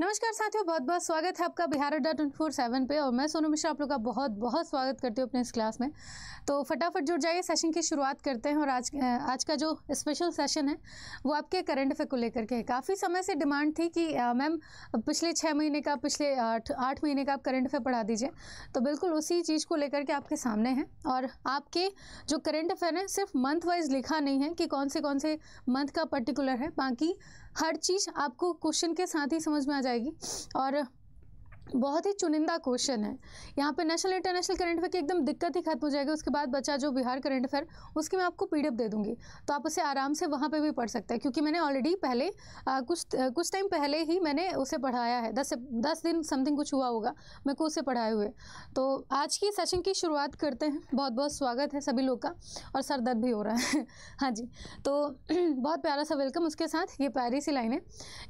नमस्कार साथियों बहुत बहुत स्वागत है आपका Bihar Adda twenty four seven पे और मैं सोनू मिश्रा, आप लोग का बहुत बहुत स्वागत करती हूँ अपने इस क्लास में। तो फटाफट जुड़ जाइए सेशन की शुरुआत करते हैं और आज आज का जो स्पेशल सेशन है, वो आपके करंट अफेयर को लेकर के काफ़ी समय से डिमांड थी कि मैम पिछले छः महीने का, पिछले आठ आठ महीने का आप करंट अफेयर पढ़ा दीजिए। तो बिल्कुल उसी चीज़ को लेकर के आपके सामने हैं और आपके जो करंट अफेयर है, सिर्फ़ मंथ वाइज लिखा नहीं है कि कौन से कौन से मंथ का पर्टिकुलर है, बाकी हर चीज़ आपको क्वेश्चन के साथ ही समझ में आ जाएगी और बहुत ही चुनिंदा क्वेश्चन है। यहाँ पे नेशनल इंटरनेशनल करंट अफेयर की एकदम दिक्कत ही खत्म हो जाएगी उसके बाद बचा जो बिहार करंट अफेयर उसकी मैं आपको पीडीएफ दे दूँगी। तो आप उसे आराम से वहाँ पे भी पढ़ सकते हैं क्योंकि मैंने ऑलरेडी पहले आ, कुछ आ, कुछ टाइम पहले ही मैंने उसे पढ़ाया है। दस से दस दिन समथिंग कुछ हुआ होगा मेरे को उसे पढ़ाए हुए। तो आज की सेशन की शुरुआत करते हैं। बहुत बहुत स्वागत है सभी लोग का और सर दर्द भी हो रहा है। हाँ जी तो बहुत प्यारा सा वेलकम उसके साथ ये प्यारी सी लाइन है।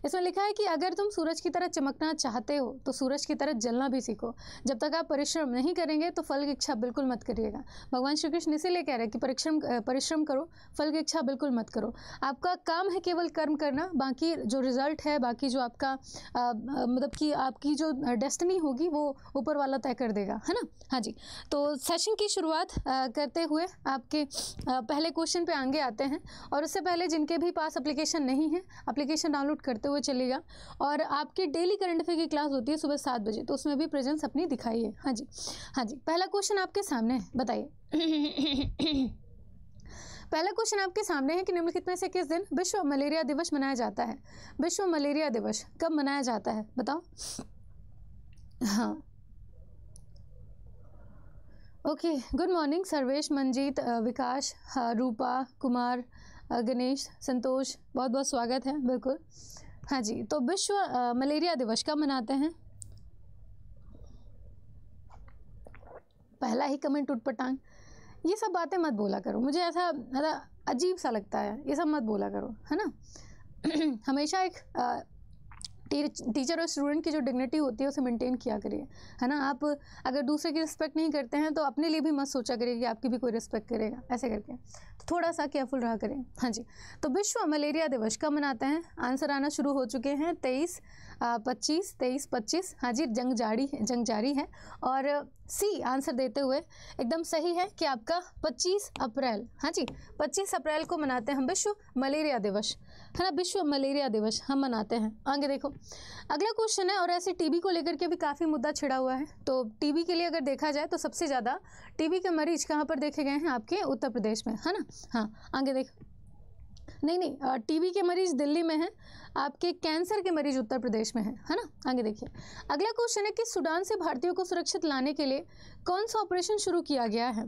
इसमें लिखा है कि अगर तुम सूरज की तरह चमकना चाहते हो तो सूरज की तरह जलना भी सीखो। जब तक आप परिश्रम नहीं करेंगे तो फल की इच्छा बिल्कुल मत करिएगा। भगवान श्री कृष्ण इसीलिए कह रहे हैं कि परिश्रम परिश्रम करो, फल की इच्छा बिल्कुल मत करो। आपका काम है केवल कर्म करना, बाकी जो रिज़ल्ट है, बाकी जो आपका मतलब कि आपकी जो डेस्टनी होगी, वो ऊपर वाला तय कर देगा, है ना? हाँ जी। तो सेशन की शुरुआत करते हुए आपके पहले क्वेश्चन पे आगे आते हैं और उससे पहले जिनके भी पास अप्लीकेशन नहीं है अप्लीकेशन डाउनलोड करते हुए चलेगा और आपकी डेली करंट अफेयर की क्लास होती है सुबह सात बजे तो उसमें भी प्रेजेंस अपनी दिखाइए हाँ। जी हाँ जी, पहला क्वेश्चन आपके सामने है, बताइए। पहला क्वेश्चन आपके सामने है कि निम्नलिखित में से किस दिन विश्व मलेरिया दिवस मनाया जाता है? विश्व मलेरिया दिवस कब मनाया जाता है, बताओ। हाँ। Okay good morning Sarvesh Manjeet Vikas Rupa Kumar Ganesh Santosh बहुत बहुत स्वागत है, बिल्कुल। हाँ जी तो विश्व मलेरिया दिवस कब मनाते हैं? पहला ही कमेंट उठपटांग ये सब बातें मत बोला करो। मुझे ऐसा मतलब अजीब सा लगता है। ये सब मत बोला करो, है ना? हमेशा एक टीचर और स्टूडेंट की जो डिग्निटी होती है, उसे मेंटेन किया करिए, है ना? आप अगर दूसरे की रिस्पेक्ट नहीं करते हैं तो अपने लिए भी मत सोचा करिए कि आपकी भी कोई रिस्पेक्ट करेगा, ऐसे करके। तो थोड़ा सा केयरफुल रहा करें। हाँ जी। तो विश्व मलेरिया दिवस कब मनाते हैं? आंसर आना शुरू हो चुके हैं तेईस पच्चीस, तेईस, पच्चीस। हाँ जी, जंग जारी जंग जारी है। और सी, आंसर देते हुए, एकदम सही है कि आपका 25 अप्रैल हाँ जी 25 अप्रैल को मनाते हैं हम विश्व मलेरिया दिवस। है ना, विश्व मलेरिया दिवस हम मनाते हैं। आगे देखो, अगला क्वेश्चन है और ऐसे टीबी को लेकर के भी काफ़ी मुद्दा छिड़ा हुआ है। तो टीबी के लिए अगर देखा जाए तो सबसे ज़्यादा टीबी के मरीज़ कहाँ पर देखे गए हैं? आपके उत्तर प्रदेश में, है ना? हाँ आगे देखो। नहीं नहीं टीबी के मरीज़ दिल्ली में हैं, आपके कैंसर के मरीज़ उत्तर प्रदेश में हैं, है ना? आगे देखिए। अगला क्वेश्चन है कि सूडान से भारतीयों को सुरक्षित लाने के लिए कौन सा ऑपरेशन शुरू किया गया है?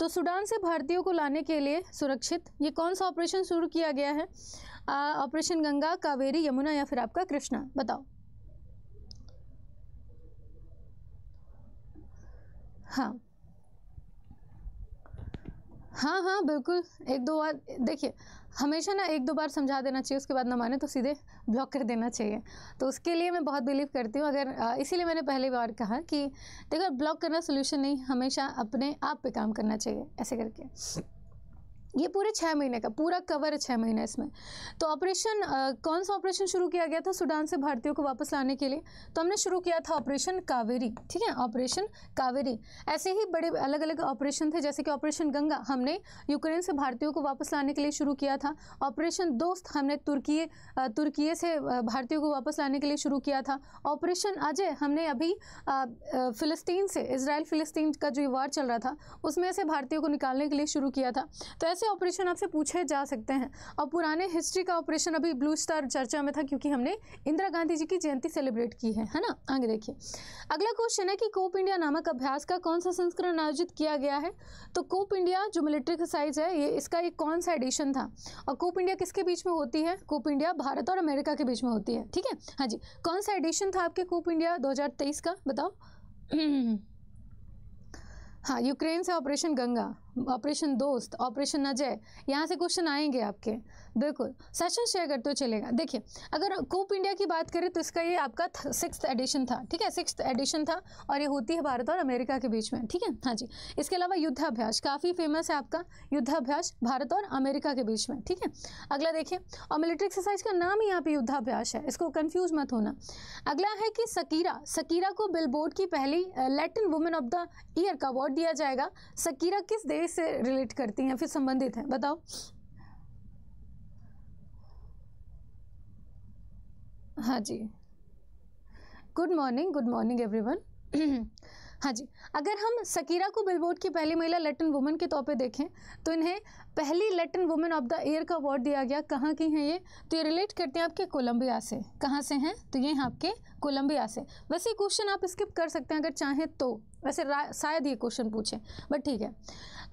तो सूडान से भारतीयों को लाने के लिए सुरक्षित, ये कौन सा ऑपरेशन शुरू किया गया है? ऑपरेशन गंगा, कावेरी, यमुना या फिर आपका कृष्णा? बताओ। हाँ। हाँ हाँ बिल्कुल। एक दो बार, देखिए हमेशा ना एक दो बार समझा देना चाहिए, उसके बाद ना माने तो सीधे ब्लॉक कर देना चाहिए। तो उसके लिए मैं बहुत बिलीव करती हूँ, अगर इसीलिए मैंने पहली बार कहा कि देखो ब्लॉक करना सोल्यूशन नहीं, हमेशा अपने आप पे काम करना चाहिए, ऐसे करके। ये पूरे छः महीने का, पूरा कवर है छः महीने इसमें। तो ऑपरेशन कौन सा ऑपरेशन शुरू किया गया था सूडान से भारतीयों को वापस लाने के लिए? तो हमने शुरू किया था ऑपरेशन कावेरी, ठीक है? ऑपरेशन कावेरी। ऐसे ही बड़े अलग अलग ऑपरेशन थे, जैसे कि ऑपरेशन गंगा, हमने यूक्रेन से भारतीयों को वापस लाने के लिए शुरू किया था। ऑपरेशन दोस्त, हमने तुर्की तुर्की से भारतीयों को वापस लाने के लिए शुरू किया था। ऑपरेशन अजय, हमने अभी फ़िलिस्तीन से इसराइल फ़िलिस्तीन का जो वार चल रहा था, उसमें से भारतीयों को निकालने के लिए शुरू किया था। तो ऐसे ऑपरेशन आपसे पूछे जा सकते हैं। और पुराने हिस्ट्री का ऑपरेशन अभी ब्लू स्टार चर्चा में था क्योंकि हमने इंदिरा गांधी जी की जयंती सेलिब्रेट की है है ना? आगे देखिए। अगला क्वेश्चन है कि कोप इंडिया नामक अभ्यास का कौन सा संस्करण आयोजित किया गया है? तो कोप इंडिया जो मिलिट्री एक्सरसाइज है, ये इसका एक कौन सा एडिशन था? और कोप इंडिया किसके बीच में होती है? कोप इंडिया भारत और अमेरिका के बीच में होती है, ठीक है? हाँ जी, कौन सा एडिशन था आपके कोप इंडिया दो का? बताओ। हाँ यूक्रेन से operation Ganga operation Dost operation Ajay यहाँ से क्वेश्चन आएँगे आपके। बिल्कुल सेशन शेयर करते हुए चलेगा। देखिए, अगर कोप इंडिया की बात करें तो इसका ये आपका सिक्स एडिशन था, ठीक है? सिक्स एडिशन था और ये होती है भारत और अमेरिका के बीच में, ठीक है? हाँ जी। इसके अलावा युद्धाभ्यास, काफ़ी फ़ेमस है आपका युद्धाभ्यास भारत और अमेरिका के बीच में, ठीक है? अगला देखिए और मिलिट्री एक्सरसाइज का नाम ही यहाँ पे युद्धाभ्यास है, इसको कन्फ्यूज़ मत होना। अगला है कि सकीरा सकीरा को बिलबोर्ड की पहली Latin women of the year का अवार्ड दिया जाएगा। सकीरा किस देश से रिलेट करती हैं, फिर संबंधित हैं, बताओ। हाँ जी। Good morning good morning everyone हाँ जी, अगर हम सकीरा को बिलबोर्ड की पहली महिला लेटिन वुमेन के तौर पे देखें तो इन्हें पहली Latin women of the year का अवार्ड दिया गया। कहाँ की हैं ये? तो ये रिलेट करते हैं आपके कोलंबिया से। कहाँ से हैं? तो ये हैं आपके कोलंबिया से। वैसे क्वेश्चन आप स्किप कर सकते हैं अगर चाहें तो। वैसे शायद ये क्वेश्चन पूछें बट ठीक है।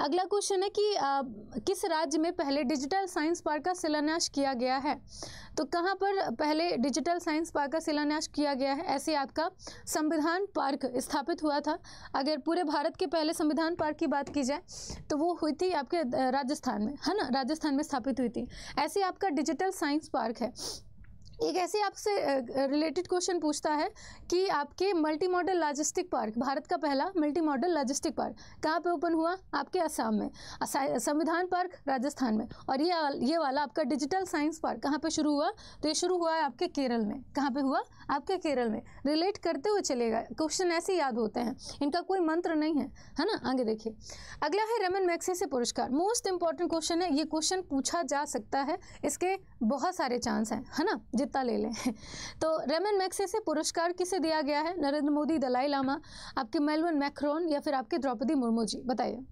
अगला क्वेश्चन है कि आ, किस राज्य में पहले डिजिटल साइंस पार्क का शिलान्यास किया गया है? तो कहाँ पर पहले डिजिटल साइंस पार्क का शिलान्यास किया गया है? ऐसे आपका संविधान पार्क स्थापित हुआ था। अगर पूरे भारत के पहले संविधान पार्क की बात की जाए तो वो हुई थी आपके राजस्थान में है ना? राजस्थान में स्थापित हुई थी। ऐसे आपका डिजिटल साइंस पार्क है। एक ऐसे आपसे रिलेटेड क्वेश्चन पूछता है कि आपके multi modal logistic park Bharat का पहला मल्टी मॉडल लॉजिस्टिक पार्क कहाँ पे ओपन हुआ? आपके असम में। संविधान पार्क राजस्थान में। और ये ये वाला आपका डिजिटल साइंस पार्क कहाँ पे शुरू हुआ? तो ये शुरू हुआ है आपके केरल में। कहाँ पे हुआ? आपके केरल में। रिलेट करते हुए चलेगा। क्वेश्चन ऐसे याद होते हैं। इनका कोई मंत्र नहीं है है ना? आगे देखिए। अगला है रेमन मैक्से से पुरस्कार। मोस्ट इंपॉर्टेंट क्वेश्चन है। ये क्वेश्चन पूछा जा सकता है। इसके बहुत सारे चांस हैं, है ना? जितना ले लें। तो रेमन मैक्से से पुरस्कार किसे दिया गया है? नरेंद्र मोदी, दलाई लामा, आपके मेलवन मैक्रोन या फिर आपके द्रौपदी मुर्मू जी? बताइए।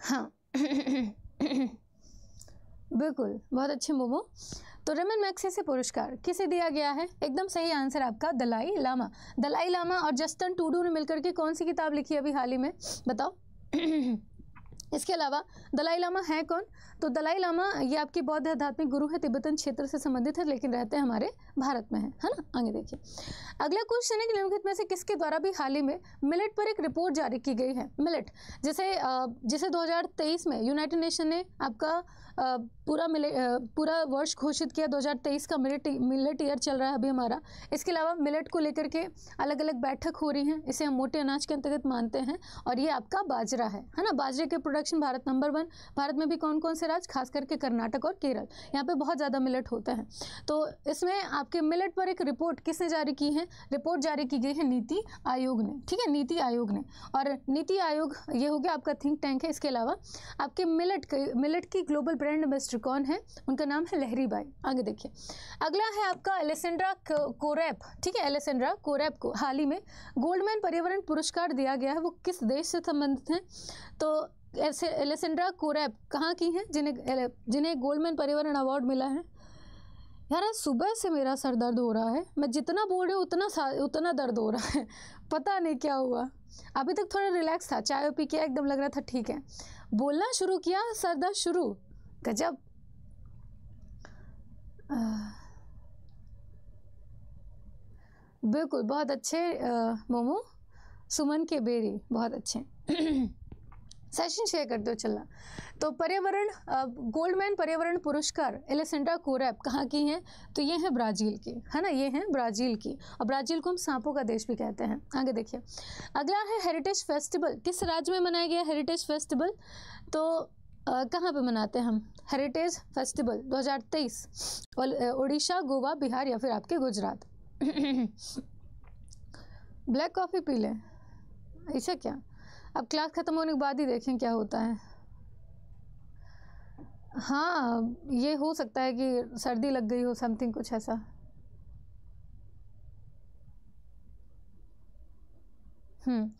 हाँ। बिल्कुल, बहुत अच्छे मोमो। तो रेमन मैक्सेसे पुरस्कार किसे दिया गया है? एकदम सही आंसर आपका, दलाई लामा। दलाई लामा और जस्टन टूडू ने मिलकर के कौन सी किताब लिखी अभी हाल ही में? बताओ। इसके अलावा, दलाई लामा है कौन? तो दलाई लामा, ये आपके बौद्ध आध्यात्मिक गुरु है, तिब्बतन क्षेत्र से संबंधित है, लेकिन रहते हैं हमारे भारत में है है ना? आगे देखिए। अगला क्वेश्चन है कि निम्नलिखित में से किसके द्वारा भी हाल ही में मिलेट पर एक रिपोर्ट जारी की गई है? मिलेट। जैसे जिसे 2023 में यूनाइटेड नेशन ने आपका पूरा मिले पूरा वर्ष घोषित किया 2023 का मिलेट मिलेट ईयर चल रहा है अभी हमारा। इसके अलावा मिलेट को लेकर के अलग अलग बैठक हो रही हैं, इसे हम मोटे अनाज के अंतर्गत मानते हैं, और ये आपका बाजरा है है ना? बाजरे के production Bharat number one Bharat में भी कौन कौन से राज्य खास करके कर्नाटक और केरल। यहाँ पे बहुत ज़्यादा मिलेट होता है। तो इसमें आपके मिलेट पर एक रिपोर्ट किसने जारी की है? रिपोर्ट जारी की गई है नीति आयोग ने, ठीक है? नीति आयोग ने। और नीति आयोग, ये हो गया आपका थिंक टैंक है, इसके अलावा आपके मिलेट मिलेट की ग्लोबल ब्रांड एम्बेसडर कौन है? उनका नाम है लहरी बाई। आगे देखिए। अगला है आपका एलेसेंड्रा कोरैप ठीक है? एलेसेंड्रा कोरैप को, हाल ही में गोल्डमैन पर्यावरण पुरस्कार दिया गया है। वो किस देश से संबंधित हैं? तो एलेसेंड्रा कोरैप कहाँ की हैं, जिन्हें जिन्हें गोल्डमैन पर्यावरण अवार्ड मिला है? यार सुबह से मेरा सर दर्द हो रहा है। मैं जितना बोल रही हूँ, उतना उतना दर्द हो रहा है। पता नहीं क्या हुआ। अभी तक थोड़ा रिलैक्स था, चाय पी के एकदम लग रहा था, ठीक है। बोलना शुरू किया, सर दर्द शुरू। गजब। बिल्कुल, बहुत अच्छे मोमो। सुमन के बेरी बहुत अच्छे। सेशन शेयर कर दो, चलना। तो पर्यावरण गोल्डमैन पर्यावरण पुरस्कार एलेसेंड्रा कोरैप कहाँ की हैं? तो ये हैं ब्राज़ील की, है ना? ये हैं ब्राज़ील की। और ब्राज़ील को हम सांपों का देश भी कहते हैं। आगे देखिए। अगला है हेरिटेज फेस्टिवल किस राज्य में मनाया गया हेरिटेज फेस्टिवल तो कहाँ पे मनाते हैं हम? हेरिटेज फेस्टिवल दो 2023 उड़ीसा गोवा, बिहार या फिर आपके गुजरात? ब्लैक कॉफ़ी पी लें। ऐसा क्या? अब क्लास ख़त्म होने के बाद ही देखें क्या होता है। हाँ ये हो सकता है कि सर्दी लग गई हो समथिंग कुछ ऐसा। हम्म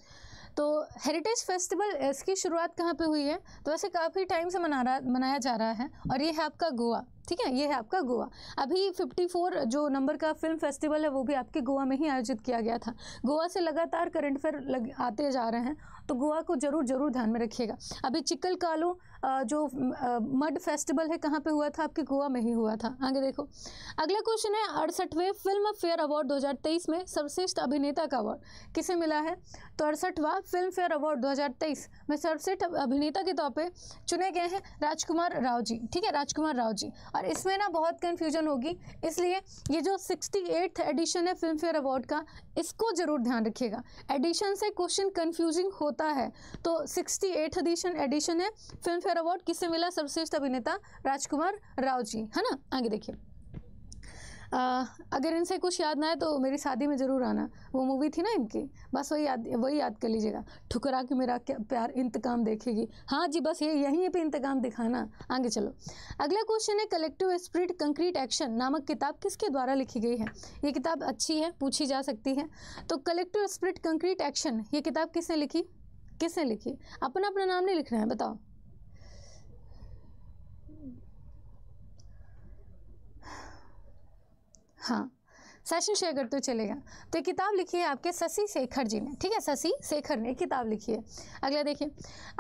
तो हेरिटेज फेस्टिवल इसकी शुरुआत कहाँ पे हुई है? तो वैसे काफ़ी टाइम से मना रहा, मनाया जा रहा है, और ये है आपका गोवा, ठीक है? ये है आपका गोवा। अभी 54 जो नंबर का फ़िल्म फेस्टिवल है, वो भी आपके गोवा में ही आयोजित किया गया था। गोवा से लगातार करंट फेयर लग, आते जा रहे हैं तो गोवा को ज़रूर ज़रूर ध्यान में रखिएगा। अभी चिकल कालो जो मड फेस्टिवल है, कहाँ पे हुआ था, आपके गोवा में ही हुआ था। आगे देखो। अगला क्वेश्चन है, अड़सठवें फ़िल्म फेयर अवार्ड 2023 में सर्वश्रेष्ठ अभिनेता का अवार्ड। किसे मिला है? तो अड़सठवा फ़िल्म फेयर अवार्ड 2023 में सर्वश्रेष्ठ अभिनेता के तौर पे चुने गए हैं राजकुमार राव जी। ठीक है, राजकुमार राव जी। और इसमें ना बहुत कन्फ्यूज़न होगी, इसलिए ये जो सिक्सटी एडिशन है फ़िल्म फेयर अवार्ड का, इसको ज़रूर ध्यान रखिएगा। एडिशन से क्वेश्चन कन्फ्यूजिंग होता है तो सिक्सटी एडिशन एडिशन है फ़िल्म फेयर अवार्ड किसे मिला? सर्वश्रेष्ठ अभिनेता राजकुमार राव जी है ना? आगे देखिए। अगर इनसे कुछ याद ना है तो मेरी शादी में ज़रूर आना। वो मूवी थी ना इनकी। बस वही याद वही याद कर लीजिएगा। ठुकरा के मेरा क्या प्यार इंतकाम देखेगी। हाँ जी, बस ये, यहीं पे इंतकाम दिखाना। आगे चलो। अगला क्वेश्चन है कलेक्टिव स्प्रिट कंक्रीट एक्शन नामक किताब किसके द्वारा लिखी गई है? ये किताब अच्छी है, पूछी जा सकती है। तो कलेक्टिव स्प्रिट कंक्रीट एक्शन ये किताब किसने लिखी? किसने लिखी? अपना अपना नाम नहीं लिखना है, बताओ। हाँ सेशन शेयर करते हुए चलेगा। तो एक किताब लिखी है आपके शशि शेखर जी ने, ठीक है? शशि शेखर ने किताब लिखी है। अगला देखिए,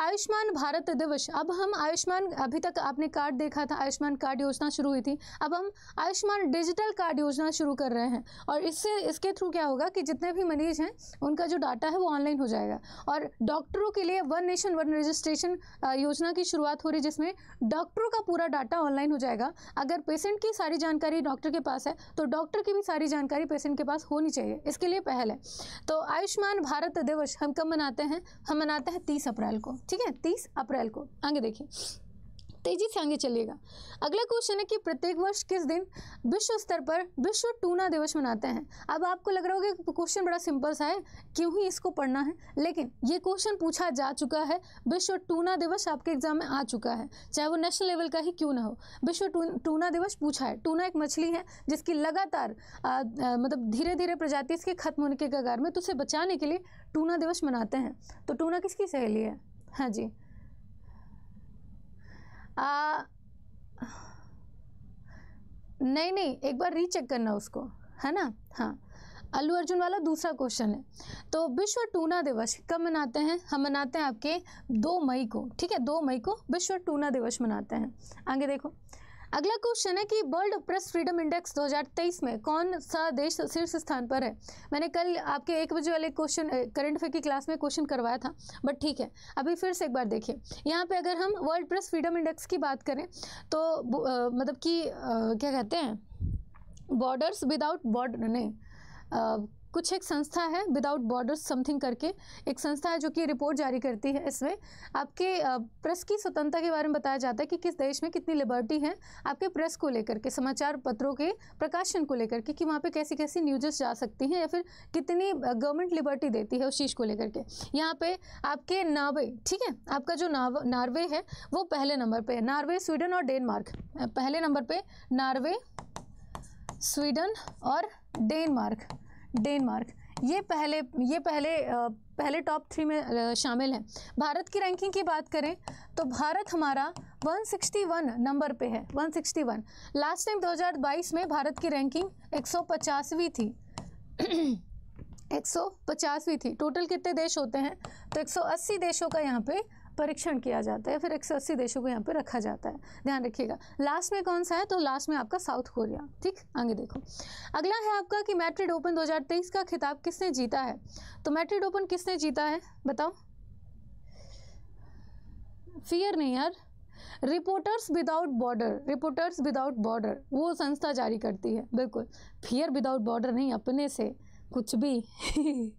आयुष्मान भारत दिवस। अब हम आयुष्मान, अभी तक आपने कार्ड देखा था, आयुष्मान कार्ड योजना शुरू हुई थी। अब हम आयुष्मान डिजिटल कार्ड योजना शुरू कर रहे हैं। और इससे, इसके थ्रू क्या होगा कि जितने भी मरीज़ हैं, उनका जो डाटा है वो ऑनलाइन हो जाएगा। और डॉक्टरों के लिए वन नेशन, वन रजिस्ट्रेशन योजना की शुरुआत हो रही है, जिसमें डॉक्टरों का पूरा डाटा ऑनलाइन हो जाएगा। अगर पेशेंट की सारी जानकारी डॉक्टर के पास है तो डॉक्टर की भी सारी जानकारी पेशेंट के पास होनी चाहिए। इसके लिए पहल है। तो आयुष्मान भारत दिवस हम कब मनाते हैं? हम मनाते हैं तीस अप्रैल को। ठीक है? तीस अप्रैल को। आगे देखिए। तेज़ी से आगे चलिएगा अगला क्वेश्चन है कि प्रत्येक वर्ष किस दिन विश्व स्तर पर विश्व टूना दिवस मनाते हैं? अब आपको लग रहा होगा क्वेश्चन बड़ा सिंपल सा है, क्यों ही इसको पढ़ना है? लेकिन ये क्वेश्चन पूछा जा चुका है, विश्व टूना दिवस आपके एग्ज़ाम में आ चुका है। चाहे वो नेशनल लेवल का ही क्यों ना हो, विश्व टूना दिवस पूछा है। टूना एक मछली है, जिसकी लगातार मतलब धीरे धीरे प्रजाति इसके खत्म होने के कगार में तो उसे बचाने के लिए टूना दिवस मनाते हैं। तो टूना किसकी सहेली है? हाँ जी। आ, नहीं नहीं एक बार रीचेक करना उसको है ना? हाँ। अल्लू अर्जुन वाला दूसरा क्वेश्चन है। तो विश्व टूना दिवस कब मनाते हैं? हम मनाते हैं आपके दो मई को ठीक है? दो मई को विश्व टूना दिवस मनाते हैं। आगे देखो। अगला क्वेश्चन है कि वर्ल्ड प्रेस फ्रीडम इंडेक्स 2023 में कौन सा देश शीर्ष स्थान पर है? मैंने कल आपके एक बजे वाले क्वेश्चन करंट अफेयर की क्लास में क्वेश्चन करवाया था बट ठीक है अभी फिर से एक बार देखिए। यहाँ पे अगर हम वर्ल्ड प्रेस फ्रीडम इंडेक्स की बात करें तो आ, मतलब कि क्या कहते हैं? बॉर्डर्स विदाउट बॉर्डर नहीं कुछ एक संस्था है विदाउट बॉर्डर्स समथिंग करके, एक संस्था है जो कि रिपोर्ट जारी करती है इसमें। आपके प्रेस की स्वतंत्रता के बारे में बताया जाता है कि किस देश में कितनी लिबर्टी है आपके प्रेस को लेकर के, समाचार पत्रों के प्रकाशन को लेकर के, कि वहाँ पे कैसी कैसी न्यूज़ जा सकती हैं या फिर कितनी गवर्नमेंट लिबर्टी देती है उस चीज़ को लेकर के। यहाँ पे आपके नार्वे ठीक है? आपका जो नार्वे है, वो पहले नंबर पर है। नार्वे, स्वीडन और डेनमार्क। पहले नंबर पर नार्वे, स्वीडन और डेनमार्क। डेनमार्क। ये पहले ये पहले पहले टॉप थ्री में शामिल हैं। भारत की रैंकिंग की बात करें तो भारत हमारा 161 नंबर पे है 161 लास्ट टाइम 2022 में भारत की रैंकिंग 150वीं थी। 150वीं थी। टोटल कितने देश होते हैं? तो 180 देशों का यहाँ पे परीक्षण किया जाता है, फिर एक सौ अस्सी देशों को यहाँ पे रखा जाता है। ध्यान रखिएगा लास्ट में कौन सा है? तो लास्ट में आपका साउथ कोरिया ठीक? आगे देखो। अगला है आपका कि मैट्रिड ओपन 2023 का खिताब किसने जीता है? तो मैट्रिड ओपन किसने जीता है? बताओ। फियर नहीं यार। Reporters without border reporters without border वो संस्था जारी करती है, बिल्कुल। फियर विदाउट बॉर्डर नहीं, अपने से कुछ भी।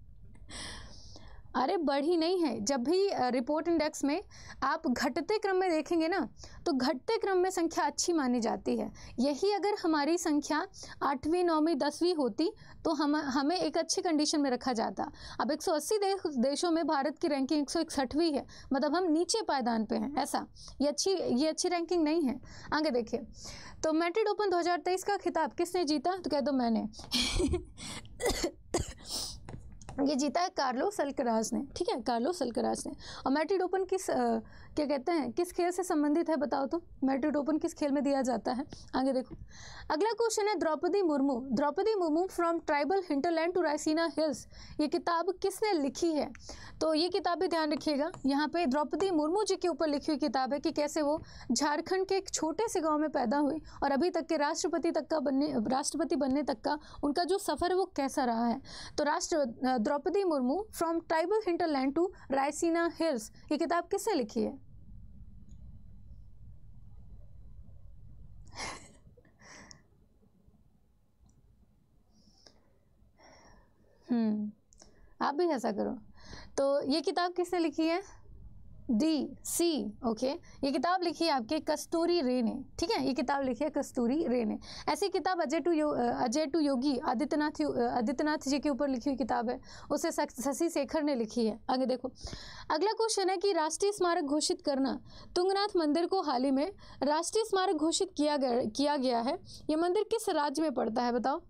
अरे बढ़ी नहीं है। जब भी रिपोर्ट इंडेक्स में आप घटते क्रम में देखेंगे ना तो घटते क्रम में संख्या अच्छी मानी जाती है। यही अगर हमारी संख्या आठवीं नौवीं दसवीं होती तो हम हमें एक अच्छी कंडीशन में रखा जाता। अब 180 देश, देशों में भारत की रैंकिंग एक सौ है मतलब हम नीचे पायदान पे हैं ऐसा। ये अच्छी ये अच्छी रैंकिंग नहीं है। आगे देखिए तो मैट्रिड ओपन 2023 का खिताब किसने जीता? तो कह दो मैंने। ये जीता है कार्लो सल्कराज ने ठीक है? कार्लो सल्कराज ने। और मैट्रिड ओपन किस आ, क्या कहते हैं किस खेल से संबंधित है बताओ तो? मैट्रिड ओपन किस खेल में दिया जाता है? आगे देखो। अगला क्वेश्चन है Draupadi Murmu. Draupadi Murmu from tribal hinterland to Raisina hills ये किताब किसने लिखी है? तो ये किताब भी ध्यान रखिएगा। यहाँ पर द्रौपदी मुर्मू जी के ऊपर लिखी हुई किताब है कि कैसे वो झारखंड के एक छोटे से गाँव में पैदा हुई और अभी तक के राष्ट्रपति तक का बनने राष्ट्रपति बनने तक का उनका जो सफ़र वो कैसा रहा है? तो राष्ट्र Draupadi Murmu from tribal hinterland to Raisina hills ये किताब किसने लिखी है? हम्म आप भी ऐसा करो। तो ये किताब किसने लिखी है? डी सी ओके ये किताब लिखी है आपके कस्तूरी रे ने, ठीक है? ये किताब लिखी है कस्तूरी रे ने। ऐसी किताब अजय टू यो अजय टू योगी आदित्यनाथ आदित्यनाथ जी के ऊपर लिखी हुई किताब है। उसे शशि शेखर ने लिखी है। आगे देखो। अगला क्वेश्चन है कि राष्ट्रीय स्मारक घोषित करना। तुंगनाथ मंदिर को हाल ही में राष्ट्रीय स्मारक घोषित किया गया किया गया है। ये मंदिर किस राज्य में पड़ता है बताओ?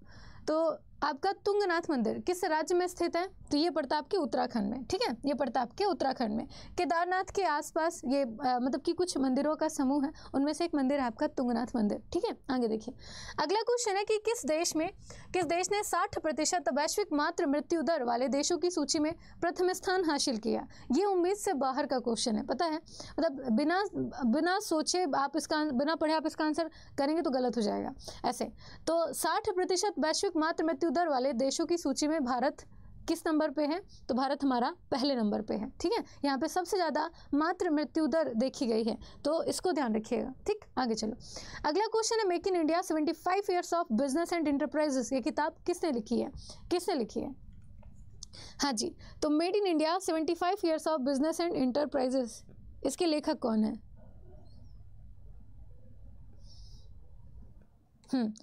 तो आपका तुंगनाथ मंदिर किस राज्य में स्थित है? तो ये पड़ता आपके उत्तराखंड में ठीक है? ये पड़ता आपके उत्तराखंड में। केदारनाथ के आसपास ये आ, मतलब कि कुछ मंदिरों का समूह है उनमें से एक मंदिर है आपका तुंगनाथ मंदिर ठीक है? आगे देखिए। अगला क्वेश्चन है कि किस देश में किस देश ने साठ प्रतिशत वैश्विक मात्र मृत्यु दर वाले देशों की सूची में प्रथम स्थान हासिल किया? ये उम्मीद से बाहर का क्वेश्चन है पता है? मतलब बिना बिना सोचे आप इसका बिना पढ़े आप इसका आंसर करेंगे तो गलत हो जाएगा। ऐसे तो साठ प्रतिशत वैश्विक मात्र मृत्यु दर वाले देशों की सूची में भारत किस नंबर पे है? तो भारत हमारा पहले नंबर पे है, ठीक है? यहाँ पे सबसे ज़्यादा मात्र मृत्यु दर देखी गई है तो इसको ध्यान रखिएगा, ठीक? आगे चलो। अगला क्वेश्चन है make in India seventy five years of business and enterprises ये किताब किसने लिखी है? किसने लिखी है? हाँ जी तो made in India seventy five years of business and enterprises इसके लेखक कौन है? हम्म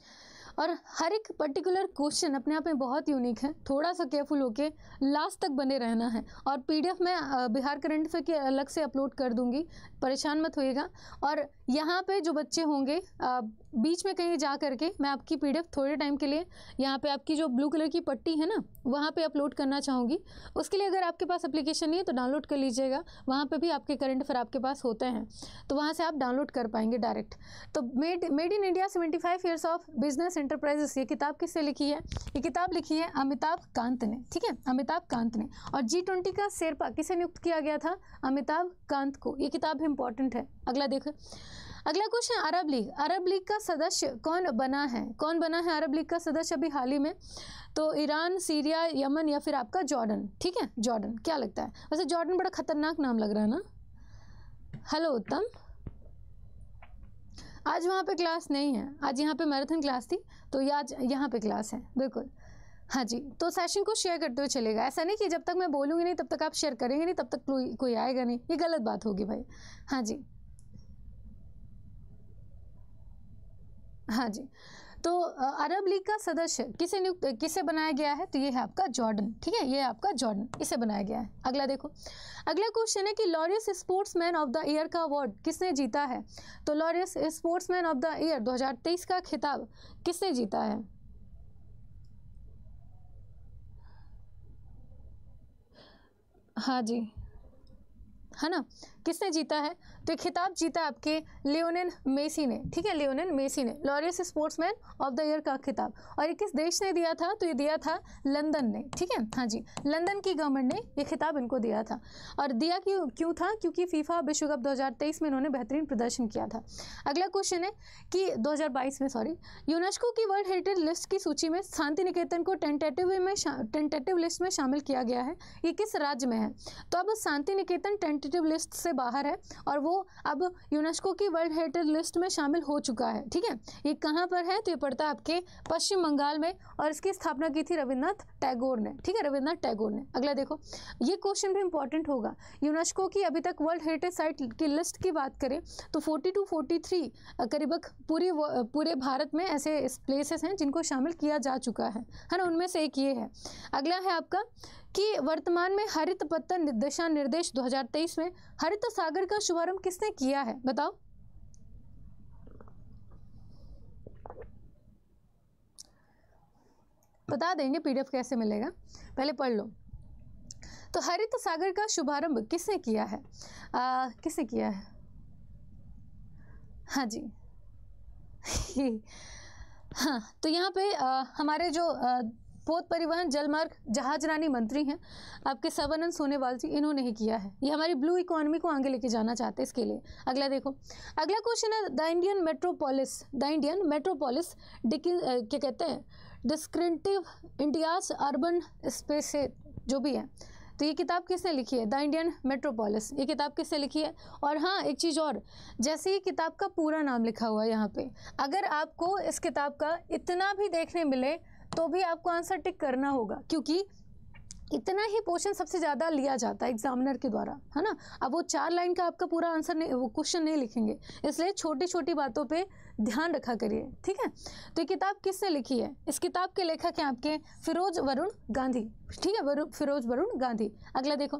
और हर एक पर्टिकुलर क्वेश्चन अपने आप में बहुत यूनिक है। थोड़ा सा केयरफुल होके लास्ट तक बने रहना है। और पीडीएफ मैं बिहार करंट अफेयर के अलग से अपलोड कर दूँगी। परेशान मत होइएगा। और यहाँ पे जो बच्चे होंगे बीच में कहीं जा करके मैं आपकी पीडीएफ थोड़े टाइम के लिए, यहाँ पे आपकी जो ब्लू कलर की पट्टी है ना, वहाँ पे अपलोड करना चाहूँगी। उसके लिए अगर आपके पास एप्लीकेशन नहीं है तो डाउनलोड कर लीजिएगा। वहाँ पे भी आपके करंट अफेयर आपके पास होते हैं। तो वहाँ से आप डाउनलोड कर पाएँगे डायरेक्ट तो made made in India seventy five years of business enterprises ये किताब किससे लिखी है? ये किताब लिखी है अमिताभ कांत ने, ठीक है? अमिताभ कांत ने। और जी ट्वेंटी का शेरपा किसे नियुक्त किया गया था? अमिताभ कांत को। ये किताब इंपॉर्टेंट है। अगला देखो। अगला question Arab League. Arab League का सदस्य कौन बना है? कौन बना है अरब लीग का सदस्य अभी हाल ही में? तो ईरान, सीरिया, यमन या फिर आपका जॉर्डन? ठीक है? जॉर्डन। क्या लगता है? वैसे जॉर्डन बड़ा खतरनाक नाम लग रहा है ना? हेलो उत्तम। आज वहाँ पे क्लास नहीं है। आज यहाँ पे मैराथन क्लास थी तो ये आज यहाँ पे क्लास है। बिल्कुल। हाँ जी तो सेशन को शेयर करते हुए चलेगा। ऐसा नहीं कि जब तक मैं बोलूँगी नहीं, तब तक आप शेयर करेंगे नहीं, तब तक कोई कोई आएगा नहीं। ये गलत बात होगी भाई। हाँ जी। हाँ जी। तो अरब लीग का सदस्य किसे नियुक्त, किसे बनाया गया है? तो ये है आपका जॉर्डन, ठीक है? ये है आपका जॉर्डन, इसे बनाया गया है। अगला देखो। अगला क्वेश्चन है कि Laureus sportsman of the year का अवार्ड किसने जीता है? तो Laureus sportsman of the year 2023 का खिताब किसने जीता है? हाँ जी। है ना? किसने जीता है? तो ये खिताब जीता आपके लियोनेन मेसी ने, ठीक है? लियोनेन मेसी ने Laureus sportsman of the year का खिताब। और ये किस देश ने दिया था? तो ये दिया था लंदन ने, ठीक है? हाँ जी, लंदन की गवर्नमेंट ने ये खिताब इनको दिया था। और दिया क्यों क्यों था? क्योंकि फीफा विश्व कप दो हज़ार तेईस में इन्होंने बेहतरीन प्रदर्शन किया था। अगला क्वेश्चन है कि दो हज़ार बाईस में सॉरी यूनेस्को की वर्ल्ड हेरिटेज लिस्ट की सूची में शांति निकेतन को टेंटेटिव में टेंटेटिव लिस्ट में शामिल किया गया है। ये किस राज्य में है? तो अब शांति निकेतन टेंटेटिव लिस्ट से बाहर है और वो अब यूनेस्को की वर्ल्ड हेरिटेज लिस्ट में शामिल हो चुका है, ठीक है? ये कहाँ पर है? तो ये पड़ता है आपके पश्चिम बंगाल में और इसकी स्थापना की थी रविन्द्रनाथ टैगोर ने, ठीक है? रविन्द्रनाथ टैगोर ने। अगला देखो, ये क्वेश्चन भी इंपॉर्टेंट होगा। यूनेस्को की अभी तक वर्ल्ड हेरिटेज साइट की लिस्ट की बात करें तो फोर्टी टू फोर्टी पूरी पूरे भारत में ऐसे प्लेसेस हैं जिनको शामिल किया जा चुका है। है ना? उनमें से एक ये है। अगला है आपका कि वर्तमान में हरित पत्तन दिशा निर्देश 2023 में हरित सागर का शुभारंभ किसने किया है? बताओ। बता देंगे पीडीएफ कैसे मिलेगा? पहले पढ़ लो। तो हरित सागर का शुभारंभ किसने किया है? आ, किसने किया है? हाँ जी। हाँ तो यहाँ पे आ, हमारे जो आ, पोत परिवहन, जलमार्ग, जहाज़ रानी मंत्री हैं। आपके सवानंद सोनेवाल जी, इन्होंने ही किया है। ये हमारी ब्लू इकोनॉमी को आगे लेके जाना चाहते हैं इसके लिए। अगला देखो। अगला क्वेश्चन है, the Indian metropolis the Indian metropolis क्या कहते हैं? डिस्क्रिंटिव इंडियाज अर्बन स्पेस जो भी है। तो ये किताब किसने लिखी है? द इंडियन मेट्रोपोलिस ये किताब किसने लिखी है? और हाँ एक चीज़ और, जैसे ये किताब का पूरा नाम लिखा हुआ है यहाँ पे, अगर आपको इस किताब का इतना भी देखने मिले तो भी आपको आंसर टिक करना होगा, क्योंकि इतना ही पोर्शन सबसे ज़्यादा लिया जाता है एग्जामिनर के द्वारा, है ना? अब वो चार लाइन का आपका पूरा आंसर नहीं, वो क्वेश्चन नहीं लिखेंगे। इसलिए छोटी छोटी बातों पे ध्यान रखा करिए, ठीक है? तो ये किताब किसने लिखी है? इस किताब के लेखक हैं आपके फिरोज वरुण गांधी। ठीक है फिरोज वरुण गांधी। अगला देखो।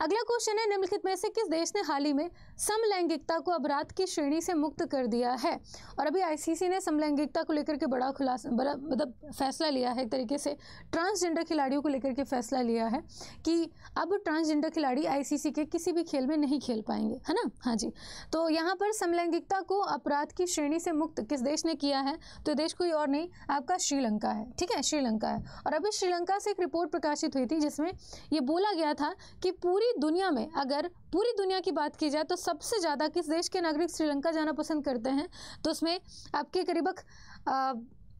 अगला क्वेश्चन है, निम्नलिखित में से किस देश ने हाल ही में समलैंगिकता को अपराध की श्रेणी से मुक्त कर दिया है? और अभी आईसीसी ने समलैंगिकता को लेकर के बड़ा खुलासा, बड़ा मतलब फैसला लिया है एक तरीके से। ट्रांसजेंडर खिलाड़ियों को लेकर के फैसला लिया है कि अब ट्रांसजेंडर खिलाड़ी आईसीसी के किसी भी खेल में नहीं खेल पाएँगे, है ना? हाँ जी। तो यहाँ पर समलैंगिकता को अपराध की श्रेणी से मुक्त किस देश ने किया है? तो देश कोई और नहीं, आपका श्रीलंका है, ठीक है? श्रीलंका है। और अभी श्रीलंका से एक रिपोर्ट प्रकाशित हुई थी, जिसमें ये बोला गया था कि पूरी दुनिया में अगर पूरी दुनिया की बात की जाए तो सबसे ज़्यादा किस देश के नागरिक श्रीलंका जाना पसंद करते हैं? तो उसमें आपके करीबक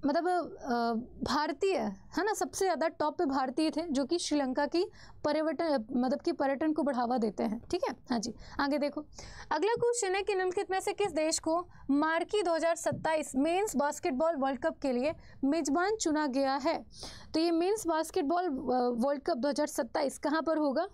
मतलब भारतीय, है ना? सबसे ज़्यादा टॉप पे भारतीय थे, जो कि श्रीलंका की पर्यटन मतलब कि पर्यटन को बढ़ावा देते हैं। ठीक है? हाँ जी, आगे देखो। अगला क्वेश्चन है कि निम्नलिखित में से किस देश को मार्की 2027 मेंस बास्केटबॉल वर्ल्ड कप के लिए मेजबान चुना गया है? तो ये मेंस बास्केटबॉल वर्ल्ड कप 2027 कहाँ पर होगा?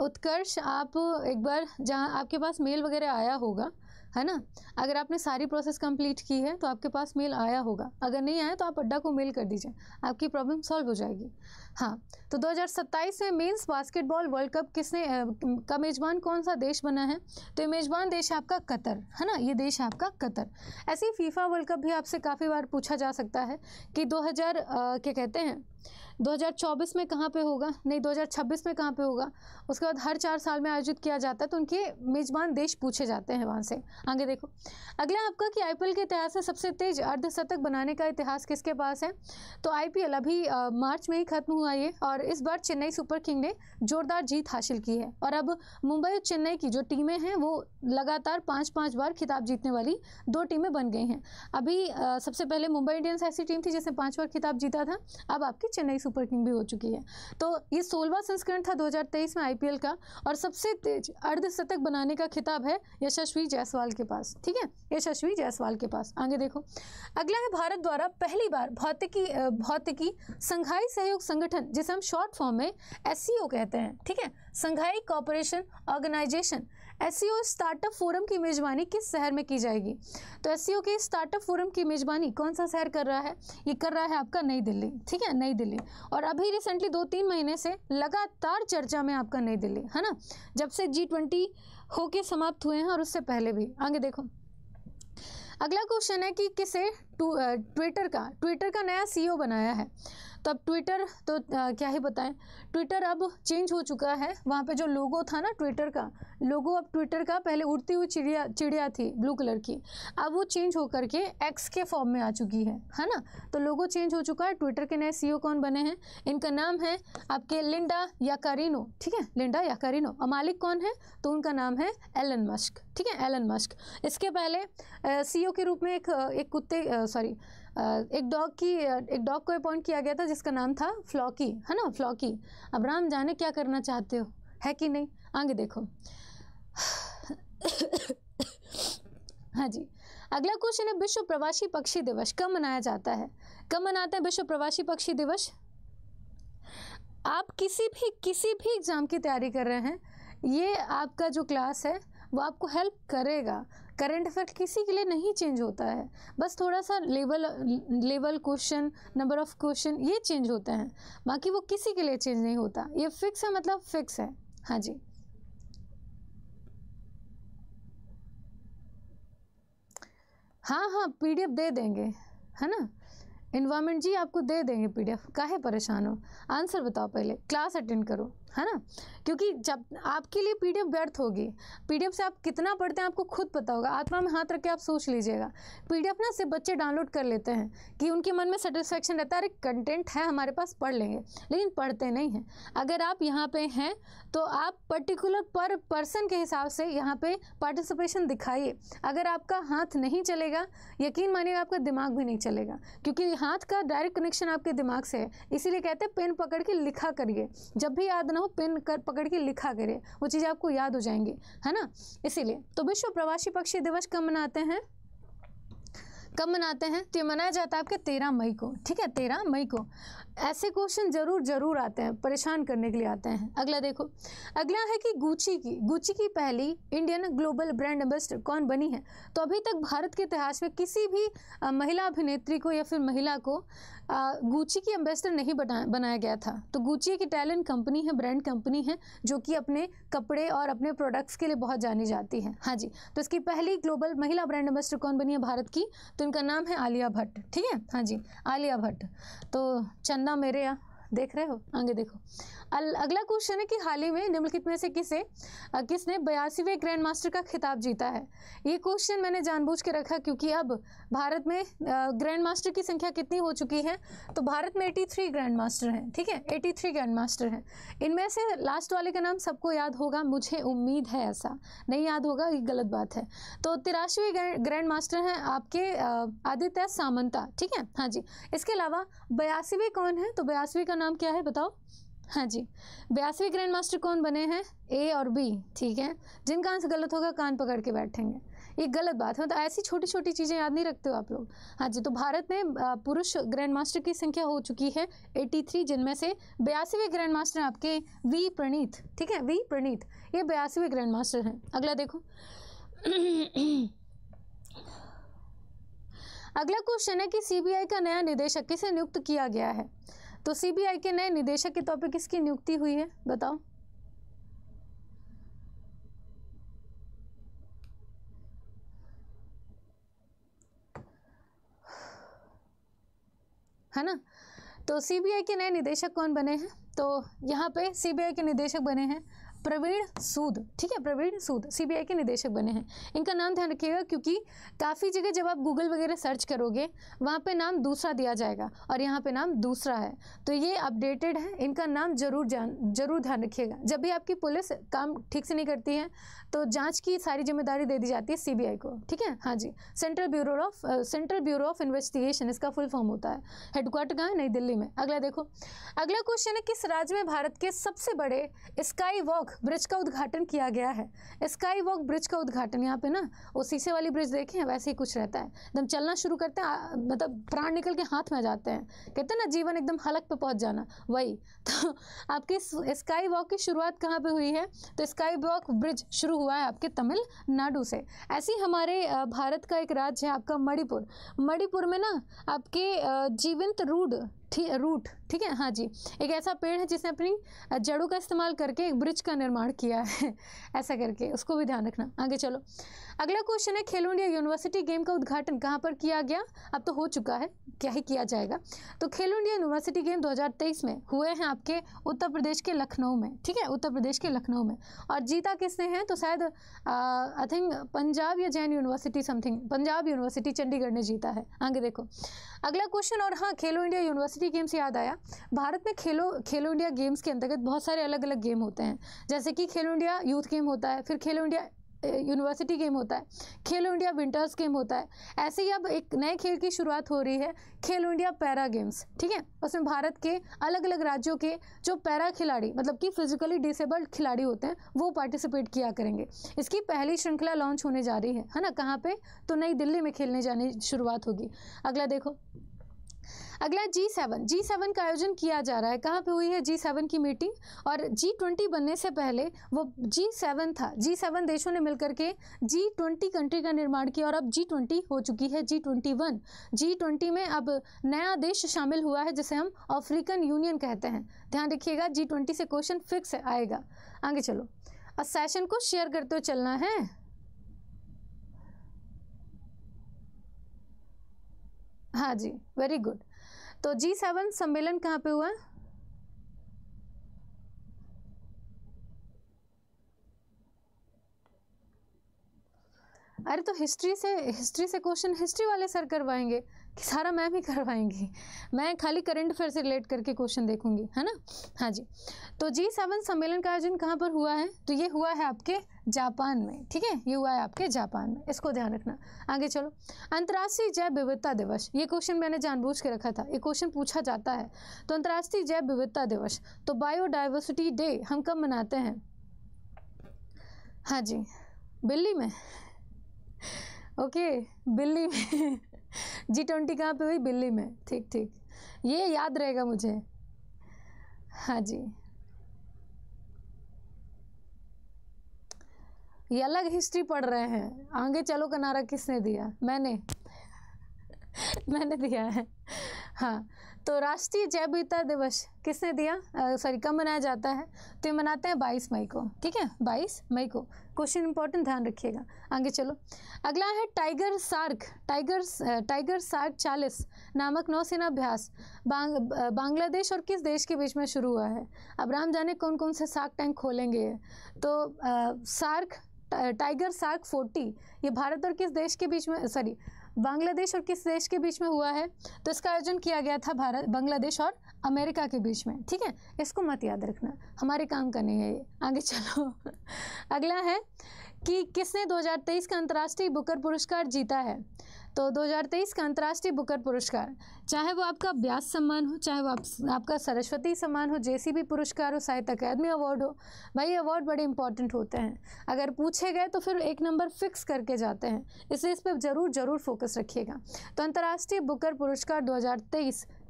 उत्कर्ष, आप एक बार जहाँ आपके पास मेल वगैरह आया होगा, है ना? अगर आपने सारी प्रोसेस कंप्लीट की है तो आपके पास मेल आया होगा। अगर नहीं आया तो आप अड्डा को मेल कर दीजिए। आपकी प्रॉब्लम सॉल्व हो जाएगी। हाँ तो 2027 में मेंस बास्केटबॉल वर्ल्ड कप किसने का मेज़बान कौन सा देश बना है? तो मेज़बान देश है आपका कतर, है ना? ये देश है आपका कतर। ऐसे ही फीफा वर्ल्ड कप भी आपसे काफ़ी बार पूछा जा सकता है कि 2000 क्या कहते हैं 2024 में कहाँ पे होगा? नहीं 2026 में कहाँ पे होगा? उसके बाद हर चार साल में आयोजित किया जाता है तो उनके मेज़बान देश पूछे जाते हैं वहाँ से। आगे देखो। अगला आपका कि आईपीएल के इतिहास में सबसे तेज अर्धशतक बनाने का इतिहास किसके पास है? तो आईपीएल अभी आ, मार्च में ही खत्म हुआ ये और इस बार चेन्नई सुपर किंग ने जोरदार जीत हासिल की है। और अब मुंबई और चेन्नई की जो टीमें हैं वो लगातार पाँच पाँच बार खिताब जीतने वाली दो टीमें बन गई हैं। अभी सबसे पहले मुंबई इंडियंस ऐसी टीम थी जिसने पाँच बार खिताब जीता था। अब आपकी चेन्नई सुपर किंग भी हो चुकी है। तो ये सोलवा संस्करण था 2023 में आईपीएल का और सबसे तेज अर्धशतक बनाने का खिताब है यशस्वी जायसवाल के पास, ठीक है? यशस्वी जायसवाल के पास। आगे देखो। अगला है भारत द्वारा पहली बार भौतिकी भौतिकी संघाई सहयोग संगठन, जिसे हम शॉर्ट फॉर्म में एससीओ कहते हैं, ठीक है? Shanghai cooperation organisation. S startup forum की मेजबानी किस शहर में की जाएगी? तो एस के स्टार्टअप फोरम की मेजबानी कौन सा शहर कर रहा है? ये कर रहा है आपका नई दिल्ली, ठीक है? नई दिल्ली। और अभी रिसेंटली दो तीन महीने से लगातार चर्चा में आपका नई दिल्ली, है ना? जब से जी ट्वेंटी होके समाप्त हुए हैं और उससे पहले भी। आगे देखो। अगला क्वेश्चन है कि किसे ट्विटर का ट्विटर का नया सीईओ बनाया है। तो अब ट्विटर तो आ, क्या ही बताएँ। ट्विटर अब चेंज हो चुका है। वहाँ पे जो लोगो था ना ट्विटर का लोगो अब ट्विटर का पहले उड़ती हुई चिड़िया चिड़िया थी ब्लू कलर की। अब वो चेंज होकर के एक्स के फॉर्म में आ चुकी है है ना? तो लोगो चेंज हो चुका है। ट्विटर के नए सी कौन बने हैं? इनका नाम है आपके लिंडा याकारिनो ठीक है? लिंडा याकारिनो और मालिक कौन है? तो उनका नाम है एलन मस्क ठीक है? एलन मस्क इसके पहले सी के रूप में एक एक कुत्ते सॉरी एक डॉग की, एक डॉग को अपॉइंट किया गया था जिसका नाम था फ्लॉकी, है ना? फ्लॉकी। अब राम जाने क्या करना चाहते हो? है कि नहीं? आगे देखो। हाँ जी। अगला क्वेश्चन है, विश्व प्रवासी पक्षी दिवस, कब मनाया जाता है? कब मनाते हैं विश्व प्रवासी पक्षी दिवस? आप किसी भी किसी भी एग्ज़ाम की तैयारी कर रहे हैं, ये आपका जो क्लास है, वो आपको हेल्प करेगा। करंट अफेयर किसी के लिए नहीं चेंज होता है। बस थोड़ा सा level level question, number of question, ये चेंज होते हैं। बाकी वो किसी के लिए चेंज नहीं होता। ये फिक्स है मतलब फिक्स है। हाँ जी। हाँ हाँ पीडीएफ दे देंगे, है ना? इन्वायरमेंट जी आपको दे देंगे पीडीएफ, काहे परेशान हो? आंसर बताओ पहले, क्लास अटेंड करो। है ना? क्योंकि जब आपके लिए पीडीएफ व्यर्थ होगी पीडीएफ से आप कितना पढ़ते हैं आपको खुद पता होगा। आत्मा में हाथ रख के आप सोच लीजिएगा। पीडीएफ ना सिर्फ़ बच्चे डाउनलोड कर लेते हैं कि उनके मन में सेटिस्फेक्शन रहता है, अरे कंटेंट है हमारे पास, पढ़ लेंगे। लेकिन पढ़ते नहीं हैं। अगर आप यहाँ पे हैं तो आप पर्टिकुलर पर पर्सन के हिसाब से यहाँ पे पार्टिसिपेशन दिखाइए। अगर आपका हाथ नहीं चलेगा, यकीन मानिएगा आपका दिमाग भी नहीं चलेगा। क्योंकि हाथ का डायरेक्ट कनेक्शन आपके दिमाग से है। इसीलिए कहते हैं पेन पकड़ के लिखा करिए। जब भी याद ना हो, पेन कर, पकड़ के लिखा करिए वो चीज़ आपको याद हो जाएँगी, है ना? इसीलिए तो विश्व प्रवासी पक्षी दिवस कब मनाते हैं? कब मनाते हैं? तो ये मनाया जाता है आपके तेरह मई को, ठीक है? तेरह मई को। ऐसे क्वेश्चन ज़रूर ज़रूर आते हैं, परेशान करने के लिए आते हैं। अगला देखो, अगला है कि गुची की गुची की पहली इंडियन ग्लोबल ब्रांड एम्बेसडर कौन बनी है? तो अभी तक भारत के इतिहास में किसी भी महिला अभिनेत्री को या फिर महिला को गुची की एम्बेसडर नहीं बना, बनाया गया था। तो गुची एक इटालियन कंपनी है ब्रांड कंपनी है, जो कि अपने कपड़े और अपने प्रोडक्ट्स के लिए बहुत जानी जाती है। हाँ जी तो इसकी पहली ग्लोबल महिला ब्रांड एम्बेसडर कौन बनी है? भारत की। तो इनका नाम है आलिया भट्ट, ठीक है? हाँ जी, आलिया भट्ट। तो चंदा मेरे यहाँ, देख रहे हो? आगे देखो। अगला क्वेश्चन है कि हाल ही में निम्नलिखित में से किसे किसने बयासीवें ग्रैंड मास्टर का खिताब जीता है? ये क्वेश्चन मैंने जानबूझ के रखा क्योंकि अब भारत में ग्रैंड मास्टर की संख्या कितनी हो चुकी है तो भारत में 83 ग्रैंड मास्टर हैं, ठीक है? 83 ग्रैंड मास्टर हैं। इनमें से लास्ट वाले का नाम सबको याद होगा, मुझे उम्मीद है ऐसा। नहीं याद होगा, ये गलत बात है। तो तिराशवी ग्रैंड मास्टर हैं आपके आदित्य सामंता, ठीक है? हाँ जी। इसके अलावा बयासीवें कौन है? तो बयासीवें का नाम क्या है, बताओ? हाँ जी। बयासवीं ग्रैंड मास्टर कौन बने हैं? ए और बी ठीक है? जिनका आंसर गलत होगा, कान पकड़ के बैठेंगे। ये गलत बात है मतलब तो ऐसी छोटी छोटी चीज़ें याद नहीं रखते हो आप लोग? हाँ जी तो भारत में पुरुष ग्रैंड मास्टर की संख्या हो चुकी है 83 जिनमें से बयासीवें ग्रैंड मास्टर आपके वी प्रणीत, ठीक है? वी प्रणीत, ये बयासीवें ग्रैंड मास्टर हैं। अगला देखो। अगला क्वेश्चन है कि सीबीआई का नया निदेशक किसे नियुक्त किया गया है? तो सीबीआई के नए निदेशक के तौर पर किसकी नियुक्ति हुई है? बताओ। है ना? तो सीबीआई के नए निदेशक कौन बने हैं? तो यहाँ पे सीबीआई के निदेशक बने हैं प्रवीण सूद, ठीक है, प्रवीण सूद सीबीआई के निदेशक बने हैं। इनका नाम ध्यान रखिएगा क्योंकि काफ़ी जगह जब आप गूगल वगैरह सर्च करोगे, वहाँ पे नाम दूसरा दिया जाएगा और यहाँ पे नाम दूसरा है। तो ये अपडेटेड है, इनका नाम ज़रूर जान, ज़रूर ध्यान रखिएगा। जब भी आपकी पुलिस काम ठीक से नहीं करती है तो जाँच की सारी ज़िम्मेदारी दे दी जाती है सीबीआई को, ठीक है? हाँ जी। Central bureau of central bureau of investigation इसका फुल फॉर्म होता है। हेडक्वार्टर कहाँ है? नई दिल्ली में। अगला देखो। अगला क्वेश्चन है, किस राज्य में भारत के सबसे बड़े स्काई वॉक ब्रिज का उद्घाटन किया गया है। स्काई वॉक ब्रिज का उद्घाटन यहाँ पे ना, वो शीशे वाली ब्रिज देखे हैं, वैसे ही कुछ रहता है। एकदम चलना शुरू करते हैं मतलब प्राण निकल के हाथ में जाते हैं। कहते हैं ना, जीवन एकदम हलक पे पहुँच जाना, वही। तो आपकी स्काई वॉक की शुरुआत कहाँ पर हुई है? तो स्काई वॉक ब्रिज शुरू हुआ है आपके तमिलनाडु से। ऐसे हमारे भारत का एक राज्य है आपका मणिपुर। मणिपुर में ना आपके जीवंत रूड रूट ठीक है? हाँ जी। एक ऐसा पेड़ है जिसने अपनी जड़ों का इस्तेमाल करके एक ब्रिज का निर्माण किया है, ऐसा करके, उसको भी ध्यान रखना। आगे चलो। अगला क्वेश्चन है, खेलो इंडिया यूनिवर्सिटी गेम का उद्घाटन कहाँ पर किया गया? अब तो हो चुका है, क्या ही किया जाएगा? तो खेलो इंडिया यूनिवर्सिटी गेम 2023 में हुए हैं आपके उत्तर प्रदेश के लखनऊ में, ठीक है? उत्तर प्रदेश के लखनऊ में। और जीता किसने हैं? तो शायद आई थिंक पंजाब या Jain university something Punjab university Chandigarh ने जीता है। आगे देखो। अगला क्वेश्चन और हाँ खेलो इंडिया यूनिवर्सिटी गेम्स याद आया। भारत में खेलो खेलो इंडिया गेम्स के अंतर्गत बहुत सारे अलग अलग गेम होते हैं। जैसे कि खेलो इंडिया यूथ गेम होता है, फिर खेलो इंडिया यूनिवर्सिटी गेम होता है, खेलो इंडिया विंटर्स गेम होता है। ऐसे ही अब एक नए खेल की शुरुआत हो रही है, खेलो इंडिया पैरा गेम्स, ठीक है? उसमें भारत के अलग अलग राज्यों के जो पैरा खिलाड़ी मतलब कि फिजिकली डिसेबल्ड खिलाड़ी होते हैं, वो पार्टिसिपेट किया करेंगे। इसकी पहली श्रृंखला लॉन्च होने जा रही है है ना? कहाँ पे? तो नई दिल्ली में खेलने जाने शुरुआत होगी। अगला देखो। अगला जी सेवन जी सेवन का आयोजन किया जा रहा है। कहाँ पे हुई है जी सेवन की मीटिंग और जी ट्वेंटी बनने से पहले वो जी सेवन था। जी सेवन देशों ने मिलकर के जी ट्वेंटी कंट्री का निर्माण किया और अब जी ट्वेंटी हो चुकी है G twenty one G twenty में अब नया देश शामिल हुआ है, जिसे हम अफ्रीकन यूनियन कहते हैं। ध्यान रखिएगा जी ट्वेंटी से क्वेश्चन फिक्स आएगा। आगे चलो। और सेशन को शेयर करते हुए चलना है। हाँ जी वेरी गुड तो जी सेवन सम्मेलन कहाँ पे हुआ? अरे तो हिस्ट्री से हिस्ट्री से क्वेश्चन हिस्ट्री वाले सर करवाएँगे। कि सारा मैम ही करवाएँगी। मैं खाली करंट अफेयर से रिलेट करके क्वेश्चन देखूँगी, है ना? हाँ जी। तो जी सेवन सम्मेलन का आयोजन कहाँ पर हुआ है? तो ये हुआ है आपके जापान में, ठीक है? ये हुआ है आपके जापान में। इसको ध्यान रखना। आगे चलो। अंतर्राष्ट्रीय जैव विविधता दिवस। ये क्वेश्चन मैंने जानबूझ के रखा था। ये क्वेश्चन पूछा जाता है। तो अंतर्राष्ट्रीय जैव विविधता दिवस। तो बायोडाइवर्सिटी डे हम कब मनाते हैं? हाँ जी। बिल्ली में। ओके, बिल्ली में। जी ट्वेंटी कहाँ पर हुई? बिल्ली में। ठीक ठीक। ये याद रहेगा मुझे। हाँ जी। ये अलग हिस्ट्री पढ़ रहे हैं। आगे चलो, का नारा किसने दिया? मैंने। मैंने दिया है। हाँ। तो राष्ट्रीय जैव विविधता दिवस किसने दिया? सॉरी कब मनाया जाता है? तो ये मनाते हैं बाईस मई को ठीक है? बाईस मई को। क्वेश्चन इंपॉर्टेंट ध्यान रखिएगा। आगे चलो। अगला है tiger shark tiger tiger shark चालीस नामक नौसेना अभ्यास। बांग, बांग्लादेश और किस देश के बीच में शुरू हुआ है? अब राम जाने कौन कौन से सार्क टैंक खोलेंगे? तो आ, सार्क टाइगर सार्क फोर्टी ये भारत और किस देश के बीच में सॉरी बांग्लादेश और किस देश के बीच में हुआ है? तो इसका आयोजन किया गया था भारत, बांग्लादेश और अमेरिका के बीच में, ठीक है? इसको मत याद रखना, हमारे काम का नहीं है ये। आगे चलो। अगला है कि किसने 2023 का अंतर्राष्ट्रीय बुकर पुरस्कार जीता है? तो 2023 का अंतर्राष्ट्रीय बुकर पुरस्कार। चाहे वो आपका व्यास सम्मान हो चाहे वो आप, आपका सरस्वती सम्मान हो जेसीबी पुरस्कार हो साहित्य अकादमी अवार्ड हो भाई अवार्ड बड़े इंपॉर्टेंट होते हैं। अगर पूछे गए तो फिर एक नंबर फिक्स करके जाते हैं। इसलिए इस पर ज़रूर ज़रूर फोकस रखिएगा। तो अंतर्राष्ट्रीय बुकर पुरस्कार दो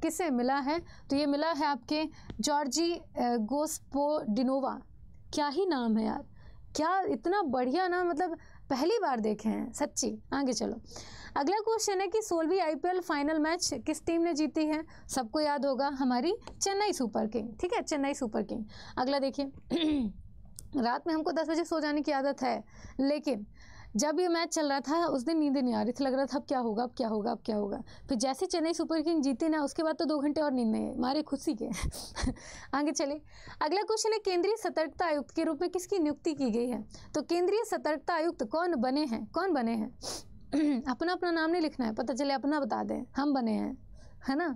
किसे मिला है? तो ये मिला है आपके जॉर्जी गोस्पोडिनोवा। क्या ही नाम है यार। क्या इतना बढ़िया ना मतलब पहली बार देखे हैं। सच्ची आगे चलो। अगला क्वेश्चन है कि सोलहवीं आईपीएल फाइनल मैच किस टीम ने जीती है? सबको याद होगा हमारी चेन्नई सुपर किंग, ठीक है? Chennai super king. अगला देखिए, रात में हमको दस बजे सो जाने की आदत है, लेकिन जब ये मैच चल रहा था, उस दिन नींद नहीं आ रही थी। लग रहा था अब क्या होगा, अब क्या होगा, अब क्या होगा। फिर जैसे चेन्नई सुपर किंग जीती ना, उसके बाद तो दो घंटे और नींद नहीं मारे खुशी के। आगे चले अगला क्वेश्चन है, केंद्रीय सतर्कता आयुक्त के रूप में किसकी नियुक्ति की गई है? तो केंद्रीय सतर्कता आयुक्त कौन बने हैं? कौन बने हैं? अपना अपना नाम नहीं लिखना है, पता चले अपना बता दें, हम बने हैं, है ना?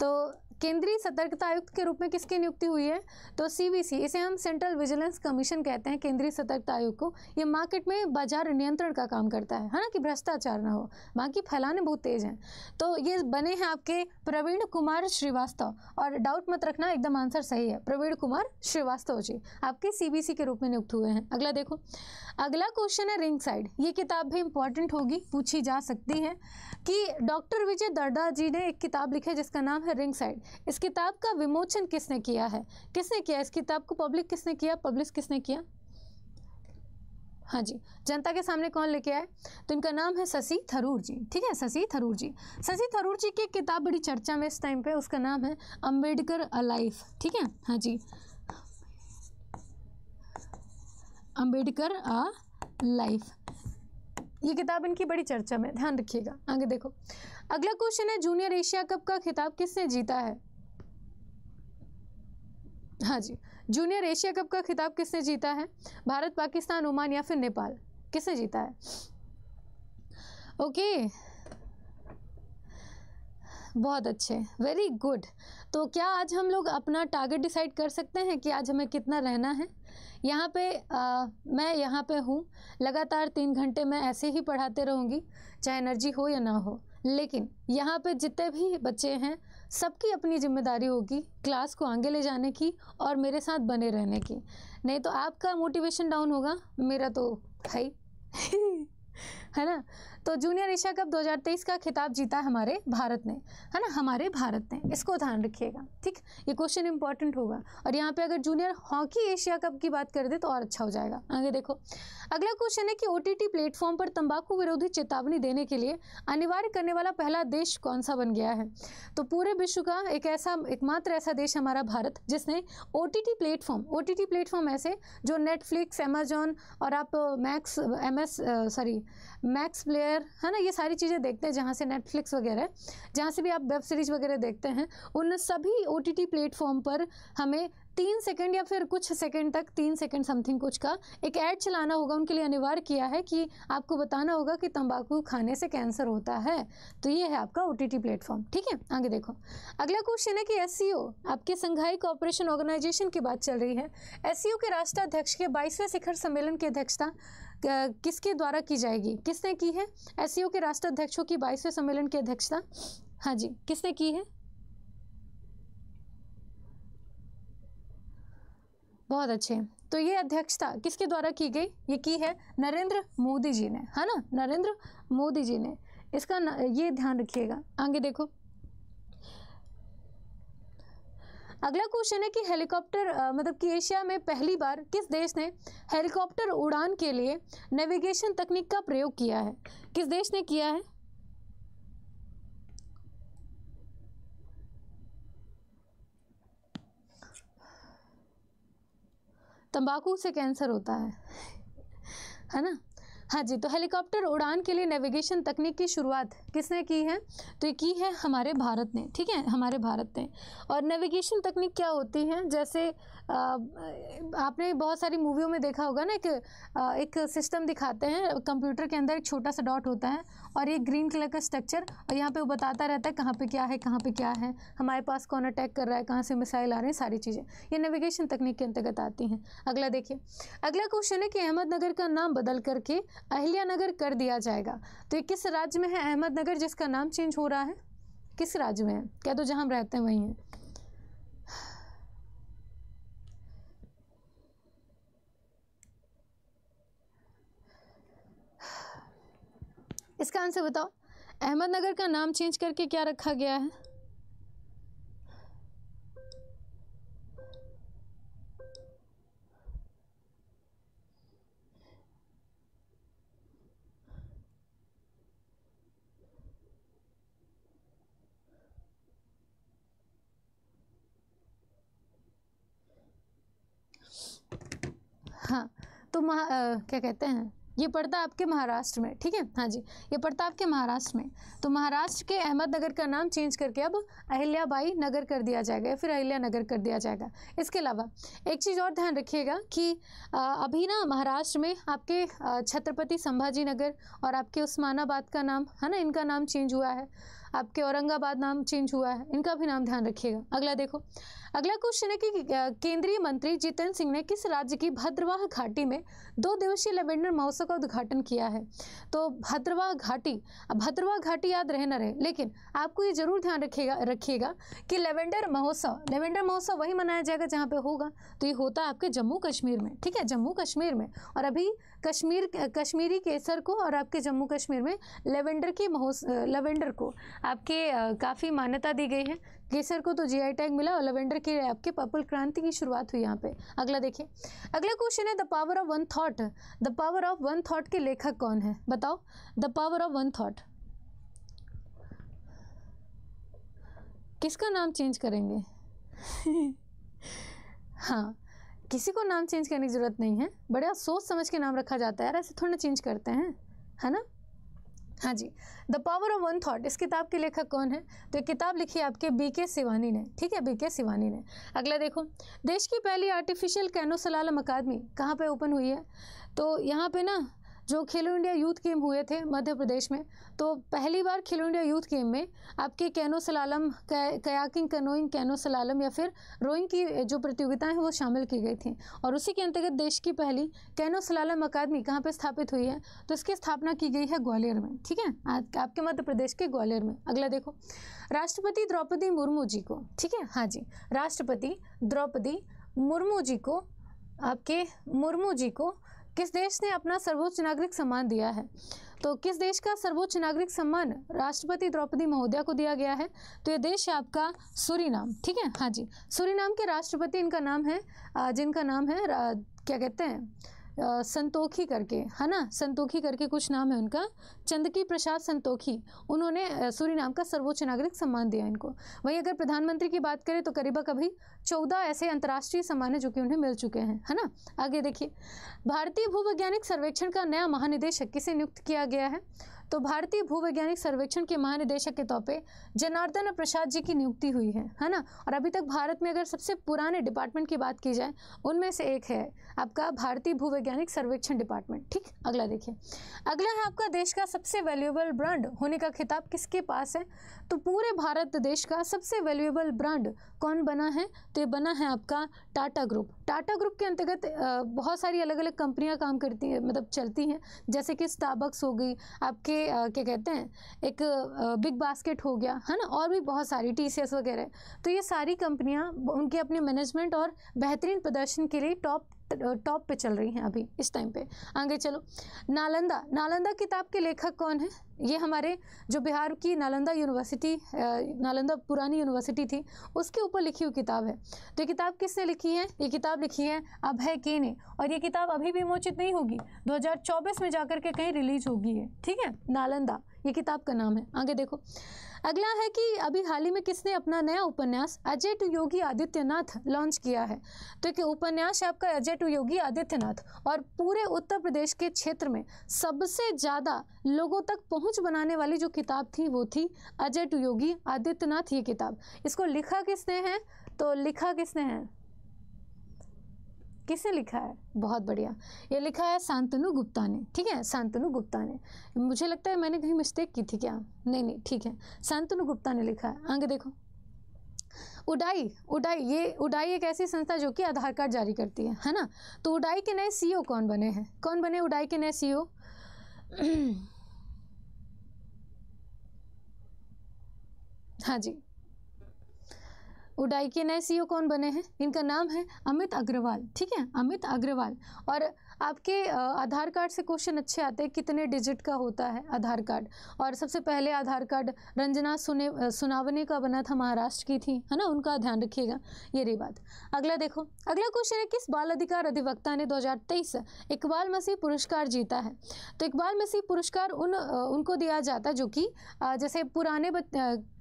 तो केंद्रीय सतर्कता आयुक्त के रूप में किसकी नियुक्ति हुई है? तो सीवीसी इसे हम सेंट्रल विजिलेंस कमीशन कहते हैं, केंद्रीय सतर्कता आयोग को। ये मार्केट में बाज़ार नियंत्रण का काम करता है है ना कि भ्रष्टाचार ना हो, बाकी फैलाने बहुत तेज हैं। तो ये बने हैं आपके प्रवीण कुमार श्रीवास्तव, और डाउट मत रखना, एकदम आंसर सही है, प्रवीण कुमार श्रीवास्तव जी, आपके सीबीसी के रूप में नियुक्त हुए हैं। अगला देखो, अगला क्वेश्चन है रिंग साइड ये किताब भी इंपॉर्टेंट होगी, पूछी जा सकती है कि डॉक्टर विजय दर्दा जी ने एक किताब लिखी है, जिसका नाम है रिंग साइड इस किताब का विमोचन किसने किया है? किसने किया? इस किताब को पब्लिक किसने किया? पब्लिश किसने किया? हाँ जी, जनता के सामने कौन लेके आए तो इनका नाम है शशि थरूर जी, ठीक है? शशि थरूर जी। शशि थरूर जी की किताब बड़ी चर्चा में इस टाइम पे, उसका नाम है अंबेडकर अलाइफ, ठीक है? हाँ जी। अंबेडकर आ लाइफ ये किताब इनकी बड़ी चर्चा में ध्यान रखिएगा। आगे देखो। अगला क्वेश्चन है जूनियर एशिया कप का खिताब किसने जीता है? हाँ जी जूनियर एशिया कप का खिताब किसने जीता है? भारत, पाकिस्तान, ओमान या फिर नेपाल? किसने जीता है? ओके बहुत अच्छे। वेरी गुड तो क्या आज हम लोग अपना टारगेट डिसाइड कर सकते हैं कि आज हमें कितना रहना है? यहाँ पे आ, मैं यहाँ पे हूँ। लगातार तीन घंटे मैं ऐसे ही पढ़ाते रहूँगी चाहे एनर्जी हो या ना हो। लेकिन यहाँ पे जितने भी बच्चे हैं सबकी अपनी ज़िम्मेदारी होगी क्लास को आगे ले जाने की और मेरे साथ बने रहने की। नहीं तो आपका मोटिवेशन डाउन होगा मेरा तो है है ना? तो जूनियर एशिया कप 2023 का खिताब जीता हमारे भारत ने, है ना? हमारे भारत ने। इसको ध्यान रखिएगा, ठीक? ये क्वेश्चन इंपॉर्टेंट होगा। और यहाँ पे अगर जूनियर हॉकी एशिया कप की बात कर दे तो और अच्छा हो जाएगा। आगे देखो। अगला क्वेश्चन है कि ओ प्लेटफॉर्म पर तंबाकू विरोधी चेतावनी देने के लिए अनिवार्य करने वाला पहला देश कौन सा बन गया है? तो पूरे विश्व का एक ऐसा, एकमात्र ऐसा देश हमारा भारत, जिसने ओ प्लेटफॉर्म ओ प्लेटफॉर्म ऐसे जो नेटफ्लिक्स अमेजोन और आप max MS sorry max player है ना? ये सारी चीज़ें देखते हैं जहाँ से नेटफ्लिक्स वगैरह जहाँ से भी आप वेब सीरीज़ वगैरह देखते हैं, उन सभी ओ टी टी प्लेटफॉर्म पर हमें तीन सेकंड या फिर कुछ सेकंड तक, तीन सेकंड समथिंग कुछ का एक ऐड चलाना होगा, उनके लिए अनिवार्य किया है कि आपको बताना होगा कि तंबाकू खाने से कैंसर होता है। तो ये है आपका ओ टी टी प्लेटफॉर्म ठीक है? आगे देखो। अगला क्वेश्चन है कि एस आपके संघाई कॉपरेशन ऑर्गेनाइजेशन की बात चल रही है। एस के राष्ट्राध्यक्ष के बाईसवें शिखर सम्मेलन की अध्यक्षता किसके द्वारा की जाएगी? किसने की है? एस के राष्ट्राध्यक्षों की बाईसवें सम्मेलन की अध्यक्षता। हाँ जी किसने की है? बहुत अच्छे। तो ये अध्यक्षता किसके द्वारा की गई? ये की है नरेंद्र मोदी जी ने। है ना? नरेंद्र मोदी जी ने। इसका न, ये ध्यान रखिएगा। आगे देखो। अगला क्वेश्चन है कि हेलीकॉप्टर मतलब कि एशिया में पहली बार किस देश ने हेलीकॉप्टर उड़ान के लिए नेविगेशन तकनीक का प्रयोग किया है? किस देश ने किया है? तंबाकू से कैंसर होता है। है ना? हाँ जी तो हेलीकॉप्टर उड़ान के लिए नेविगेशन तकनीक की शुरुआत किसने की है? तो ये की है हमारे भारत ने ठीक है? हमारे भारत ने। और नेविगेशन तकनीक क्या होती है? जैसे आ, आपने बहुत सारी मूवियों में देखा होगा ना एक एक सिस्टम दिखाते हैं कंप्यूटर के अंदर एक छोटा सा डॉट होता है और ये ग्रीन कलर का स्ट्रक्चर, और यहाँ पे वो बताता रहता है कहाँ पे क्या है, कहाँ पे क्या है। हमारे पास कौन अटैक कर रहा है, कहाँ से मिसाइल आ रहे हैं, सारी चीज़ें। ये नेविगेशन तकनीक के अंतर्गत आती हैं। अगला देखिए। अगला क्वेश्चन है कि अहमदनगर का नाम बदल करके अहिल्यानगर कर दिया जाएगा। तो ये किस राज्य में है अहमदनगर जिसका नाम चेंज हो रहा है? किस राज्य में है? क्या तो जहाँ हम रहते हैं, वहीं है। इसका आंसर बताओ। अहमदनगर का नाम चेंज करके क्या रखा गया है? हाँ तो महा क्या कहते हैं? ये पड़ता आपके महाराष्ट्र में, ठीक है? हाँ जी, ये पड़ता आपके महाराष्ट्र में। तो महाराष्ट्र के अहमदनगर का नाम चेंज करके अब अहिल्याबाई नगर कर दिया जाएगा या फिर अहिल्या नगर कर दिया जाएगा। इसके अलावा एक चीज़ और ध्यान रखिएगा कि अभी ना महाराष्ट्र में आपके छत्रपति संभाजी नगर और आपके उस्मानाबाद का नाम, है ना, इनका नाम चेंज हुआ है। आपके औरंगाबाद नाम चेंज हुआ है, इनका भी नाम ध्यान रखिएगा। अगला देखो अगला क्वेश्चन है कि केंद्रीय मंत्री जितेंद्र सिंह ने किस राज्य की भद्रवाह घाटी में दो दिवसीय लेवेंडर महोत्सव का उद्घाटन किया है? तो भद्रवाह घाटी भद्रवाह घाटी याद रहे न रहे, लेकिन आपको ये ज़रूर ध्यान रखिएगा रखिएगा कि लेवेंडर महोत्सव लेवेंडर महोत्सव वही मनाया जाएगा जहाँ पे होगा तो ये होता है आपके जम्मू कश्मीर में, ठीक है? जम्मू कश्मीर में, और अभी कश्मीर, कश्मीरी केसर को और आपके जम्मू कश्मीर में लेवेंडर की महोत्सव लेवेंडर को आपके काफ़ी मान्यता दी गई है केसर को तो जीआई टैग मिला और लेवेंडर के आपके पर्पल क्रांति की शुरुआत हुई यहाँ पे। अगला देखिए। अगला क्वेश्चन है the power of one thought the power of one thought के लेखक कौन है? बताओ। The power of one thought किसका नाम चेंज करेंगे? हाँ किसी को नाम चेंज करने की ज़रूरत नहीं है। बड़ा सोच समझ के नाम रखा जाता है। यार, ऐसे थोड़ा चेंज करते हैं, है ना? हाँ जी। The power of one thought इस किताब के लेखक कौन है? तो एक किताब लिखी आपके बी के सिवानी ने, ठीक है? बी के सिवानी ने। अगला देखो। देश की पहली आर्टिफिशियल कैनोसलालम अकादमी कहाँ पे ओपन हुई है? तो यहाँ पे ना जो खेलो इंडिया यूथ गेम हुए थे मध्य प्रदेश में तो पहली बार खेलो इंडिया यूथ गेम में आपके canoe slalom kayaking, canoeing, canoe slalom या फिर रोइंग की जो प्रतियोगिताएँ हैं, वो शामिल की गई थी। और उसी के अंतर्गत देश की पहली कैनो सलालम अकादमी कहाँ पर स्थापित हुई है तो इसकी स्थापना की गई है ग्वालियर में, ठीक है? आपके मध्य प्रदेश के ग्वालियर में। अगला देखो। राष्ट्रपति द्रौपदी मुर्मू जी को, ठीक है? हाँ जी। राष्ट्रपति द्रौपदी मुर्मू जी को, आपके मुर्मू जी को किस देश ने अपना सर्वोच्च नागरिक सम्मान दिया है? तो किस देश का सर्वोच्च नागरिक सम्मान राष्ट्रपति द्रौपदी महोदया को दिया गया है? तो ये देश है आपका सूरीनाम, ठीक है? हाँ जी, सूरीनाम के राष्ट्रपति इनका नाम है जिनका नाम है क्या कहते हैं? संतोखी करके, है ना? संतोखी करके कुछ नाम है उनका। चंदकी प्रसाद संतोखी, उन्होंने सूरी नाम का सर्वोच्च नागरिक सम्मान दिया इनको। वहीं अगर प्रधानमंत्री की बात करें तो करीबा कभी चौदह ऐसे अंतर्राष्ट्रीय सम्मान है जो कि उन्हें मिल चुके हैं, है ना? आगे देखिए, भारतीय भूवैज्ञानिक सर्वेक्षण का नया महानिदेशक किसे नियुक्त किया गया है? तो भारतीय भूवैज्ञानिक सर्वेक्षण के महानिदेशक के तौर पे जनार्दन प्रसाद जी की नियुक्ति हुई है है ना? और अभी तक भारत में अगर सबसे पुराने डिपार्टमेंट की बात की जाए, उनमें से एक है आपका भारतीय भूवैज्ञानिक सर्वेक्षण डिपार्टमेंट, ठीक? अगला देखिए। अगला है आपका देश का सबसे वैल्यूएबल ब्रांड होने का खिताब किसके पास है? तो पूरे भारत देश का सबसे वैल्यूएबल ब्रांड कौन बना है? तो ये बना है आपका टाटा ग्रुप। टाटा ग्रुप के अंतर्गत बहुत सारी अलग अलग कंपनियाँ काम करती हैं मतलब चलती हैं। जैसे कि स्टारबक्स हो गई, आपके क्या कहते हैं, एक बिग बास्केट हो गया, है ना? और भी बहुत सारी टीसीएस वगैरह। तो ये सारी कंपनियाँ, उनके अपने मैनेजमेंट और बेहतरीन प्रदर्शन के लिए टॉप टॉप पे चल रही हैं अभी, इस टाइम पे। आगे चलो। नालंदा। नालंदा किताब के लेखक कौन है? ये हमारे जो बिहार की नालंदा यूनिवर्सिटी नालंदा पुरानी यूनिवर्सिटी थी, उसके ऊपर लिखी हुई किताब है। तो ये किताब किसने लिखी है? ये किताब लिखी है अभय के ने। और ये किताब अभी भी मोचित नहीं होगी। 2024 में जाकर के कहीं रिलीज़ होगी है ठीक है? नालंदा। ये किताब का नाम है। आगे देखो। अगला है कि अभी हाल ही में किसने अपना नया उपन्यास अजय टू योगी आदित्यनाथ लॉन्च किया है? तो एक उपन्यास है आपका अजय टू योगी आदित्यनाथ और पूरे उत्तर प्रदेश के क्षेत्र में सबसे ज़्यादा लोगों तक पहुँच बनाने वाली जो किताब थी वो थी अजय टू योगी आदित्यनाथ ये किताब। इसको लिखा किसने है? तो लिखा किसने है? किसने लिखा है? बहुत बढ़िया। ये लिखा है शांतनु गुप्ता ने, ठीक है? शांतनु गुप्ता ने। मुझे लगता है मैंने कहीं मिस्टेक की थी क्या? नहीं नहीं, ठीक है। शांतनु गुप्ता ने लिखा है। आगे देखो। उडाई उडाई, ये, उडाई एक ऐसी संस्था जो कि आधार कार्ड जारी करती है है ना? तो उडाई के नए सीईओ कौन बने हैं? कौन बने उडाई के नए सीईओ हाँ जी। उडाई के नए सीईओ कौन बने हैं? इनका नाम है अमित अग्रवाल, ठीक है? अमित अग्रवाल। और आपके आधार कार्ड से क्वेश्चन अच्छे आते हैं, कितने डिजिट का होता है आधार कार्ड? और सबसे पहले आधार कार्ड रंजना सुने सुनावने का बना था महाराष्ट्र की थी, है ना? उनका ध्यान रखिएगा, ये रही बात। अगला देखो, अगला क्वेश्चन है, किस बाल अधिकार अधिवक्ता ने 2023 इकबाल मसीह पुरस्कार जीता है? तो इकबाल मसीह पुरस्कार उन उनको दिया जाता जो कि जैसे पुराने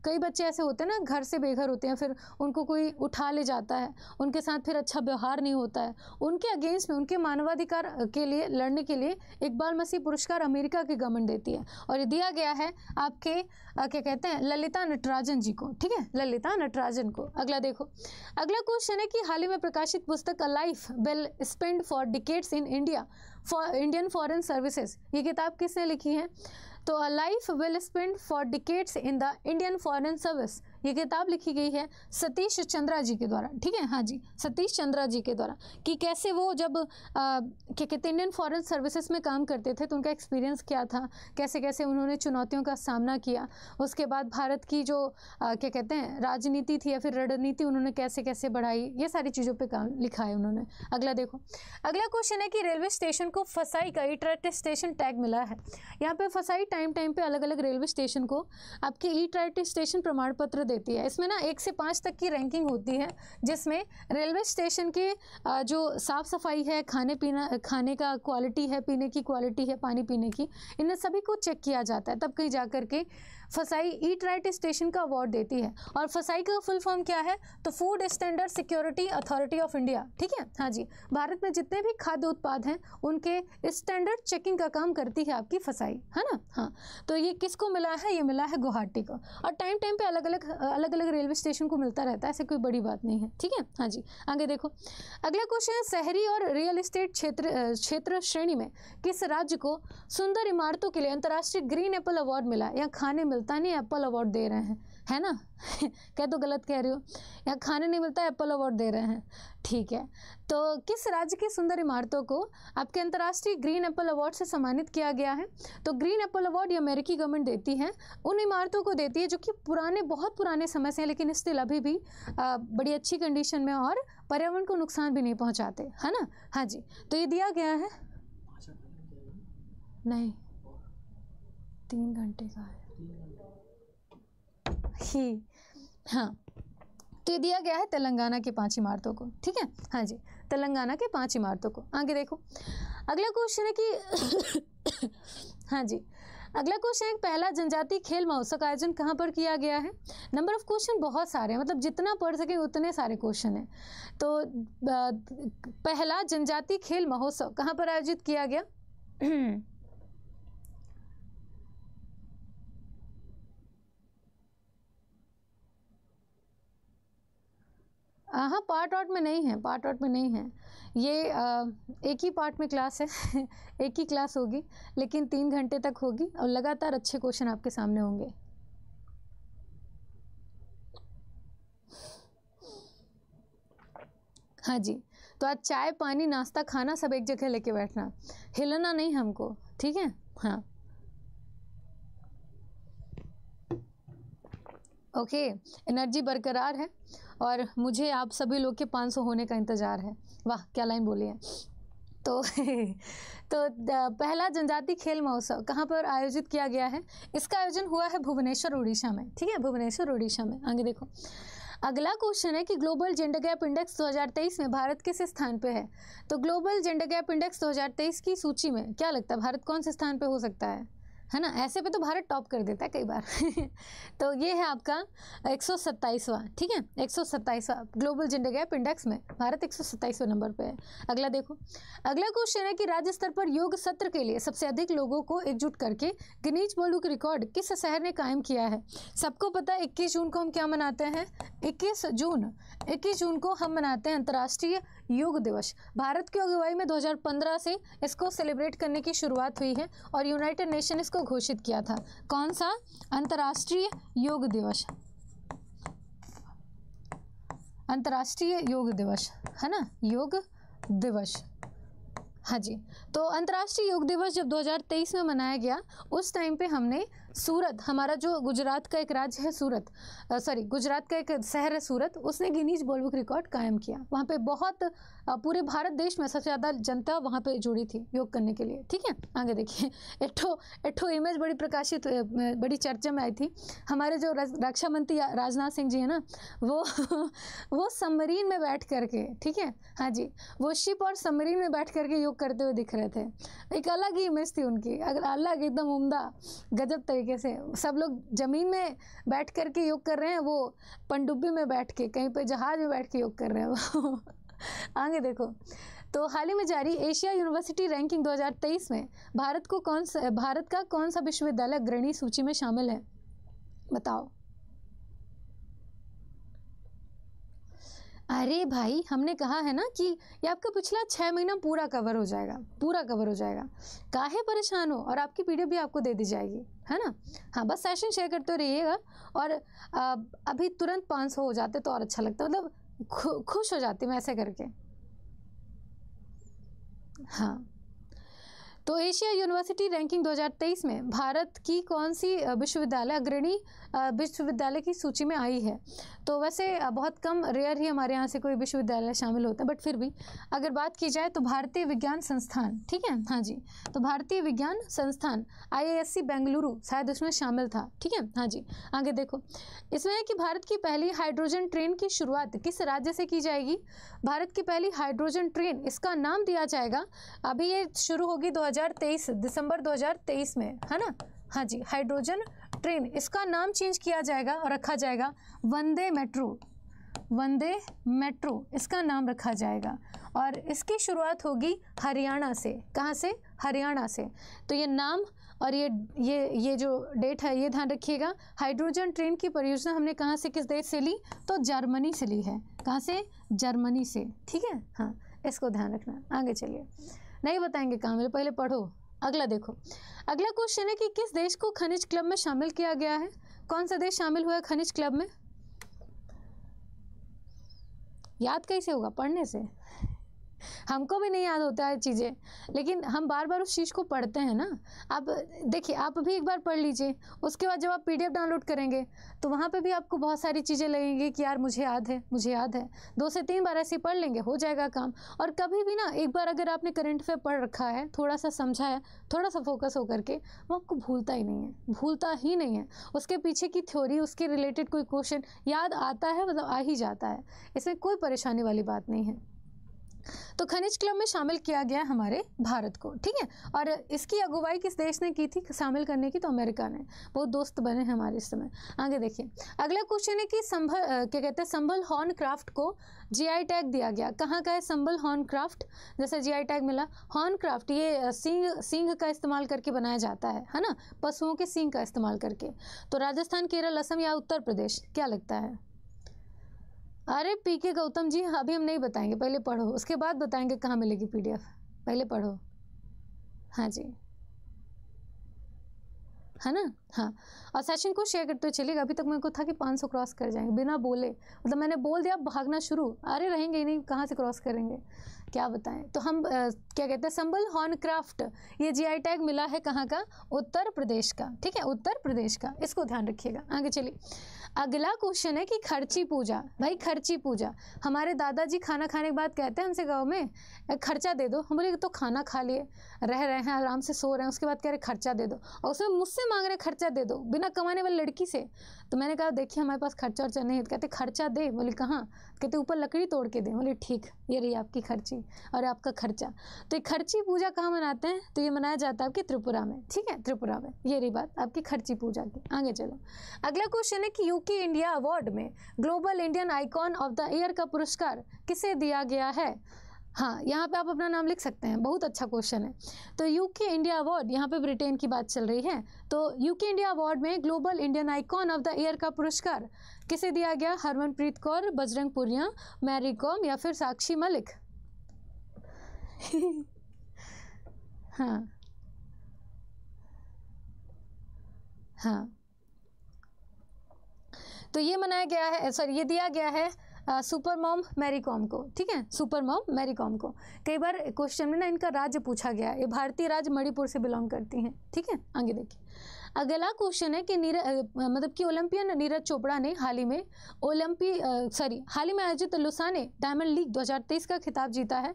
कई बच्चे ऐसे होते हैं ना, घर से बेघर होते हैं, फिर उनको कोई उठा ले जाता है, उनके साथ फिर अच्छा व्यवहार नहीं होता है। उनके अगेंस्ट में, उनके मानवाधिकार के लिए, लड़ने के लिए इकबाल मसीह पुरस्कार अमेरिका की गवर्नमेंट देती है। और ये दिया गया है आपके क्या कहते हैं, ललिता नटराजन जी को, ठीक है? ललिता नटराजन को। अगला देखो। अगला क्वेश्चन है कि हाल ही में प्रकाशित पुस्तक a life well spend four decades in India for Indian foreign services ये किताब किसने लिखी है? So, a life well spent for decades in the Indian Foreign Service. ये किताब लिखी गई है सतीश चंद्रा जी के द्वारा, ठीक है? हाँ जी, सतीश चंद्रा जी के द्वारा कि कैसे वो जब क्या कहते इंडियन फॉरेन सर्विसेज़ में काम करते थे तो उनका एक्सपीरियंस क्या था? कैसे कैसे उन्होंने चुनौतियों का सामना किया? उसके बाद भारत की जो क्या कहते हैं, राजनीति थी या फिर रणनीति उन्होंने कैसे कैसे बढ़ाई? ये सारी चीज़ों पर काम लिखा है उन्होंने। अगला देखो। अगला क्वेश्चन है कि रेलवे स्टेशन को फसाई का ई स्टेशन टैग मिला है। यहाँ पे फसाई टाइम टाइम पे अलग अलग रेलवे स्टेशन को आपके ई स्टेशन प्रमाण पत्र देती है। इसमें ना एक से पाँच तक की रैंकिंग होती है, जिसमें रेलवे स्टेशन के जो साफ़ सफ़ाई है, खाने पीना, खाने का क्वालिटी है, पीने की क्वालिटी है, पानी पीने की इन सभी को चेक किया जाता है। तब कहीं जा के फसाई ईट राइट स्टेशन का अवार्ड देती है। और फसाई का फुल फॉर्म क्या है? तो food standard security authority of India ठीक है? हाँ जी। भारत में जितने भी खाद्य उत्पाद हैं, उनके स्टैंडर्ड चेकिंग का काम करती है आपकी फसाई, है ना? हाँ। तो ये किसको मिला है? ये मिला है गुवाहाटी को। और टाइम टाइम पे अलग अलग अलग अलग रेलवे स्टेशन को मिलता रहता है, ऐसे कोई बड़ी बात नहीं है, ठीक है? हाँ जी। आगे देखो। अगला क्वेश्चन है, शहरी और रियल इस्टेट क्षेत्र क्षेत्र श्रेणी में किस राज्य को सुंदर इमारतों के लिए अंतर्राष्ट्रीय ग्रीन एप्पल अवार्ड मिला या खाने मिलता नहीं एप्पल अवार्ड दे रहे हैं। है ना? क्या तो गलत कह रही हो। यहाँ खाने नहीं मिलता एप्पल अवार्ड दे रहे हैं। ठीक है। तो किस राज्य की सुंदर इमारतों को आपके अंतर्राष्ट्रीय ग्रीन एप्पल अवार्ड से सम्मानित किया गया है? तो ग्रीन एप्पल अवार्ड ये अमेरिकी गवर्नमेंट देती है। उन इमारतों को देती है जो कि पुराने बहुत पुराने समय से हैं लेकिन स्टिल अभी भी आ, बड़ी अच्छी कंडीशन में और पर्यावरण को नुकसान भी नहीं पहुँचाते। है ना? हाँ जी। तो ये दिया गया है। नहीं। तीन घंटे का है। ही। हाँ। तो ये दिया गया है तेलंगाना की पाँच इमारतों को, ठीक है? हाँ जी, तेलंगाना के पाँच इमारतों को। आगे देखो। अगला क्वेश्चन है कि हाँ जी, अगला क्वेश्चन है पहला जनजातीय खेल महोत्सव का आयोजन कहाँ पर किया गया है? नंबर ऑफ़ क्वेश्चन बहुत सारे हैं मतलब जितना पढ़ सके उतने सारे क्वेश्चन हैं। तो पहला जनजातीय खेल महोत्सव कहाँ पर आयोजित किया गया? हाँ पार्ट आउट में नहीं है पार्ट आउट में नहीं है। ये आ, एक ही पार्ट में क्लास है एक ही क्लास होगी लेकिन तीन घंटे तक होगी और लगातार अच्छे क्वेश्चन आपके सामने होंगे। हाँ जी तो आज चाय पानी नाश्ता खाना सब एक जगह लेके बैठना। हिलना नहीं हमको ठीक है? हाँ। ओके, एनर्जी बरकरार है और मुझे आप सभी लोग के 500 होने का इंतज़ार है। वाह, क्या लाइन बोली है? तो तो पहला जनजाति खेल महोत्सव, कहाँ पर आयोजित किया गया है? इसका आयोजन हुआ है भुवनेश्वर उड़ीसा में। ठीक है, भुवनेश्वर उड़ीसा में। आगे देखो। अगला क्वेश्चन है कि ग्लोबल जेंडर गैप इंडेक्स 2023 में भारत किस स्थान पे है? तो ग्लोबल जेंडर गैप इंडेक्स 2023 की सूची में क्या लगता है? भारत कौन से स्थान पे हो सकता है? है ना? ऐसे पे तो भारत टॉप कर देता है कई बार। तो ये है आपका एक सौ ठीक है? एक सौ ग्लोबल जेंडर गैप इंडेक्स में। भारत एक सौ नंबर पे है। अगला देखो। अगला क्वेश्चन है कि राज्य स्तर पर योग सत्र के लिए सबसे अधिक लोगों को एकजुट करके गिनीज वर्ल्ड रिकॉर्ड किस शहर ने कायम किया है? सबको पता है, इक्कीस जून को हम क्या मनाते हैं? इक्कीस जून। इक्कीस जून को हम मनाते हैं अंतर्राष्ट्रीय योग दिवस। भारत की अगुवाई में 2015 से इसको सेलिब्रेट करने की शुरुआत हुई है और यूनाइटेड नेशन इसको घोषित किया था। कौन सा? अंतर्राष्ट्रीय योग दिवस। अंतर्राष्ट्रीय योग दिवस, है ना? योग दिवस। हाँ जी। तो अंतर्राष्ट्रीय योग दिवस जब 2023 में मनाया गया, उस टाइम पे हमने सूरत, हमारा जो गुजरात का एक राज्य है सूरत सॉरी गुजरात का एक शहर है सूरत, उसने गिनीज वर्ल्ड बुक रिकॉर्ड कायम किया। वहाँ पे बहुत पूरे भारत देश में सबसे ज़्यादा जनता वहाँ पे जुड़ी थी योग करने के लिए। ठीक है? आगे देखिए। एठो एठो इमेज बड़ी प्रकाशित बड़ी चर्चा में आई थी। हमारे जो रक्षा मंत्री राजनाथ सिंह जी है ना, वो वो सबमरीन में बैठ करके, ठीक है? हाँ जी, वो शिप और सबमरीन में बैठ करके योग करते हुए दिख रहे थे। एक अलग ही इमेज थी उनकी अगर अलग एकदम उमदा, गजब तरीके से, सब लोग ज़मीन में बैठ कर के योग कर रहे हैं, वो पनडुब्बी में बैठ के, कहीं पे जहाज़ में बैठ के योग कर रहे हैं वो। आगे देखो। तो हाल ही में जारी एशिया यूनिवर्सिटी रैंकिंग 2023 में, भारत को कौन सा, भारत का कौन सा विश्वविद्यालय अग्रणी सूची में शामिल है? बताओ। अरे भाई हमने कहा है ना कि ये आपका पिछला छः महीना पूरा कवर हो जाएगा पूरा कवर हो जाएगा। काहे परेशान हो? और आपकी पीडीएफ भी आपको दे दी जाएगी है ना? हाँ बस सेशन शेयर करते रहिएगा और अभी तुरंत पाँच सौ हो जाते तो और अच्छा लगता मतलब खु, खुश हो जाती मैं ऐसे करके। हाँ। तो एशिया यूनिवर्सिटी रैंकिंग 2023 में भारत की कौन सी विश्वविद्यालय, अग्रणी विश्वविद्यालय की सूची में आई है? तो वैसे बहुत कम रेयर ही हमारे यहाँ से कोई विश्वविद्यालय शामिल होता है बट फिर भी अगर बात की जाए तो भारतीय विज्ञान संस्थान, ठीक है? हाँ जी। तो भारतीय विज्ञान संस्थान आईएएससी बेंगलुरु, शायद उसमें शामिल था, ठीक है? हाँ जी। आगे देखो। इसमें है कि भारत की पहली हाइड्रोजन ट्रेन की शुरुआत किस राज्य से की जाएगी? भारत की पहली हाइड्रोजन ट्रेन, इसका नाम दिया जाएगा। अभी ये शुरू होगी 2023 दिसंबर 2023 में, है ना? हाँ जी, हाइड्रोजन ट्रेन, इसका नाम चेंज किया जाएगा और रखा जाएगा वंदे मेट्रो। वंदे मेट्रो, इसका नाम रखा जाएगा। और इसकी शुरुआत होगी हरियाणा से। कहाँ से? हरियाणा से। तो ये नाम और ये ये ये जो डेट है, ये ध्यान रखिएगा। हाइड्रोजन ट्रेन की परियोजना हमने कहाँ से, किस देश से ली? तो जर्मनी से ली है। कहाँ से? जर्मनी से। ठीक है? हाँ इसको ध्यान रखना। आगे चलिए। नहीं बताएँगे कहाँ मिले पहले पढ़ो, अगला देखो। अगला क्वेश्चन है कि किस देश को खनिज क्लब में शामिल किया गया है? कौन सा देश शामिल हुआ है खनिज क्लब में? याद कैसे होगा? पढ़ने से। हमको भी नहीं याद होता है चीज़ें। लेकिन हम बार बार उस चीज़ को पढ़ते हैं ना, आप देखिए, आप भी एक बार पढ़ लीजिए, उसके बाद जब आप पीडीएफ डाउनलोड करेंगे तो वहाँ पर भी आपको बहुत सारी चीज़ें लगेंगी कि यार मुझे याद है, मुझे याद है। दो से तीन बार ऐसे पढ़ लेंगे, हो जाएगा काम। और कभी भी ना, एक बार अगर आपने करंट अफेयर पढ़ रखा है थोड़ा सा समझा है थोड़ा सा फोकस होकर के, वो आपको भूलता ही नहीं है, भूलता ही नहीं है। उसके पीछे की थ्योरी, उसके रिलेटेड कोई क्वेश्चन याद आता है मतलब आ ही जाता है। इसमें कोई परेशानी वाली बात नहीं है। तो खनिज क्लब में शामिल किया गया हमारे भारत को, ठीक है? और इसकी अगुवाई किस देश ने की थी, शामिल करने की? तो अमेरिका ने। बहुत दोस्त बने हैं हमारे इस समय। आगे देखिए। अगला क्वेश्चन है कि संभल क्या कहते हैं, संभल हॉर्न क्राफ्ट को जीआई टैग दिया गया। कहाँ का है संभल हॉर्न क्राफ्ट जैसे जीआई टैग मिला। हॉर्न क्राफ्ट ये सिंह सिंह का इस्तेमाल करके बनाया जाता है है ना? पशुओं के सिंह का इस्तेमाल करके। तो राजस्थान, केरल, असम या उत्तर प्रदेश, क्या लगता है? अरे पी के गौतम जी अभी हम नहीं बताएँगे पहले पढ़ो। उसके बाद बताएँगे कहाँ मिलेगी पीडीएफ पहले पढ़ो। हाँ जी। है ना? हाँ। और सेशन को शेयर करते चलिएगा। अभी तक मेरे को था कि 500 क्रॉस कर जाएँगे बिना बोले। मतलब मैंने बोल दिया भागना शुरू। अरे रहेंगे ही नहीं कहाँ से क्रॉस करेंगे? क्या बताएँ? तो हम आ, क्या कहते हैं संबल हॉर्न क्राफ्ट ये जीआई टैग मिला है कहाँ का? उत्तर प्रदेश का। ठीक है? उत्तर प्रदेश का। इसको ध्यान रखिएगा। आगे चलिए। अगला क्वेश्चन है कि खर्ची पूजा। भाई, खर्ची पूजा। हमारे दादाजी खाना खाने के बाद कहते हैं हमसे गाँव में खर्चा दे दो। हम बोले तो खाना खा लिए। रह रहे हैं, आराम से सो रहे हैं। उसके बाद कह रहे, खर्चा दे दो। और उसमें मुझसे मांग रहे, खर्चा दे दो। बिना कमाने वाली लड़की से। तो मैंने कहा, देखिए, हमारे पास खर्चा वर्चा नहीं है। तो कहते, खर्चा दे। बोले, कहाँ? कहते, ऊपर लकड़ी तोड़ के दे। बोले, ठीक, ये रही आपकी खर्ची और आपका खर्चा। तो ये खर्ची पूजा कहाँ मनाते हैं? तो ये मनाया जाता है आपके त्रिपुरा में। ठीक है, त्रिपुरा में। ये रही बात, आपकी खर्ची पूजा की। आगे चलो। अगला क्वेश्चन है कि यूके इंडिया अवार्ड में global Indian icon of the year का पुरस्कार किसे दिया गया है? हाँ यहाँ पे आप अपना नाम लिख सकते हैं, बहुत अच्छा क्वेश्चन है। तो यूके इंडिया अवार्ड यहाँ पे ब्रिटेन की बात चल रही है। तो यूके इंडिया अवार्ड में global Indian icon of the year का पुरस्कार किसे दिया गया? हरमनप्रीत कौर, बजरंग पुरिया मैरी कॉम या फिर साक्षी मलिक? हाँ। हाँ। तो ये मनाया गया है सॉरी ये दिया गया है सुपर मॉम, मैरी कॉम को, ठीक है? सुपर मॉम, मैरी कॉम को। कई बार क्वेश्चन में ना इनका राज्य पूछा गया ये भारतीय राज्य मणिपुर से बिलोंग करती हैं, ठीक है? आगे देखिए। अगला क्वेश्चन है कि नीरज मतलब कि ओलंपियन नीरज चोपड़ा ने हाल ही में ओलंपी सॉरी हाल ही में आयोजित लुसाने डायमंड लीग 2023 का खिताब जीता है।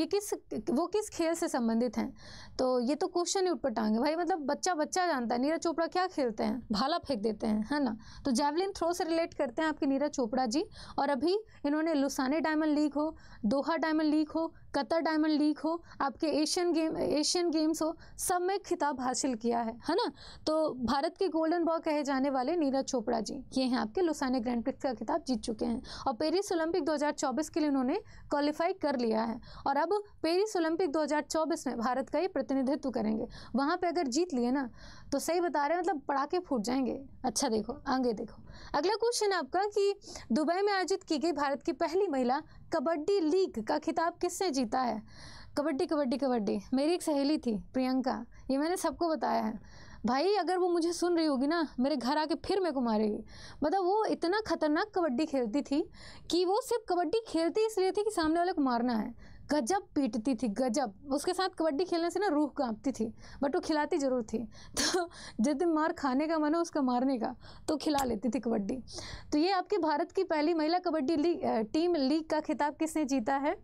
ये किस, वो किस खेल से संबंधित हैं? तो ये तो क्वेश्चन ही उठपटांगे भाई मतलब बच्चा बच्चा जानता है। नीरज चोपड़ा क्या खेलते हैं? भाला फेंक देते हैं, है ना? तो जैवलिन थ्रो से रिलेट करते हैं आपके नीरज चोपड़ा जी। और अभी इन्होंने लुसाने डायमंड लीग हो, दोहा डायमंड लीग हो, कतर डायमंड लीग हो, आपके एशियन गेम एशियन गेम्स हो, सब में खिताब हासिल किया है है ना? तो भारत के गोल्डन बॉय कहे जाने वाले नीरज चोपड़ा जी, ये हैं आपके लुसाने ग्रैंड प्रिक्स का खिताब जीत चुके हैं। और पेरिस ओलंपिक 2024 के लिए उन्होंने क्वालिफाई कर लिया है। और अब पेरिस ओलंपिक 2024 में भारत का ये प्रतिनिधित्व करेंगे। वहाँ पे अगर जीत लिए ना तो सही बता रहे हैं मतलब पड़ाके फूट जाएँगे। अच्छा देखो, आगे देखो। अगला क्वेश्चन आपका कि दुबई में आयोजित की गई भारत की पहली महिला कबड्डी लीग का खिताब किसने जीता है? कबड्डी कबड्डी कबड्डी। मेरी एक सहेली थी, प्रियंका। ये मैंने सबको बताया है। भाई, अगर वो मुझे सुन रही होगी ना, मेरे घर आके फिर मेरे को मारेगी। मतलब वो इतना खतरनाक कबड्डी खेलती थी कि वो सिर्फ़ कबड्डी खेलती इसलिए थी कि सामने वाले को मारना है। गजब पीटती थी गजब। उसके साथ कबड्डी खेलने से ना रूह कांपती थी बट वो खिलाती ज़रूर थी। तो जिस दिन मार खाने का मन हो उसका मारने का तो खिला लेती थी कबड्डी। तो ये आपके भारत की पहली महिला कबड्डी लीग टीम लीग का खिताब किसने जीता है?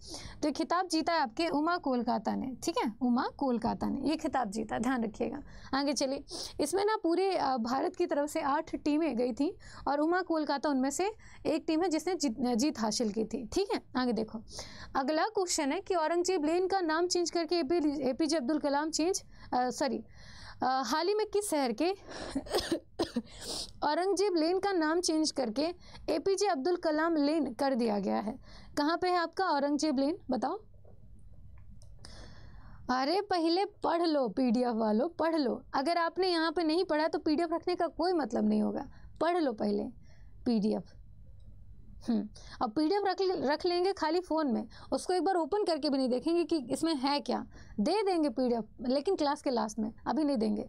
तो ये खिताब जीता है आपके उमा कोलकाता ने ठीक है? उमा कोलकाता ने ये खिताब जीता ध्यान रखिएगा। आगे चलिए। इसमें ना पूरे भारत की तरफ़ से आठ टीमें गई थी और उमा कोलकाता उनमें से एक टीम है जिसने जीत, हासिल की थी ठीक है? आगे देखो। अगला क्वेश्चन है कि औरंगज़ेब लेन का नाम चेंज करके A P J Abdul Kalam change sorry हाल ही में किस शहर के, औरंगज़ेब लेन का नाम चेंज करके ए पी जे अब्दुल कलाम लेन कर दिया गया है। कहाँ पे है आपका औरंगज़ेब लेन, बताओ? अरे, पहले पढ़ लो पीडीएफ वालों, पढ़ लो। अगर आपने यहाँ पे नहीं पढ़ा तो पीडीएफ रखने का कोई मतलब नहीं होगा। पढ़ लो पहले पीडीएफ अब पीडीएफ रख रख लेंगे खाली फ़ोन में, उसको एक बार ओपन करके भी नहीं देखेंगे कि इसमें है क्या। दे देंगे पीडीएफ, लेकिन क्लास के लास्ट में, अभी नहीं देंगे।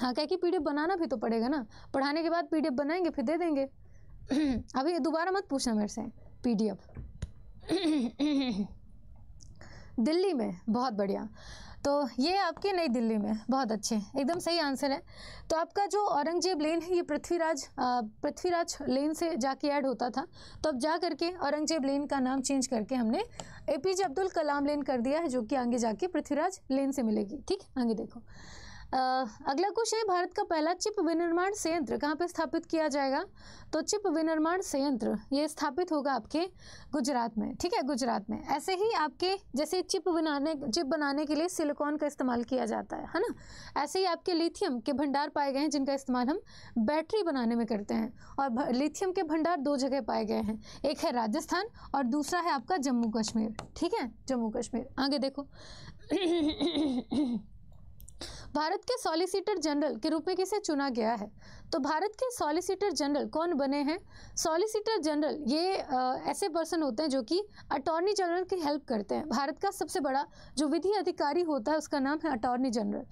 हाँ क्या कि पीडीएफ बनाना भी तो पड़ेगा ना, पढ़ाने के बाद पीडीएफ बनाएँगे, फिर दे देंगे। अभी दोबारा मत पूछना मेरे से, पीडीएफ। दिल्ली में, बहुत बढ़िया। तो ये आपके नई दिल्ली में, बहुत अच्छे, एकदम सही आंसर है। तो आपका जो औरंगज़ेब लेन है, ये पृथ्वीराज पृथ्वीराज लेन से जाके ऐड होता था। तो अब जा करके औरंगज़ेब लेन का नाम चेंज करके हमने ए पी जे अब्दुल कलाम लेन कर दिया है, जो कि आगे जाके पृथ्वीराज लेन से मिलेगी। ठीक, आगे देखो। अगला क्वेश्चन है, भारत का पहला चिप विनिर्माण संयंत्र कहाँ पे स्थापित किया जाएगा? तो चिप विनिर्माण संयंत्र, ये स्थापित होगा आपके गुजरात में, ठीक है? गुजरात में। ऐसे ही आपके, जैसे चिप बनाने चिप बनाने के लिए सिलिकॉन का इस्तेमाल किया जाता है है ना? ऐसे ही आपके लिथियम के भंडार पाए गए हैं, जिनका इस्तेमाल हम बैटरी बनाने में करते हैं, और लिथियम के भंडार दो जगह पाए गए हैं, एक है राजस्थान और दूसरा है आपका जम्मू कश्मीर, ठीक है? जम्मू कश्मीर, आगे देखो। भारत के सॉलिसिटर जनरल के रूप में किसे चुना गया है? तो भारत के सॉलिसिटर जनरल कौन बने हैं? सॉलिसिटर जनरल ये आ, ऐसे पर्सन होते हैं जो कि अटॉर्नी जनरल की हेल्प करते हैं। भारत का सबसे बड़ा जो विधि अधिकारी होता है उसका नाम है अटॉर्नी जनरल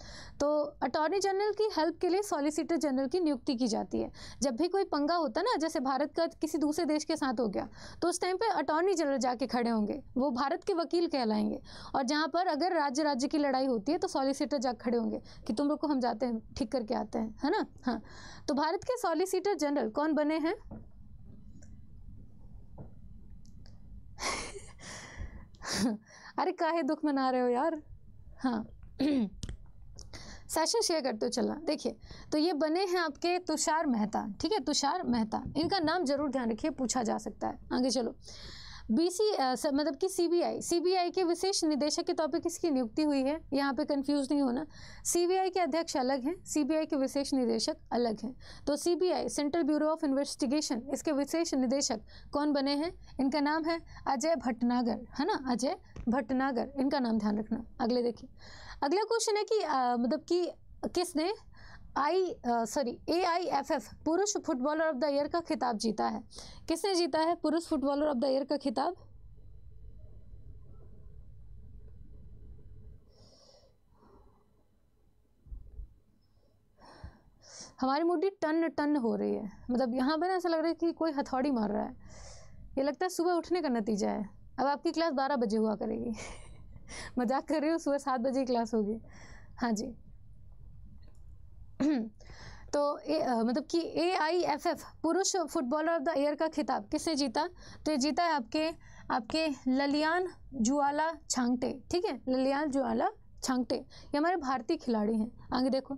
तो अटॉर्नी जनरल की हेल्प के लिए सॉलिसिटर जनरल की नियुक्ति की जाती है। जब भी कोई पंगा होता है ना जैसे भारत का किसी दूसरे देश के साथ हो गया तो उस टाइम पर अटॉर्नी जनरल जाके खड़े होंगे। वो भारत के वकील कहलाएँगे। और जहाँ पर अगर राज्य राज्य की लड़ाई होती है तो सॉलिसिटर जा खड़े होंगे कि तुम लोग को हम जाते हैं ठीक करके आते हैं है ना? हाँ। तो भारत के सॉलिसिटर जनरल कौन बने हैं? अरे काहे दुख मना रहे हो यार? हाँ। सेशन शेयर करते हो चलना। देखिए तो ये बने हैं आपके तुषार मेहता। ठीक है, तुषार मेहता। इनका नाम ज़रूर ध्यान रखिए, पूछा जा सकता है। आगे चलो। बीसी मतलब कि सीबीआई सीबीआई के विशेष निदेशक के तौर पे किसकी नियुक्ति हुई है? यहाँ पे कंफ्यूज नहीं होना। सीबीआई के अध्यक्ष अलग हैं सीबीआई के विशेष निदेशक अलग हैं। तो CBI central bureau of investigation इसके विशेष निदेशक कौन बने हैं? इनका नाम है अजय भटनागर, है ना? अजय भटनागर, इनका नाम ध्यान रखना। अगले देखिए। अगला क्वेश्चन है कि मतलब कि किसने I sorry A I F F पुरुष फुटबॉलर ऑफ़ द ईयर का खिताब जीता है। किसने जीता है? पुरुष फुटबॉलर ऑफ़ द ईयर का खिताब? हमारी मुड्डी टन टन हो रही है। मतलब यहाँ पर ना ऐसा लग रहा है कि कोई हथौड़ी मार रहा है। ये लगता है सुबह उठने का नतीजा है। अब आपकी क्लास बारह बजे हुआ करेगी। मज़ाक कर रही हूँ, सुबह सात बजे क्लास होगी। हाँ जी। तो ए, मतलब कि ए आई एफ़ एफ़ पुरुष फुटबॉलर ऑफ़ द ईयर का खिताब किसने जीता? तो ये जीता है आपके आपके ललियान जुआला छांगटे ठीक है? ललियान जुआला छांगटे ये हमारे भारतीय खिलाड़ी हैं। आगे देखो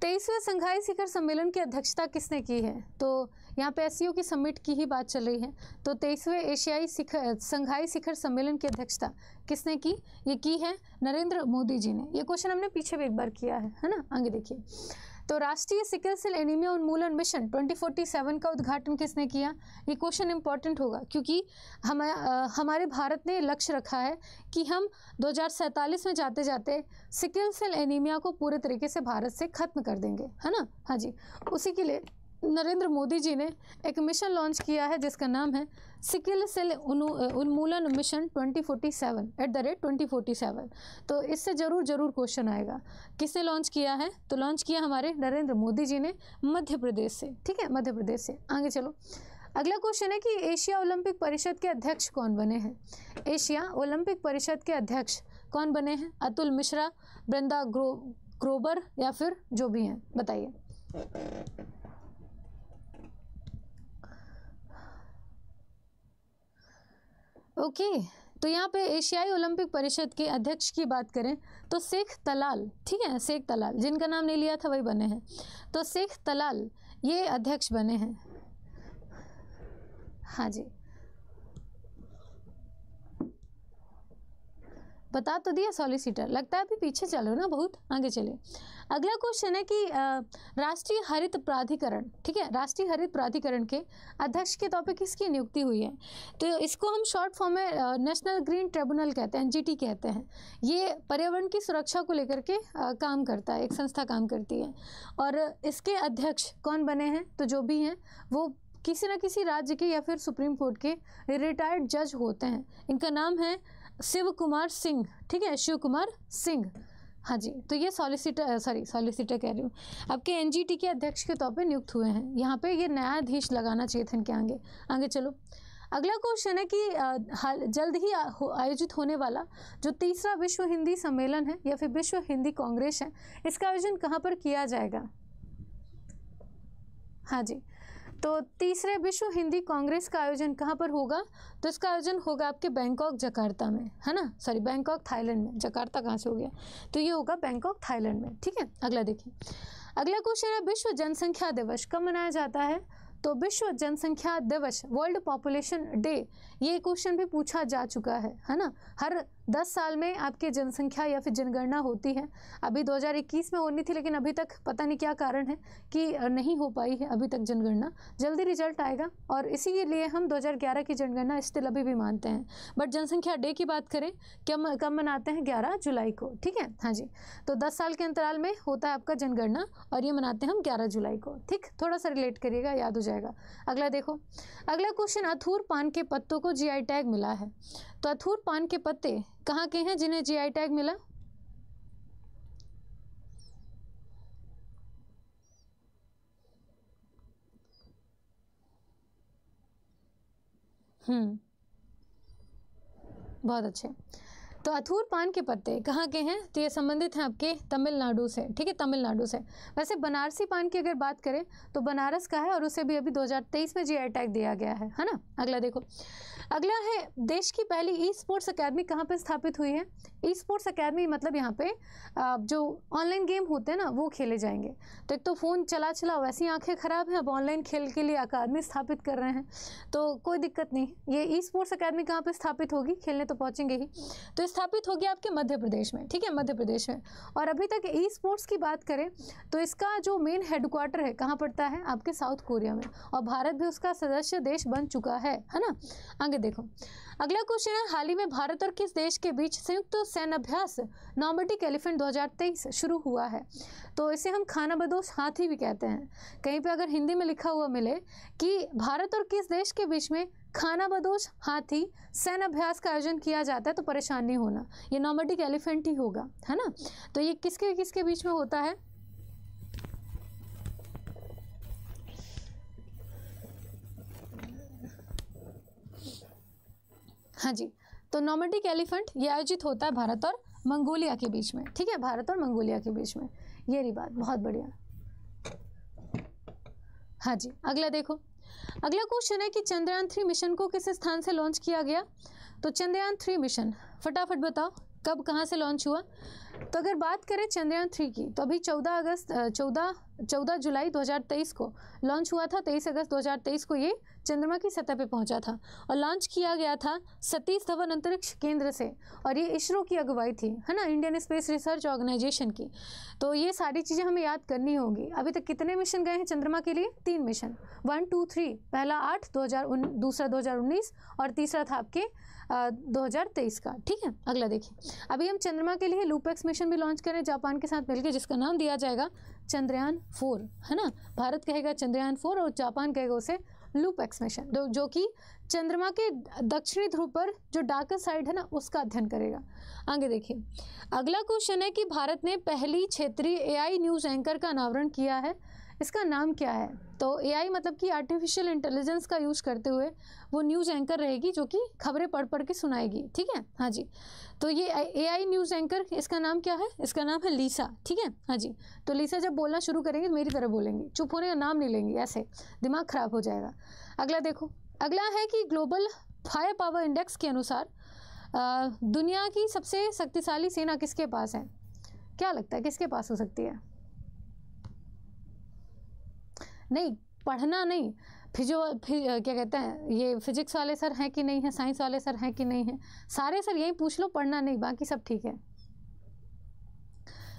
तेईसवें संघाई शिखर सम्मेलन की अध्यक्षता किसने की है? तो यहाँ पे एस की समिट की ही बात चल रही है। तो तेईसवें एशियाई शिखर, संघाई शिखर सम्मेलन की अध्यक्षता किसने की? ये की है नरेंद्र मोदी जी ने। ये क्वेश्चन हमने पीछे भी एक बार किया है है ना? आगे देखिए। तो राष्ट्रीय सिकल सेल एनीमिया उन्मूलन मिशन 2047 का उद्घाटन किसने किया? ये क्वेश्चन इंपॉर्टेंट होगा, क्योंकि हम हमारे भारत ने लक्ष्य रखा है कि हम दो हज़ार सैंतालीस में जाते जाते सिकल सेल एनीमिया को पूरे तरीके से भारत से ख़त्म कर देंगे, है ना? हाँ जी। उसी के लिए नरेंद्र मोदी जी ने एक मिशन लॉन्च किया है जिसका नाम है सिकिल सेल उन्मूलन मिशन 2047 एट द रेट 2047 तो इससे ज़रूर ज़रूर क्वेश्चन आएगा। किसने लॉन्च किया है? तो लॉन्च किया हमारे नरेंद्र मोदी जी ने मध्य प्रदेश से। ठीक है? मध्य प्रदेश से। आगे चलो। अगला क्वेश्चन है कि एशिया ओलंपिक परिषद के अध्यक्ष कौन बने हैं? एशिया ओलंपिक परिषद के अध्यक्ष कौन बने हैं? अतुल मिश्रा वृंदा ग्रो, ग्रोबर या फिर जो भी हैं? बताइए। ओके तो यहाँ पे एशियाई ओलंपिक परिषद के अध्यक्ष की बात करें तो शेख तलाल, ठीक है, शेख तलाल, जिनका नाम नहीं लिया था, वही बने हैं। तो शेख तलाल, ये अध्यक्ष बने हैं। हाँ जी। बता तो दिया सॉलिसिटर लगता है अभी पीछे चलो ना, बहुत आगे चले। अगला क्वेश्चन है कि राष्ट्रीय हरित प्राधिकरण, ठीक है? राष्ट्रीय हरित प्राधिकरण के अध्यक्ष के तौर पर किसकी नियुक्ति हुई है? तो इसको हम शॉर्ट फॉर्म में नेशनल ग्रीन ट्रिब्यूनल कहते हैं एनजीटी कहते हैं। ये पर्यावरण की सुरक्षा को लेकर के काम करता है, एक संस्था काम करती है। और इसके अध्यक्ष कौन बने हैं? तो जो भी हैं, वो किसी न किसी राज्य के या फिर सुप्रीम कोर्ट के रिटायर्ड जज होते हैं। इनका नाम है शिव कुमार सिंह, ठीक है? शिव कुमार सिंह। हाँ जी तो ये सॉलिसिटर सॉरी सॉलिसिटर कह रही हूँ। आपके एनजीटी के अध्यक्ष के तौर पर नियुक्त हुए हैं। यहाँ पे ये न्यायाधीश लगाना चाहिए था इनके आगे। आगे चलो। अगला क्वेश्चन है कि हाल, जल्द ही, आयोजित होने वाला जो तीसरा विश्व हिंदी सम्मेलन है या फिर विश्व हिंदी कांग्रेस है, इसका आयोजन कहाँ पर किया जाएगा? हाँ जी। तो तीसरे विश्व हिंदी कांग्रेस का आयोजन कहाँ पर होगा? तो इसका आयोजन होगा आपके बैंकॉक, जकार्ता में, है ना? सॉरी बैंकॉक, थाईलैंड में। जकार्ता कहाँ से हो गया? तो ये होगा बैंकॉक, थाईलैंड में, ठीक है? अगला देखिए। अगला क्वेश्चन है, विश्व जनसंख्या दिवस कब मनाया जाता है? तो विश्व जनसंख्या दिवस, वर्ल्ड पॉपुलेशन डे ये क्वेश्चन भी पूछा जा चुका है है ना? हर दस साल में आपकी जनसंख्या या फिर जनगणना होती है। अभी 2021 में होनी थी, लेकिन अभी तक पता नहीं क्या कारण है कि नहीं हो पाई है अभी तक जनगणना। जल्दी रिज़ल्ट आएगा और इसी लिए हम 2011 की जनगणना स्टिल अभी भी मानते हैं। बट जनसंख्या डे की बात करें कब कब मनाते हैं? ग्यारह जुलाई को, ठीक है? हाँ जी। तो दस साल के अंतराल में होता है आपका जनगणना और ये मनाते हैं हम ग्यारह जुलाई को, ठीक? थोड़ा सा रिलेट करिएगा, याद हो जाएगा। अगला देखो, अगला क्वेश्चन, अथूर पान के पत्तों जी टैग मिला है। तो अथूर पान के पत्ते कहाँ के हैं जिन्हें जीआई टैग मिला? हम्म। बहुत अच्छे। तो अथूर पान के पत्ते कहाँ के हैं? तो ये संबंधित हैं आपके तमिलनाडु से। ठीक है, तमिलनाडु से। वैसे बनारसी पान की अगर बात करें तो बनारस का है और उसे भी अभी 2023 में जीआई टैग दिया गया है। है ना? अगला देखो। अगला है, देश की पहली ई स्पोर्ट्स अकेडमी कहाँ पर स्थापित हुई है? ई स्पोर्ट्स अकेडमी मतलब यहाँ पे जो ऑनलाइन गेम होते हैं ना, वो खेले जाएँगे। तो एक तो फ़ोन चला चला वैसी आँखें ख़राब हैं, अब ऑनलाइन खेल के लिए अकादमी स्थापित कर रहे हैं। तो कोई दिक्कत नहीं, ये ई स्पोर्ट्स अकेडमी कहाँ पर स्थापित होगी? खेलने तो पहुँचेंगे ही। तो स्थापित होगी आपके मध्य प्रदेश में, ठीक है, मध्य प्रदेश में। और अभी तक ई स्पोर्ट्स की बात करें तो इसका जो मेन हेडक्वार्टर है, कहाँ पड़ता है? आपके साउथ कोरिया में। और भारत भी उसका सदस्य देश बन चुका है है ना? आगे देखो। अगला क्वेश्चन है, हाल ही में भारत और किस देश के बीच संयुक्त तो सैन्य अभ्यास नॉर्मेटिक एलिफेंट 2023 शुरू हुआ है? तो इसे हम खाना बदोश हाथी भी कहते हैं। कहीं पे अगर हिंदी में लिखा हुआ मिले कि भारत और किस देश के बीच में खाना बदोश हाथी सैन्य अभ्यास का आयोजन किया जाता है तो परेशान नहीं होना। ये नॉर्मेटिक एलिफेंट ही होगा, है ना? तो ये किसके किसके बीच में होता है? हाँ जी तो नॉमेटिक एलिफेंट ये आयोजित होता है भारत और मंगोलिया के बीच में, ठीक है? भारत और मंगोलिया के बीच में। ये रही बात, बहुत बढ़िया। हाँ जी, अगला देखो। अगला क्वेश्चन है कि चंद्रयान थ्री मिशन को किस स्थान से लॉन्च किया गया? तो चंद्रयान थ्री मिशन फटाफट बताओ, कब, कहाँ से लॉन्च हुआ? तो अगर बात करें चंद्रयान थ्री की तो अभी चौदह अगस्त, चौदह चौदह जुलाई 2023 को लॉन्च हुआ था, तेईस अगस्त 2023 को ये चंद्रमा की सतह पे पहुँचा था और लॉन्च किया गया था सतीश धवन अंतरिक्ष केंद्र से। और ये इसरो की अगुवाई थी, है ना? इंडियन स्पेस रिसर्च ऑर्गेनाइजेशन की। तो ये सारी चीज़ें हमें याद करनी होगी। अभी तक कितने मिशन गए हैं चंद्रमा के लिए? तीन मिशन वन टू थ्री पहला आठ, दो दूसरा दो हज़ार उन्नीस और तीसरा था आपके दो हज़ार तेईस का। ठीक है? अगला देखिए। अभी हम चंद्रमा के लिए लूपेक्स मिशन भी लॉन्च करें, जापान के साथ मिलकर जिसका नाम दिया जाएगा चंद्रयान फोर, है ना? भारत कहेगा चंद्रयान फोर और जापान कहेगा उसे लूप एक्समिशन जो कि चंद्रमा के दक्षिणी ध्रुव पर जो डार्कर साइड है ना, उसका अध्ययन करेगा। आगे देखिए, अगला क्वेश्चन है कि भारत ने पहली क्षेत्रीय एआई न्यूज़ एंकर का अनावरण किया है। इसका नाम क्या है? तो एआई मतलब कि आर्टिफिशियल इंटेलिजेंस का यूज़ करते हुए वो न्यूज़ एंकर रहेगी जो कि खबरें पढ़ पढ़ के सुनाएगी, ठीक है? हाँ जी। तो ये एआई न्यूज़ एंकर इसका नाम क्या है? इसका नाम है लीसा ठीक है? हाँ जी। तो लीसा जब बोलना शुरू करेंगे, मेरी तरह बोलेंगी। चुप होने का नाम नहीं लेंगी, ऐसे। दिमाग ख़राब हो जाएगा। अगला देखो। अगला है कि ग्लोबल फायर पावर इंडेक्स के अनुसार दुनिया की सबसे शक्तिशाली सेना किसके पास है? क्या लगता है? किसके पास हो सकती है? नहीं पढ़ना नहीं। फिजो फिज, क्या कहते हैं ये फिजिक्स वाले सर हैं कि नहीं है साइंस वाले सर हैं कि नहीं है? सारे सर यही पूछ लो पढ़ना नहीं बाकी सब ठीक है।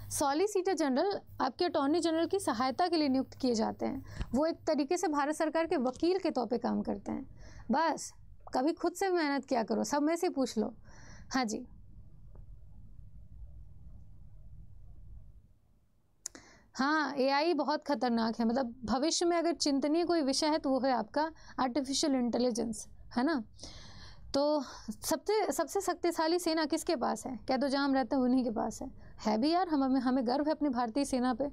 सॉलिसिटर जनरल आपके अटॉर्नी जनरल की सहायता के लिए नियुक्त किए जाते हैं। वो एक तरीके से भारत सरकार के वकील के तौर पे काम करते हैं। बस कभी खुद से मेहनत किया करो सब में से पूछ लो। हाँ जी। हाँ एआई बहुत खतरनाक है। मतलब भविष्य में अगर चिंतनीय कोई विषय है तो वो है आपका आर्टिफिशियल इंटेलिजेंस है ना? तो सबसे सबसे शक्तिशाली सेना किसके पास है? जहाँ रहते हैं, उन्हीं के पास है। है भी यार हम हमें गर्व है अपनी भारतीय सेना पे।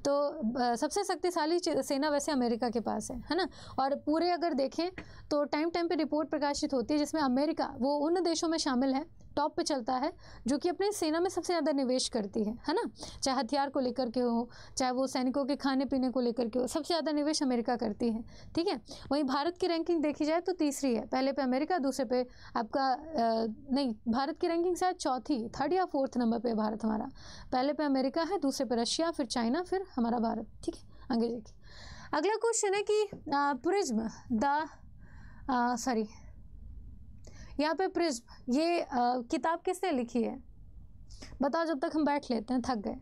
तो सबसे शक्तिशाली सेना वैसे अमेरिका के पास है है ना? और पूरे अगर देखें तो टाइम टाइम पे रिपोर्ट प्रकाशित होती है जिसमें अमेरिका वो उन देशों में शामिल है टॉप पे चलता है जो कि अपनी सेना में सबसे ज़्यादा निवेश करती है है ना? चाहे हथियार को लेकर के हो चाहे वो सैनिकों के खाने पीने को लेकर के हो सबसे ज़्यादा निवेश अमेरिका करती है ठीक है? वहीं भारत की रैंकिंग देखी जाए तो तीसरी है पहले पे अमेरिका दूसरे पे आपका आ, नहीं भारत की रैंकिंग शायद चौथी थर्ड या फोर्थ नंबर पर भारत हमारा। पहले पे अमेरिका है दूसरे पे रशिया फिर चाइना फिर हमारा भारत। ठीक है? आगे देखिए। अगला क्वेश्चन है कि प्रिज्म द सॉरी यहाँ पे प्रिज्म ये आ, किताब किसने लिखी है? बताओ जब तक हम बैठ लेते हैं थक गए।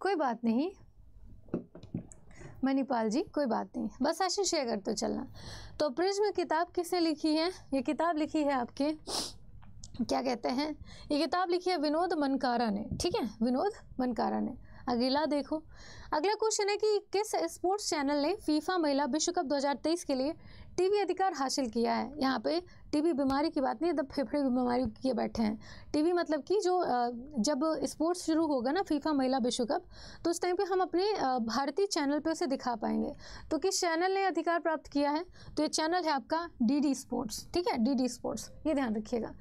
कोई बात नहीं। मणिपाल जी, कोई बात नहीं। बस सेशन शेयर करते चलना। तो प्रिज्म किताब किसने लिखी है? ये किताब लिखी है आपके, क्या कहते हैं? ये किताब लिखी है विनोद मनकारा ने, ठीक है? विनोद मनकारा ने। अगला देखो। अगला क्वेश्चन है कि किस स्पोर्ट्स चैनल ने फीफा महिला विश्व कप 2023 के लिए टीवी अधिकार हासिल किया है? यहाँ पे टीबी बीमारी की बात नहीं है फेफड़े की बीमारी किए बैठे हैं। टीबी मतलब कि जो जब स्पोर्ट्स शुरू होगा ना, फीफा महिला विश्व कप तो उस टाइम पे हम अपने भारतीय चैनल पे उसे दिखा पाएँगे। तो किस चैनल ने अधिकार प्राप्त किया है? तो ये चैनल है आपका डी स्पोर्ट्स, ठीक है? डी स्पोर्ट्स, ये ध्यान रखिएगा।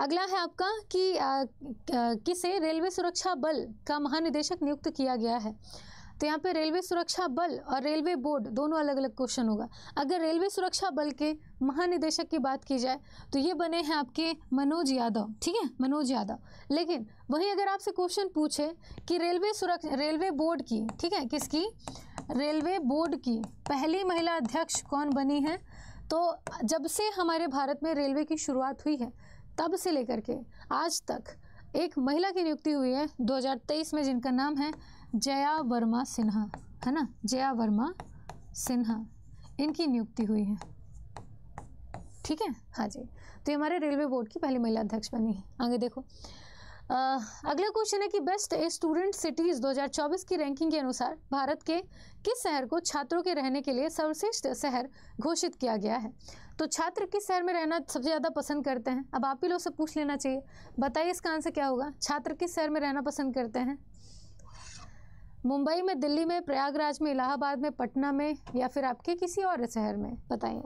अगला है आपका कि किसे रेलवे सुरक्षा बल का महानिदेशक नियुक्त किया गया है? तो यहाँ पे रेलवे सुरक्षा बल और रेलवे बोर्ड दोनों अलग अलग क्वेश्चन होगा। अगर रेलवे सुरक्षा बल के महानिदेशक की बात की जाए तो ये बने हैं आपके मनोज यादव, ठीक है? मनोज यादव। लेकिन वहीं अगर आपसे क्वेश्चन पूछे कि रेलवे सुरक्षा रेलवे बोर्ड की, ठीक है, किसकी? रेलवे बोर्ड की पहली महिला अध्यक्ष कौन बनी है? तो जब से हमारे भारत में रेलवे की शुरुआत हुई है, तब से लेकर के आज तक एक महिला की नियुक्ति हुई है 2023 में जिनका नाम है जया वर्मा सिन्हा है ना? जया वर्मा सिन्हा इनकी नियुक्ति हुई है। ठीक है? हाँ जी। तो ये हमारे रेलवे बोर्ड की पहली महिला अध्यक्ष बनी है। आगे देखो। आ, अगला क्वेश्चन है कि बेस्ट स्टूडेंट सिटीज़ 2024 की रैंकिंग के अनुसार भारत के किस शहर को छात्रों के रहने के लिए सर्वश्रेष्ठ शहर घोषित किया गया है? तो छात्र किस शहर में रहना सबसे ज़्यादा पसंद करते हैं? अब आप ही लोग से पूछ लेना चाहिए। बताइए इसका आंसर क्या होगा? छात्र किस शहर में रहना पसंद करते हैं? मुंबई में, दिल्ली में, प्रयागराज में, इलाहाबाद में, पटना में या फिर आपके किसी और शहर में? बताइए।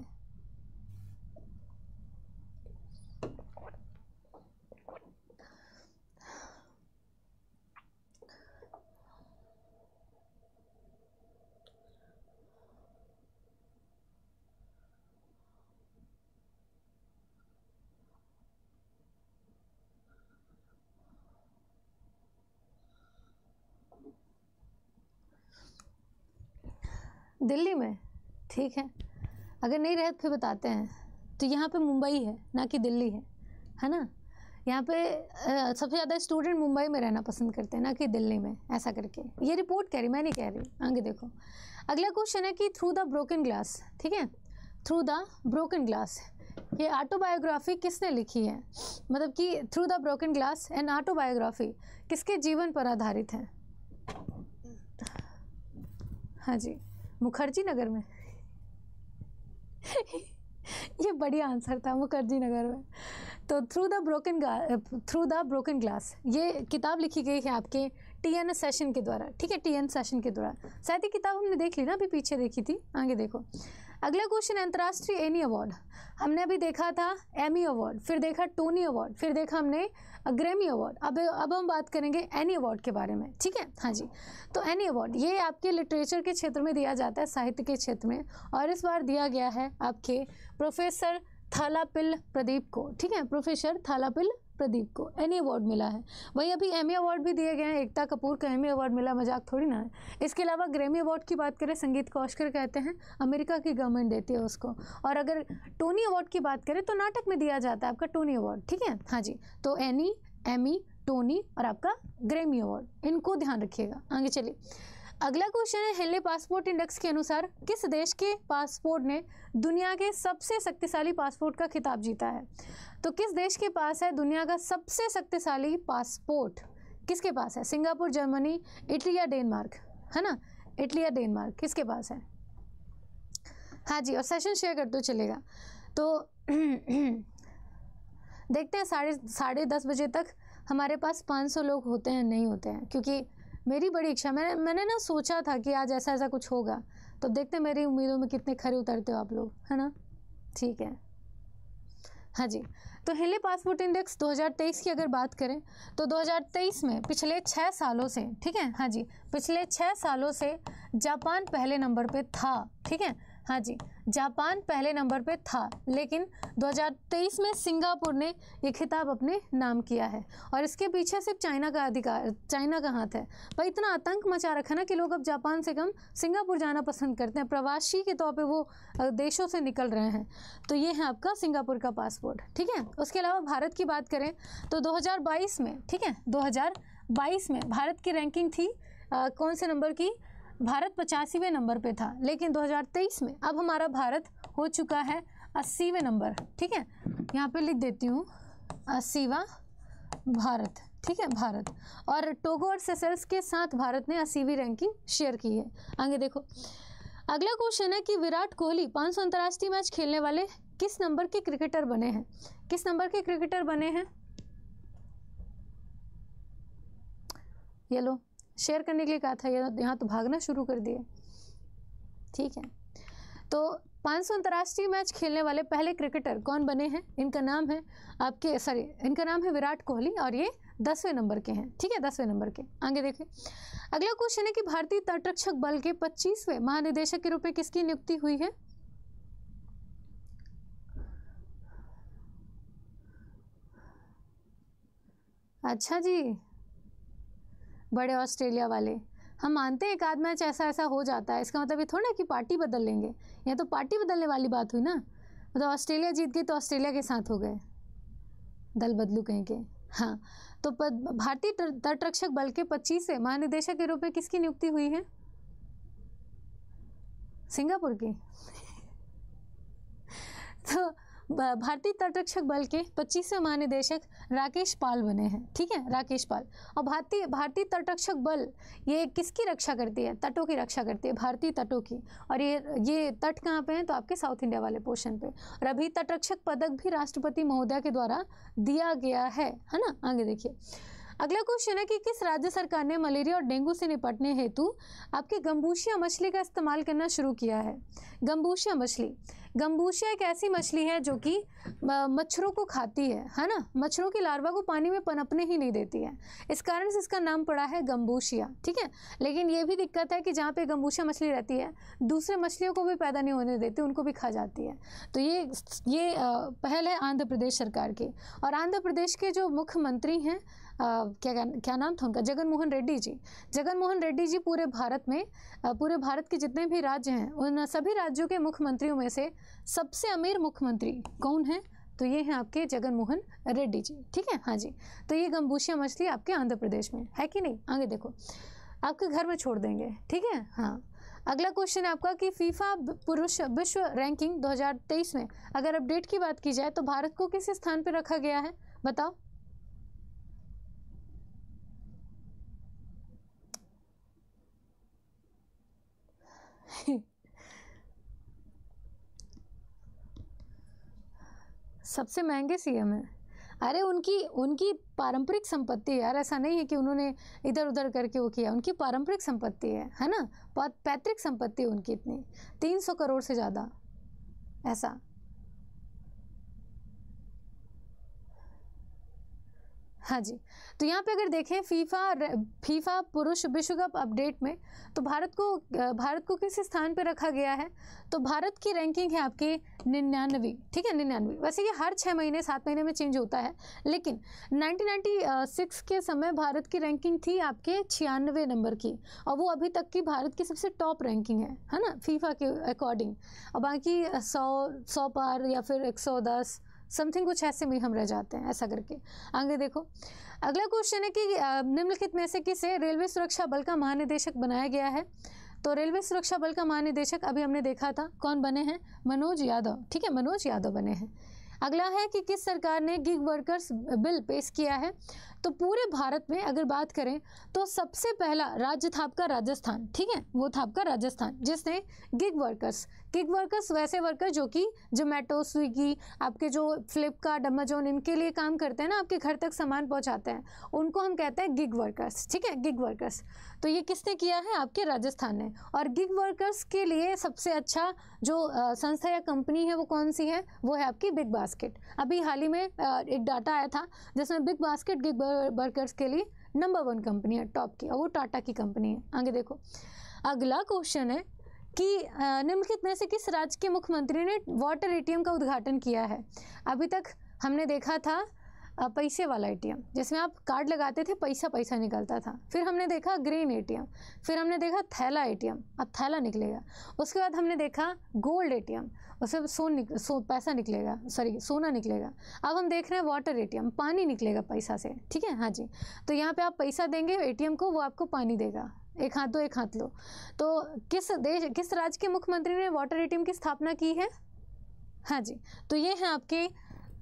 दिल्ली में? ठीक है। अगर नहीं रहे तो फिर बताते हैं। तो यहाँ पे मुंबई है, ना कि दिल्ली है है ना? यहाँ पे सबसे ज़्यादा स्टूडेंट मुंबई में रहना पसंद करते हैं, ना कि दिल्ली में, ऐसा करके। ये रिपोर्ट कह रही, मैं नहीं कह रही, आगे देखो। अगला क्वेश्चन है कि थ्रू द ब्रोकन ग्लास ठीक है? थ्रू द ब्रोकन ग्लास ये ऑटोबायोग्राफी किसने लिखी है? मतलब कि through the broken glass and autobiography किसके जीवन पर आधारित है? हाँ जी। मुखर्जी नगर में? ये बढ़िया आंसर था, मुखर्जी नगर में। तो through the broken through the broken glass ये किताब लिखी गई है आपके टी एन सेशन के द्वारा, ठीक है टी एन सेशन के द्वारा। शायद ये किताब हमने देख ली ना, अभी पीछे देखी थी? आगे देखो। अगला क्वेश्चन अंतर्राष्ट्रीय एनी अवार्ड हमने अभी देखा था एमी अवार्ड फिर देखा टोनी अवार्ड फिर देखा हमने ग्रेमी अवार्ड अब अब हम बात करेंगे एनी अवार्ड के बारे में, ठीक है? हाँ जी। तो एनी अवार्ड ये आपके लिटरेचर के क्षेत्र में दिया जाता है, साहित्य के क्षेत्र में, और इस बार दिया गया है आपके प्रोफेसर थालापिल प्रदीप को, ठीक है? प्रोफेसर थालापिल प्रदीप को एनी अवार्ड मिला है। वहीं अभी एमी अवार्ड भी दिए गए हैं। एकता कपूर को एमी अवार्ड मिला, मज़ाक थोड़ी ना है। इसके अलावा ग्रेमी अवार्ड की बात करें, संगीत को ऑस्कर कहते हैं। अमेरिका की गवर्नमेंट देती है उसको। और अगर टोनी अवार्ड की बात करें तो नाटक में दिया जाता है आपका टोनी अवार्ड ठीक है? हाँ जी तो एनी एमी टोनी और आपका ग्रेमी अवार्ड इनको ध्यान रखिएगा। आगे चलिए। अगला क्वेश्चन है हेनले पासपोर्ट इंडेक्स के अनुसार किस देश के पासपोर्ट ने दुनिया के सबसे शक्तिशाली पासपोर्ट का खिताब जीता है? तो किस देश के पास है दुनिया का सबसे शक्तिशाली पासपोर्ट? किसके पास है? सिंगापुर, जर्मनी, इटली या डेनमार्क? है ना? इटली या डेनमार्क, किसके पास है? हाँ जी, और सेशन शेयर कर दो, चलेगा। तो देखते हैं, साढ़े साढ़े दस बजे तक हमारे पास पाँच सौ लोग होते हैं, नहीं होते हैं, क्योंकि मेरी बड़ी इच्छा, मैंने मैंने ना सोचा था कि आज ऐसा ऐसा कुछ होगा। तो देखते मेरी उम्मीदों में कितने खरे उतरते हो आप लोग, है ना? ठीक है। हाँ जी। तो हिले पासपोर्ट इंडेक्स 2023 की अगर बात करें तो 2023 में पिछले छः सालों से, ठीक है? हाँ जी। पिछले छः सालों से जापान पहले नंबर पे था, ठीक है? हाँ जी जापान पहले नंबर पे था लेकिन 2023 में सिंगापुर ने ये खिताब अपने नाम किया है। और इसके पीछे सिर्फ़ चाइना का अधिकार चाइना का हाथ है। पर इतना आतंक मचा रखा ना कि लोग अब जापान से कम सिंगापुर जाना पसंद करते हैं। प्रवासी के तौर पे वो देशों से निकल रहे हैं। तो ये है आपका सिंगापुर का पासपोर्ट ठीक है? उसके अलावा भारत की बात करें तो दो हज़ार बाईस में ठीक है? दो हज़ार बाईस में भारत की रैंकिंग थी आ, कौन से नंबर की? भारत पचासीवें नंबर पे था, लेकिन 2023 में अब हमारा भारत हो चुका है अस्सीवें नंबर। ठीक है? यहाँ पे लिख देती हूँ, अस्सीवा भारत। ठीक है? भारत। और टोगो और सेसेल्स के साथ भारत ने अस्सीवी रैंकिंग शेयर की है। आगे देखो। अगला क्वेश्चन है कि विराट कोहली पाँच सौ अंतर्राष्ट्रीय मैच खेलने वाले किस नंबर के क्रिकेटर बने हैं? किस नंबर के क्रिकेटर बने हैं? ये लो शेयर करने के लिए कहा था, यहाँ तो भागना शुरू कर दिए। ठीक है। तो 500 अंतर्राष्ट्रीय मैच खेलने वाले पहले क्रिकेटर कौन बने हैं? इनका नाम है आपके सॉरी इनका नाम है विराट कोहली और ये दसवें नंबर के हैं। ठीक है, दसवें नंबर के। आगे देखें अगला क्वेश्चन है कि भारतीय तटरक्षक बल के पच्चीसवें महानिदेशक के रूप में किसकी नियुक्ति हुई है? अच्छा जी। बड़े ऑस्ट्रेलिया वाले। हम मानते हैं एक आध मैच ऐसा ऐसा हो जाता है, इसका मतलब ये थोड़ा ना कि पार्टी बदल लेंगे। यह तो पार्टी बदलने वाली बात हुई ना मतलब ऑस्ट्रेलिया जीत गई तो ऑस्ट्रेलिया के साथ हो गए। दल बदलू कहीं के। हाँ तो भारतीय तटरक्षक बल के पच्चीसवें महानिदेशक के रूप में किसकी नियुक्ति हुई है? सिंगापुर की। तो भारतीय तटरक्षक बल के पच्चीसवें महानिदेशक राकेश पाल बने हैं। ठीक है, राकेश पाल। और भारतीय भारतीय तटरक्षक बल, ये किसकी रक्षा करती है? तटों की रक्षा करती है, भारतीय तटों की। और ये ये तट कहाँ पे हैं? तो आपके साउथ इंडिया वाले पोर्शन पे। और अभी तटरक्षक पदक भी राष्ट्रपति महोदय के द्वारा दिया गया है है ना? आगे देखिए। अगला क्वेश्चन है कि किस राज्य सरकार ने मलेरिया और डेंगू से निपटने हेतु आपके गंबूशिया मछली का इस्तेमाल करना शुरू किया है? गंबूशिया मछली। गंबूशिया एक ऐसी मछली है जो कि मच्छरों को खाती है है ना? मच्छरों की लार्वा को पानी में पनपने ही नहीं देती है। इस कारण से इसका नाम पड़ा है गंबूशिया ठीक है? लेकिन ये भी दिक्कत है कि जहाँ पे गंबूशिया मछली रहती है, दूसरे मछलियों को भी पैदा नहीं होने देती, उनको भी खा जाती है। तो ये ये पहल है आंध्र प्रदेश सरकार की। और आंध्र प्रदेश के जो मुख्यमंत्री हैं क्या क्या नाम था उनका? जगन मोहन रेड्डी जी। जगन मोहन रेड्डी जी पूरे भारत में पूरे भारत के जितने भी राज्य हैं, उन सभी राज्यों के मुख्यमंत्रियों में से सबसे अमीर मुख्यमंत्री कौन है? तो ये हैं आपके जगन मोहन रेड्डी जी। ठीक है? हाँ जी। तो ये गंबूशिया मछली आपके आंध्र प्रदेश में। है कि नहीं? आगे देखो। आपके घर में छोड़ देंगे। ठीक है? हाँ। अगला क्वेश्चन है आपका कि फीफा पुरुष विश्व रैंकिंग 2023 में। अगर अपडेट की बात की जाए तो भारत को किस स्थान पर रखा गया है? बताओ। सबसे महँगे सीएम है। अरे उनकी उनकी पारंपरिक संपत्ति यार, ऐसा नहीं है कि उन्होंने इधर उधर करके वो किया। उनकी पारंपरिक संपत्ति है है ना? पैतृक संपत्ति उनकी इतनी। तीन सौ करोड़ से ज़्यादा, ऐसा। हाँ जी। तो यहाँ पे अगर देखें फीफा फीफा पुरुष विश्व कप अपडेट में तो भारत को भारत को किस स्थान पर रखा गया है? तो भारत की रैंकिंग है आपके निन्यानवे, ठीक है? निन्यानवे। वैसे ये हर छः महीने, सात महीने में चेंज होता है, लेकिन 1996 के समय भारत की रैंकिंग थी आपके छियानवे नंबर की, और वो अभी तक की भारत की सबसे टॉप रैंकिंग है है ना? फीफा के अकॉर्डिंग और बाकी सौ सौ पार या फिर एक सौ दस समथिंग कुछ ऐसे में हम रह जाते हैं, ऐसा करके। आगे देखो। अगला क्वेश्चन है कि निम्नलिखित में से किसे रेलवे सुरक्षा बल का महानिदेशक बनाया गया है? तो रेलवे सुरक्षा बल का महानिदेशक अभी हमने देखा था। कौन बने हैं? मनोज यादव। ठीक है, मनोज यादव बने हैं। अगला है कि किस सरकार ने गिग वर्कर्स बिल पेश किया है? तो पूरे भारत में अगर बात करें तो सबसे पहला राज्य था आपका राजस्थान। ठीक है, वो था आपका राजस्थान, जिसने गिग वर्कर्स गिग वर्कर्स वैसे वर्कर जो कि जोमेटो स्विगी आपके जो फ्लिपकार्ट अमेजोन इनके लिए काम करते हैं ना, आपके घर तक सामान पहुंचाते हैं। उनको हम कहते हैं गिग वर्कर्स ठीक है? गिग वर्कर्स तो ये किसने किया है? आपके राजस्थान ने। और गिग वर्कर्स के लिए सबसे अच्छा जो संस्था या कंपनी है वो कौन सी है? वो है आपकी बिग बास्केट अभी हाल ही में एक डाटा आया था, जिसमें बिग बास्केट गिग वर्कर्स के लिए नंबर वन कंपनी है टॉप की, और वो टाटा की कंपनी है। आगे देखो। अगला क्वेश्चन है कि निम्नलिखित में से किस राज्य के मुख्यमंत्री ने वाटर एटीएम का उद्घाटन किया है? अभी तक हमने देखा था पैसे वाला एटीएम जिसमें आप कार्ड लगाते थे पैसा पैसा निकलता था। फिर हमने देखा ग्रीन एटीएम फिर हमने देखा थैला एटीएम अब थैला निकलेगा। उसके बाद हमने देखा गोल्ड एटीएम उससे सोन निक, सो पैसा निकलेगा सॉरी सोना निकलेगा। अब हम देख रहे हैं वाटर एटीएम पानी निकलेगा पैसा से ठीक है? हाँ जी। तो यहाँ पे आप पैसा देंगे एटीएम को वो आपको पानी देगा। एक हाथ दो, एक हाथ लो। तो किस देश, किस राज्य के मुख्यमंत्री ने वाटर एटीएम की स्थापना की है? हाँ जी तो ये हैं आपके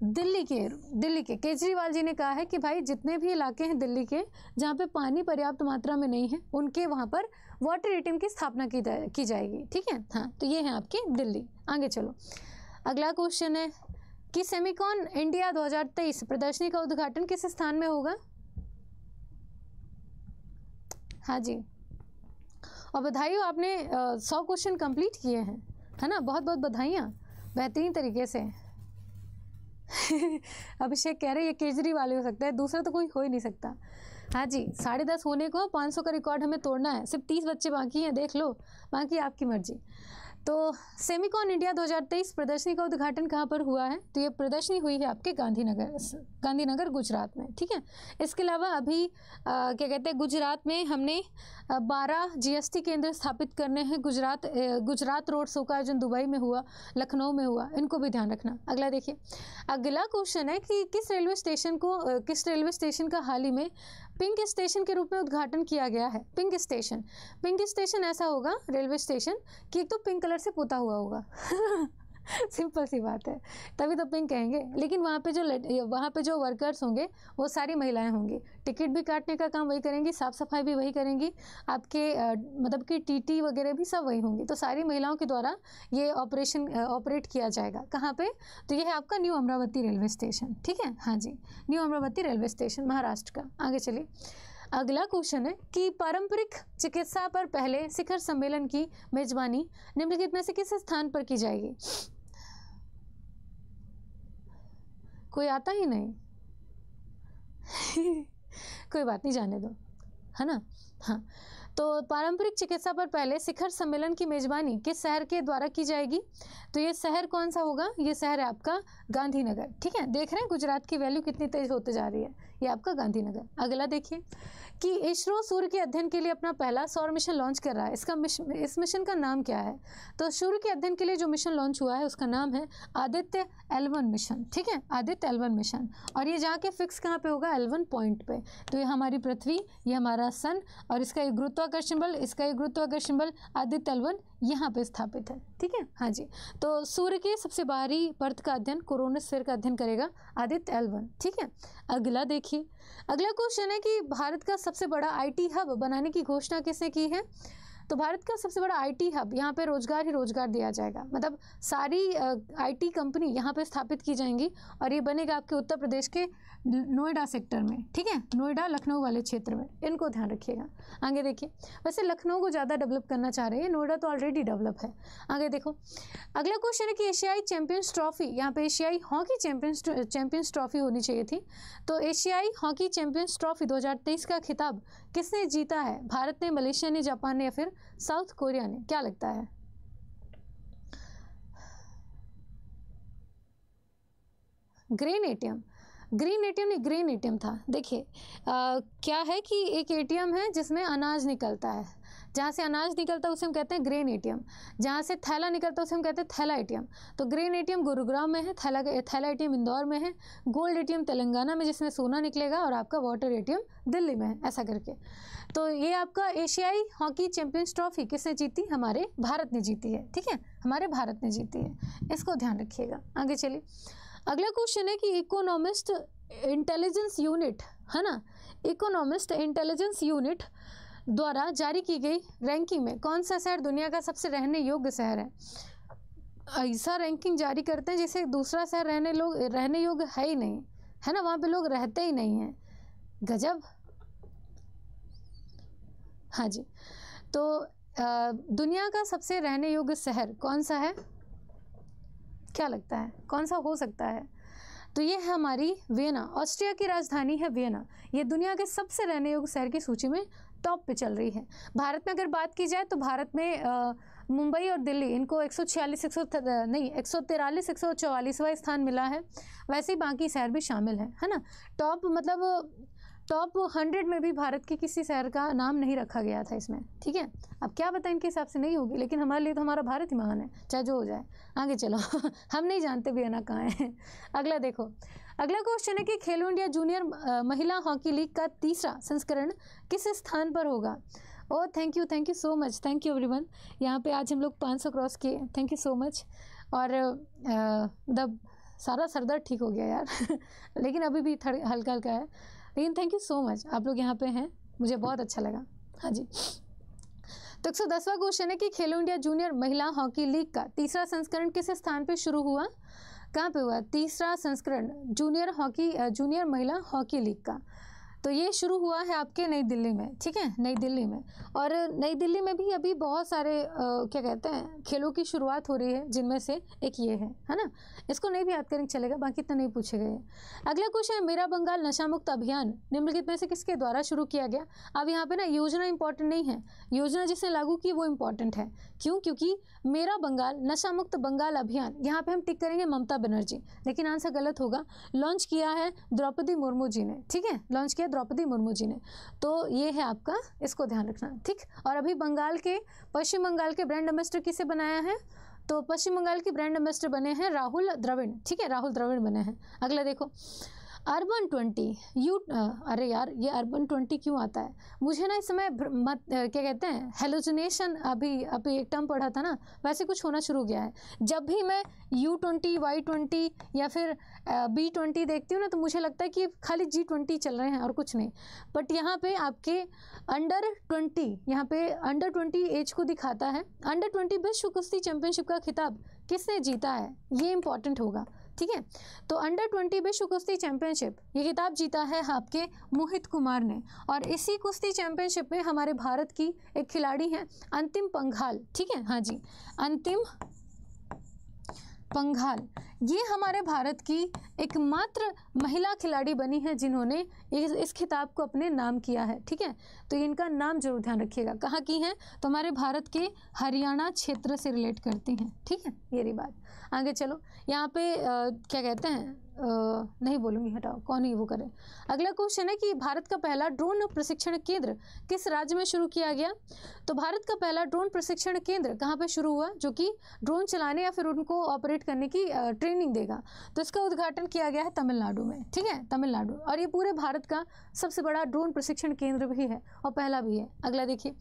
दिल्ली के दिल्ली के। केजरीवाल जी ने कहा है कि भाई, जितने भी इलाके हैं दिल्ली के, जहाँ पे पानी पर्याप्त मात्रा में नहीं है, उनके वहाँ पर वाटर एटीएम की स्थापना की की जाएगी। ठीक है? हाँ तो ये है आपकी दिल्ली। आगे चलो। अगला क्वेश्चन है कि सेमिकॉन इंडिया 2023 प्रदर्शनी का उद्घाटन किस स्थान में होगा? हाँ जी। और बधाई आपने सौ क्वेश्चन कंप्लीट किए हैं, है ना? बहुत बहुत बधाइयाँ, बेहतरीन तरीके से। अभिषेक कह रहे ये केजरीवाल हो सकता है, दूसरा तो कोई हो ही नहीं सकता। हाँ जी, साढ़े दस होने को, पाँच सौ का रिकॉर्ड हमें तोड़ना है, सिर्फ़ तीस बच्चे बाकी हैं, देख लो, बाकी आपकी मर्ज़ी। तो सेमिकॉन इंडिया 2023 प्रदर्शनी का उद्घाटन कहाँ पर हुआ है? तो ये प्रदर्शनी हुई है आपके गांधीनगर गांधीनगर गुजरात में ठीक है? इसके अलावा अभी आ, क्या कहते हैं गुजरात में हमने बारह जीएसटी केंद्र स्थापित करने हैं। गुजरात गुजरात रोड शो का आयोजन दुबई में हुआ लखनऊ में हुआ इनको भी ध्यान रखना। अगला देखिए अगला क्वेश्चन है कि किस रेलवे स्टेशन को किस रेलवे स्टेशन का हाल ही में पिंक स्टेशन के रूप में उद्घाटन किया गया है, पिंक स्टेशन। पिंक स्टेशन ऐसा होगा, रेलवे स्टेशन, कि एक तो पिंक कलर से पोता हुआ होगा। सिंपल सी बात है। तभी तो पिंक कहेंगे। लेकिन वहाँ पे जो वहाँ पे जो वर्कर्स होंगे, वो सारी महिलाएँ होंगी। टिकट भी काटने का काम वही करेंगी साफ़ सफ़ाई भी वही करेंगी। आपके मतलब कि टीटी वगैरह भी सब वही होंगी। तो सारी महिलाओं के द्वारा ये ऑपरेशन ऑपरेट किया जाएगा। कहाँ पर तो ये है आपका न्यू अमरावती रेलवे स्टेशन ठीक है? हाँ जी। New Amravati railway station Maharashtra का। आगे चलिए। अगला क्वेश्चन है कि पारंपरिक चिकित्सा पर पहले शिखर सम्मेलन की मेजबानी निम्नलिखित में से किस स्थान पर की जाएगी? कोई आता ही नहीं। कोई बात नहीं, जाने दो। है ना? हाँ। तो पारंपरिक चिकित्सा पर पहले शिखर सम्मेलन की मेजबानी किस शहर के द्वारा की जाएगी? तो ये शहर कौन सा होगा? ये शहर है आपका गांधीनगर। ठीक है? देख रहे हैं, गुजरात की वैल्यू कितनी तेज होते जा रही है। ये आपका गांधीनगर। अगला देखिए। कि इसरो सूर्य के अध्ययन के लिए अपना पहला सौर मिशन लॉन्च कर रहा है। इसका मिशन इस मिशन का नाम क्या है? तो सूर्य के अध्ययन के लिए जो मिशन लॉन्च हुआ है, उसका नाम है आदित्य एलवन मिशन ठीक है? आदित्य एलवन मिशन और ये जाके फिक्स कहाँ पे होगा? एलवन पॉइंट पे। तो ये हमारी पृथ्वी, ये हमारा सन और इसका एक गुरुत्वाकर्षण बल, इसका एक गुरुत्वाकर्षण बल आदित्य एलवन यहाँ पे स्थापित है, ठीक है? हाँ जी। तो सूर्य के सबसे बाहरी पर्थ का अध्ययन कोरोना कोरोनोस्फेयर का अध्ययन करेगा आदित्य एलवन ठीक है? अगला देखिए। अगला क्वेश्चन है कि भारत का सबसे बड़ा आईटी हब बनाने की घोषणा किसने की है? तो भारत का सबसे बड़ा आईटी हब यहाँ पे रोज़गार ही रोज़गार दिया जाएगा। मतलब सारी आईटी कंपनी यहाँ पे स्थापित की जाएँगी और ये बनेगा आपके उत्तर प्रदेश के नोएडा सेक्टर में, ठीक है? नोएडा, लखनऊ वाले क्षेत्र में। इनको ध्यान रखिएगा। आगे देखिए, वैसे लखनऊ को ज़्यादा डेवलप करना चाह रहे हैं, नोएडा तो ऑलरेडी डेवलप है। आगे देखो, अगला क्वेश्चन है कि एशियाई चैंपियंस ट्रॉफी यहाँ पे एशियाई हॉकी चैंपियंस चैंपियंस ट्रॉफी होनी चाहिए थी। तो एशियाई हॉकी चैंपियंस ट्रॉफी दो हज़ार तेईस का खिताब किसने जीता है? भारत ने, मलेशिया ने, जापान ने या फिर साउथ कोरिया ने? क्या लगता है? Green ATM. ग्रीन एटीएम नहीं, ग्रीन एटीएम था। देखिए क्या है कि एक एटीएम है जिसमें अनाज निकलता है। जहाँ से अनाज निकलता है, उसे हम कहते हैं ग्रेन एटीएम। जहाँ से थैला निकलता है, उसे हम कहते हैं थैला एटीएम। तो ग्रेन एटीएम गुरुग्राम में है, थैला थैला एटीएम इंदौर में है, गोल्ड एटीएम तेलंगाना में, जिसमें सोना निकलेगा और आपका वाटर एटीएम दिल्ली में है, ऐसा करके। तो ये आपका एशियाई हॉकी चैंपियंस ट्रॉफी किसने जीती? हमारे भारत ने जीती है, ठीक है? हमारे भारत ने जीती है। इसको ध्यान रखिएगा। आगे चलिए। अगला क्वेश्चन है कि इकोनॉमिस्ट इंटेलिजेंस यूनिट है ना? इकोनॉमिस्ट इंटेलिजेंस यूनिट द्वारा जारी की गई रैंकिंग में कौन सा शहर दुनिया का सबसे रहने योग्य शहर है? ऐसा रैंकिंग जारी करते हैं जैसे दूसरा शहर रहने लोग रहने योग्य है ही नहीं। है ना? वहाँ पे लोग रहते ही नहीं हैं। गजब। हाँ जी। तो आ, दुनिया का सबसे रहने योग्य शहर कौन सा है? क्या लगता है? कौन सा हो सकता है? तो ये है हमारी वियना। ऑस्ट्रिया की राजधानी है वियना। ये दुनिया के सबसे रहने योग्य शहर की सूची में टॉप पे चल रही है। भारत में अगर बात की जाए तो भारत में मुंबई और दिल्ली, इनको एक सौ छियालीस, एक सौ नहीं, एक सौ तिरालीस, एक सौ चौवालीसवा स्थान मिला है। वैसे ही बाकी शहर भी शामिल है है ना? टॉप मतलब टॉप हंड्रेड में भी भारत के किसी शहर का नाम नहीं रखा गया था इसमें, ठीक है? अब क्या बताएँ, इनके हिसाब से नहीं होगी, लेकिन हमारे लिए तो हमारा भारत ही महान है, चाहे जो हो जाए। आगे चलो, हम नहीं जानते भी है ना कहाँ है। अगला देखो, अगला क्वेश्चन है कि खेलो इंडिया जूनियर महिला हॉकी लीग का तीसरा संस्करण किस स्थान पर होगा? ओ thank you thank you so much thank you everyone यहाँ पे आज हम लोग 500 क्रॉस किए थैंक यू सो मच और मतलब सारा सरदर्द ठीक हो गया यार। लेकिन अभी भी थोड़ा हल्का हल्का है। लेकिन थैंक यू सो मच आप लोग यहाँ पे हैं। मुझे बहुत अच्छा लगा। हाँ जी। तो एक सौ दसवा क्वेश्चन है कि खेलो इंडिया जूनियर महिला हॉकी लीग का तीसरा संस्करण किस स्थान पे शुरू हुआ? कहाँ पे हुआ? तीसरा संस्करण जूनियर हॉकी, जूनियर महिला हॉकी लीग का। तो ये शुरू हुआ है आपके नई दिल्ली में ठीक है? नई दिल्ली में। और नई दिल्ली में भी अभी बहुत सारे आ, क्या कहते हैं खेलों की शुरुआत हो रही है जिनमें से एक ये है है ना? इसको नहीं भी याद करेंगे चलेगा बाकी इतना नहीं पूछे गए अगला क्वेश्चन है मेरा बंगाल नशा मुक्त अभियान निम्नलिखित में से किसके द्वारा शुरू किया गया? अब यहाँ पर ना योजना इंपॉर्टेंट नहीं है। योजना जिसने लागू की वो इंपॉर्टेंट है। क्यों? क्योंकि मेरा बंगाल नशा मुक्त बंगाल अभियान यहाँ पर हम टिक करेंगे ममता बनर्जी। लेकिन आंसर गलत होगा। लॉन्च किया है द्रौपदी मुर्मू जी ने ठीक है? लॉन्च किया द्रौपदी मुर्मू जी ने। तो ये है आपका, इसको ध्यान रखना, ठीक? और अभी बंगाल के, पश्चिम बंगाल के ब्रांड एम्बेसडर किसे बनाया है? तो पश्चिम बंगाल के ब्रांड एम्बेसडर बने हैं राहुल द्रविड़, ठीक है? राहुल द्रविड़ बने हैं। अगला देखो। अर्बन ट्वेंटी, यू अरे यार, ये अर्बन ट्वेंटी क्यों आता है? मुझे ना इस समय मत क्या कहते हैं हेलोजिनेशन अभी अभी एक टर्म पढ़ा था ना, वैसे कुछ होना शुरू हो गया है। जब भी मैं यू ट्वेंटी वाई ट्वेंटी या फिर बी ट्वेंटी देखती हूँ ना तो मुझे लगता है कि खाली जी ट्वेंटी चल रहे हैं और कुछ नहीं। बट यहाँ पे आपके अंडर ट्वेंटी, यहाँ पे अंडर ट्वेंटी एज को दिखाता है। अंडर ट्वेंटी विश्व कुश्ती चैंपियनशिप का खिताब किसने जीता है? ये इंपॉर्टेंट होगा। ठीक है? तो अंडर ट्वेंटी विश्व कुश्ती चैंपियनशिप ये किताब जीता है आपके मोहित कुमार ने। और इसी कुश्ती चैंपियनशिप में हमारे भारत की एक खिलाड़ी हैं अंतिम पंघाल ठीक है? हाँ जी अंतिम पंघाल। ये हमारे भारत की एकमात्र महिला खिलाड़ी बनी है जिन्होंने इस, इस खिताब को अपने नाम किया है ठीक है? तो इनका नाम ज़रूर ध्यान रखिएगा। कहाँ की हैं? तो हमारे भारत के हरियाणा क्षेत्र से रिलेट करती हैं ठीक है? ये रही बात। आगे चलो। यहाँ पे आ, क्या कहते हैं नहीं बोलूँगी हटाओ कौन ही वो करे। अगला क्वेश्चन है कि भारत का पहला ड्रोन प्रशिक्षण केंद्र किस राज्य में शुरू किया गया? तो भारत का पहला ड्रोन प्रशिक्षण केंद्र कहाँ पे शुरू हुआ? जो कि ड्रोन चलाने या फिर उनको ऑपरेट करने की ट्रेनिंग देगा। तो इसका उद्घाटन किया गया है तमिलनाडु में ठीक है? तमिलनाडु। और ये पूरे भारत का सबसे बड़ा ड्रोन प्रशिक्षण केंद्र भी है और पहला भी है। अगला देखिए।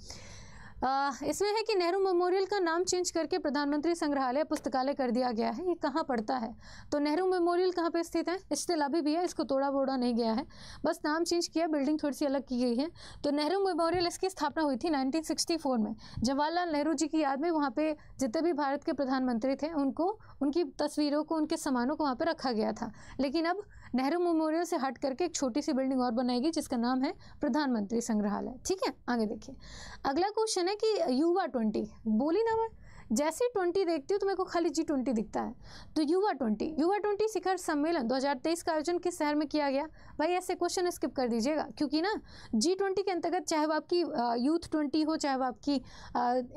इसमें है कि नेहरू मेमोरियल का नाम चेंज करके प्रधानमंत्री संग्रहालय पुस्तकालय कर दिया गया है। ये कहाँ पड़ता है? तो नेहरू मेमोरियल कहाँ पे स्थित है? अभी भी है, इसको तोड़ा बोड़ा नहीं गया है। बस नाम चेंज किया, बिल्डिंग थोड़ी सी अलग की गई है। तो नेहरू मेमोरियल इसकी स्थापना हुई थी नाइनटीन में। जवाहरलाल नेहरू जी की याद में वहाँ पे जितने भी भारत के प्रधानमंत्री थे, उनको, उनकी तस्वीरों को, उनके सामानों को वहाँ पर रखा गया था। लेकिन अब नेहरू मेमोरियल से हट करके एक छोटी सी बिल्डिंग और बनाएगी, जिसका नाम है प्रधानमंत्री संग्रहालय। ठीक है? आगे देखिए। अगला क्वेश्चन है कि युवा ट्वेंटी, बोली ना मैं? जैसे ही ट्वेंटी देखती हूँ तो मेरे को खाली जी ट्वेंटी दिखता है। तो युवा ट्वेंटी युवा ट्वेंटी शिखर सम्मेलन 2023 का आयोजन किस शहर में किया गया? भाई, ऐसे क्वेश्चन स्किप कर दीजिएगा, क्योंकि ना, जी ट्वेंटी के अंतर्गत चाहे वो आपकी यूथ ट्वेंटी हो, चाहे वो आपकी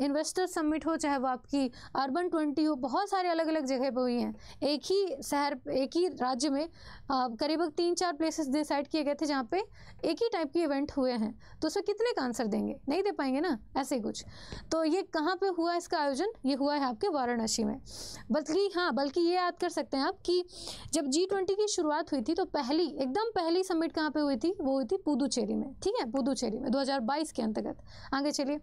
इन्वेस्टर समिट हो, चाहे वो आपकी अर्बन ट्वेंटी हो, बहुत सारे अलग अलग जगह पर हुई हैं। एक ही शहर, एक ही राज्य में करीब तीन चार प्लेसेस डिसाइड किए गए थे, जहाँ पे एक ही टाइप के इवेंट हुए हैं। तो उसमें कितने का आंसर देंगे? नहीं दे पाएँगे ना, ऐसे कुछ। तो ये कहाँ पे हुआ इसका आयोजन? ये हुआ है आपके वाराणसी में। बल्कि हाँ बल्कि ये याद कर सकते हैं आप कि जब जी ट्वेंटी की शुरुआत हुई थी तो पहली, एकदम पहली समिट कहाँ पे हुई थी? वो हुई थी पुदुचेरी में, ठीक है? पुदुचेरी में 2022 के अंतर्गत। आगे चलिए।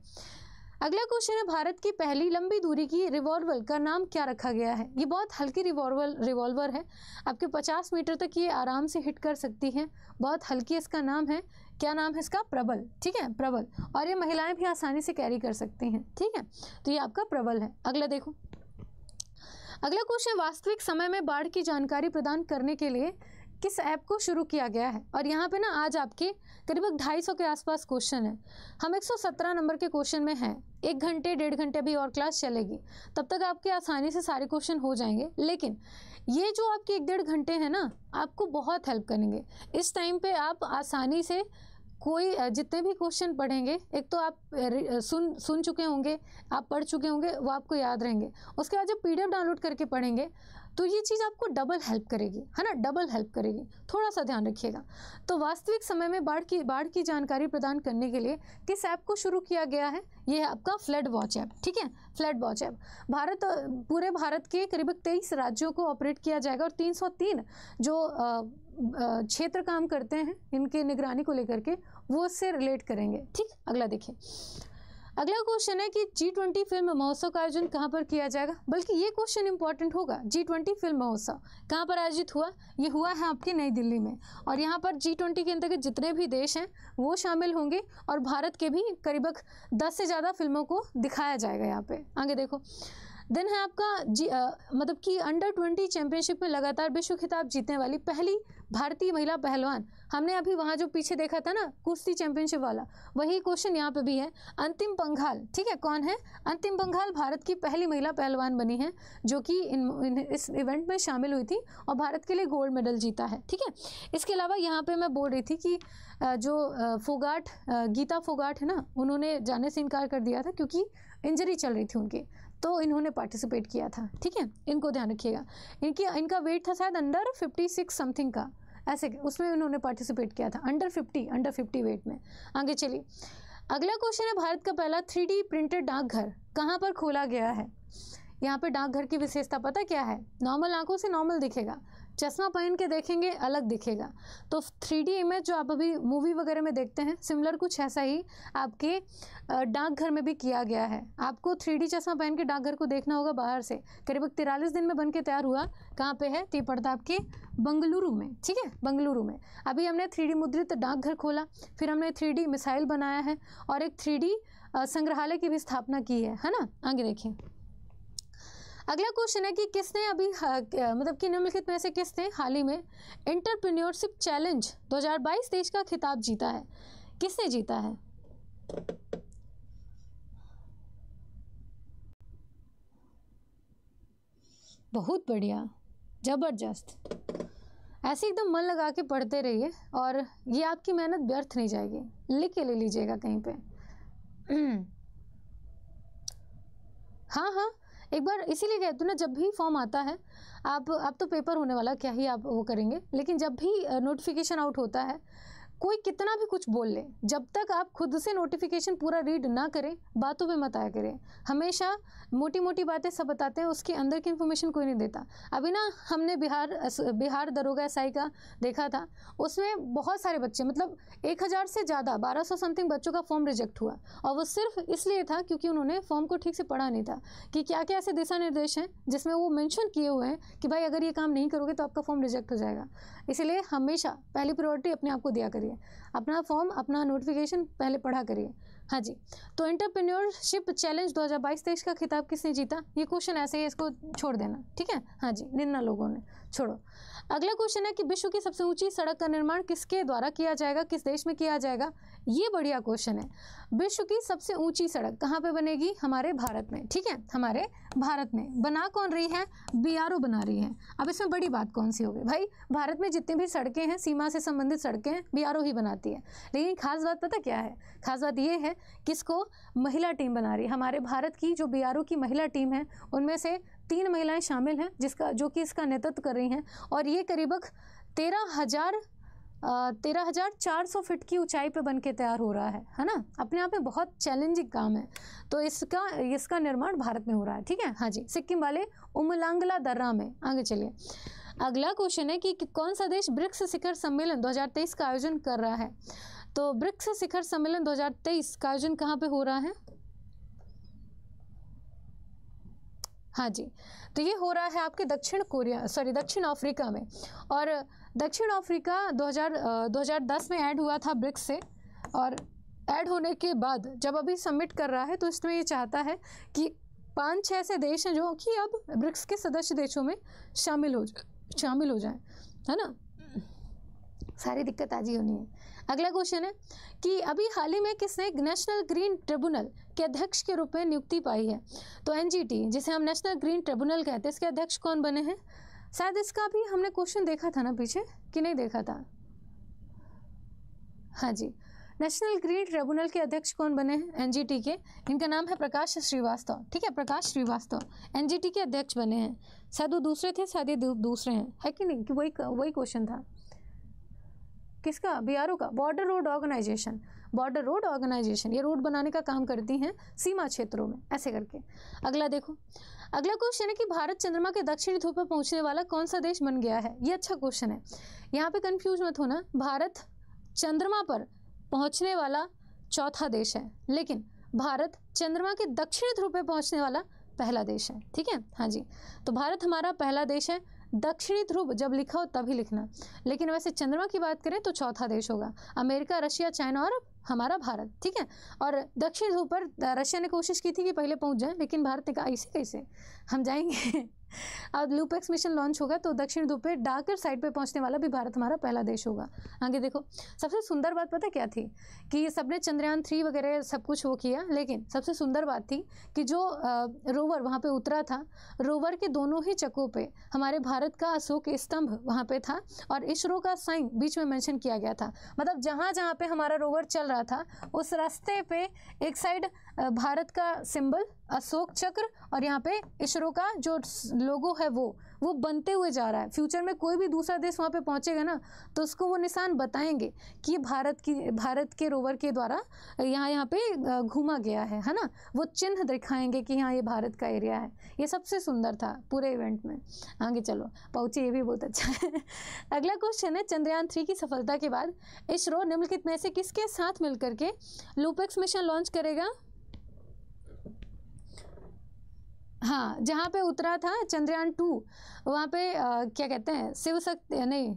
अगला क्वेश्चन है, भारत की पहली लंबी दूरी की रिवॉल्वर का नाम क्या रखा गया है? ये बहुत हल्की रिवॉल्वर रिवॉल्वर है। आपके 50 मीटर तक ये आराम से हिट कर सकती है। बहुत हल्की इसका नाम है क्या नाम है इसका? प्रबल। ठीक है? प्रबल। और ये महिलाएँ भी आसानी से कैरी कर सकती हैं। ठीक है? तो ये आपका प्रबल है। अगला देखो। अगला क्वेश्चन वास्तविक समय में बाढ़ की जानकारी प्रदान करने के लिए किस ऐप को शुरू किया गया है? और यहाँ पे ना आज आपके करीब ढाई सौ के आसपास क्वेश्चन है। हम 117 नंबर के क्वेश्चन में हैं। एक घंटे, डेढ़ घंटे भी और क्लास चलेगी। तब तक आपके आसानी से सारे क्वेश्चन हो जाएँगे। लेकिन ये जो आपके एक डेढ़ घंटे हैं ना, आपको बहुत हेल्प करेंगे। इस टाइम पे आप आसानी से कोई जितने भी क्वेश्चन पढ़ेंगे, एक तो आप सुन सुन चुके होंगे, आप पढ़ चुके होंगे, वो आपको याद रहेंगे। उसके बाद जब पीडीएफ डाउनलोड करके पढ़ेंगे तो ये चीज़ आपको डबल हेल्प करेगी, है ना? डबल हेल्प करेगी। थोड़ा सा ध्यान रखिएगा। तो वास्तविक समय में बाढ़ की बाढ़ की जानकारी प्रदान करने के लिए किस ऐप को शुरू किया गया है? ये है आपका फ्लड वॉच ऐप, ठीक है? Flood watch app. भारत पूरे भारत के करीब तेईस राज्यों को ऑपरेट किया जाएगा और 303 जो क्षेत्र काम करते हैं, इनके निगरानी को लेकर के, वो उससे रिलेट करेंगे। ठीक, अगला देखिए। अगला क्वेश्चन है कि जी ट्वेंटी फ़िल्म महोत्सव का आयोजन कहाँ पर किया जाएगा? बल्कि ये क्वेश्चन इंपॉर्टेंट होगा जी ट्वेंटी फ़िल्म महोत्सव कहाँ पर आयोजित हुआ? ये हुआ है आपके नई दिल्ली में। और यहाँ पर जी ट्वेंटी के अंतर्गत जितने भी देश हैं, वो शामिल होंगे और भारत के भी करीब दस से ज़्यादा फ़िल्मों को दिखाया जाएगा यहाँ पर आगे देखो। देन है आपका जी आ, मतलब कि अंडर ट्वेंटी चैंपियनशिप में लगातार विश्व खिताब जीतने वाली पहली भारतीय महिला पहलवान। हमने अभी वहाँ जो पीछे देखा था ना कुश्ती चैंपियनशिप वाला वही क्वेश्चन यहाँ पे भी है। अंतिम पंघाल ठीक है कौन है? अंतिम पंघाल भारत की पहली महिला पहलवान बनी है जो कि इन, इन इस इवेंट में शामिल हुई थी और भारत के लिए गोल्ड मेडल जीता है ठीक है? इसके अलावा यहाँ पे मैं बोल रही थी कि जो फोगाट गीता फोगाट है ना उन्होंने जाने से इनकार कर दिया था क्योंकि इंजरी चल रही थी उनकी। तो इन्होंने पार्टिसिपेट किया था, ठीक है? इनको ध्यान रखिएगा। इनकी, इनका वेट था शायद अंडर फिफ्टी सिक्स समथिंग का। ऐसे, उसमें इन्होंने पार्टिसिपेट किया था under fifty under fifty weight में। आगे चलिए। अगला क्वेश्चन है भारत का पहला थ्री प्रिंटेड डाकघर। कहाँ पर खोला गया है? यहाँ पर डाकघर की विशेषता पता क्या है? नॉर्मल आँखों से नॉर्मल दिखेगा। चश्मा पहन के देखेंगे, अलग दिखेगा। तो थ्री इमेज जो आप अभी मूवी वगैरह में देखते हैं सिमिलर कुछ ऐसा ही आपके डाकघर में भी किया गया है। आपको थ्री चश्मा पहन के डाकघर को देखना होगा बाहर से। करीब तिरालीस दिन में बन के तैयार हुआ। कहाँ पे है? ती पड़ता आपके बंगलुरु में, ठीक है? बंगलुरु में। अभी हमने थ्री मुद्रित डाकघर खोला, फिर हमने थ्री मिसाइल बनाया है और एक थ्री संग्रहालय की भी स्थापना की है है ना? आगे देखिए। अगला क्वेश्चन है कि किसने अभी मतलब कि निम्नलिखित में से किसने हाल ही में इंटरप्रीन्योरशिप चैलेंज 2022 देश का खिताब जीता है? किसने जीता है? बहुत बढ़िया। ज़बरदस्त। ऐसे एकदम मन लगा के पढ़ते रहिए और ये आपकी मेहनत व्यर्थ नहीं जाएगी। लिख के ले लीजिएगा कहीं पे। हाँ हाँ। एक बार इसीलिए कहते ना, जब भी फॉर्म आता है, आप अब तो पेपर होने वाला, क्या ही आप वो करेंगे? लेकिन जब भी नोटिफिकेशन आउट होता है कोई कितना भी कुछ बोल ले, जब तक आप खुद से नोटिफिकेशन पूरा रीड ना करें, बातों पे मत आया करें। हमेशा मोटी मोटी बातें सब बताते हैं, उसके अंदर की इन्फॉर्मेशन कोई नहीं देता। अभी ना हमने बिहार बिहार दरोगा एसआई का देखा था, उसमें बहुत सारे बच्चे मतलब एक हज़ार से ज़्यादा, बारह सौ समथिंग बच्चों का फॉर्म रिजेक्ट हुआ। और वो सिर्फ़ इसलिए था क्योंकि उन्होंने फॉर्म को ठीक से पढ़ा नहीं था, कि क्या क्या ऐसे दिशा निर्देश हैं, जिसमें वो मैंशन किए हुए हैं कि भाई अगर ये काम नहीं करोगे तो आपका फॉर्म रिजेक्ट हो जाएगा। इसीलिए हमेशा पहली प्रायोरिटी अपने आप को दिया करिए। अपना फॉर्म अपना नोटिफिकेशन पहले पढ़ा करिए। हाँ जी तो इंटरप्रेन्योरशिप चैलेंज 2022 तेईस का खिताब किसने जीता? ये क्वेश्चन ऐसे ही इसको छोड़ देना, ठीक है? हाँ जी, निन्ना लोगों ने। छोड़ो। अगला क्वेश्चन है कि विश्व की सबसे ऊँची सड़क का निर्माण किसके द्वारा किया जाएगा, किस देश में किया जाएगा? ये बढ़िया क्वेश्चन है। विश्व की सबसे ऊँची सड़क कहाँ पे बनेगी? हमारे भारत में। ठीक है? हमारे भारत में। बना कौन रही है? बीआरओ बना रही है। अब इसमें बड़ी बात कौन सी होगी? भाई, भारत में जितनी भी सड़कें हैं, सीमा से संबंधित सड़कें हैं बीआरओ ही बनाती है। लेकिन खास बात पता क्या है? खास बात ये है, किसको? महिला टीम बना रही है। हमारे भारत की जो बीआरओ की महिला टीम है, उनमें से तीन महिलाएँ शामिल हैं जिसका जो कि इसका नेतृत्व कर रही हैं। और ये करीब तेरह हज़ार तेरह हज़ार चार सौ फिट की ऊंचाई पे बन के तैयार हो रहा है है ना? अपने आप में बहुत चैलेंजिंग काम है। तो इसका इसका निर्माण भारत में हो रहा है ठीक है? हाँ जी सिक्किम वाले उमलांगला दर्रा में। आगे चलिए। अगला क्वेश्चन है कि, कि कौन सा देश ब्रिक्स शिखर सम्मेलन 2023 का आयोजन कर रहा है? तो ब्रिक्स शिखर सम्मेलन 2023 का आयोजन कहाँ पे हो रहा है? हाँ जी। तो ये हो रहा है आपके दक्षिण कोरिया, सॉरी, दक्षिण अफ्रीका में। और दक्षिण अफ्रीका 2000 2010 में ऐड हुआ था ब्रिक्स से। और ऐड होने के बाद जब अभी सबमिट कर रहा है तो इसमें ये चाहता है कि पाँच छः ऐसे देश हैं जो कि अब ब्रिक्स के सदस्य देशों में शामिल हो शामिल हो जाएँ। है ना? सारी दिक्कत आज ही होनी है अगला क्वेश्चन है कि अभी हाल ही में किसने नेशनल ग्रीन ट्रिब्यूनल के अध्यक्ष के रूप में नियुक्ति पाई है? तो एनजीटी जिसे हम नेशनल ग्रीन ट्रिब्यूनल कहते हैं, इसके अध्यक्ष कौन बने हैं? शायद इसका भी हमने क्वेश्चन देखा था ना पीछे, कि नहीं देखा था? हाँ जी नेशनल ग्रीन ट्रिब्यूनल के अध्यक्ष कौन बने हैं? एनजीटी के। इनका नाम है प्रकाश श्रीवास्तव। ठीक है, प्रकाश श्रीवास्तव एनजीटी के अध्यक्ष बने हैं। शायद वो दूसरे थे, शायद ये दूसरे हैं। है कि नहीं? कि वही वही क्वेश्चन था। किसका? बी का। Border road organisation border road organisation ये रोड बनाने का काम करती हैं सीमा क्षेत्रों में, ऐसे करके। अगला देखो। अगला क्वेश्चन है कि भारत चंद्रमा के दक्षिणी ध्रुव पर पहुँचने वाला कौन सा देश बन गया है? ये अच्छा क्वेश्चन है। यहाँ पे कंफ्यूज मत होना। भारत चंद्रमा पर पहुँचने वाला चौथा देश है, लेकिन भारत चंद्रमा के दक्षिणी ध्रुव पर पहुँचने वाला पहला देश है। ठीक है? हाँ जी। तो भारत हमारा पहला देश है दक्षिणी ध्रुव जब लिखा हो तभी लिखना। लेकिन वैसे चंद्रमा की बात करें तो चौथा देश होगा। अमेरिका, रशिया, चाइना और हमारा भारत, ठीक है? और दक्षिण ध्रुव पर रशिया ने कोशिश की थी कि पहले पहुँच जाए, लेकिन भारत ने कहा, ऐसे कैसे? हम जाएँगे? अब लूपेक्स मिशन लॉन्च होगा तो दक्षिण ध्रुव पे डार्कर साइड पे पहुँचने वाला भी भारत हमारा पहला देश होगा। आगे देखो, सबसे सुंदर बात पता क्या थी? कि सबने चंद्रयान थ्री वगैरह सब कुछ वो किया, लेकिन सबसे सुंदर बात थी कि जो रोवर वहाँ पे उतरा था, रोवर के दोनों ही चक्कों पे हमारे भारत का अशोक स्तंभ वहाँ पर था और इसरो का साइन बीच में मैंशन किया गया था। मतलब जहाँ जहाँ पे हमारा रोवर चल रहा था, उस रास्ते पे एक साइड भारत का सिंबल अशोक चक्र और यहाँ पे इसरो का जो लोगो है वो वो बनते हुए जा रहा है। फ्यूचर में कोई भी दूसरा देश वहाँ पे पहुँचेगा ना तो उसको वो निशान बताएँगे कि ये भारत की, भारत के रोवर के द्वारा यहाँ यहाँ पे घूमा गया है है ना? वो चिन्ह दिखाएँगे कि हाँ ये भारत का एरिया है। ये सबसे सुंदर था पूरे इवेंट में। आगे चलो, पहुँचे, ये भी बहुत अच्छा है। अगला क्वेश्चन है, चंद्रयान थ्री की सफलता के बाद इसरो निम्नलिखित में से किसके साथ मिलकर के लूपेक्स मिशन लॉन्च करेगा? हाँ जहाँ पे उतरा था चंद्रयान टू वहाँ पे आ, क्या कहते हैं शिव शक्ति नहीं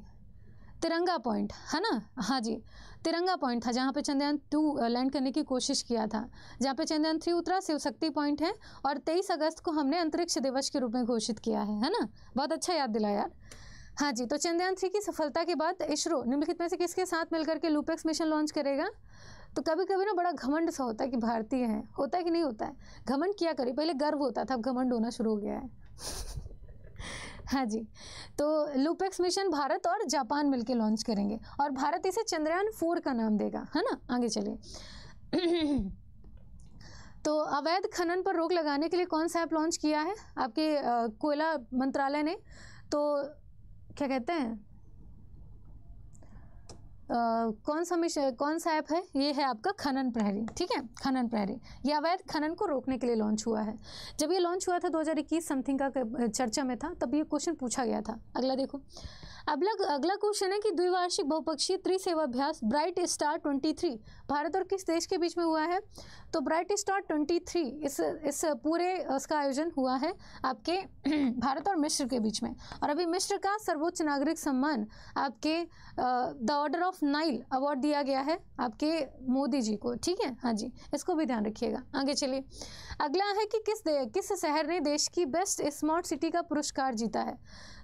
तिरंगा पॉइंट है ना? हाँ जी तिरंगा पॉइंट था जहाँ पे चंद्रयान टू लैंड करने की कोशिश किया था। जहाँ पे चंद्रयान थ्री उतरा शिव शक्ति पॉइंट है और तेईस अगस्त को हमने अंतरिक्ष दिवस के रूप में घोषित किया है है ना? बहुत अच्छा याद दिला यार। हाँ जी तो चंद्रयान थ्री की सफलता के बाद इसरो निम्नलिखित में से किसके साथ मिलकर के लूपेक्स मिशन लॉन्च करेगा? तो कभी कभी ना बड़ा घमंड सा होता है कि भारतीय हैं। होता है कि नहीं होता है? घमंड किया करिए पहले गर्व होता था, अब घमंड होना शुरू हो गया है। हाँ जी। तो लूपेक्स मिशन भारत और जापान मिलकर लॉन्च करेंगे और भारत इसे चंद्रयान फोर का नाम देगा, है ना? आगे चलिए। तो अवैध खनन पर रोक लगाने के लिए कौन सा ऐप लॉन्च किया है? आपके कोयला मंत्रालय ने। तो क्या कहते हैं? कौन सा कौन सा ऐप है? ये है आपका खनन प्रहरी, ठीक है? खनन प्रहरी। ये अवैध खनन को रोकने के लिए लॉन्च हुआ है। जब ये लॉन्च हुआ था 2021 समथिंग का चर्चा में था, तब ये क्वेश्चन पूछा गया था। अगला देखो। अगला अगला क्वेश्चन है कि द्विवार्षिक बहुपक्षीय त्रिसेवाभ्यास ब्राइट स्टार 23 भारत और किस देश के बीच में हुआ है? तो ब्राइट स्टार 23 इस इस पूरे, उसका आयोजन हुआ है आपके भारत और मिस्र के बीच में। और अभी मिस्र का सर्वोच्च नागरिक सम्मान आपके the order of Nile award दिया गया है आपके मोदी जी को, ठीक है? हाँ जी, इसको भी ध्यान रखिएगा। आगे चलिए। अगला है कि किस किस शहर ने देश की बेस्ट स्मार्ट सिटी का पुरस्कार जीता है?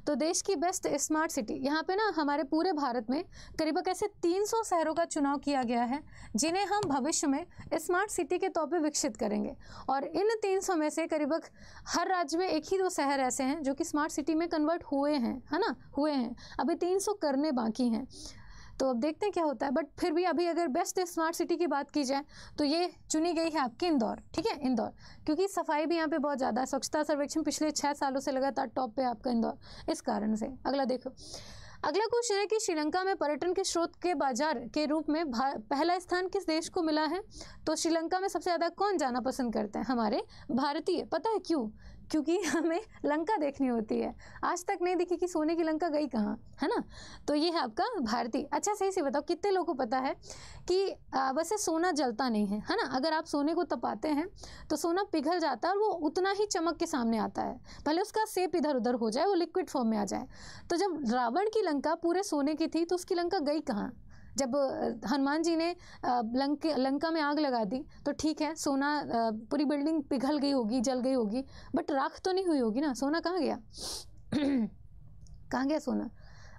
तो देश की बेस्ट स्मार्ट सिटी यहाँ पे ना हमारे पूरे भारत में करीब ऐसे 300 शहरों का चुनाव किया गया है, जिन्हें हम भविष्य में स्मार्ट सिटी के तौर पे विकसित करेंगे। और इन 300 में से करीब हर राज्य में एक ही दो शहर ऐसे हैं जो कि स्मार्ट सिटी में कन्वर्ट हुए हैं, है ना? हुए हैं। अभी 300 करने बाकी हैं। तो अब देखते हैं क्या होता है। बट फिर भी अभी अगर बेस्ट स्मार्ट सिटी की बात की जाए तो ये चुनी गई है आपकी इंदौर, ठीक है? इंदौर। क्योंकि सफ़ाई भी यहाँ पे बहुत ज़्यादा है। स्वच्छता सर्वेक्षण पिछले छः सालों से लगातार टॉप पे आपका इंदौर। इस कारण से। अगला देखो। अगला क्वेश्चन है कि श्रीलंका में पर्यटन के स्रोत के बाज़ार के रूप में पहला स्थान किस देश को मिला है? तो श्रीलंका में सबसे ज़्यादा कौन जाना पसंद करते हैं? हमारे भारतीय। पता है क्यों? क्योंकि हमें लंका देखनी होती है। आज तक नहीं दिखी कि सोने की लंका गई कहाँ, है ना? तो ये है आपका भारती। अच्छा सही से बताओ, कितने लोगों को पता है कि वैसे सोना जलता नहीं है है ना? अगर आप सोने को तपाते हैं तो सोना पिघल जाता है और वो उतना ही चमक के सामने आता है। पहले उसका सेप इधर उधर हो जाए, वो लिक्विड फॉर्म में आ जाए। तो जब रावण की लंका पूरे सोने की थी तो उसकी लंका गई कहाँ? जब हनुमान जी ने लंक, लंका में आग लगा दी तो ठीक है, सोना पूरी बिल्डिंग पिघल गई होगी, जल गई होगी, बट राख तो नहीं हुई होगी ना? सोना कहाँ गया? कहाँ गया सोना?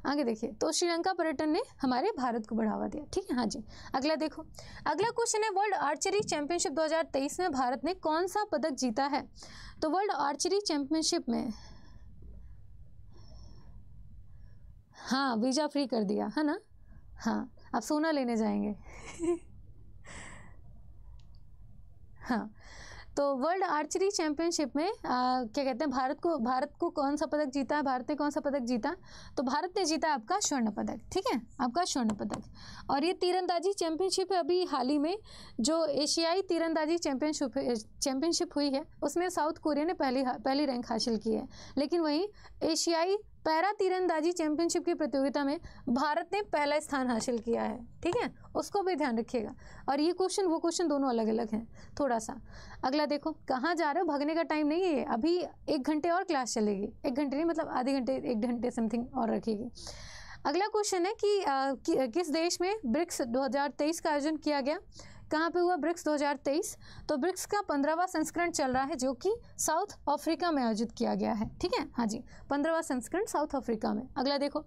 आगे देखिए तो श्रीलंका पर्यटन ने हमारे भारत को बढ़ावा दिया, ठीक है? हाँ जी, अगला देखो, अगला क्वेश्चन है वर्ल्ड आर्चरी चैंपियनशिप 2023 में भारत ने कौन सा पदक जीता है? तो वर्ल्ड आर्चरी चैंपियनशिप में हाँ वीज़ा फ्री कर दिया, है ना? हाँ आप सोना लेने जाएँगे। हाँ तो वर्ल्ड आर्चरी चैंपियनशिप में आ, क्या कहते हैं भारत को भारत को कौन सा पदक जीता भारत ने कौन सा पदक जीता? तो भारत ने जीता आपका स्वर्ण पदक ठीक है? आपका स्वर्ण पदक। और ये तीरंदाजी चैंपियनशिप अभी हाल ही में जो एशियाई तीरंदाजी चैंपियनशिप चैंपियनशिप हुई है उसमें साउथ कोरिया ने पहली पहली रैंक हासिल की है। लेकिन वहीं एशियाई पैरा तीरंदाजी चैंपियनशिप की प्रतियोगिता में भारत ने पहला स्थान हासिल किया है ठीक है? उसको भी ध्यान रखिएगा। और ये क्वेश्चन वो क्वेश्चन दोनों अलग अलग हैं थोड़ा सा अगला देखो कहाँ जा रहे हो? भागने का टाइम नहीं है अभी एक घंटे और क्लास चलेगी। एक घंटे नहीं मतलब आधे घंटे एक घंटे समथिंग और रखेगी। अगला क्वेश्चन है कि, आ, कि किस देश में ब्रिक्स 2023 का आयोजन किया गया? कहाँ पे हुआ? ब्रिक्स 2023 तो ब्रिक्स का पंद्रहवा संस्करण चल रहा है, जो कि साउथ अफ्रीका में आयोजित किया गया है। ठीक है? हाँ जी, पंद्रहवा संस्करण साउथ अफ्रीका में। अगला देखो।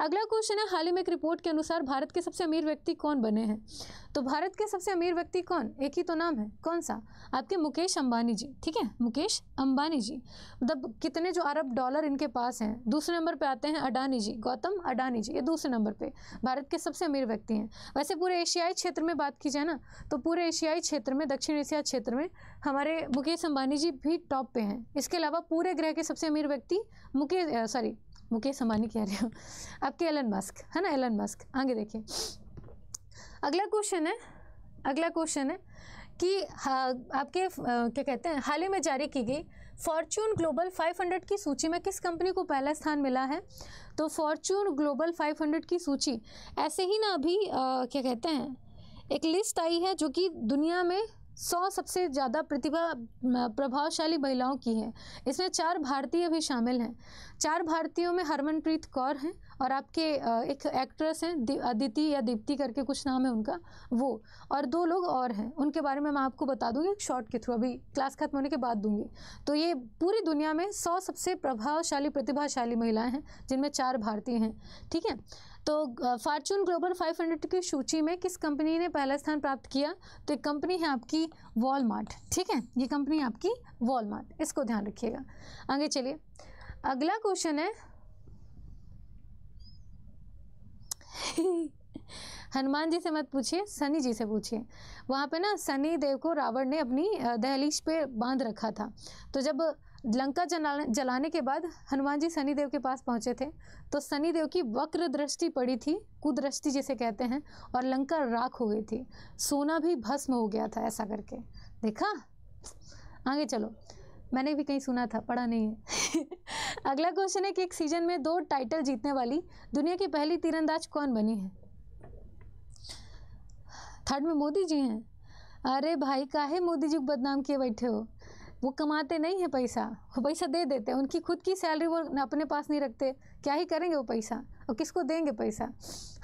अगला क्वेश्चन है, हाल ही में एक रिपोर्ट के अनुसार भारत के सबसे अमीर व्यक्ति कौन बने हैं? तो भारत के सबसे अमीर व्यक्ति कौन? एक ही तो नाम है। कौन सा? आपके मुकेश अंबानी जी। ठीक है? मुकेश अंबानी जी। मतलब कितने जो अरब डॉलर इनके पास हैं। दूसरे नंबर पे आते हैं अडानी जी। गौतम अडानी जी ये दूसरे नंबर पे। भारत के सबसे अमीर व्यक्ति हैं। वैसे पूरे एशियाई क्षेत्र में बात की जाए ना तो पूरे एशियाई क्षेत्र में, दक्षिण एशिया क्षेत्र में हमारे मुकेश अंबानी जी भी टॉप पे हैं। इसके अलावा पूरे ग्रह के सबसे अमीर व्यक्ति मुकेश सॉरी मुकेश अंबानी कह रहे हो। आपके एलन मस्क है ना एलन मस्क आगे देखिए। अगला क्वेश्चन है, अगला क्वेश्चन है कि आपके क्या कहते हैं, हाल ही में जारी की गई फॉर्चून ग्लोबल 500 की सूची में किस कंपनी को पहला स्थान मिला है? तो फॉर्चून ग्लोबल 500 की सूची, ऐसे ही ना अभी क्या कहते हैं एक लिस्ट आई है जो कि दुनिया में सौ सबसे ज़्यादा प्रतिभा प्रभावशाली महिलाओं की है। इसमें चार भारतीय भी शामिल हैं। चार भारतीयों में हरमनप्रीत कौर हैं और आपके एक एक्ट्रेस हैं अदिति या दीप्ति करके कुछ नाम है उनका, वो। और दो लोग और हैं, उनके बारे में मैं आपको बता दूँगी एक शॉर्ट के थ्रू, अभी क्लास खत्म होने के बाद दूँगी। तो ये पूरी दुनिया में सौ सबसे प्रभावशाली, प्रतिभाशाली महिलाएँ हैं, जिनमें चार भारतीय हैं, ठीक है? तो फॉर्चून ग्लोबल 500 की सूची में किस कंपनी ने पहला स्थान प्राप्त किया? तो एक कंपनी है आपकी वॉलमार्ट ठीक है? ये कंपनी आपकी वॉलमार्ट इसको ध्यान रखिएगा। आगे चलिए। अगला क्वेश्चन है, हनुमान जी से मत पूछिए, सनी जी से पूछिए। वहाँ पे ना सनी देव को रावण ने अपनी दहलीज पे बाँध रखा था। तो जब लंका जलाने जलाने के बाद हनुमान जी शनिदेव के पास पहुँचे थे। तो शनिदेव की वक्र दृष्टि पड़ी थी, कुदृष्टि जिसे कहते हैं, और लंका राख हो गई थी। सोना भी भस्म हो गया था ऐसा करके। देखा? आगे चलो। मैंने भी कहीं सुना था, पढ़ा नहीं है। अगला क्वेश्चन है कि एक सीज़न में दो टाइटल जीतने वाली दुनिया की पहली तीरंदाज कौन बनी है? थर्ड में मोदी जी हैं। अरे भाई, काहे मोदी जी को बदनाम किए बैठे हो? वो कमाते नहीं हैं पैसा, वो पैसा दे देते हैं, उनकी खुद की सैलरी वो अपने पास नहीं रखते, क्या ही करेंगे वो पैसा, और किसको देंगे पैसा,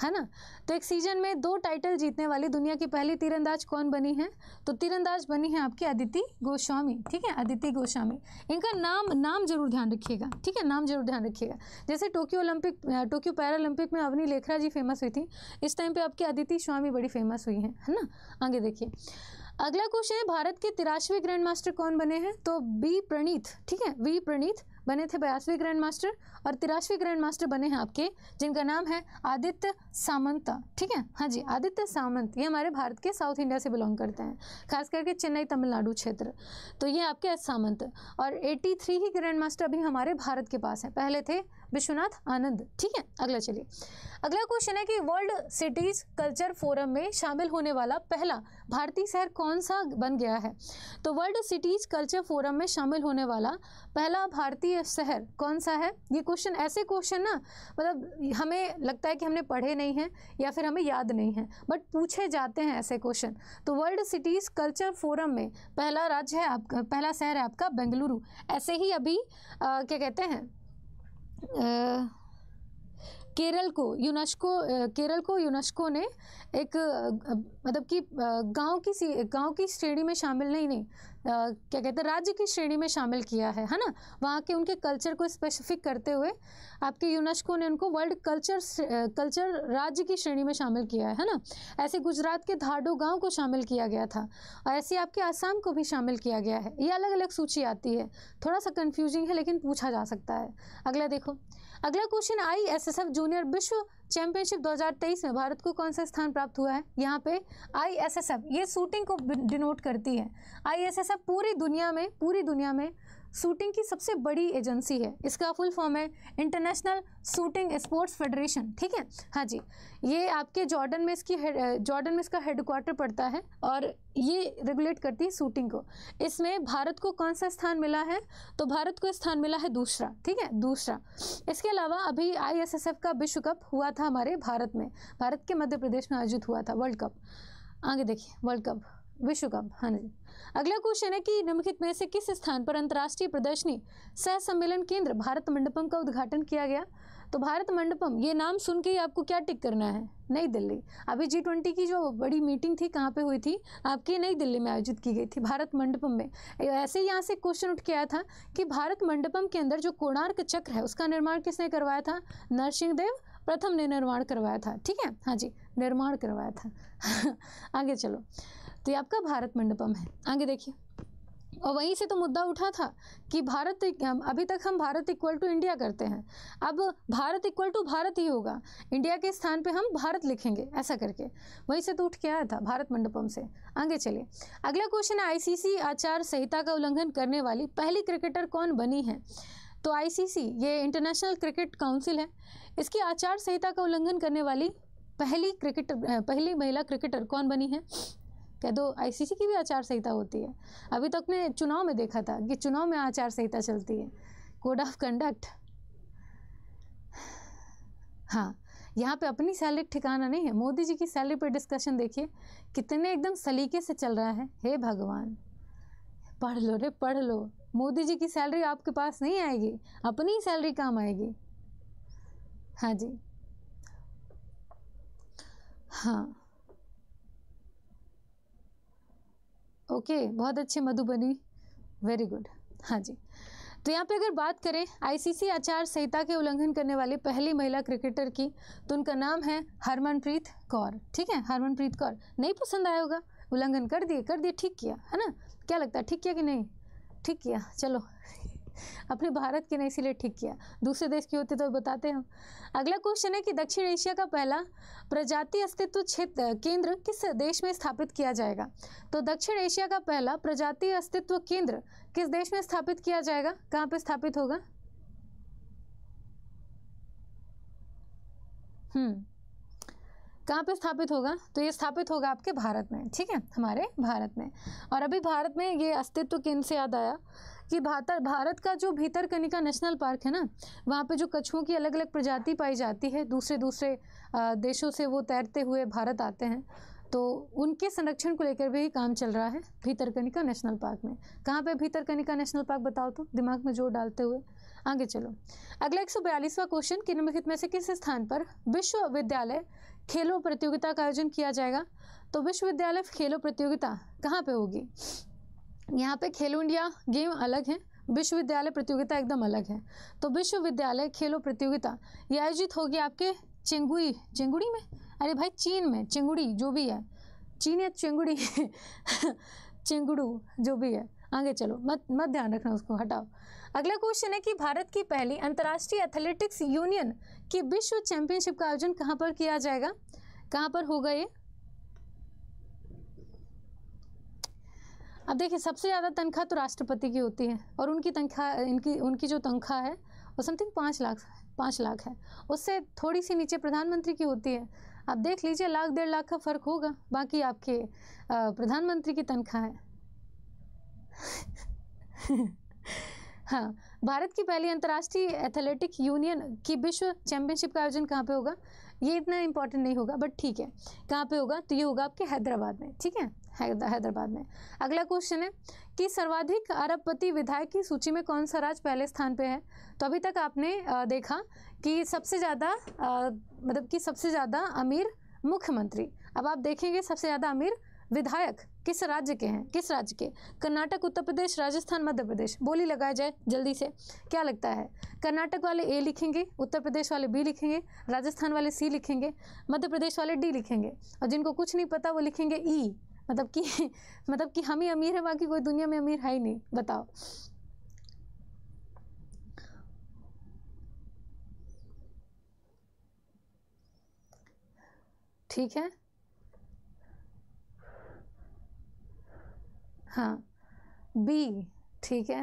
है ना? तो एक सीज़न में दो टाइटल जीतने वाली दुनिया की पहली तीरंदाज कौन बनी है? तो तीरंदाज बनी है आपकी अदिति गोस्वामी, ठीक है? अदिति गोस्वामी, इनका नाम नाम ज़रूर ध्यान रखिएगा, ठीक है? नाम ज़रूर ध्यान रखिएगा, जैसे टोक्यो ओलंपिक टोक्यो पैरालंपिक में अवनी लेखरा जी फ़ेमस हुई थी, इस टाइम पर आपकी अदिति स्वामी बड़ी फ़ेमस हुई है है ना? आगे देखिए अगला क्वेश्चन है, भारत के तिराशवे ग्रैंड मास्टर कौन बने हैं? तो बी प्रणीत, ठीक है? वी प्रणीत बने थे बयासवीं ग्रैंड मास्टर और तिराशवीं ग्रैंड मास्टर बने हैं आपके, जिनका नाम है आदित्य सामंता, ठीक है? हाँ जी, आदित्य सामंत, ये हमारे भारत के साउथ इंडिया से बिलोंग करते हैं, खास करके चेन्नई तमिलनाडु क्षेत्र। तो ये आपके एस सामंत और एटी थ्री ही ग्रैंड मास्टर अभी हमारे भारत के पास हैं, पहले थे विश्वनाथ आनंद। ठीक है अगला चलिए। अगला क्वेश्चन है कि वर्ल्ड सिटीज़ कल्चर फोरम में शामिल होने वाला पहला भारतीय शहर कौन सा बन गया है? तो वर्ल्ड सिटीज़ कल्चर फोरम में शामिल होने वाला पहला भारतीय शहर कौन सा है? ये क्वेश्चन ऐसे क्वेश्चन ना मतलब हमें लगता है कि हमने पढ़े नहीं हैं या फिर हमें याद नहीं है बट पूछे जाते हैं ऐसे क्वेश्चन तो वर्ल्ड सिटीज़ कल्चर फोरम में पहला राज्य है आपका पहला शहर है आपका बेंगलुरु। ऐसे ही अभी आ, क्या कहते हैं? केरल को, यूनेस्को केरल को यूनेस्को ने एक मतलब कि गाँव की गाँव की श्रेणी में शामिल नहीं नहीं। क्या कहते हैं, राज्य की श्रेणी में शामिल किया है है ना? वहाँ के उनके कल्चर को स्पेसिफिक करते हुए आपके यूनेस्को ने उनको वर्ल्ड कल्चर कल्चर राज्य की श्रेणी में शामिल किया है है ना? ऐसे गुजरात के धाडो गाँव को शामिल किया गया था और ऐसे आपके आसाम को भी शामिल किया गया है। ये अलग अलग सूची आती है। थोड़ा सा कन्फ्यूजिंग है, लेकिन पूछा जा सकता है। अगला देखो। अगला question I S S F junior विश्व चैंपियनशिप 2023 में भारत को कौन सा स्थान प्राप्त हुआ है? यहाँ पे आई एस एस एफ़ ये शूटिंग को डिनोट करती है। आई एस एस एफ़ पूरी दुनिया में, पूरी दुनिया में शूटिंग की सबसे बड़ी एजेंसी है। इसका फुल फॉर्म है इंटरनेशनल शूटिंग स्पोर्ट्स फेडरेशन, ठीक है? हाँ जी, ये आपके जॉर्डन में इसकी जॉर्डन में इसका हेडक्वार्टर पड़ता है और ये रेगुलेट करती है शूटिंग को। इसमें भारत को कौन सा स्थान मिला है? तो भारत को स्थान मिला है दूसरा, ठीक है? दूसरा। इसके अलावा अभी आईएसएसएफ का विश्व कप हुआ था हमारे भारत में। भारत के मध्य प्रदेश में आयोजित हुआ था वर्ल्ड कप। आगे देखिए, वर्ल्ड कप। विश्व कप हाँ जी। अगला क्वेश्चन है कि निम्नलिखित में से किस स्थान पर अंतर्राष्ट्रीय प्रदर्शनी सह सम्मेलन केंद्र भारत मंडपम का उद्घाटन किया गया? तो भारत मंडपम, ये नाम सुन के ही आपको क्या टिक करना है? नई दिल्ली। अभी जी ट्वेंटी की जो बड़ी मीटिंग थी, कहाँ पे हुई थी, आपकी नई दिल्ली में आयोजित की गई थी, भारत मंडपम में। ऐसे यहाँ से क्वेश्चन उठ के आया था कि भारत मंडपम के अंदर जो कोणार्क चक्र है, उसका निर्माण किसने करवाया था? नरसिंह देव प्रथम ने निर्माण करवाया था, ठीक है? हाँ जी, निर्माण करवाया था। आगे चलो। तो ये आपका भारत मंडपम है। आगे देखिए। और वहीं से तो मुद्दा उठा था कि भारत अभी तक हम भारत इक्वल टू इंडिया करते हैं। अब भारत इक्वल टू भारत ही होगा। इंडिया के स्थान पे हम भारत लिखेंगे, ऐसा करके। वहीं से तो उठ के आया था भारत मंडपम से। आगे चलिए। अगला क्वेश्चन है आईसीसी आचार संहिता का उल्लंघन करने वाली पहली क्रिकेटर कौन बनी है? तो आईसीसी ये इंटरनेशनल क्रिकेट काउंसिल है। इसकी आचार संहिता का उल्लंघन करने वाली पहली क्रिकेटर पहली महिला क्रिकेटर कौन बनी है? कह दो आईसीसी की भी आचार संहिता होती है। अभी तक तो ने चुनाव में देखा था कि चुनाव में आचार संहिता चलती है। कोड ऑफ़ कंडक्ट हाँ यहाँ पे अपनी सैलरी ठिकाना नहीं है। मोदी जी की सैलरी पे डिस्कशन देखिए, कितने एकदम सलीके से चल रहा है। हे भगवान, पढ़ लो रे, पढ़ लो। मोदी जी की सैलरी आपके पास नहीं आएगी, अपनी सैलरी काम आएगी। हाँ जी। हाँ। ओके, बहुत अच्छे मधुबनी वेरी गुड हाँ जी। तो यहाँ पे अगर बात करें आईसीसी आचार संहिता के उल्लंघन करने वाली पहली महिला क्रिकेटर की तो उनका नाम है हरमनप्रीत कौर। ठीक है? हरमनप्रीत कौर। नहीं पसंद आया होगा? उल्लंघन कर दिए कर दिए, ठीक किया, है ना? क्या लगता है, ठीक किया कि नहीं? ठीक किया, चलो। अपने भारत के ने इसीलिए ठीक किया। दूसरे देश के होते तो बताते हम। अगला क्वेश्चन है कि दक्षिण एशिया का पहला प्रजाति अस्तित्व क्षेत्र, केंद्र किस देश में स्थापित किया जाएगा? तो दक्षिण एशिया का पहला प्रजाति अस्तित्व केंद्र किस देश में स्थापित किया जाएगा? कहाँ पे स्थापित होगा? हम्म कहाँ पे स्थापित होगा? तो ये स्थापित होगा आपके भारत में, ठीक है? हमारे भारत में। और अभी भारत में ये अस्तित्व केंद्र से याद आया? कि भारत भारत का जो भीतर कनिका नेशनल पार्क है ना, वहाँ पे जो कछुओं की अलग अलग प्रजाति पाई जाती है दूसरे दूसरे देशों से वो तैरते हुए भारत आते हैं तो उनके संरक्षण को लेकर भी काम चल रहा है भीतरकनिका नेशनल पार्क में। कहाँ पे भीतरकनिका नेशनल पार्क बताओ तो दिमाग में ज़ोर डालते हुए। आगे चलो। अगला एक सौ क्वेश्चन कि निम्नलिखित में से किस स्थान पर विश्वविद्यालय खेलों प्रतियोगिता का आयोजन किया जाएगा? तो विश्वविद्यालय खेलों प्रतियोगिता कहाँ पे होगी? यहाँ पे खेलो इंडिया गेम अलग है, विश्वविद्यालय प्रतियोगिता एकदम अलग है। तो विश्वविद्यालय खेलो प्रतियोगिता, ये आयोजित होगी आपके चेंगुई, चेंगुड़ी में? अरे भाई, चीन में, चेंगुड़ी जो भी है। चीन या चेंगुड़ी? चेंगुड़ू, जो भी है। आगे चलो, मत मत ध्यान रखना उसको, हटाओ। अगला क्वेश्चन है कि भारत की पहली अंतर्राष्ट्रीय एथलेटिक्स यूनियन की विश्व चैंपियनशिप का आयोजन कहाँ पर किया जाएगा? कहाँ पर होगा ये? अब देखिए, सबसे ज़्यादा तनख्वाह तो राष्ट्रपति की होती है और उनकी तनख्वाह, इनकी, उनकी जो तनख्वाह है वो समथिंग पाँच लाख पाँच लाख है। उससे थोड़ी सी नीचे प्रधानमंत्री की होती है। आप देख लीजिए, लाख, डेढ़ लाख का फ़र्क होगा, बाकी आपके प्रधानमंत्री की तनख्वाह है। हाँ भारत की पहली अंतर्राष्ट्रीय एथलेटिक यूनियन की विश्व चैंपियनशिप का आयोजन कहाँ पे होगा? ये इतना इम्पोर्टेंट नहीं होगा बट ठीक है। कहाँ पे होगा? तो ये होगा आपके हैदराबाद में, ठीक है? हैदराबाद में। अगला क्वेश्चन है कि सर्वाधिक अरबपति विधायक की सूची में कौन सा राज्य पहले स्थान पे है? तो अभी तक आपने देखा कि सबसे ज़्यादा मतलब कि सबसे ज़्यादा अमीर मुख्यमंत्री। अब आप देखेंगे सबसे ज़्यादा अमीर विधायक किस राज्य के हैं? किस राज्य के? कर्नाटक उत्तर प्रदेश राजस्थान मध्य प्रदेश। बोली लगाया जाए जल्दी से। क्या लगता है? कर्नाटक वाले ए लिखेंगे उत्तर प्रदेश वाले बी लिखेंगे राजस्थान वाले सी लिखेंगे मध्य प्रदेश वाले डी लिखेंगे। और जिनको कुछ नहीं पता वो लिखेंगे ई e, मतलब कि मतलब कि हम ही अमीर है बाकी कोई दुनिया में अमीर है ही नहीं। बताओ। ठीक है? हाँ। बी ठीक है।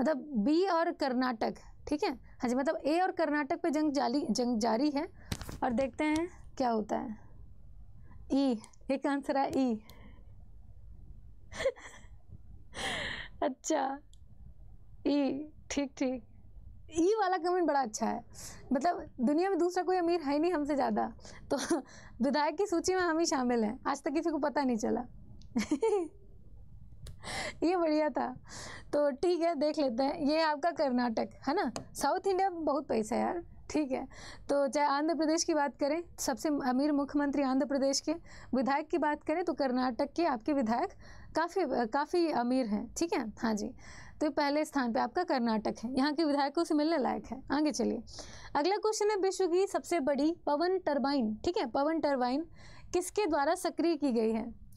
मतलब बी और कर्नाटक ठीक है? हाँ जी मतलब ए और कर्नाटक पे जंग जारी जंग जारी है। और देखते हैं क्या होता है। ई e, एक आंसर है ई e। अच्छा। ई, ठीक ठीक। ई वाला कमेंट बड़ा अच्छा है। मतलब दुनिया में दूसरा कोई अमीर है नहीं हमसे ज़्यादा। तो विधायक की सूची में हम ही शामिल हैं। आज तक किसी को पता नहीं चला। ये बढ़िया था। तो ठीक है, देख लेते हैं। ये आपका कर्नाटक, है ना? साउथ इंडिया में बहुत पैसा है यार। ठीक है। तो चाहे आंध्र प्रदेश की बात करें, सबसे अमीर मुख्यमंत्री आंध्र प्रदेश के। विधायक की बात करें तो कर्नाटक के आपके विधायक काफ़ी काफ़ी अमीर हैं, ठीक है? हाँ जी। तो पहले स्थान पे आपका कर्नाटक है। यहाँ के विधायकों से मिलने लायक है। आगे चलिए। अगला क्वेश्चन है विश्व की सबसे बड़ी पवन टरबाइन, ठीक है? पवन टरबाइन किसके द्वारा सक्रिय की गई है?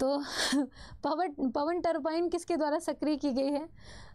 तो पवन पवन टरबाइन किसके द्वारा सक्रिय की गई है?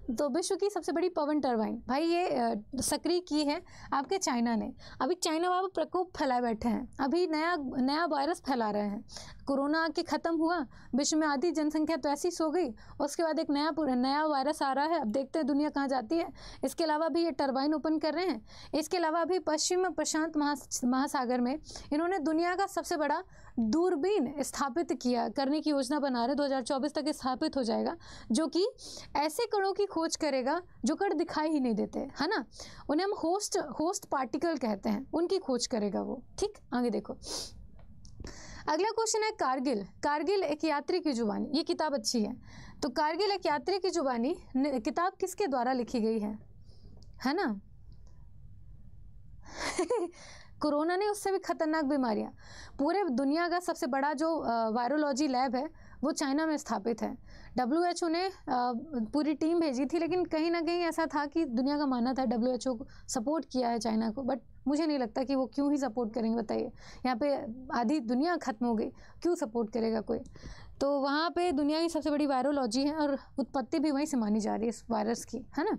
तो विश्व की सबसे बड़ी पवन टरबाइन। भाई ये सक्रिय की है आपके चाइना ने। अभी चाइना वाला प्रकोप फैलाए बैठे हैं। अभी नया नया वायरस फैला रहे हैं। कोरोना के ख़त्म हुआ, विश्व में आधी जनसंख्या तो ऐसी सो गई, उसके बाद एक नया नया वायरस आ रहा है। अब देखते हैं दुनिया कहाँ जाती है। इसके अलावा भी ये टरबाइन ओपन कर रहे हैं। इसके अलावा अभी पश्चिम प्रशांत महासागर में इन्होंने दुनिया का सबसे बड़ा दूरबीन स्थापित किया, करने की योजना बना रहे 2024 तक स्थापित हो जाएगा, जो कि ऐसे कणों की खोज करेगा, जो कण दिखाई ही नहीं देते, है ना? उन्हें हम होस्ट होस्ट पार्टिकल कहते हैं, उनकी खोज करेगा वो, ठीक? आगे देखो। अगला क्वेश्चन है कारगिल। कारगिल एक यात्री की जुबानी, ये किताब अच्छी है। तो कारगिल एक यात्री की जुबानी किताब किसके द्वारा लिखी गई है? है ना? कोरोना ने उससे भी खतरनाक बीमारियाँ। पूरे दुनिया का सबसे बड़ा जो वायरोलॉजी लैब है, वो चाइना में स्थापित है। डब्ल्यू एच ओ ने पूरी टीम भेजी थी, लेकिन कहीं ना कहीं ऐसा था कि दुनिया का मानना था डब्ल्यू एच ओ को सपोर्ट किया है चाइना को बट मुझे नहीं लगता कि वो क्यों ही सपोर्ट करेंगे, बताइए। यहाँ पे आधी दुनिया खत्म हो गई, क्यों सपोर्ट करेगा कोई? तो वहाँ पे दुनिया की सबसे बड़ी वायरोलॉजी है और उत्पत्ति भी वहीं से मानी जा रही है इस वायरस की, है ना?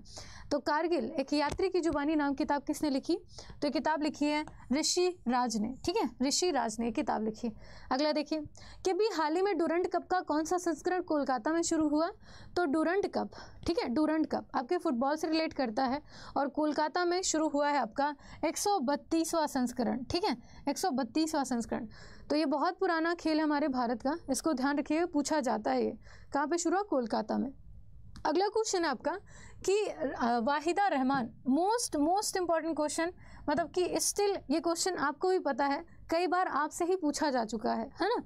तो कारगिल, एक यात्री की जुबानी नाम किताब किसने लिखी? तो ये किताब लिखी है ऋषि राज ने, ठीक है? ऋषि राज ने किताब लिखी अगला देखिए, कि अभी हाल ही में डूरंट कप का कौन सा संस्करण कोलकाता में शुरू हुआ? तो डूरंट कप, ठीक है? डूरंट कप, आपके फुटबॉल से रिलेट करता है और कोलकाता में शुरू हुआ है आपका एक संस्करण, ठीक है? एक संस्करण। तो ये बहुत पुराना खेल है हमारे भारत का। इसको ध्यान रखिए, पूछा जाता है ये। कहाँ पे शुरू हुआ? कोलकाता में। अगला क्वेश्चन है आपका कि Waheeda Rehman most most important question मतलब कि स्टिल ये क्वेश्चन आपको भी पता है, कई बार आपसे ही पूछा जा चुका है है ना?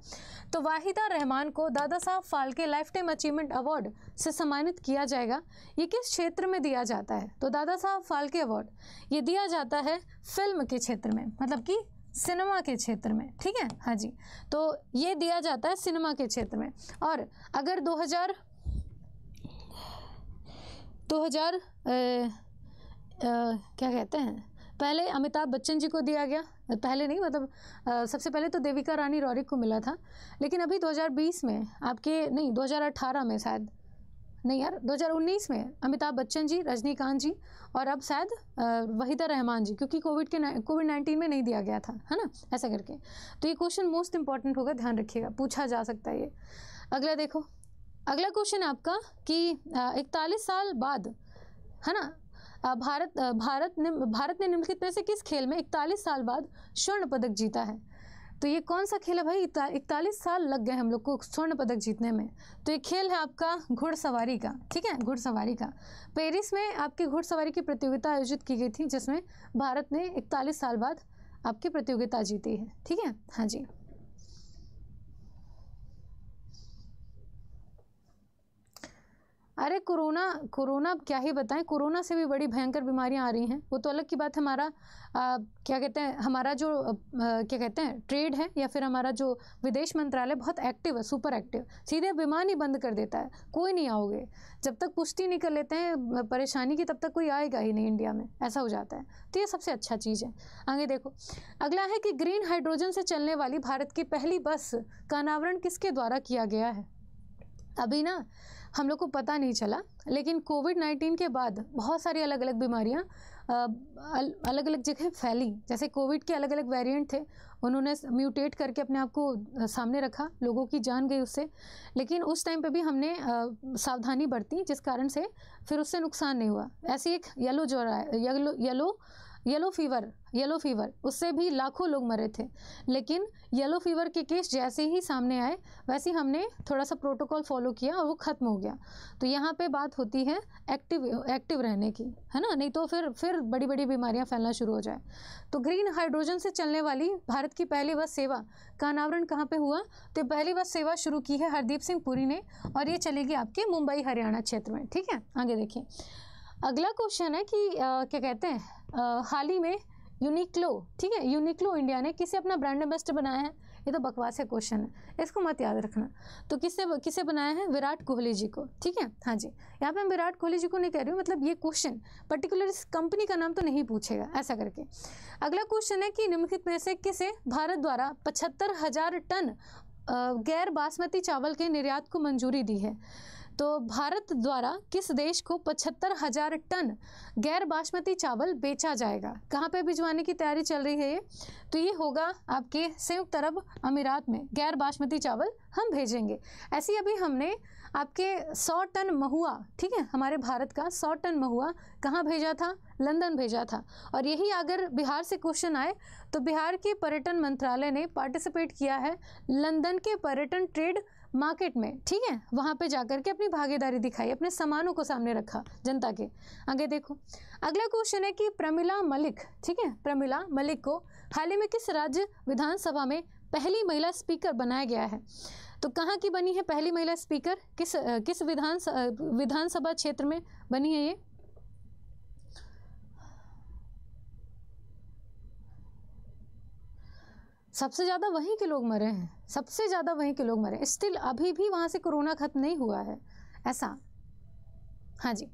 तो वाहिदा रहमान को Dada Saheb Phalke lifetime achievement award से सम्मानित किया जाएगा। ये किस क्षेत्र में दिया जाता है? तो दादा साहब फाल्के अवार्ड ये दिया जाता है फ़िल्म के क्षेत्र में मतलब कि सिनेमा के क्षेत्र में ठीक है? हाँ जी। तो ये दिया जाता है सिनेमा के क्षेत्र में। और अगर 2000 2000 क्या कहते हैं? पहले अमिताभ बच्चन जी को दिया गया। पहले नहीं मतलब आ, सबसे पहले तो देविका रानी रौरिक को मिला था। लेकिन अभी 2020 में आपके नहीं 2018 में शायद नहीं यार 2019 में अमिताभ बच्चन जी, रजनीकांत जी और अब शायद वहीदा रहमान जी, क्योंकि कोविड के कोविड नाइन्टीन में नहीं दिया गया था, है ना? ऐसा करके। तो ये क्वेश्चन मोस्ट इंपॉर्टेंट होगा, ध्यान रखिएगा, पूछा जा सकता है ये। अगला देखो, अगला क्वेश्चन आपका कि इकतालीस साल बाद, है ना? भारत भारत ने भारत ने निम्नलिखित में से किस खेल में इकतालीस साल बाद स्वर्ण पदक जीता है? तो ये कौन सा खेल है भाई? इकतालीस साल लग गए हम लोग को स्वर्ण पदक जीतने में। तो ये खेल है आपका घुड़सवारी का, ठीक है? घुड़सवारी का। पेरिस में आपकी घुड़सवारी की प्रतियोगिता आयोजित की गई थी, जिसमें भारत ने इकतालीस साल बाद आपकी प्रतियोगिता जीती है, ठीक है? हाँ जी। अरे कोरोना कोरोना क्या ही बताएँ कोरोना से भी बड़ी भयंकर बीमारियाँ आ रही हैं। वो तो अलग की बात हमारा आ, क्या कहते हैं हमारा जो आ, क्या कहते हैं ट्रेड है या फिर हमारा जो विदेश मंत्रालय बहुत एक्टिव है सुपर एक्टिव सीधे विमान ही बंद कर देता है कोई नहीं आओगे। जब तक पुष्टि नहीं कर लेते हैं परेशानी की तब तक कोई आएगा ही नहीं इंडिया में ऐसा हो जाता है। तो ये सबसे अच्छा चीज़ है। आगे देखो अगला है कि ग्रीन हाइड्रोजन से चलने वाली भारत की पहली बस का अनावरण किसके द्वारा किया गया है? अभी ना हम लोग को पता नहीं चला, लेकिन कोविड नाइन्टीन के बाद बहुत सारी अलग अलग बीमारियाँ अलग अलग जगह फैली। जैसे कोविड के अलग अलग वेरिएंट थे, उन्होंने म्यूटेट करके अपने आप को सामने रखा, लोगों की जान गई उससे। लेकिन उस टाइम पे भी हमने सावधानी बरती, जिस कारण से फिर उससे नुकसान नहीं हुआ। ऐसी एक येलो जो रहा है, yellow yellow yellow fever yellow fever उससे भी लाखों लोग मरे थे। लेकिन येलो फीवर के केस जैसे ही सामने आए, वैसे ही हमने थोड़ा सा प्रोटोकॉल फॉलो किया और वो ख़त्म हो गया। तो यहाँ पे बात होती है एक्टिव एक्टिव रहने की, है ना? नहीं तो फिर फिर बड़ी बड़ी बीमारियाँ फैलना शुरू हो जाए। तो ग्रीन हाइड्रोजन से चलने वाली भारत की पहली बस सेवा का अनावरण कहाँ पर हुआ? तो पहली बस सेवा शुरू की है हरदीप सिंह पुरी ने और ये चलेगी आपके मुंबई हरियाणा क्षेत्र में, ठीक है? आगे देखिए। अगला क्वेश्चन है कि आ, क्या कहते हैं हाल ही में यूनिक्लो ठीक है यूनिक्लो इंडिया ने किसे अपना ब्रांड एम्बेसडर बनाया है? ये तो बकवास है क्वेश्चन है इसको मत याद रखना। तो किससे किसे बनाया है? विराट कोहली जी को ठीक है? हाँ जी यहाँ पे मैं विराट कोहली जी को नहीं कह रही हूँ मतलब ये क्वेश्चन पर्टिकुलर इस कंपनी का नाम तो नहीं पूछेगा ऐसा करके। अगला क्वेश्चन है कि निम्नलिखित में से किसे भारत द्वारा पचहत्तर हज़ार टन गैर बासमती चावल के निर्यात को मंजूरी दी है? तो भारत द्वारा किस देश को पचहत्तर हज़ार टन गैर बासमती चावल बेचा जाएगा? कहाँ पे भिजवाने की तैयारी चल रही है ये? तो ये होगा आपके संयुक्त अरब अमीरात में। गैर बासमती चावल हम भेजेंगे। ऐसी अभी हमने आपके सौ टन महुआ, ठीक है, हमारे भारत का सौ टन महुआ कहाँ भेजा था? लंदन भेजा था। और यही अगर बिहार से क्वेश्चन आए तो बिहार के पर्यटन मंत्रालय ने पार्टिसिपेट किया है लंदन के पर्यटन ट्रेड मार्केट में, ठीक है? वहाँ पे जाकर के अपनी भागीदारी दिखाई, अपने सामानों को सामने रखा जनता के। आगे देखो। अगला क्वेश्चन है कि प्रमिला मलिक, ठीक है? प्रमिला मलिक को हाल ही में किस राज्य विधानसभा में पहली महिला स्पीकर बनाया गया है? तो कहाँ की बनी है पहली महिला स्पीकर किस किस विधान विधानसभा क्षेत्र में बनी है ये? सबसे ज़्यादा वहीं के लोग मरे हैं। सबसे ज़्यादा वहीं के लोग मरे हैं। स्टिल अभी भी वहाँ से कोरोना खत्म नहीं हुआ है। ऐसा। हाँ जी।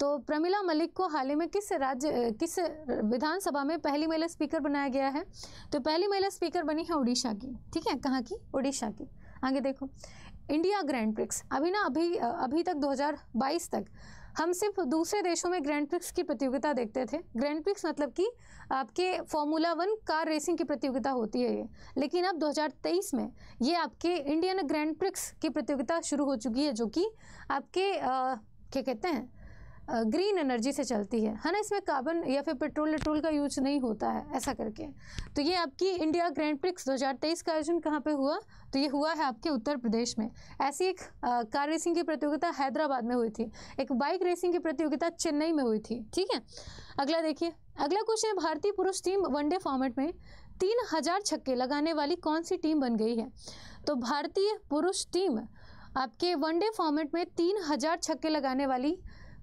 तो प्रमिला मलिक को हाल ही में किस राज्य, किस विधानसभा में पहली महिला स्पीकर बनाया गया है? तो पहली महिला स्पीकर बनी है उड़ीसा की। ठीक है? कहाँ की? उड़ीसा की। आगे देखो। India grand prix. अभी ना, अभी अभी तक 2022 तक हम सिर्फ़ दूसरे देशों में ग्रैंड प्रिक्स की प्रतियोगिता देखते थे। ग्रैंड प्रिक्स मतलब कि आपके फॉर्मूला वन कार रेसिंग की प्रतियोगिता होती है ये। लेकिन अब 2023 में ये आपके इंडियन ग्रैंड प्रिक्स की प्रतियोगिता शुरू हो चुकी है, जो कि आपके क्या कहते हैं ग्रीन एनर्जी से चलती है। है ना, इसमें कार्बन या फिर पेट्रोल वेट्रोल का यूज़ नहीं होता है, ऐसा करके। तो ये आपकी इंडिया ग्रैंड प्रिक्स 2023 का आयोजन कहाँ पे हुआ? तो ये हुआ है आपके उत्तर प्रदेश में। ऐसी एक कार रेसिंग की प्रतियोगिता हैदराबाद में हुई थी। एक बाइक रेसिंग की प्रतियोगिता चेन्नई में हुई थी, ठीक है? अगला देखिए। अगला क्वेश्चन है, भारतीय पुरुष टीम वनडे फॉर्मेट में तीन हज़ार छक्के लगाने वाली कौन सी टीम बन गई है? तो भारतीय पुरुष टीम आपके वनडे फॉर्मेट में तीन हज़ार छक्के लगाने वाली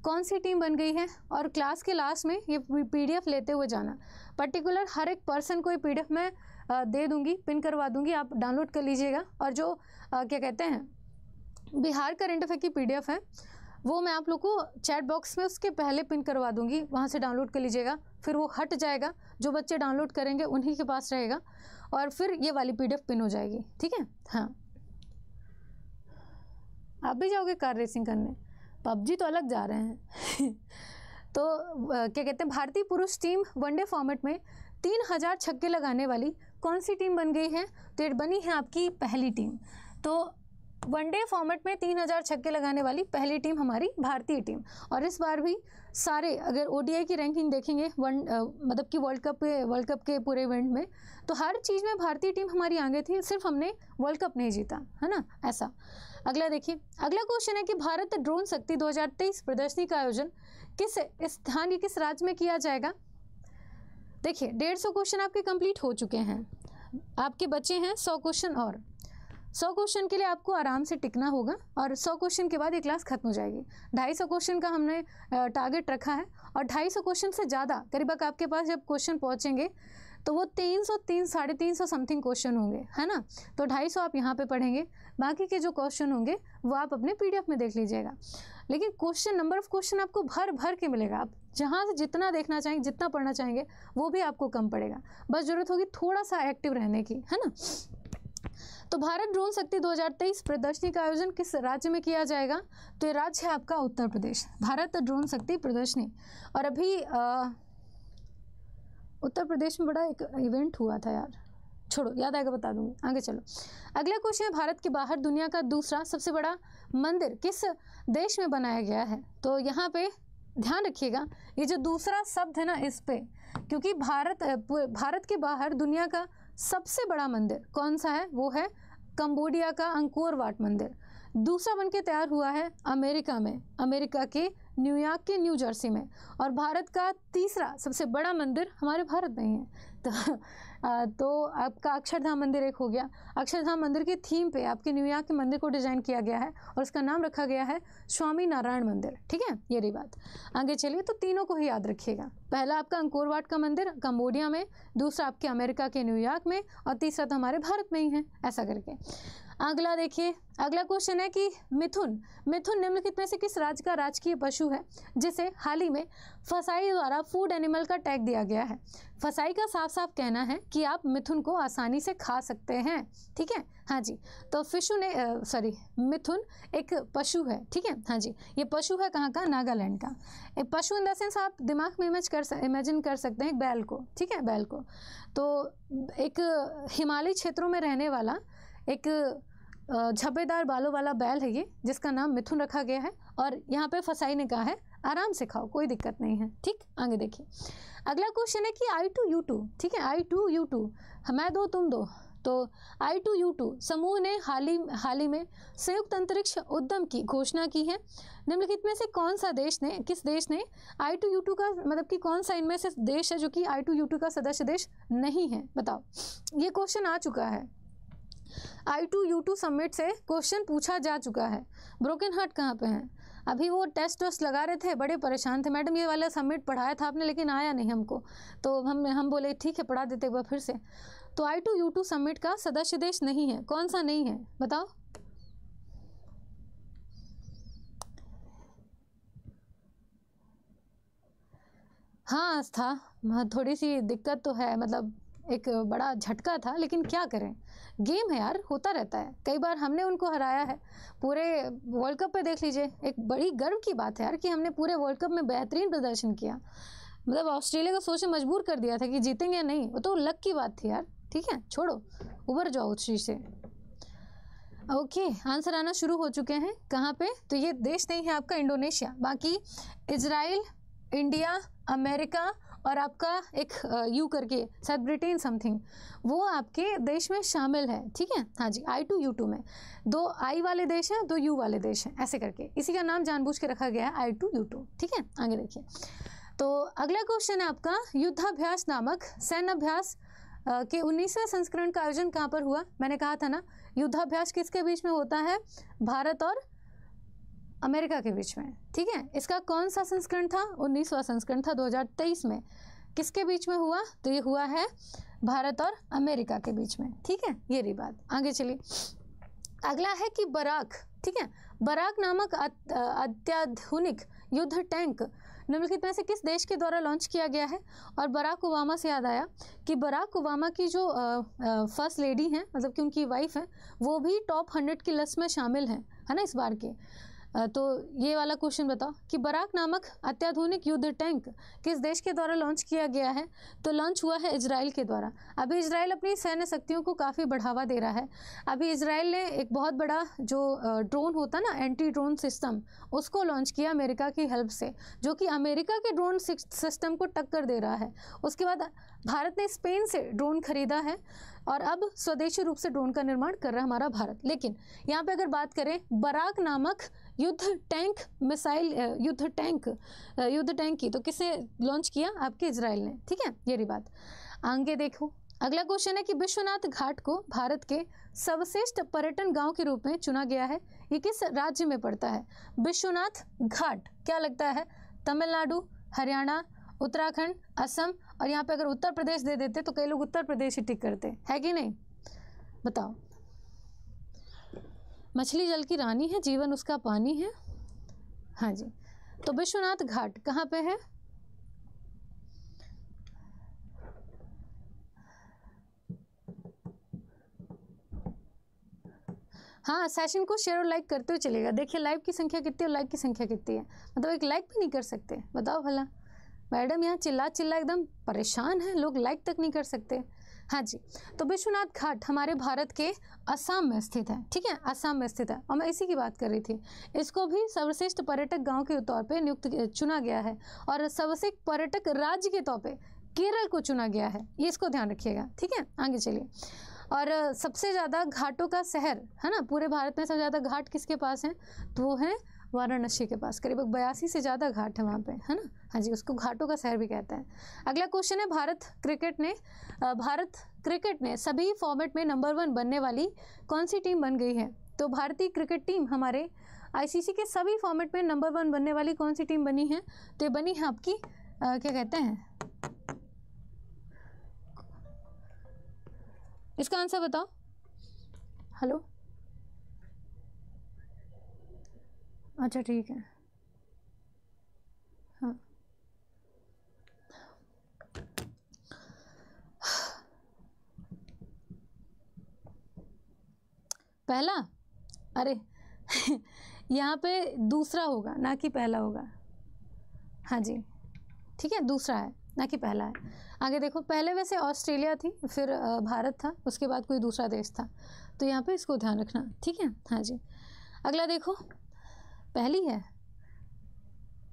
कौन सी टीम बन गई है और क्लास के लास्ट में ये पीडीएफ लेते हुए जाना। पर्टिकुलर हर एक पर्सन को ये पीडीएफ मैं दे दूँगी, पिन करवा दूँगी, आप डाउनलोड कर लीजिएगा। और जो क्या कहते हैं, बिहार करेंट अफेयर की पीडीएफ है, वो मैं आप लोग को चैट बॉक्स में उसके पहले पिन करवा दूँगी, वहाँ से डाउनलोड कर लीजिएगा, फिर वो हट जाएगा, जो बच्चे डाउनलोड करेंगे उन्हीं के पास रहेगा, और फिर ये वाली पीडीएफ पिन हो जाएगी, ठीक है? हाँ। आप भी जाओगे कार रेसिंग करने? पबजी तो अलग जा रहे हैं। तो क्या कहते हैं, भारतीय पुरुष टीम वनडे फॉर्मेट में तीन हज़ार छक्के लगाने वाली कौन सी टीम बन गई है? तो ये बनी है आपकी पहली टीम। तो वनडे फॉर्मेट में तीन हज़ार छक्के लगाने वाली पहली टीम हमारी भारतीय टीम। और इस बार भी सारे, अगर ओडीआई की रैंकिंग देखेंगे, वन मतलब कि वर्ल्ड कप के वर्ल्ड कप के पूरे इवेंट में तो हर चीज़ में भारतीय टीम हमारी आगे थी, सिर्फ़ हमने वर्ल्ड कप नहीं जीता, है ना? ऐसा। अगला देखिए, अगला क्वेश्चन है कि भारत ड्रोन शक्ति 2023 प्रदर्शनी का आयोजन किस स्थान किस राज्य में किया जाएगा? देखिए, डेढ़ सौ क्वेश्चन आपके कंप्लीट हो चुके हैं। आपके बचे हैं सौ क्वेश्चन और। सौ क्वेश्चन के लिए आपको आराम से टिकना होगा और सौ क्वेश्चन के बाद ये क्लास खत्म हो जाएगी। ढाई सौ क्वेश्चन का हमने टारगेट रखा है और ढाई सौ क्वेश्चन से ज़्यादा, करीब आपके पास जब क्वेश्चन पहुँचेंगे तो वो तीन सौ तीन, साढ़े तीन सौ समथिंग क्वेश्चन होंगे, है ना? तो ढाई सौ आप यहाँ पे पढ़ेंगे। बाकी के जो क्वेश्चन होंगे वो आप अपने पीडीएफ में देख लीजिएगा। लेकिन क्वेश्चन नंबर ऑफ़ क्वेश्चन आपको भर भर के मिलेगा। आप जहाँ से जितना देखना चाहेंगे जितना पढ़ना चाहेंगे वो भी आपको कम पड़ेगा। बस ज़रूरत होगी थोड़ा सा एक्टिव रहने की है ना? तो भारत ड्रोन शक्ति 2023 प्रदर्शनी का आयोजन किस राज्य में किया जाएगा? तो ये राज्य है आपका उत्तर प्रदेश। भारत ड्रोन शक्ति प्रदर्शनी। और अभी आ, उत्तर प्रदेश में बड़ा एक इवेंट हुआ था यार। छोड़ो, याद आएगा बता दूँगी। आगे चलो। अगला क्वेश्चन है, भारत के बाहर दुनिया का दूसरा सबसे बड़ा मंदिर किस देश में बनाया गया है? तो यहाँ पे ध्यान रखिएगा, ये जो दूसरा शब्द है ना इस पे, क्योंकि भारत भारत के बाहर दुनिया का सबसे बड़ा मंदिर कौन सा है? वो है कंबोडिया का अंकोर वाट मंदिर। दूसरा बन के तैयार हुआ है अमेरिका में, अमेरिका के न्यूयॉर्क के न्यू जर्सी में। और भारत का तीसरा सबसे बड़ा मंदिर हमारे भारत में ही है। तो तो आपका अक्षरधाम मंदिर एक हो गया। अक्षरधाम मंदिर के थीम पे आपके न्यूयॉर्क के मंदिर को डिज़ाइन किया गया है और उसका नाम रखा गया है स्वामी नारायण मंदिर, ठीक है? ये रही बात। आगे चलिए तो तीनों को ही याद रखिएगा। पहला आपका अंकोरवाट का मंदिर कम्बोडिया में, दूसरा आपके अमेरिका के न्यूयॉर्क में और तीसरा तो हमारे भारत में ही है, ऐसा करके। अगला देखिए, अगला क्वेश्चन है कि मिथुन मिथुन निम्नलिखित में से किस राज्य का राजकीय पशु है, जिसे हाल ही में फसाई द्वारा फ़ूड एनिमल का टैग दिया गया है। फसाई का साफ़ साफ़ कहना है कि आप मिथुन को आसानी से खा सकते हैं, ठीक है? हाँ जी तो फिशु ने सॉरी मिथुन एक पशु है, ठीक है? हाँ जी, ये पशु है कहाँ का? नागालैंड का। एक पशु इन द सेंस आप दिमाग में इमेज कर इमेजिन कर सकते हैं एक बैल को, ठीक है? बैल को। तो एक हिमालय क्षेत्रों में रहने वाला एक झब्बेदार बालों वाला बैल है ये, जिसका नाम मिथुन रखा गया है और यहाँ पे फसाई ने कहा है, आराम से खाओ, कोई दिक्कत नहीं है। ठीक, आगे देखिए। अगला क्वेश्चन है कि आई टू यू टू ठीक है? आई टू यू टू मैं दो, तुम दो। तो आई टू यू टू समूह ने हाल ही हाल ही में संयुक्त अंतरिक्ष उद्यम की घोषणा की है। निम्नलिखित में से कौन सा देश ने, किस देश ने आई टू यू टू का मतलब कि कौन सा इनमें से देश है जो कि आई टू यू टू का सदस्य देश नहीं है? बताओ। ये क्वेश्चन आ चुका है। I two U two submit से क्वेश्चन पूछा जा चुका है। ब्रोकन हार्ट कहाँ पे हैं? अभी वो टेस्ट वेस्ट लगा रहे थे, बड़े परेशान थे। मैडम, ये वाला सबमिट पढ़ाया था आपने, लेकिन आया नहीं हमको। तो हम हम बोले, ठीक है, पढ़ा देते एक बार फिर से। तो I two U two submit का सदस्य देश नहीं है। कौन सा नहीं है? बताओ। हाँ आस्था थोड़ी सी दिक्कत तो है मतलब एक बड़ा झटका था, लेकिन क्या करें? गेम है यार, होता रहता है। कई बार हमने उनको हराया है। पूरे वर्ल्ड कप पे देख लीजिए, एक बड़ी गर्व की बात है यार कि हमने पूरे वर्ल्ड कप में बेहतरीन प्रदर्शन किया। मतलब ऑस्ट्रेलिया को सोचे मजबूर कर दिया था कि जीतेंगे या नहीं, वो तो लक की बात थी यार। ठीक है, छोड़ो उबर जाओ उस चीज़ से। ओके, आंसर आना शुरू हो चुके हैं। कहाँ पे? तो ये देश नहीं है आपका इंडोनेशिया। बाकी इसराइल इंडिया, अमेरिका और आपका एक यू करके, शायद ब्रिटेन समथिंग वो आपके देश में शामिल है, ठीक है? हाँ जी आई टू यू टू में। दो आई वाले देश हैं, दो यू वाले देश हैं, ऐसे करके। इसी का नाम जानबूझ के रखा गया है आई टू यू टू ठीक है? आगे देखिए। तो अगला क्वेश्चन है आपका, युद्धाभ्यास नामक सैन्य अभ्यास के उन्नीसवें संस्करण का आयोजन कहाँ पर हुआ? मैंने कहा था ना, युद्धाभ्यास किसके बीच में होता है? भारत और अमेरिका के बीच में, ठीक है? इसका कौन सा संस्करण था? उन्नीसवा संस्करण था 2023 में। किसके बीच में हुआ? तो ये हुआ है भारत और अमेरिका के बीच में, ठीक है? ये रही बात। आगे चलिए। अगला है कि बराक, ठीक है? बराक नामक अत्याधुनिक युद्ध टैंक निम्नलिखित में से किस देश के द्वारा लॉन्च किया गया है? और बराक ओबामा से याद आया कि बराक ओबामा की जो फ़र्स्ट लेडी हैं मतलब कि उनकी वाइफ है, वो भी टॉप हंड्रेड की लिस्ट में शामिल हैं, है ना इस बार के? तो ये वाला क्वेश्चन बताओ कि बराक नामक अत्याधुनिक युद्ध टैंक किस देश के द्वारा लॉन्च किया गया है? तो लॉन्च हुआ है इजराइल के द्वारा। अभी इजराइल अपनी सैन्य शक्तियों को काफ़ी बढ़ावा दे रहा है। अभी इसराइल ने एक बहुत बड़ा जो ड्रोन होता ना एंटी ड्रोन सिस्टम उसको लॉन्च किया अमेरिका की हेल्प से, जो कि अमेरिका के ड्रोन सिस्टम को टक्कर दे रहा है। उसके बाद भारत ने स्पेन से ड्रोन खरीदा है और अब स्वदेशी रूप से ड्रोन का निर्माण कर रहा है हमारा भारत। लेकिन यहाँ पे अगर बात करें, बराक नामक युद्ध टैंक मिसाइल युद्ध टैंक युद्ध टैंक की। तो किसने लॉन्च किया? आपके इसराइल ने, ठीक है? ये बात। आगे देखो। अगला क्वेश्चन है कि विश्वनाथ घाट को भारत के सर्वश्रेष्ठ पर्यटन गाँव के रूप में चुना गया है। ये किस राज्य में पड़ता है? विश्वनाथ घाट, क्या लगता है? तमिलनाडु, हरियाणा, उत्तराखंड, असम और यहाँ पे अगर उत्तर प्रदेश दे देते तो कई लोग उत्तर प्रदेश ही टिक करते। है कि नहीं? बताओ। मछली जल की रानी है, जीवन उसका पानी है। हाँ जी तो विश्वनाथ घाट कहाँ पे है? हाँ सेशन को शेयर और लाइक करते हुए चलेगा देखिए लाइक की संख्या कितनी और लाइक की संख्या कितनी है। मतलब एक लाइक भी नहीं कर सकते। बताओ भला। मैडम यहाँ चिल्ला चिल्ला एकदम परेशान है। लोग लाइक तक नहीं कर सकते। हाँ जी तो विश्वनाथ घाट हमारे भारत के असम में स्थित है, ठीक है? असम में स्थित है। और मैं इसी की बात कर रही थी। इसको भी सर्वश्रेष्ठ पर्यटक गाँव के तौर पे नियुक्त चुना गया है। और सर्वश्रेष्ठ पर्यटक राज्य के तौर पे केरल को चुना गया है। ये इसको ध्यान रखिएगा, ठीक है? आगे चलिए। और सबसे ज़्यादा घाटों का शहर, है ना? पूरे भारत में सबसे ज़्यादा घाट किसके पास हैं? तो वो है वाराणसी के पास करीब बयासी से ज़्यादा घाट है वहाँ पे है ना? हाँ जी उसको घाटों का शहर भी कहते हैं। अगला क्वेश्चन है भारत क्रिकेट ने भारत क्रिकेट ने सभी फॉर्मेट में नंबर वन बनने वाली कौन सी टीम बन गई है? तो भारतीय क्रिकेट टीम हमारे आईसीसी के सभी फॉर्मेट में नंबर वन बनने वाली कौन सी टीम बनी है? तो ये बनी है आपकी आ, क्या कहते हैं? इसका आंसर बताओ। हेलो अच्छा ठीक है। हाँ। पहला? अरे, यहाँ पे दूसरा होगा, ना कि पहला होगा। हाँ जी। ठीक है, दूसरा है, ना कि पहला है। आगे देखो, पहले वैसे ऑस्ट्रेलिया थी, फिर भारत था, उसके बाद कोई दूसरा देश था। तो यहाँ पे इसको ध्यान रखना, ठीक है? हाँ जी। अगला देखो पहली है।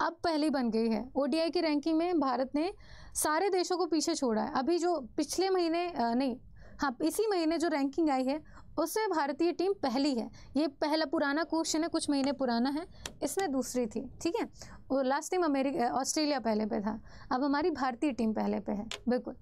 अब पहली बन गई है। ओडीआई की रैंकिंग में भारत ने सारे देशों को पीछे छोड़ा है। अभी जो पिछले महीने नहीं हाँ इसी महीने जो रैंकिंग आई है, उसमें भारतीय टीम पहली है। ये पहला पुराना क्वेश्चन है कुछ महीने पुराना है। इसमें दूसरी थी, ठीक है? और लास्ट टाइम अमेरिका ऑस्ट्रेलिया पहले पे था। अब हमारी भारतीय टीम पहले पे है, बिल्कुल।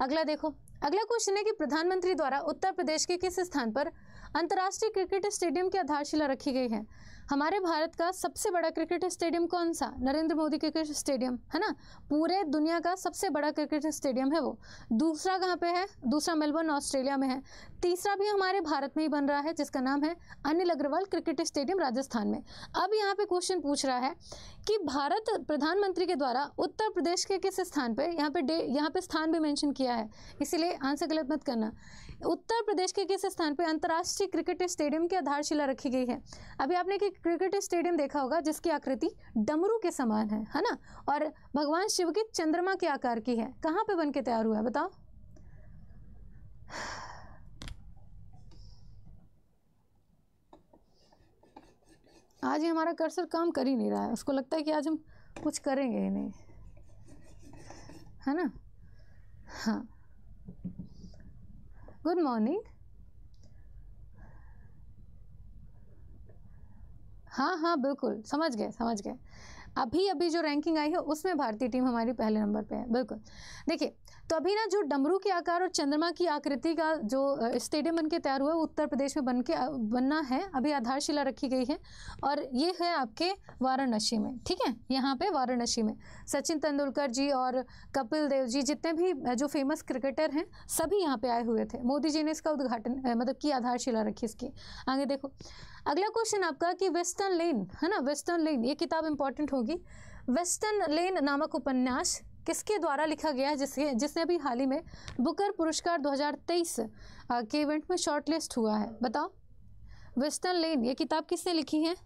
अगला देखो। अगला क्वेश्चन है कि प्रधानमंत्री द्वारा उत्तर प्रदेश के किस स्थान पर अंतर्राष्ट्रीय क्रिकेट स्टेडियम की आधारशिला रखी गई है? हमारे भारत का सबसे बड़ा क्रिकेट स्टेडियम कौन सा? नरेंद्र मोदी क्रिकेट स्टेडियम, है ना? पूरे दुनिया का सबसे बड़ा क्रिकेट स्टेडियम है वो। दूसरा कहाँ पे है? दूसरा मेलबर्न, ऑस्ट्रेलिया में है। तीसरा भी हमारे भारत में ही बन रहा है, जिसका नाम है अनिल अग्रवाल क्रिकेट स्टेडियम राजस्थान में। अब यहाँ पे क्वेश्चन पूछ रहा है कि भारत प्रधानमंत्री के द्वारा उत्तर प्रदेश के किस स्थान पर यहाँ पे डे, यहाँ पे स्थान भी मैंशन किया है। इसीलिए आंसर गलत मत करना। उत्तर प्रदेश के किस स्थान पर अंतर्राष्ट्रीय क्रिकेट स्टेडियम की आधारशिला रखी गई है? अभी आपने एक क्रिकेट स्टेडियम देखा होगा, जिसकी आकृति डमरू के समान है है ना? और भगवान शिव की चंद्रमा के आकार की है। कहाँ पे बन के तैयार हुआ है, बताओ? आज ही हमारा कर्सर काम कर ही नहीं रहा है। उसको लगता है कि आज हम कुछ करेंगे ही नहीं। है ना? हाँ। गुड मॉर्निंग हाँ हाँ बिल्कुल, समझ गए समझ गए। अभी अभी जो रैंकिंग आई है, उसमें भारतीय टीम हमारी पहले नंबर पे है, बिल्कुल। देखिए तो अभी ना जो डमरू के आकार और चंद्रमा की आकृति का जो स्टेडियम बन के तैयार हुआ है उत्तर प्रदेश में बन के बनना है। अभी आधारशिला रखी गई है और ये है आपके वाराणसी में, ठीक है? यहाँ पे वाराणसी में। सचिन तेंदुलकर जी और कपिल देव जी जितने भी जो फ़ेमस क्रिकेटर हैं, सभी यहाँ पे आए हुए थे। मोदी जी ने इसका उद्घाटन मतलब की आधारशिला रखी इसकी। आगे देखो। अगला क्वेश्चन आपका कि वेस्टर्न लेन है ना? वेस्टर्न लेन ये किताब इंपॉर्टेंट होगी। वेस्टर्न लेन नामक उपन्यास किसके द्वारा लिखा गया है? जिसके, जिसने अभी हाल ही में बुकर पुरस्कार 2023 के इवेंट में शॉर्टलिस्ट हुआ है। बताओ। वेस्टर्न लेन, ये किताब किसने लिखी है?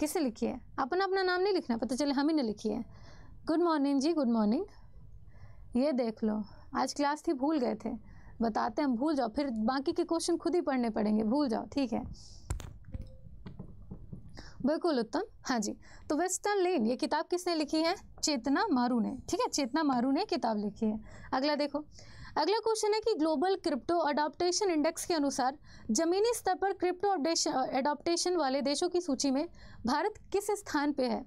किसने लिखी है? अपना अपना नाम नहीं लिखना, पता चले हम ही ने लिखी है। Good morning ji, good morning. ये देख लो, आज क्लास थी, भूल गए थे। बताते हैं, भूल जाओ, फिर बाकी के क्वेश्चन खुद ही पढ़ने पड़ेंगे, भूल जाओ, ठीक है। बिल्कुल उत्तम। हाँ जी। तो वेस्टर्न लेन ये किताब किसने लिखी है? चेतना मारू ने। ठीक है? चेतना मारू ने किताब लिखी है। अगला देखो। अगला क्वेश्चन है कि ग्लोबल क्रिप्टो अडॉप्टेशन इंडेक्स के अनुसार जमीनी स्तर पर क्रिप्टो अडॉप्टेशन वाले देशों की सूची में भारत किस स्थान पे है?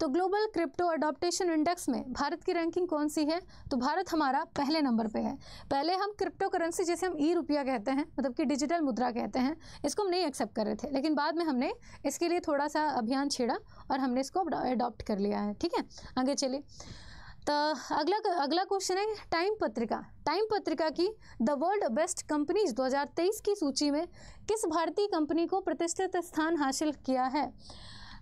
तो ग्लोबल क्रिप्टो अडॉप्टेशन इंडेक्स में भारत की रैंकिंग कौन सी है? तो भारत हमारा पहले नंबर पे है। पहले हम क्रिप्टो करेंसी जैसे हम ई रुपया कहते हैं मतलब कि डिजिटल मुद्रा कहते हैं, इसको हम नहीं एक्सेप्ट कर रहे थे, लेकिन बाद में हमने इसके लिए थोड़ा सा अभियान छेड़ा और हमने इसको अडॉप्ट कर लिया है, ठीक है? आगे चलिए। तो अगला अगला क्वेश्चन है टाइम पत्रिका। टाइम पत्रिका की द वर्ल्ड बेस्ट कंपनीज़ 2023 की सूची में किस भारतीय कंपनी को प्रतिष्ठित स्थान हासिल किया है?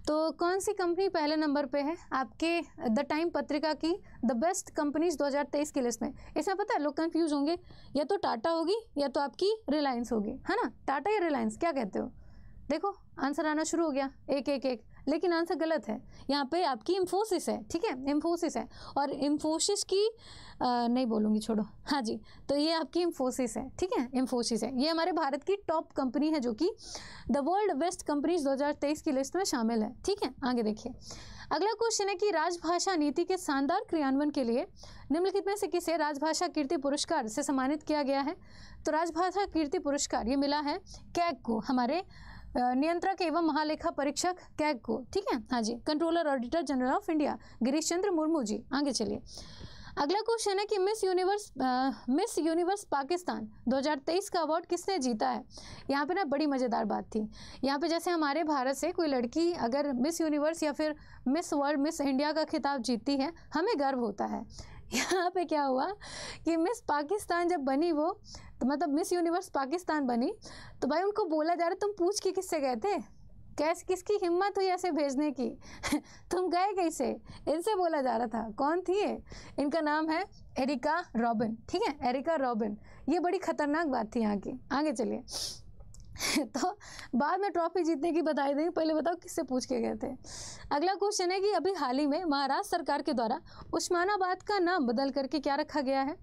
तो कौन सी कंपनी पहले नंबर पे है? आपके द टाइम पत्रिका की द बेस्ट कंपनीज़ 2023 की लिस्ट में। इसमें पता है, लोग कंफ्यूज होंगे। या तो टाटा होगी, या तो आपकी रिलायंस होगी। है ना? टाटा या रिलायंस क्या कहते हो? देखो आंसर आना शुरू हो गया। एक एक एक। लेकिन आंसर गलत है। यहाँ पे आपकी इम्फोसिस है ठीक है? इम्फोसिस है। और इम्फोसिस की आ, नहीं बोलूँगी छोड़ो। हाँ जी तो ये आपकी इम्फोसिस है ठीक है? इम्फोसिस है। ये हमारे भारत की टॉप कंपनी है जो कि द वर्ल्ड बेस्ट कंपनीज़ 2023 की लिस्ट में शामिल है ठीक है? आगे देखिए। अगला क्वेश्चन है कि राजभाषा नीति के शानदार क्रियान्वयन के लिए निम्नलिखित में से किसे राजभाषा कीर्ति पुरस्कार से सम्मानित किया गया है? तो राजभाषा कीर्ति पुरस्कार ये मिला है कैग को हमारे नियंत्रक एवं महालेखा परीक्षक कैग को ठीक है? हाँ जी controller auditor general of India Girish Chandra Murmu ji. आगे चलिए। अगला क्वेश्चन है कि miss universe miss universe Pakistan 2023 का अवार्ड किसने जीता है? यहाँ पे ना बड़ी मज़ेदार बात थी। यहाँ पे जैसे हमारे भारत से कोई लड़की अगर मिस यूनिवर्स या फिर मिस वर्ल्ड मिस इंडिया का खिताब जीतती है, हमें गर्व होता है। यहाँ पे क्या हुआ कि मिस पाकिस्तान जब बनी वो तो मतलब मिस यूनिवर्स पाकिस्तान बनी तो भाई उनको बोला जा रहा, तुम पूछ के किससे गए थे? कैसे, किसकी हिम्मत हुई ऐसे भेजने की? तुम गए कैसे? इनसे बोला जा रहा था, कौन थी ये? इनका नाम है एरिका रॉबिन, ठीक है? Erica Robin. ये बड़ी खतरनाक बात थी यहाँ की। आगे चलिए। तो बाद में ट्रॉफी जीतने की बधाई देंगे पहले बताओ, किससे पूछ के गए थे? अगला क्वेश्चन है कि अभी हाल ही में महाराष्ट्र सरकार के द्वारा उस्मानाबाद का नाम बदल करके क्या रखा गया है?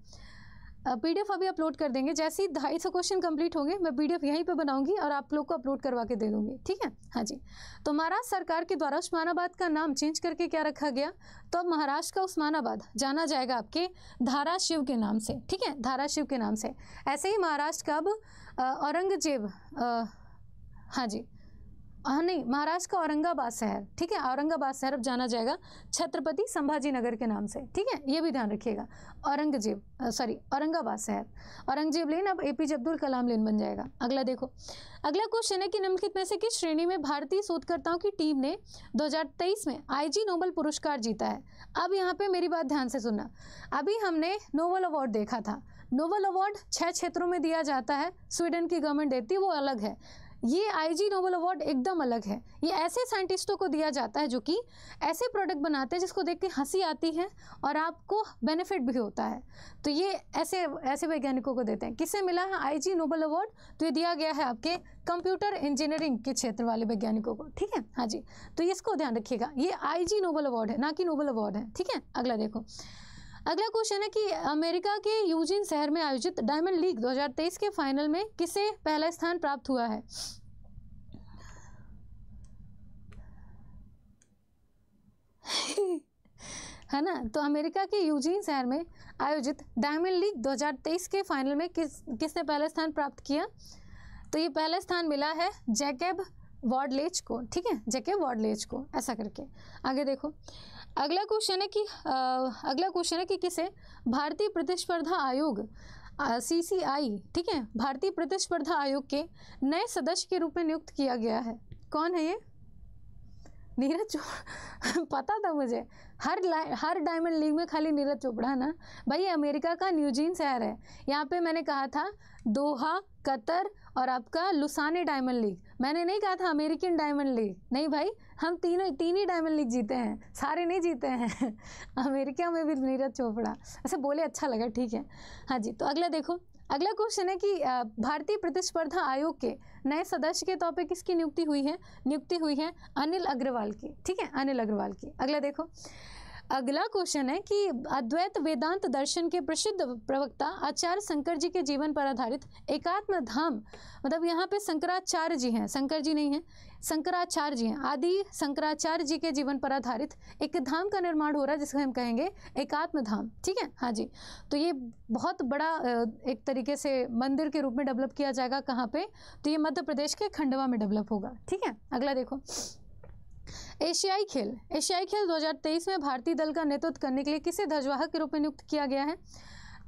पीडीएफ अभी अपलोड कर देंगे। जैसे ही ढाई सौ क्वेश्चन कंप्लीट होंगे, मैं पीडीएफ यहीं पे बनाऊँगी और आप लोग को अपलोड करवा के दे दूँगी। ठीक है? हाँ जी। तो महाराष्ट्र सरकार के द्वारा उस्मानाबाद का नाम चेंज करके क्या रखा गया? तो अब महाराष्ट्र का उस्मानाबाद, जाना जाएगा आपके धारा शिव के नाम से। ठीक है? धारा शिव के नाम से। ऐसे ही महाराष्ट्र का अब औरंगज़ेब हाँ जी। हाँ नहीं महाराष्ट्र का औरंगाबाद शहर, ठीक है? औरंगाबाद शहर अब जाना जाएगा छत्रपति संभाजी नगर के नाम से, ठीक है? ये भी ध्यान रखिएगा। औरंगज़ेब सॉरी औरंगाबाद शहर। औरंगज़ेब लेन अब एपीजे अब्दुल कलाम लेन बन जाएगा। अगला देखो। अगला क्वेश्चन है कि निम्नलिखित में से किस श्रेणी में भारतीय शोधकर्ताओं की टीम ने 2023 में आईजी नोबल पुरस्कार जीता है? अब यहाँ पे मेरी बात ध्यान से सुनना। अभी हमने नोबल अवार्ड देखा था। नोबल अवार्ड छह क्षेत्रों में दिया जाता है। स्वीडन की गवर्नमेंट देती है, वो अलग है। ये आईजी नोबल अवार्ड एकदम अलग है। ये ऐसे साइंटिस्टों को दिया जाता है जो कि ऐसे प्रोडक्ट बनाते हैं जिसको देख के हँसी आती है और आपको बेनिफिट भी होता है। तो ये ऐसे ऐसे वैज्ञानिकों को देते हैं। किससे मिला है आईजी नोबल अवार्ड? तो ये दिया गया है आपके कंप्यूटर इंजीनियरिंग के क्षेत्र वाले वैज्ञानिकों को, ठीक है? हाँ जी। तो इसको ध्यान रखिएगा। ये आई नोबल अवार्ड है, ना कि नोबल अवार्ड है, ठीक है? अगला देखो। अगला क्वेश्चन है कि अमेरिका के यूजिन शहर में आयोजित डायमंड लीग 2023 के फाइनल में किसे पहला स्थान प्राप्त हुआ है? है ना? तो अमेरिका के यूजीन शहर में आयोजित डायमंड लीग 2023 के फाइनल में किस, किसने पहला स्थान प्राप्त किया? तो ये पहला स्थान मिला है जैकेब वॉर्डलेज को, ठीक है? जैकेब वॉर्डलेज को, ऐसा करके। आगे देखो। अगला क्वेश्चन है कि आ, अगला क्वेश्चन है कि किसे? भारतीय प्रतिस्पर्धा आयोग सी सी आई ठीक है? भारतीय प्रतिस्पर्धा आयोग के नए सदस्य के रूप में नियुक्त किया गया है। कौन है ये? नीरज चोपड़ा पता था मुझे। हर हर डायमंड लीग में खाली नीरज चोपड़ा ना। भाई अमेरिका का न्यूजीन शहर है। यहाँ पे मैंने कहा था दोहा कतर और आपका लुसाने डायमंड लीग मैंने नहीं कहा था अमेरिकन डायमंड लीग। नहीं भाई, हम तीनों तीन ही डायमंड लीग जीते हैं। सारे नहीं जीते हैं। अमेरिका में भी नीरज चोपड़ा। ऐसे बोले अच्छा लगा, ठीक है। हाँ जी तो अगला देखो। अगला क्वेश्चन है कि भारतीय प्रतिस्पर्धा आयोग के नए सदस्य के तौर पे किसकी नियुक्ति हुई है? नियुक्ति हुई है अनिल अग्रवाल की। ठीक है, अनिल अग्रवाल की। अगला देखो। अगला क्वेश्चन है कि अद्वैत वेदांत दर्शन के प्रसिद्ध प्रवक्ता आचार्य शंकर जी के जीवन पर आधारित एकात्म धाम मतलब यहाँ पे शंकराचार्य जी हैं, शंकर जी नहीं हैं, शंकराचार्य जी हैं, आदि शंकराचार्य जी के जीवन पर आधारित एक धाम का निर्माण हो रहा है, जिसको हम कहेंगे एकात्म धाम, ठीक है? हाँ जी तो ये बहुत बड़ा एक तरीके से मंदिर के रूप में डेवलप किया जाएगा कहाँ पे? तो ये मध्य प्रदेश के खंडवा में डेवलप होगा, ठीक है? अगला देखो। एशियाई खेल। एशियाई खेल 2023 में भारतीय दल का नेतृत्व करने के लिए किसे ध्वजवाहक के रूप में नियुक्त किया गया है?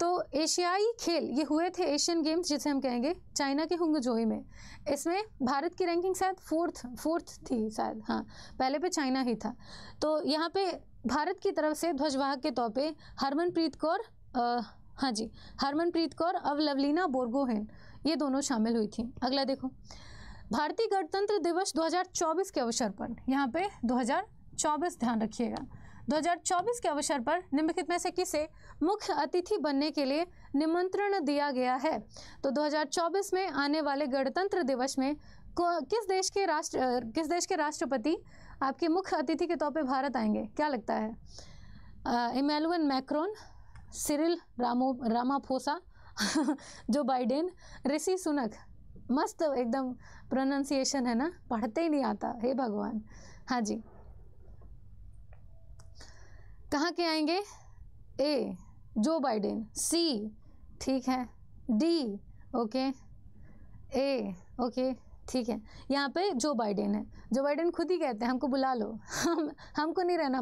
तो एशियाई खेल, ये हुए थे एशियन गेम्स जिसे हम कहेंगे चाइना के हुंगजोई में। इसमें भारत की रैंकिंग शायद फोर्थ फोर्थ थी शायद हाँ पहले पे चाइना ही था। तो यहाँ पे भारत की तरफ़ से ध्वजवाहक के तौर पे हरमनप्रीत कौर हाँ जी, हरमनप्रीत कौर, अवलवलीना बोरगोहेन, ये दोनों शामिल हुई थी। अगला देखो। भारतीय गणतंत्र दिवस 2024 के अवसर पर। यहाँ पे 2024 ध्यान रखिएगा। 2024 के अवसर पर निम्नलिखित में से किसे मुख्य अतिथि बनने के लिए निमंत्रण दिया गया है? तो 2024 में आने वाले गणतंत्र दिवस में किस देश के राष्ट्र किस देश के राष्ट्रपति आपके मुख्य अतिथि के तौर पे भारत आएँगे? क्या लगता है? इमेलुअन मैक्रोन, सिरिल रामो, Ramaphosa, Joe Biden, Rishi Sunak मस्त एकदम प्रोनाउंसिएशन है ना? पढ़ते ही नहीं आता। हे भगवान। हाँ जी। कहाँ के आएँगे? ए, जो बाइडेन। सी, ठीक है। D, okay. A, okay. ठीक है। यहाँ पे जो बाइडेन है। जो बाइडेन खुद ही कहते हैं, हमको बुला लो। हम, हमको नहीं रहना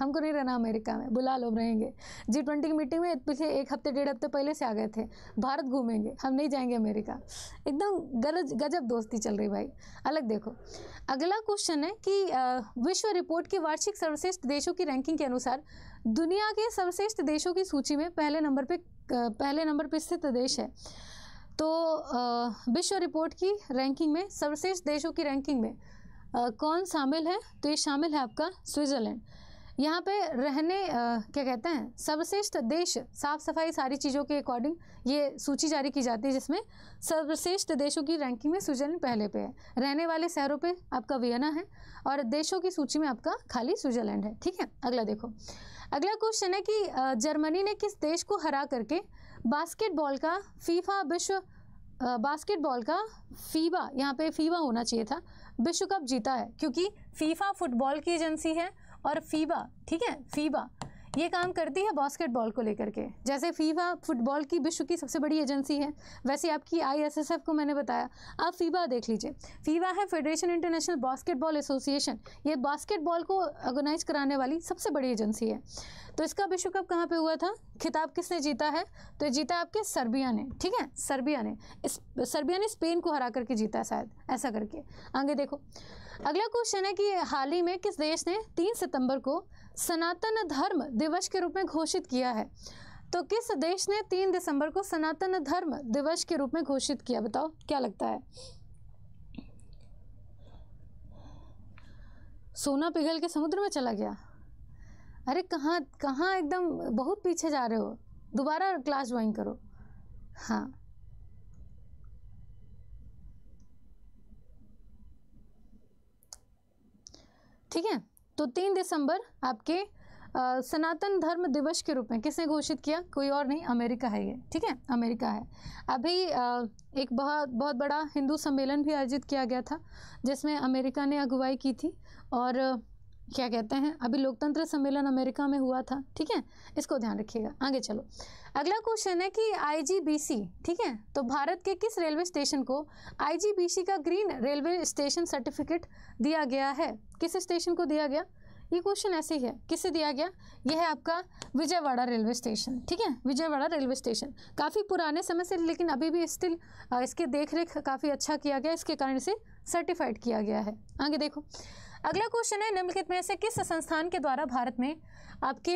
हमको नहीं रहना अमेरिका में। बुला लो रहेंगे। जी ट्वेंटी की मीटिंग में पिछले एक हफ़्ते, डेढ़ हफ़्ते पहले से आ गए थे। भारत घूमेंगे। हम नहीं जाएँगे अमेरिका। एकदम गलत गजब दोस्ती चल रही भाई। अलग देखो। अगला क्वेश्चन है कि विश्व रिपोर्ट की वार्षिक सर्वश्रेष्ठ देशों की रैंकिंग के अनुसार दुनिया के सर्वश्रेष्ठ देशों की सूची में पहले नंबर पर पहले नंबर पर स्थित देश है। तो विश्व रिपोर्ट की रैंकिंग में, सर्वश्रेष्ठ देशों की रैंकिंग में कौन शामिल है? तो ये शामिल है आपका स्विट्ज़रलैंड। यहाँ पे रहने क्या कहते हैं, सर्वश्रेष्ठ देश साफ़ सफ़ाई सारी चीज़ों के अकॉर्डिंग ये सूची जारी की जाती है जिसमें सर्वश्रेष्ठ देशों की रैंकिंग में स्विट्ज़रलैंड पहले पे है। रहने वाले शहरों पे आपका वियना है और देशों की सूची में आपका खाली स्विट्ज़रलैंड है। ठीक है, अगला देखो। अगला क्वेश्चन है कि जर्मनी ने किस देश को हरा करके बास्केटबॉल का फीफा विश्व बास्केटबॉल का फीबा यहाँ पे फीबा होना चाहिए था विश्व कप जीता है, क्योंकि फीफा फुटबॉल की एजेंसी है और फीबा ठीक है फीबा ये काम करती है बास्केटबॉल को लेकर के। जैसे फीफा फुटबॉल की विश्व की सबसे बड़ी एजेंसी है। वैसे आपकी आईएसएसएफ को मैंने बताया। आप फीबा देख लीजिए। फीबा है फेडरेशन इंटरनेशनल बास्केटबॉल एसोसिएशन ये बास्केटबॉल को ऑर्गेनाइज कराने वाली सबसे बड़ी एजेंसी है। तो इसका विश्व कप कहाँ पे हुआ था? खिताब किसने जीता है? तो जीता आपके सर्बिया ने। ठीक है? सर्बिया ने। इस, सर्बिया ने स्पेन को हरा करके जीता है शायद। ऐसा करके। आगे देखो। अगला क्वेश्चन है कि हाल ही में किस देश ने तीन सितंबर को सनातन धर्म दिवस के रूप में घोषित किया है। तो किस देश ने तीन दिसंबर को सनातन धर्म दिवस के रूप में घोषित किया? बताओ, क्या लगता है? सोना पिघल के समुद्र में चला गया? अरे कहाँ कहाँ एकदम बहुत पीछे जा रहे हो? दोबारा क्लास ज्वाइन करो। हाँ। ठीक है? तो तीन दिसंबर आपके आ, सनातन धर्म दिवस के रूप में किसने घोषित किया? कोई और नहीं अमेरिका है ये ठीक है? अमेरिका है। अभी आ, एक बहुत बहुत बड़ा हिंदू सम्मेलन भी आयोजित किया गया था जिसमें अमेरिका ने अगुवाई की थी और क्या कहते हैं? अभी लोकतंत्र सम्मेलन अमेरिका में हुआ था, ठीक है? इसको ध्यान रखिएगा। आगे चलो। अगला क्वेश्चन है कि आईजीबीसी ठीक है? तो भारत के किस रेलवे स्टेशन को आईजीबीसी का ग्रीन रेलवे स्टेशन सर्टिफिकेट दिया गया है? किस स्टेशन को दिया गया? ये क्वेश्चन ऐसे ही है। किससे दिया गया? यह है आपका विजयवाड़ा रेलवे स्टेशन, ठीक है? Vijayawada railway station. काफ़ी पुराने समय से, लेकिन अभी भी स्टिल इसके देख रेख काफ़ी अच्छा किया गया। इसके कारण इसे सर्टिफाइड किया गया है। आगे देखो। अगला क्वेश्चन है निम्नलिखित में से किस संस्थान के द्वारा भारत में आपके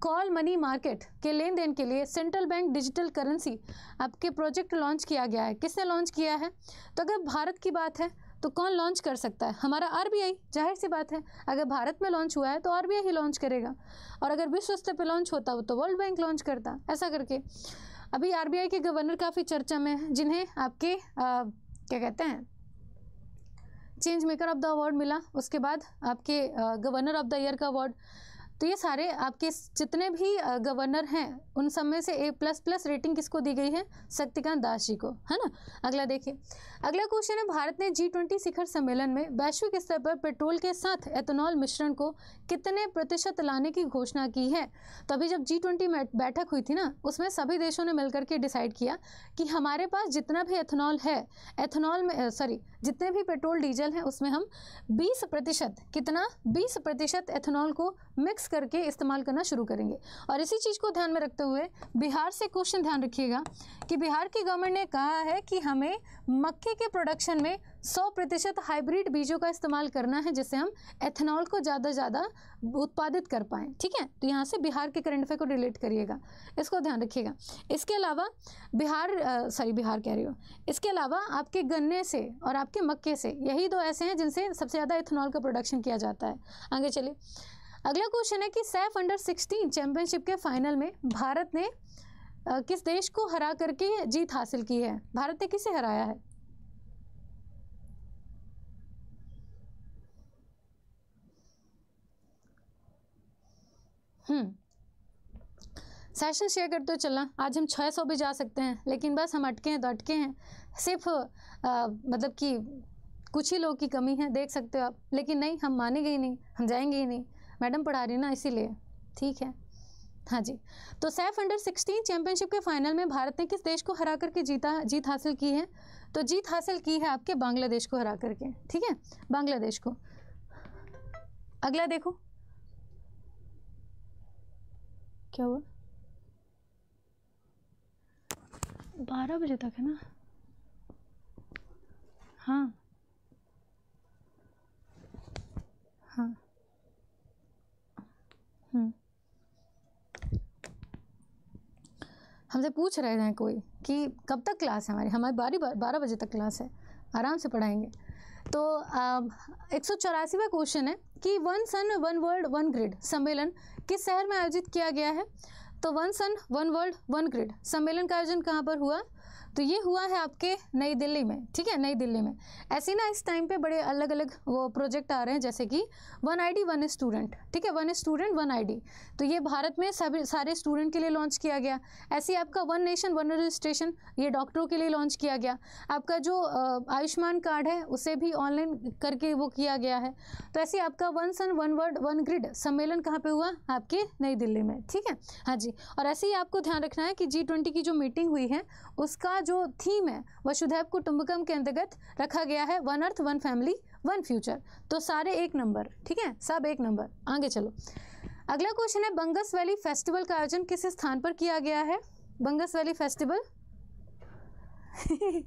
कॉल मनी मार्केट के लेन देन के लिए सेंट्रल बैंक डिजिटल करेंसी आपके प्रोजेक्ट लॉन्च किया गया है? किसने लॉन्च किया है? तो अगर भारत की बात है तो कौन लॉन्च कर सकता है? हमारा आरबीआई ज़ाहिर सी बात है अगर भारत में लॉन्च हुआ है तो आरबीआई ही लॉन्च करेगा। और अगर विश्व स्तर पर लॉन्च होता हो तो वर्ल्ड बैंक लॉन्च करता ऐसा करके। अभी आरबीआई के गवर्नर काफ़ी चर्चा में हैं जिन्हें आपके आ, क्या कहते हैं change maker of the award मिला। उसके बाद आपके गवर्नर ऑफ़ द ईयर का अवार्ड तो ये सारे आपके जितने भी गवर्नर हैं, उन सब में से ए प्लस प्लस रेटिंग किसको दी गई है? शक्तिकांत दास जी को, है ना? अगला देखिए। अगला क्वेश्चन है, भारत ने जी ट्वेंटी शिखर सम्मेलन में वैश्विक स्तर पर पेट्रोल के साथ एथेनॉल मिश्रण को कितने प्रतिशत लाने की घोषणा की है? तो अभी जब जी ट्वेंटी बैठक हुई थी ना, उसमें सभी देशों ने मिलकर के डिसाइड किया कि हमारे पास जितना भी एथेनॉल है एथेनॉल में सॉरी जितने भी पेट्रोल, डीजल हैं, उसमें हम 20 प्रतिशत, कितना? 20 प्रतिशत एथेनॉल को मिक्स करके इस्तेमाल करना शुरू करेंगे। और इसी चीज़ को ध्यान में रखते हुए बिहार से क्वेश्चन ध्यान रखिएगा कि बिहार की गवर्नमेंट ने कहा है कि हमें मक्के के प्रोडक्शन में 100 प्रतिशत हाइब्रिड बीजों का इस्तेमाल करना है, जिससे हम एथेनॉल को ज़्यादा ज़्यादा उत्पादित कर पाएँ। ठीक है? तो यहाँ से बिहार के करंट अफेयर को रिलेट करिएगा। इसको ध्यान रखिएगा। इसके अलावा बिहार सॉरी बिहार कह रही हो। इसके अलावा आपके गन्ने से और आपके मक्के से यही दो ऐसे हैं जिनसे सबसे ज़्यादा इथेनॉल का प्रोडक्शन किया जाता है। आगे चलिए। अगला क्वेश्चन है कि सैफ अंडर सिक्सटीन चैंपियनशिप के फाइनल में भारत ने किस देश को हरा करके जीत हासिल की है? भारत ने किसे हराया है? हम्म। सेशन शेयर करते हो चलना। आज हम 600 भी जा सकते हैं, लेकिन बस हम अटके हैं तो अटके हैं। सिर्फ़ मतलब कि कुछ ही लोग की कमी है, देख सकते हो आप। लेकिन नहीं, हम मानेंगे ही नहीं, हम जाएँगे ही नहीं। मैडम पढ़ा रही ना, इसीलिए। ठीक है। हाँ जी। तो सैफ अंडर 16 चैंपियनशिप के फाइनल में भारत ने किस देश को हरा करके जीता, जीत हासिल की है? तो जीत हासिल की है आपके बांग्लादेश को हरा करके। ठीक है? बांग्लादेश को। अगला देखो। क्या हुआ? बारह बजे तक है ना? हाँ हम्म हमसे पूछ रहे हैं कोई कि कब तक क्लास है हमारी? हमारी बारह बारह बजे तक क्लास है। आराम से पढ़ाएँगे। तो एक सौ चौरासीवा क्वेश्चन है कि one sun, one world, one grid सम्मेलन किस शहर में आयोजित किया गया है? तो one sun, one world, one grid सम्मेलन का आयोजन कहाँ पर हुआ? तो ये हुआ है आपके नई दिल्ली में, ठीक है, नई दिल्ली में। ऐसे ना इस टाइम पे बड़े अलग अलग वो प्रोजेक्ट आ रहे हैं, जैसे कि वन आईडी वन स्टूडेंट ठीक है वन स्टूडेंट वन आईडी तो ये भारत में सभी सारे स्टूडेंट के लिए लॉन्च किया गया। ऐसे आपका वन नेशन वन रजिस्ट्रेशन ये डॉक्टरों के लिए लॉन्च किया गया। आपका जो आयुष्मान कार्ड है, उसे भी ऑनलाइन करके वो किया गया है। तो ऐसे आपका one sun one word one grid सम्मेलन कहाँ पे हुआ? आपके नई दिल्ली में, ठीक है? हाँ जी, और ऐसे ही आपको ध्यान रखना है कि जी की जो मीटिंग हुई है, उसका जो थीम है वसुधैव कुटुंबकम के अंतर्गत रखा गया है one earth one family one future तो सारे एक नंबर ठीक है? सब एक नंबर आगे चलो. अगला क्वेश्चन है, बंगस वैली फेस्टिवल का आयोजन किस स्थान पर किया गया है? बंगस वैली फेस्टिवल?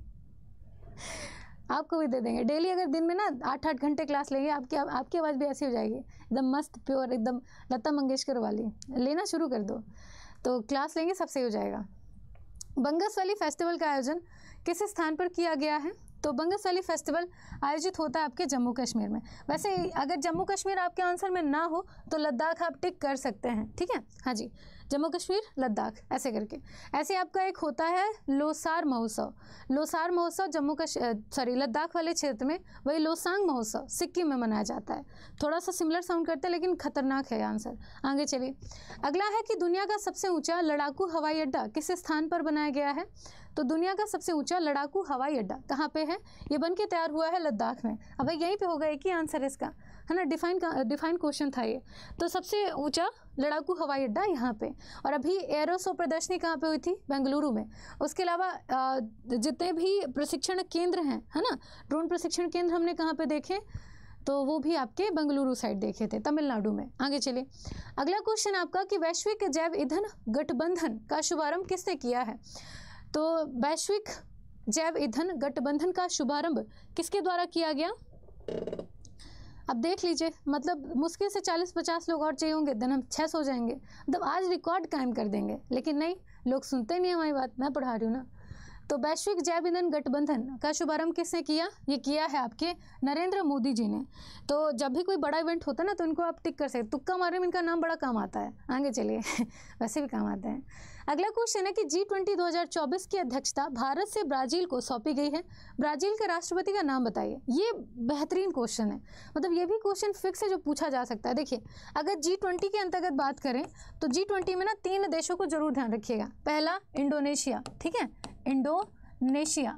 आपको भी दे देंगे. डेली अगर दिन में ना आठ आठ घंटे क्लास लेंगे, आपकी आपकी आवाज़ भी ऐसी हो जाएगी. एकदम मस्त, प्योर, एकदम लता मंगेशकर वाली. लेना शुरू कर दो. तो क्लास लेंगे, सबसे हो जाएगा. बंगस वैली फेस्टिवल का आयोजन किस स्थान पर किया गया है? तो बंगस वैली फेस्टिवल आयोजित होता है आपके जम्मू कश्मीर में। वैसे अगर जम्मू कश्मीर आपके आंसर में ना हो तो लद्दाख आप टिक कर सकते हैं। ठीक है? हाँ जी। जम्मू कश्मीर, लद्दाख, ऐसे करके। ऐसे आपका एक होता है लोसार महोत्सव। लोसार महोत्सव जम्मू कश्मीर सॉरी लद्दाख वाले क्षेत्र में वही लोसांग महोत्सव सिक्किम में मनाया जाता है। थोड़ा सा सिमिलर साउंड करते हैं, लेकिन खतरनाक है आंसर आगे चलिए। अगला है कि दुनिया का सबसे ऊँचा लड़ाकू हवाई अड्डा किस स्थान पर बनाया गया है? तो दुनिया का सबसे ऊँचा लड़ाकू हवाई अड्डा कहाँ पे है? ये बन के तैयार हुआ है लद्दाख में। अब यहीं पे होगा एक ही आंसर इसका। है ना? डिफाइन डिफाइन क्वेश्चन था ये। तो सबसे ऊँचा लड़ाकू हवाई अड्डा यहाँ पे। और अभी एरोसो प्रदर्शनी कहाँ पे हुई थी? बेंगलुरु में। उसके अलावा जितने भी प्रशिक्षण केंद्र हैं, है ना? ड्रोन प्रशिक्षण केंद्र हमने कहाँ पे देखे? तो वो भी आपके बेंगलुरु साइड देखे थे, तमिलनाडु में। आगे चलिए। अगला क्वेश्चन आपका कि वैश्विक जैव ईंधन गठबंधन का शुभारंभ किसने किया है? तो वैश्विक जैव ईंधन गठबंधन का शुभारंभ किसके द्वारा किया गया? अब देख लीजिए मतलब मुश्किल से 40-50 लोग और चाहिए होंगे, दिन हम छः सौ जाएँगे। मतलब आज रिकॉर्ड कायम कर देंगे। लेकिन नहीं, लोग सुनते नहीं हमारी बात, मैं पढ़ा रही हूँ ना। तो वैश्विक जैव ईंधन गठबंधन का शुभारंभ किसने किया? ये किया है आपके नरेंद्र मोदी जी ने। तो जब भी कोई बड़ा इवेंट होता है ना तो इनको आप टिक कर सकते तुक्का मारने में इनका नाम बड़ा काम आता है। आगे चलिए, वैसे भी काम आते हैं। अगला क्वेश्चन है कि जी ट्वेंटी की अध्यक्षता भारत से ब्राज़ील को सौंपी गई है। ब्राज़ील के राष्ट्रपति का नाम बताइए। ये बेहतरीन क्वेश्चन है। मतलब ये भी क्वेश्चन फिक्स है जो पूछा जा सकता है। देखिए, अगर जी ट्वेंटी के अंतर्गत बात करें तो जी ट्वेंटी में ना तीन देशों को ज़रूर ध्यान रखिएगा। पहला, इंडोनेशिया, ठीक है? इंडोनेशिया।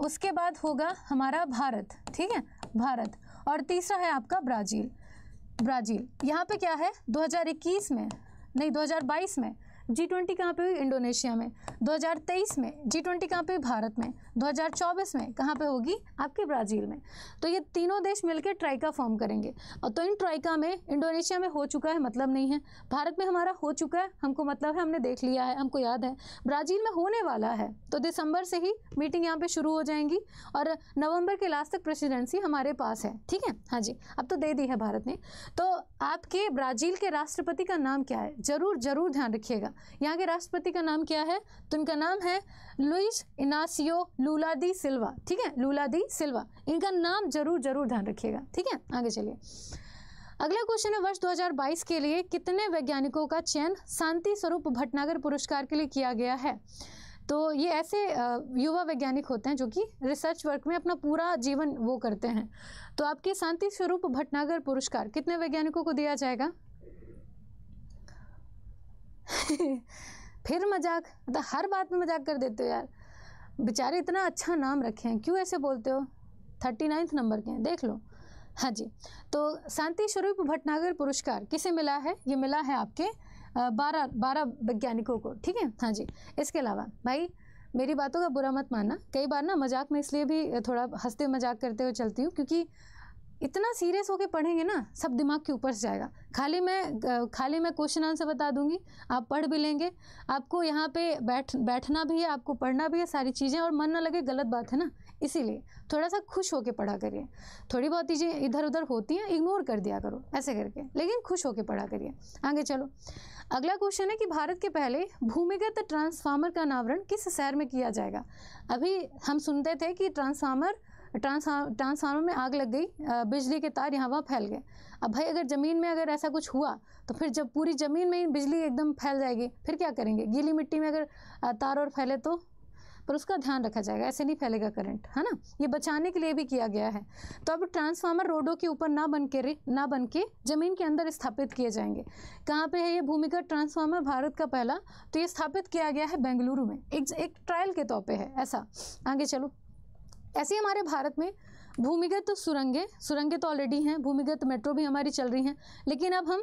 उसके बाद होगा हमारा भारत, ठीक है? भारत। और तीसरा है आपका ब्राज़ील। ब्राज़ील। यहाँ पे क्या है? 2021 में, नहीं 2022 में जी ट्वेंटी कहाँ पर हुई? इंडोनेशिया में। 2023 में। जी ट्वेंटी कहाँ पर हुई? भारत में। 2024 में कहाँ पे होगी? आपके ब्राज़ील में। तो ये तीनों देश मिलकर ट्राइका फॉर्म करेंगे। और तो इन ट्राइका में इंडोनेशिया में हो चुका है मतलब नहीं है। भारत में हमारा हो चुका है, हमको मतलब है, हमने देख लिया है, हमको याद है। ब्राज़ील में होने वाला है तो दिसंबर से ही मीटिंग यहाँ पर शुरू हो जाएँगी। और नवंबर के लास्ट तक प्रेसिडेंसी हमारे पास है, ठीक है? हाँ जी, अब तो दे दी है भारत ने। तो आपके ब्राज़ील के राष्ट्रपति का नाम क्या है? ज़रूर ज़रूर ध्यान रखिएगा। यहाँ के राष्ट्रपति का नाम क्या है? तो इनका नाम है Luiz Inacio Lula da Silva, ठीक है? Lula da Silva. इनका नाम ज़रूर ज़रूर ध्यान रखिएगा, ठीक है? आगे चलिए। अगला क्वेश्चन है वर्ष 2022 के लिए कितने वैज्ञानिकों का चयन शांति स्वरूप भटनागर पुरस्कार के लिए किया गया है? तो ये ऐसे युवा वैज्ञानिक होते हैं जो कि रिसर्च वर्क में अपना पूरा जीवन वो करते हैं। तो आपके शांति स्वरूप भटनागर पुरस्कार कितने वैज्ञानिकों को दिया जाएगा? फिर मज़ाक मतलब हर बात में मज़ाक कर देते हो यार। बेचारे इतना अच्छा नाम रखे हैं, क्यों ऐसे बोलते हो? थर्टी नाइन्थ नंबर के हैं, देख लो। हाँ जी तो शांति स्वरूप भटनागर पुरस्कार किसे मिला है? ये मिला है आपके बारह बारह वैज्ञानिकों को, ठीक है? हाँ जी, इसके अलावा, भाई, मेरी बातों का बुरा मत मानना। कई बार ना मज़ाक में इसलिए भी थोड़ा हँसते मज़ाक करते हुए चलती हूँ, क्योंकि इतना सीरियस होके पढ़ेंगे ना, सब दिमाग के ऊपर से जाएगा। खाली मैं खाली मैं क्वेश्चन आंसर बता दूँगी, आप पढ़ भी लेंगे। आपको यहाँ पे बैठ, बैठना भी है, आपको पढ़ना भी है, सारी चीज़ें, और मन ना लगे गलत बात है ना? इसीलिए थोड़ा सा खुश होके पढ़ा करिए। थोड़ी बहुत चीज़ें इधर उधर होती हैं इग्नोर कर दिया करो, ऐसे करके। लेकिन खुश होके पढ़ा करिए। आगे चलो। अगला क्वेश्चन है कि भारत के पहले भूमिगत ट्रांसफार्मर का अनावरण किस शहर में किया जाएगा? अभी हम सुनते थे कि ट्रांसफार्मर ट्रांसफार्मर में आग लग गई बिजली के तार यहाँ वहाँ फैल गए। अब भाई अगर ज़मीन में अगर ऐसा कुछ हुआ तो फिर जब पूरी ज़मीन में ही बिजली एकदम फैल जाएगी, फिर क्या करेंगे? गीली मिट्टी में अगर तार और फैले तो? पर उसका ध्यान रखा जाएगा, ऐसे नहीं फैलेगा करंट है ना? ये बचाने के लिए भी किया गया है। तो अब ट्रांसफार्मर रोडों के ऊपर ना बन के ना बन के ज़मीन के अंदर स्थापित किए जाएँगे। कहाँ पे है ये भूमिगत ट्रांसफार्मर भारत का पहला। तो ये स्थापित किया गया है बेंगलुरु में। एक एक ट्रायल के तौर पे है, ऐसा। आगे चलो। ऐसे हमारे भारत में भूमिगत सुरंगें सुरंगें तो ऑलरेडी हैं, भूमिगत मेट्रो भी हमारी चल रही हैं, लेकिन अब हम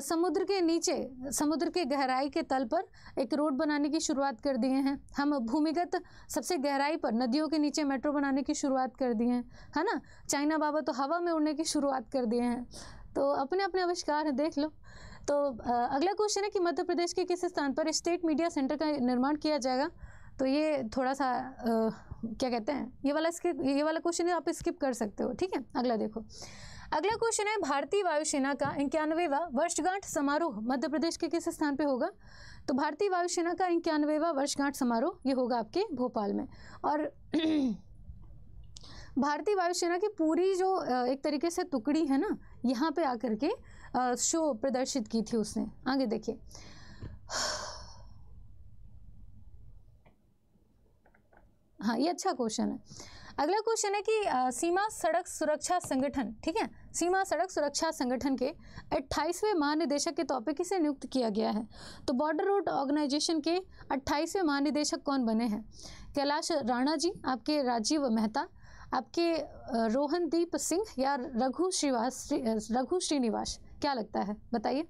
समुद्र के नीचे, समुद्र के गहराई के तल पर एक रोड बनाने की शुरुआत कर दिए हैं। हम भूमिगत सबसे गहराई पर, नदियों के नीचे मेट्रो बनाने की शुरुआत कर दिए हैं, है ना? चाइना बाबा तो हवा में उड़ने की शुरुआत कर दिए हैं। तो अपने अपने आविष्कार हैं, देख लो। तो अगला क्वेश्चन है कि मध्य प्रदेश के किस स्थान पर स्टेट मीडिया सेंटर का निर्माण किया जाएगा? तो ये थोड़ा सा आ, क्या कहते हैं ये वाला स्किप ये वाला क्वेश्चन है आप स्किप कर सकते हो ठीक है? अगला देखो। अगला क्वेश्चन है भारतीय वायुसेना का इक्यानवेवा वर्षगांठ समारोह मध्य प्रदेश के किस स्थान पे होगा? तो भारतीय वायुसेना का इक्यानवेवा वर्षगांठ समारोह ये होगा आपके भोपाल में। और भारतीय वायुसेना की पूरी जो एक तरीके से टुकड़ी है ना यहाँ पे आकर के शो प्रदर्शित की थी उसने। आगे देखिए। हाँ ये अच्छा क्वेश्चन है। अगला क्वेश्चन है कि आ, सीमा सड़क सुरक्षा संगठन ठीक है? सीमा सड़क सुरक्षा संगठन के 28वें महानिदेशक के तौर पे किसे नियुक्त किया गया है? तो बॉर्डर रोड ऑर्गेनाइजेशन के 28वें महानिदेशक कौन बने हैं? कैलाश राणा जी आपके राजीव मेहता आपके रोहनदीप सिंह या रघु श्रीवास रघु श्रीनिवास क्या लगता है? बताइए।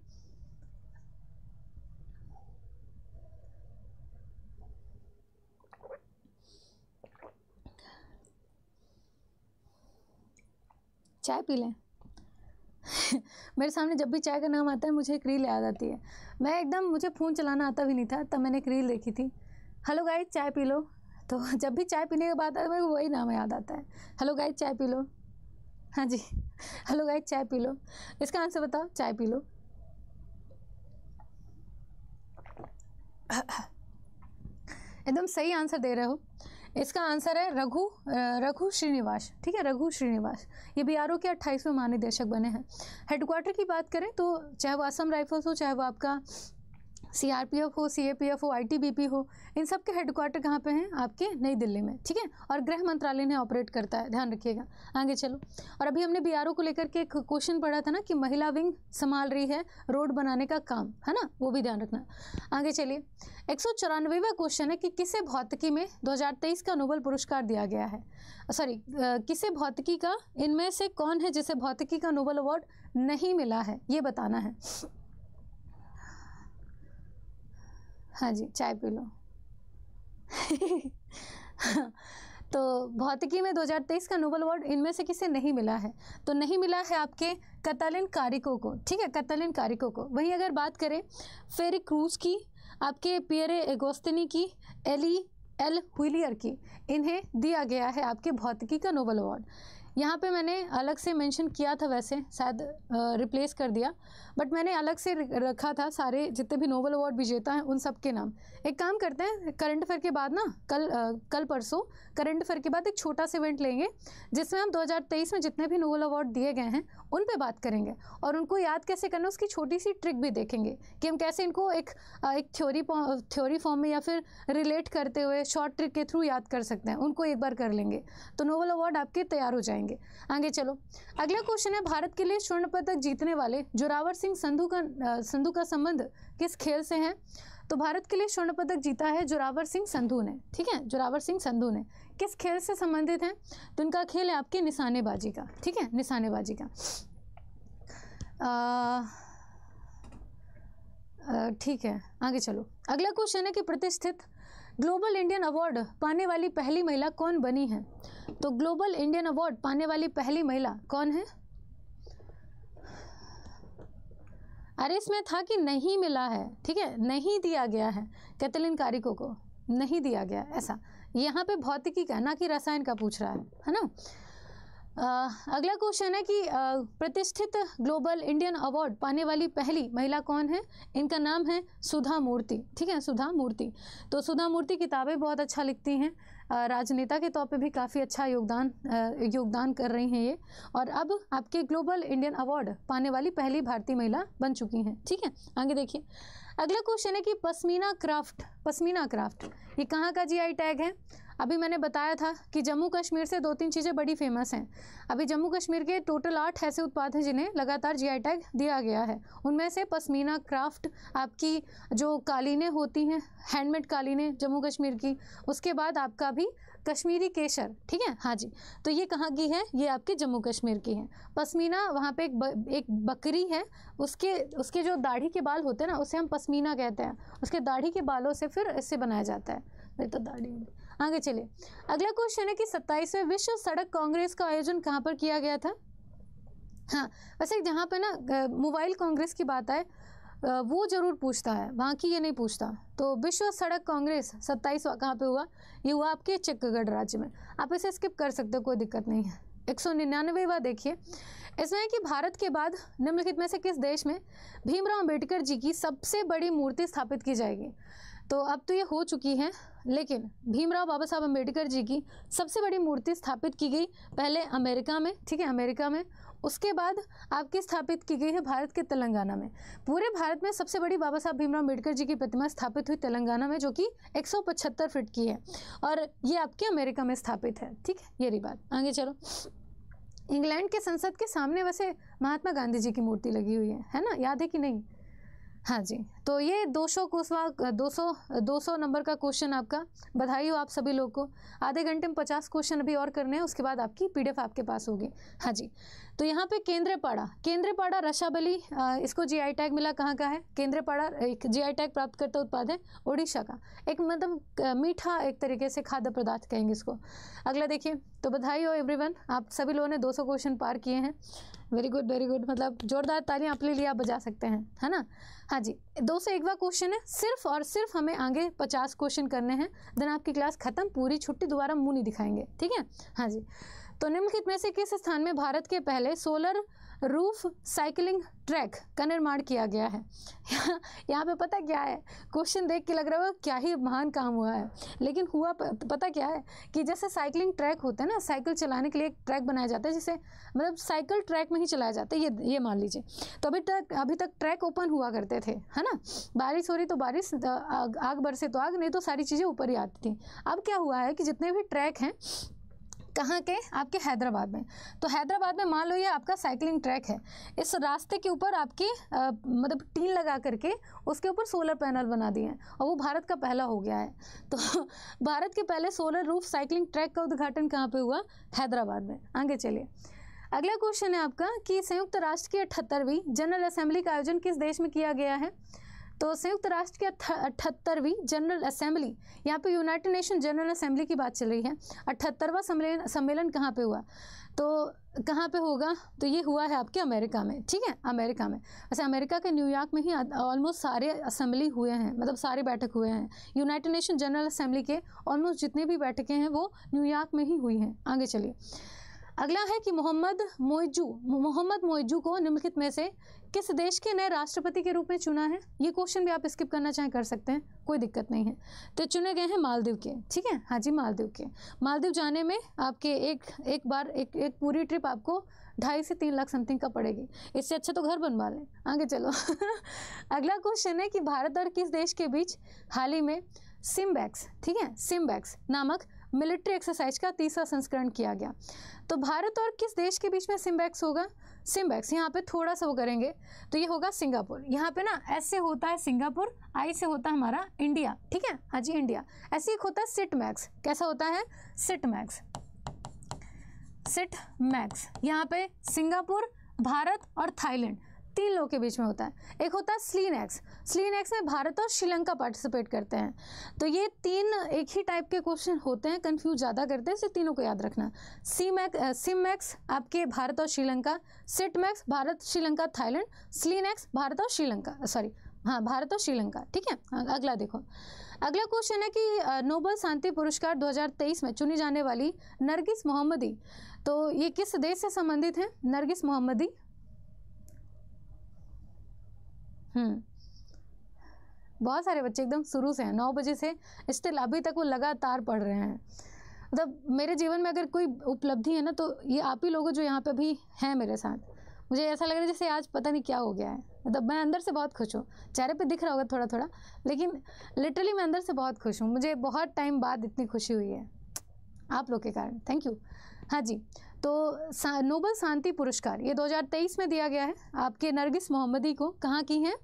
चाय पी लें? मेरे सामने जब भी चाय का नाम आता है, मुझे एक रील याद आती है। मैं एकदम, मुझे फ़ोन चलाना आता भी नहीं था, तब मैंने एक रील देखी थी। हेलो गाइस, चाय पी लो। तो जब भी चाय पीने के बाद आता है मेरे वही नाम याद आता है। हेलो गाइस, चाय पी लो। हाँ जी। हेलो गाइस, चाय पी लो। इसका आंसर बताओ, चाय पी लो। एकदम सही आंसर दे रहे हो। इसका आंसर है रघु रघु श्रीनिवास। ठीक है, रघु श्रीनिवास। ये बीआरओ के अट्ठाईसवें महानिदेशक बने हैं। हेडक्वार्टर की बात करें तो चाहे वो असम राइफल्स हो, चाहे वो आपका सीआरपीएफ हो सीएपीएफ हो आईटीबीपी हो, इन सब के हेडक्वार्टर कहाँ पे हैं? आपके नई दिल्ली में, ठीक है? और गृह मंत्रालय ने ऑपरेट करता है, ध्यान रखिएगा। आगे चलो। और अभी हमने बीआरओ को लेकर के एक क्वेश्चन पढ़ा था ना कि महिला विंग संभाल रही है रोड बनाने का काम, है ना? वो भी ध्यान रखना। आगे चलिए। एक सौ क्वेश्चन है कि किसे भौतिकी में दो हज़ार तेईस का नोबल पुरस्कार दिया गया है? सॉरी किसे भौतिकी का, इनमें से कौन है जिसे भौतिकी का नोबल अवार्ड नहीं मिला है? ये बताना है। हाँ जी, चाय पी लो। तो भौतिकी में 2023 का नोबल अवार्ड इनमें से किसे नहीं मिला है? तो नहीं मिला है आपके कतलिन कारिको को, ठीक है? कतलिन कारिको को। वहीं अगर बात करें, फेरी क्रूज की, आपके पियरे एगोस्तनी की, एली एल हुलियर की, इन्हें दिया गया है आपके भौतिकी का नोबल अवार्ड। यहाँ पे मैंने अलग से मेंशन किया था वैसे शायद रिप्लेस कर दिया। बट मैंने अलग से रखा था सारे जितने भी नोबल अवार्ड विजेता हैं उन सब के नाम। एक काम करते हैं करंट अफेयर के बाद ना कल आ, कल परसों करंट अफेयर के बाद एक छोटा सा इवेंट लेंगे, जिसमें हम 2023 में जितने भी नोबल अवार्ड दिए गए हैं, उन पे बात करेंगे। और उनको याद कैसे करना उसकी छोटी सी ट्रिक भी देखेंगे, कि हम कैसे इनको एक एक थ्योरी थ्योरी फॉर्म में या फिर रिलेट करते हुए शॉर्ट ट्रिक के थ्रू याद कर सकते हैं, उनको एक बार कर लेंगे। तो नोबल अवार्ड आपके तैयार हो जाएँगे। आगे चलो। अगला क्वेश्चन है, भारत के लिए स्वर्ण पदक जीतने वाले जोरावर सिंह संधू का संधू का संबंध किस खेल से है? तो भारत के लिए स्वर्ण पदक जीता है जोरावर सिंह संधू ने, ठीक है? जोरावर सिंह संधू ने। किस खेल से संबंधित हैं? तो इनका खेल है आपके निशानेबाजी का, ठीक है? निशानेबाजी का। ठीक है, आगे चलो। अगला क्वेश्चन है कि प्रतिष्ठित ग्लोबल इंडियन अवार्ड पाने वाली पहली महिला कौन बनी है? तो ग्लोबल इंडियन अवार्ड पाने वाली पहली महिला कौन है? अरे, इसमें था कि नहीं मिला है, ठीक है? नहीं दिया गया है, कैथलिन कारिको को। नहीं दिया गया, ऐसा। यहाँ पे भौतिकी का, ना कि रसायन का पूछ रहा है है ना? अगला क्वेश्चन है कि प्रतिष्ठित ग्लोबल इंडियन अवार्ड पाने वाली पहली महिला कौन है? इनका नाम है सुधा मूर्ति, ठीक है? सुधा मूर्ति। तो सुधा मूर्ति किताबें बहुत अच्छा लिखती हैं। राजनेता के तौर पे भी काफ़ी अच्छा योगदान योगदान कर रही हैं ये। और अब आपके ग्लोबल इंडियन अवार्ड पाने वाली पहली भारतीय महिला बन चुकी हैं। ठीक है? आगे देखिए। अगला क्वेश्चन है कि पश्मीना क्राफ्ट पश्मीना क्राफ्ट, ये कहाँ का जीआई टैग है? अभी मैंने बताया था कि जम्मू कश्मीर से दो तीन चीज़ें बड़ी फ़ेमस हैं। अभी जम्मू कश्मीर के टोटल आठ ऐसे उत्पाद हैं जिन्हें लगातार जीआई टैग दिया गया है। उनमें से पसमीना क्राफ्ट आपकी जो कालीनें होती हैं हैंडमेड कालीनें जम्मू कश्मीर की उसके बाद आपका भी कश्मीरी केसर ठीक है? हाँ जी। तो ये कहाँ की है? ये आपके जम्मू कश्मीर की है। पसमीना वहाँ पे एक ब, एक बकरी है उसके उसके जो दाढ़ी के बाल होते हैं ना उसे हम पसमीना कहते हैं। उसके दाढ़ी के बालों से फिर इससे बनाया जाता है। मेरी तो दाढ़ी आगे चलिए। अगला क्वेश्चन है कि सत्ताईसवें विश्व सड़क कांग्रेस का आयोजन कहाँ पर किया गया था? हाँ वैसे जहाँ पे ना मोबाइल कांग्रेस की बात आए वो ज़रूर पूछता है, वहाँ की ये नहीं पूछता। तो विश्व सड़क कांग्रेस सत्ताईस कहाँ पे हुआ? ये हुआ आपके चिक्कगढ़ राज्य में। आप इसे स्किप कर सकते हो, कोई दिक्कत नहीं है। एक सौ निन्यानवेवा देखिए। इसमें कि भारत के बाद निम्नलिखित में से किस देश में भीमराव अंबेडकर जी की सबसे बड़ी मूर्ति स्थापित की जाएगी? तो अब तो ये हो चुकी है, लेकिन भीमराव बाबा साहब अंबेडकर जी की सबसे बड़ी मूर्ति स्थापित की गई पहले अमेरिका में, ठीक है, अमेरिका में, उसके बाद आपकी स्थापित की गई है भारत के तेलंगाना में। पूरे भारत में सबसे बड़ी बाबा साहब भीमराव अंबेडकर जी की प्रतिमा स्थापित हुई तेलंगाना में, जो कि 175 फीट की है, और ये आपके अमेरिका में स्थापित है, ठीक है, ये रही बात। आगे चलो। इंग्लैंड के संसद के सामने वैसे महात्मा गांधी जी की मूर्ति लगी हुई है है ना? याद है कि नहीं? हाँ जी तो ये 200 कुशवा दो सौ नंबर का क्वेश्चन आपका बधाई हो आप सभी लोग को। आधे घंटे में पचास क्वेश्चन अभी और करने हैं, उसके बाद आपकी पीडीएफ आपके पास होगी। हाँ जी तो यहाँ पे केंद्रपाड़ा केंद्रपाड़ा रशाबली इसको जीआई टैग मिला कहाँ का है? केंद्रपाड़ा, एक जीआई टैग प्राप्त करता उत्पाद है उड़ीसा का। एक मतलब मीठा एक तरीके से खाद्य पदार्थ कहेंगे इसको। अगला देखिए तो बधाई हो एवरीवन आप सभी लोगों ने 200 क्वेश्चन पार किए हैं। वेरी गुड वेरी गुड मतलब जोरदार तालियाँ अपने लिए, आप बजा सकते हैं, है ना? हाँ जी, दो से एक बार क्वेश्चन है। सिर्फ़ और सिर्फ़ हमें आगे पचास क्वेश्चन करने हैं। देन आपकी क्लास खत्म, पूरी छुट्टी दोबारा मुँह नहीं दिखाएँगे, ठीक है? हाँ जी तो निम्नलिखित में से किस स्थान में भारत के पहले सोलर रूफ साइकिलिंग ट्रैक का निर्माण किया गया है। यहाँ पे पता क्या है? क्वेश्चन देख के लग रहा है क्या ही महान काम हुआ है। लेकिन हुआ पता क्या है कि जैसे साइकिलिंग ट्रैक होता है ना साइकिल चलाने के लिए एक ट्रैक बनाया जाता है जिसे मतलब साइकिल ट्रैक में ही चलाया जाता है ये ये मान लीजिए। तो अभी तक अभी तक ट्रैक ओपन हुआ करते थे है ना? बारिश हो रही तो बारिश आग, बरसे तो आग नहीं तो सारी चीज़ें ऊपर ही आती थी। अब क्या हुआ है कि जितने भी ट्रैक हैं कहाँ के? आपके हैदराबाद में। तो हैदराबाद में मान लो ये आपका साइकिलिंग ट्रैक है। इस रास्ते के ऊपर आपकी आ, मतलब टीन लगा करके उसके ऊपर सोलर पैनल बना दिए हैं और वो भारत का पहला हो गया है। तो भारत के पहले सोलर रूफ साइकिलिंग ट्रैक का उद्घाटन कहाँ पे हुआ? हैदराबाद में। आगे चलिए। अगला क्वेश्चन है आपका कि संयुक्त राष्ट्र की अठहत्तरवीं जनरल असेंबली का आयोजन किस देश में किया गया है? तो संयुक्त राष्ट्र की अठहत्तरवीं जनरल असेंबली, यहाँ पे यूनाइटेड नेशन जनरल असेंबली की बात चल रही है। अठहत्तरवा सम्मेलन सम्मेलन कहाँ पे हुआ? तो कहाँ पे होगा? तो ये हुआ है आपके अमेरिका में, ठीक है? अमेरिका में। वैसे अमेरिका के न्यूयॉर्क में ही ऑलमोस्ट सारे असेंबली हुए हैं मतलब सारे बैठक हुए हैं। यूनाइटेड नेशन जनरल असेंबली के ऑलमोस्ट जितने भी बैठकें हैं, वो न्यूयॉर्क में ही हुई हैं। आगे चलिए। अगला है कि मोहम्मद मोइजू मोहम्मद मोइजू को निम्नलिखित में से किस देश के नए राष्ट्रपति के रूप में चुना है? ये क्वेश्चन भी आप स्किप करना चाहें, कर सकते हैं। कोई दिक्कत नहीं है। तो चुने गए हैं मालदीव के। ठीक है? हाँ जी, मालदीव के। मालदीव जाने में आपके एक एक बार, एक एक पूरी ट्रिप आपको ढाई से तीन लाख समथिंग का पड़ेगी। इससे अच्छा तो घर बनवा लें। आगे चलो। अगला क्वेश्चन है कि भारत और किस देश के बीच हाल ही में सिमबैक्स ठीक है? सिमबैक्स नामक मिलिट्री एक्सरसाइज का तीसरा संस्करण किया गया। तो भारत और किस देश के बीच में सिम्बैक्स होगा? सिम्बैक्स, यहाँ पे थोड़ा सा वो करेंगे तो ये होगा सिंगापुर। यहाँ पे ना, ऐसे होता है सिंगापुर, आई से होता है हमारा इंडिया, ठीक है? हाँ जी, इंडिया। ऐसे एक होता है सिट मैक्स कैसा होता है? सिट मैक्स सिट मैक्स यहाँ पे सिंगापुर, भारत और थाईलैंड। तीन लोगों के बीच में होता है। एक होता है स्लीन एक्स स्लीन एक्स में भारत और श्रीलंका पार्टिसिपेट करते हैं। तो ये तीन एक ही टाइप के क्वेश्चन होते हैं। कंफ्यूज ज़्यादा करते हैं इसे तीनों को याद रखना। सी मैक्स सिम मैक्स आपके भारत और Sri Lanka. SITMEX Bharat Sri Lanka Thailand SLINEX Bharat और श्रीलंका। सॉरी हाँ भारत और श्रीलंका। ठीक हाँ, अगला देखो। अगला क्वेश्चन है कि नोबल शांति पुरस्कार 2023 में चुनी जाने वाली नरगिस मोहम्मदी। तो ये किस देश से संबंधित है? नरगिस मोहम्मदी हम्म बहुत सारे बच्चे एकदम शुरू से हैं, नौ बजे से स्टिल अभी तक वो लगातार पढ़ रहे हैं। मतलब मेरे जीवन में अगर कोई उपलब्धि है ना तो ये आप ही लोग जो यहाँ पे भी हैं मेरे साथ, मुझे ऐसा लग रहा है जैसे आज पता नहीं क्या हो गया है। मतलब मैं अंदर से बहुत खुश हूँ, चेहरे पे दिख रहा होगा थोड़ा थोड़ा लेकिन लिटरली मैं अंदर से बहुत खुश हूँ, मुझे बहुत टाइम बाद इतनी खुशी हुई है, आप लोग के कारण। थैंक यू हाँ जी तो सा, नोबल शांति पुरस्कार ये 2023 में दिया गया है आपके नरगिस मोहम्मदी को। कहाँ की हैं?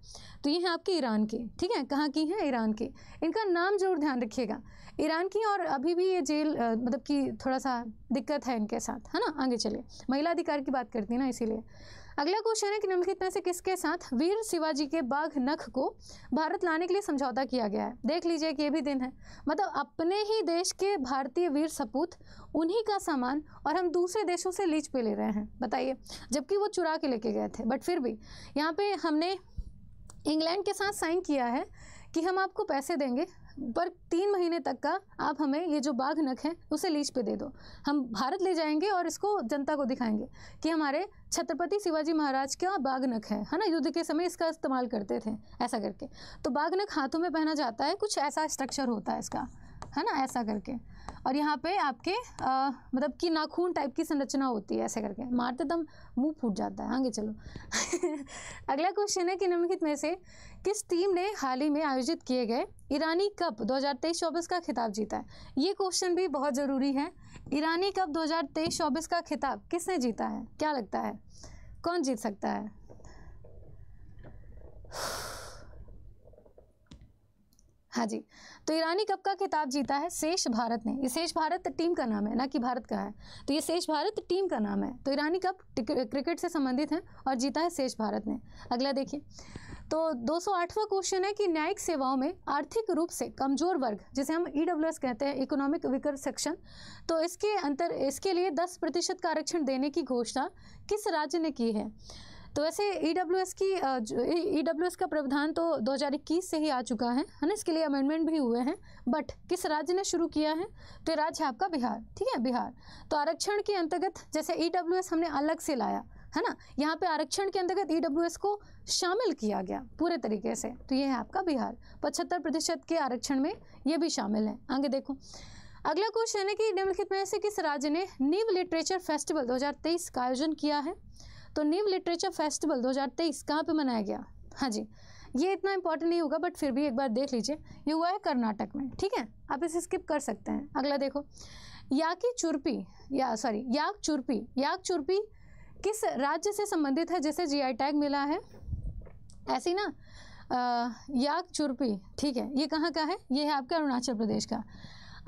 तो ये हैं आपके ईरान के ठीक है? कहाँ की हैं? ईरान के। इनका नाम ज़रूर ध्यान रखिएगा। ईरान की और अभी भी ये जेल मतलब कि थोड़ा सा दिक्कत है इनके साथ है ना? आगे चलिए। महिला अधिकार की बात करती है ना इसीलिए। अगला क्वेश्चन है कि निम्नलिखित में से किसके साथ वीर शिवाजी के बाघ नख को भारत लाने के लिए समझौता किया गया है? देख लीजिए कि ये भी दिन है। मतलब अपने ही देश के भारतीय वीर सपूत, उन्हीं का सामान और हम दूसरे देशों से लीच पे ले रहे हैं। बताइए, जबकि वो चुरा के लेके गए थे। बट फिर भी, यहाँ पे हमने इंग्लैंड के साथ साइन किया है कि हम आपको पैसे देंगे, पर तीन महीने तक का आप हमें ये जो बाघ नख है, उसे लीज पे दे दो। हम भारत ले जाएँगे और इसको जनता को दिखाएँगे कि हमारे छत्रपति शिवाजी महाराज का बाघ नख है है ना? युद्ध के समय इसका इस्तेमाल करते थे, ऐसा करके। तो बाघ नख हाथों में पहना जाता है, कुछ ऐसा स्ट्रक्चर होता है इसका। है ना ऐसा करके। और यहाँ पे आपके आ, मतलब कि नाखून टाइप की संरचना होती है ऐसे करके। मारते दम मुँह फूट जाता है। आगे चलो। अगला क्वेश्चन है कि निम्नलिखित में से किस टीम ने हाल ही में आयोजित किए गए ईरानी कप 2023-24 का खिताब जीता है? ये क्वेश्चन भी बहुत ज़रूरी है। ईरानी कप 2023-24 का खिताब किसने जीता है? क्या लगता है? कौन जीत सकता है? हाँ जी। तो ईरानी कप का खिताब जीता है शेष भारत ने। ये शेष भारत टीम का नाम है, ना कि भारत का है। तो ये शेष भारत टीम का नाम है। तो ईरानी कप क्रिकेट से संबंधित है और जीता है शेष भारत ने। अगला देखिए। तो 208वां क्वेश्चन है कि न्यायिक सेवाओं में आर्थिक रूप से कमज़ोर वर्ग, जिसे हम ई e कहते हैं इकोनॉमिक विकर सेक्शन तो इसके अंतर, इसके लिए 10 प्रतिशत का आरक्षण देने की घोषणा किस राज्य ने की है? तो वैसे ई e की ई डब्ल्यू e का प्रावधान तो 2021 से ही आ चुका है। है ना? इसके लिए अमेंडमेंट भी हुए हैं। बट किस राज्य ने शुरू किया है? तो राज्य है आपका बिहार। ठीक है? बिहार। तो आरक्षण के अंतर्गत जैसे ईडब्ल्यूएस हमने अलग से लाया, है ना? यहाँ पे आरक्षण के अंतर्गत ईडब्ल्यूएस को शामिल किया गया पूरे तरीके से। तो ये है आपका बिहार। पचहत्तर प्रतिशत के आरक्षण में ये भी शामिल है। आगे देखो। अगला क्वेश्चन है कि निम्नलिखित में से किस राज्य ने नीव लिटरेचर फेस्टिवल 2023 का आयोजन किया है? तो नीव लिटरेचर फेस्टिवल 2023 कहाँ पे मनाया गया? हाँ जी ये इतना इंपॉर्टेंट नहीं होगा बट फिर भी एक बार देख लीजिए। ये हुआ है कर्नाटक में ठीक है? आप इसे स्किप कर सकते हैं। अगला देखो। याकी चुरपी या सॉरी याक चुरपी याक चुरपी किस राज्य से संबंधित है जिसे जीआई टैग मिला है? ऐसी ना आ, याक चुरपी ठीक है ये कहाँ का है? ये है आपका अरुणाचल प्रदेश का।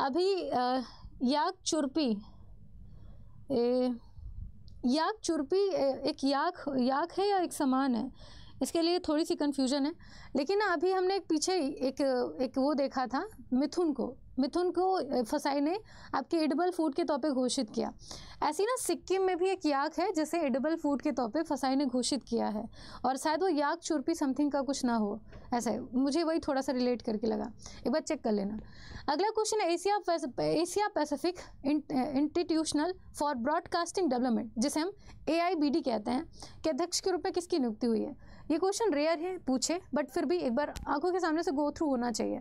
अभी आ, याक चुरपी ए, याक चुरपी एक याक याक है या एक समान है? इसके लिए थोड़ी सी कन्फ्यूज़न है। लेकिन अभी हमने एक पीछे एक एक वो देखा था, मिथुन को। मिथुन को फसाई ने आपके एडिबल फ़ूड के तौर पे घोषित किया। ऐसी ना सिक्किम में भी एक याक है, जिसे एडिबल फ़ूड के तौर पे फसाई ने घोषित किया है। और शायद वो याक चुरपी समथिंग का कुछ ना हो। ऐसा है। मुझे वही थोड़ा सा रिलेट करके लगा। एक बार चेक कर लेना। अगला क्वेश्चन है Asia Asia Pacific institutional for broadcasting development जिसे हम एआईबीडी कहते हैं। के अध्यक्ष के रूप में किसकी नियुक्ति हुई है? ये क्वेश्चन रेयर है, पूछे बट फिर भी एक बार आँखों के सामने से गो थ्रू होना चाहिए।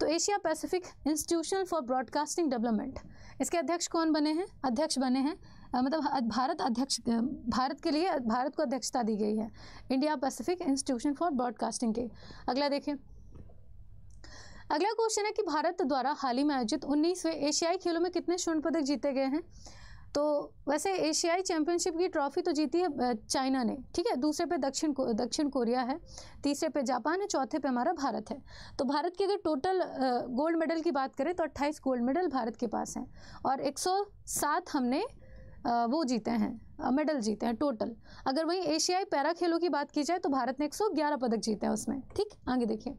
तो Asia Pacific institution for broadcasting development इसके अध्यक्ष कौन बने हैं? अध्यक्ष बने हैं मतलब भारत अध्यक्ष भारत के लिए भारत को अध्यक्षता दी गई है India Pacific institution for broadcasting के। अगला देखें। अगला क्वेश्चन है कि भारत द्वारा हाल ही में आयोजित उन्नीसवें एशियाई खेलों में कितने स्वर्ण पदक जीते गए हैं? तो वैसे एशियाई चैंपियनशिप की ट्रॉफी तो जीती है चाइना ने। ठीक है, दूसरे पे दक्षिण को, दक्षिण कोरिया है, तीसरे पे जापान है, चौथे पे हमारा भारत है। तो भारत की अगर टोटल गोल्ड मेडल की बात करें तो 28 गोल्ड मेडल भारत के पास हैं और 107 हमने वो जीते हैं मेडल जीते हैं टोटल अगर वहीं एशियाई पैरा खेलों की बात की जाए तो भारत ने 111 पदक जीते हैं उसमें। ठीक, आगे देखिए।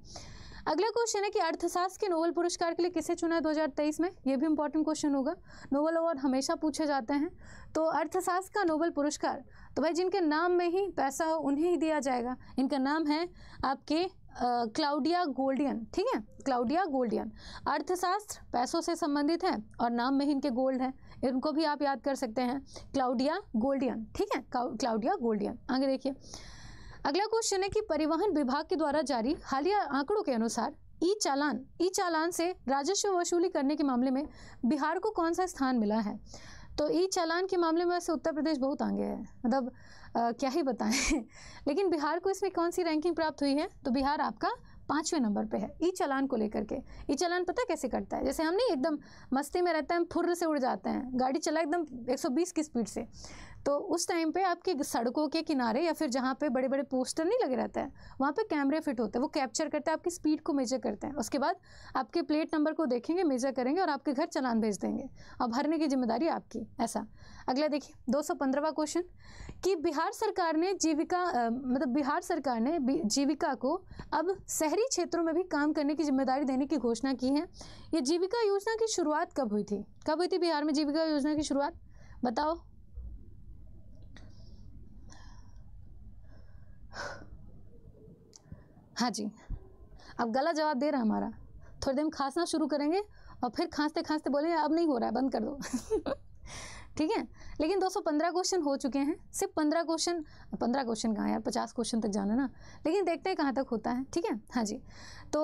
अगला क्वेश्चन है कि अर्थशास्त्र के नोबेल पुरस्कार के लिए किसे चुना है 2023 में? ये भी इंपॉर्टेंट क्वेश्चन होगा। नोबेल अवार्ड हमेशा पूछे जाते हैं। तो अर्थशास्त्र का नोबेल पुरस्कार तो भाई जिनके नाम में ही पैसा हो, उन्हें ही दिया जाएगा। इनका नाम है आपके क्लाउडिया गोल्डियन। ठीक है? Claudia Goldin. अर्थशास्त्र पैसों से संबंधित है और नाम में ही इनके गोल्ड है। इनको भी आप याद कर सकते हैं। Claudia Goldin. ठीक है? Claudia Goldin. आगे देखिए। अगला क्वेश्चन है कि परिवहन विभाग के द्वारा जारी हालिया आंकड़ों के अनुसार ई चालान ई चालान से राजस्व वसूली करने के मामले में बिहार को कौन सा स्थान मिला है? तो ई चालान के मामले में वैसे उत्तर प्रदेश बहुत आगे है। मतलब क्या ही बताएँ? लेकिन बिहार को इसमें कौन सी रैंकिंग प्राप्त हुई है? तो बिहार आपका पाँचवें नंबर पे है ई चालान को लेकर के। ई चालान पता कैसे करता है? जैसे हम नहीं एकदम मस्ती में रहते हैं फुर्र से उड़ जाते हैं, गाड़ी चला एकदम 120 की स्पीड से। तो उस टाइम पे आपके सड़कों के किनारे या फिर जहाँ पे बड़े बड़े पोस्टर नहीं लगे रहते हैं, वहाँ पे कैमरे फिट होते हैं। वो कैप्चर करते हैं, आपकी स्पीड को मेजर करते हैं। उसके बाद आपके प्लेट नंबर को देखेंगे मेजर करेंगे और आपके घर चलान भेज देंगे। और भरने की ज़िम्मेदारी आपकी, ऐसा। अगला देखिए, दो क्वेश्चन कि बिहार सरकार ने जीविका मतलब बिहार सरकार ने जीविका को अब शहरी क्षेत्रों में भी काम करने की ज़िम्मेदारी देने की घोषणा की है। ये जीविका योजना की शुरुआत कब हुई थी? कब हुई थी बिहार में जीविका योजना की शुरुआत? बताओ। हाँ जी। अब गलत जवाब दे रहा हमारा। थोड़ी देर में खांसना शुरू करेंगे और फिर खांसते खांसते बोलेंगे, अब नहीं हो रहा है, बंद कर दो। ठीक है? लेकिन 215 क्वेश्चन हो चुके हैं। सिर्फ़ 15 क्वेश्चन 15 क्वेश्चन कहाँ यार? 50 क्वेश्चन तक जाना ना। लेकिन देखते हैं कहाँ तक होता है, ठीक है? हाँ जी। तो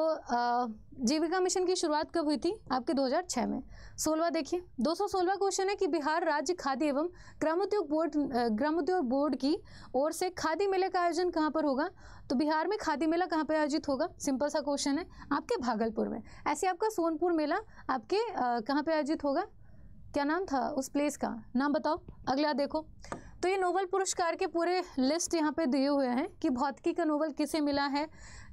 जीविका मिशन की शुरुआत कब हुई थी? आपके 2006 में। सोलवा देखिए। 216वां क्वेश्चन है कि बिहार राज्य खादी एवं ग्रामोद्योग बोर्ड ग्रामोद्योग बोर्ड की ओर से खादी मेले का आयोजन कहाँ पर होगा? तो बिहार में खादी मेला कहाँ पर आयोजित होगा? सिंपल सा क्वेश्चन है। आपके भागलपुर में। ऐसे आपका सोनपुर मेला आपके कहाँ पर आयोजित होगा? क्या नाम था? उस प्लेस का। नाम बताओ। अगला देखो। तो ये नोबल पुरस्कार के पूरे लिस्ट यहाँ पे दिए हुए हैं कि भौतिकी का नोबल किसे मिला है,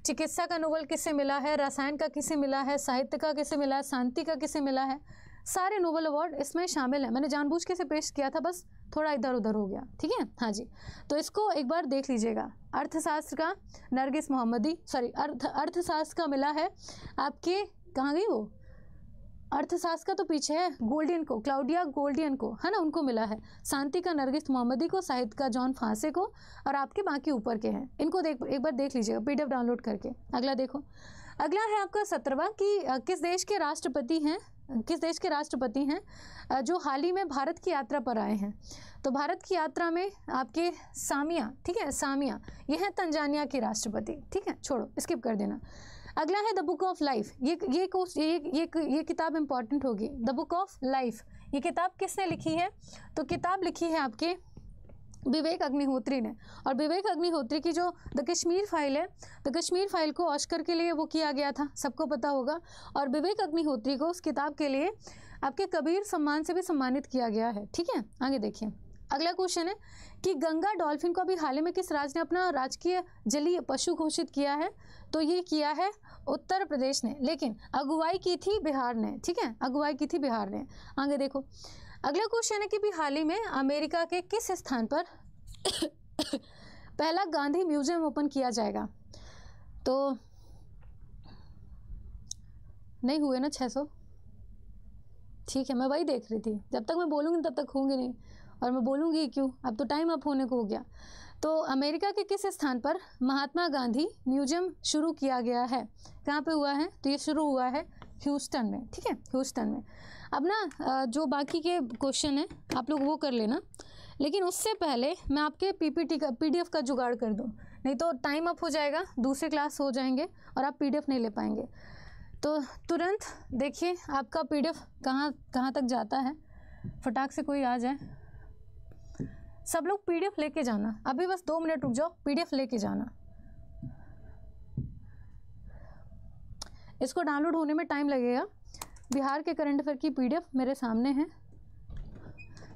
चिकित्सा का नोबल किसे मिला है, रसायन का किसे मिला है, साहित्य का किसे मिला है, शांति का किसे मिला है, सारे नोबल अवार्ड इसमें शामिल हैं। मैंने जानबूझ के से पेश किया था, बस थोड़ा इधर उधर हो गया। ठीक है? हाँ जी। तो इसको एक बार देख लीजिएगा। अर्थशास्त्र का नरगिस मोहम्मदी सॉरी अर्थ, अर्थशास्त्र का मिला है आपके, कहाँ गई वो? अर्थशास्त्र का तो पीछे है। गोल्डियन को, क्लाउडिया गोल्डियन को, है ना, उनको मिला है। शांति का, नरगिस मोहम्मदी को, साहित्य का, जॉन फांसे को, और आपके बाकी ऊपर के हैं। इनको देख, एक बार देख लीजिएगा पीडीएफ डाउनलोड करके। अगला देखो। अगला है आपका सत्रवा कि किस देश के राष्ट्रपति हैं किस देश के राष्ट्रपति हैं जो हाल ही में भारत की यात्रा पर आए हैं। तो भारत की यात्रा में आपके सामिया, ठीक है, सामिया ये है तंजानिया के राष्ट्रपति, ठीक है, छोड़ो, स्किप कर देना। अगला है द बुक ऑफ़ लाइफ ये ये कोर्स ये ये ये किताब इंपॉर्टेंट होगी. द बुक ऑफ़ लाइफ ये किताब किसने लिखी है? तो किताब लिखी है आपके विवेक अग्निहोत्री ने. और विवेक अग्निहोत्री की जो द कश्मीर फ़ाइल है द कश्मीर फ़ाइल को ऑस्कर के लिए वो किया गया था. सबको पता होगा. और विवेक अग्निहोत्री को उस किताब के लिए आपके कबीर सम्मान से भी सम्मानित किया गया है. ठीक है? आगे देखिए. अगला क्वेश्चन है कि गंगा डॉल्फिन को अभी हाल ही में किस राज्य ने अपना राजकीय जलीय पशु घोषित किया है? तो ये किया है उत्तर प्रदेश ने। लेकिन अगुवाई की थी बिहार ने, ठीक है? अगुवाई की थी बिहार ने। आगे देखो। अगला क्वेश्चन है कि भी हाल ही में अमेरिका के किस स्थान पर पहला गांधी म्यूज़ियम ओपन किया जाएगा? तो नहीं हुए ना 600 ठीक है, मैं वही देख रही थी। जब तक मैं बोलूँगी तब तक होंगे नहीं। और मैं बोलूँगी क्यों? अब तो टाइम अप होने को हो गया। तो अमेरिका के किस स्थान पर महात्मा गांधी म्यूज़ियम शुरू किया गया है? कहाँ पे हुआ है? तो ये शुरू हुआ है ह्यूस्टन में, ठीक है? ह्यूस्टन में। अब ना जो बाकी के क्वेश्चन हैं, आप लोग वो कर लेना। लेकिन उससे पहले मैं आपके पीपीटी का, पीडीएफ का जुगाड़ कर दूँ। नहीं तो टाइम अप हो जाएगा, दूसरे क्लास हो जाएँगे और आप पीडीएफ नहीं ले पाएँगे। तो तुरंत देखिए आपका पीडीएफ कहाँ कहाँ तक जाता है। फटाक से कोई आ जाए। सब लोग पीडीएफ लेके जाना। अभी बस दो मिनट रुक जाओ पीडीएफ लेके जाना। इसको डाउनलोड होने में टाइम लगेगा। बिहार के करंट अफेयर की पीडीएफ मेरे सामने है।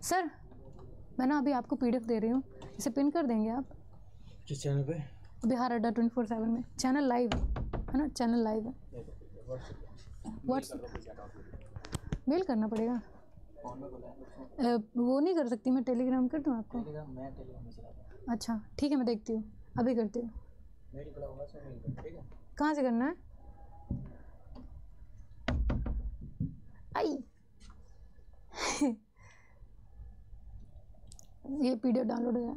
सर मैं ना अभी आपको पीडीएफ दे रही हूँ। इसे पिन कर देंगे आप। किस चैनल पे? Bihar Adda twenty four seven में। चैनल लाइव है ना? चैनल लाइव है। व्हाट्सएप मेल करना पड़ेगा। वो नहीं कर सकती मैं टेलीग्राम कर दूँ आपको? टेलीग्राम में अच्छा ठीक है मैं देखती हूँ। अभी करती हूँ। कहाँ से करना है? आई। ये पीडीएफ डाउनलोड हो जाए।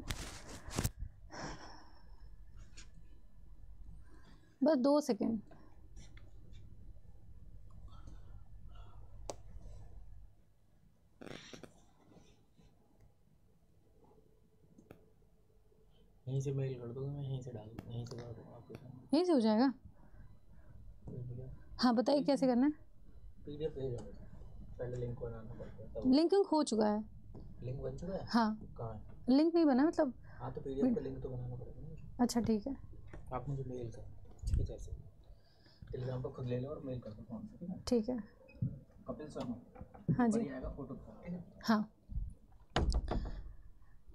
बस दो सेकेंड यहीं से मेल कर दूँगा मैं यहीं से डाल यहीं से कर दूँगा आपके सामने। यहीं से हो जाएगा? हाँ बताइए कैसे करना है? पी डी एफ़ भेज पहले लिंक बनाना पड़ता है लिंक हो चुका है। लिंक बन चुका है? हाँ। कहाँ है? लिंक नहीं बना मतलब हाँ तो पी डी का लिंक तो बनाना पड़ेगा अच्छा ठीक है। आप मुझे मेल कर ठीक है टेलीग्राम पर खुद ले लो और मेल कर दो फ़ोन से ठीक है? कपिल शर्मा। हाँ जी। आएगा फ़ोटो हाँ।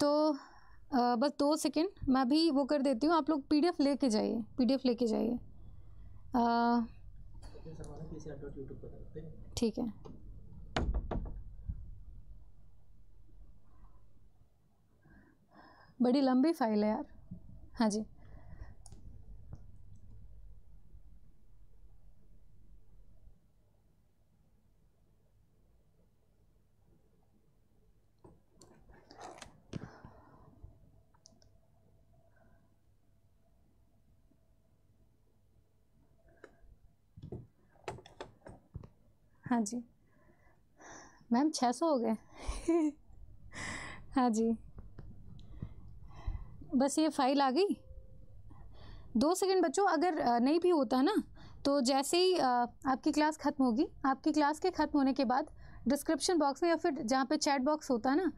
तो बस दो सेकेंड, मैं भी वो कर देती हूँ। आप लोग पी डी एफ़ लेके जाइए पी डी एफ़ लेके है ठीक है। बड़ी लंबी फ़ाइल है यार। हाँ जी। हाँ जी। मैम छः सौ हो गए। हाँ जी। बस ये फ़ाइल आ गई। दो सेकंड बच्चों अगर नहीं भी होता ना तो जैसे ही आपकी क्लास ख़त्म होगी, आपकी क्लास के ख़त्म होने के बाद डिस्क्रिप्शन बॉक्स में या फिर जहाँ पे चैट बॉक्स होता है ना,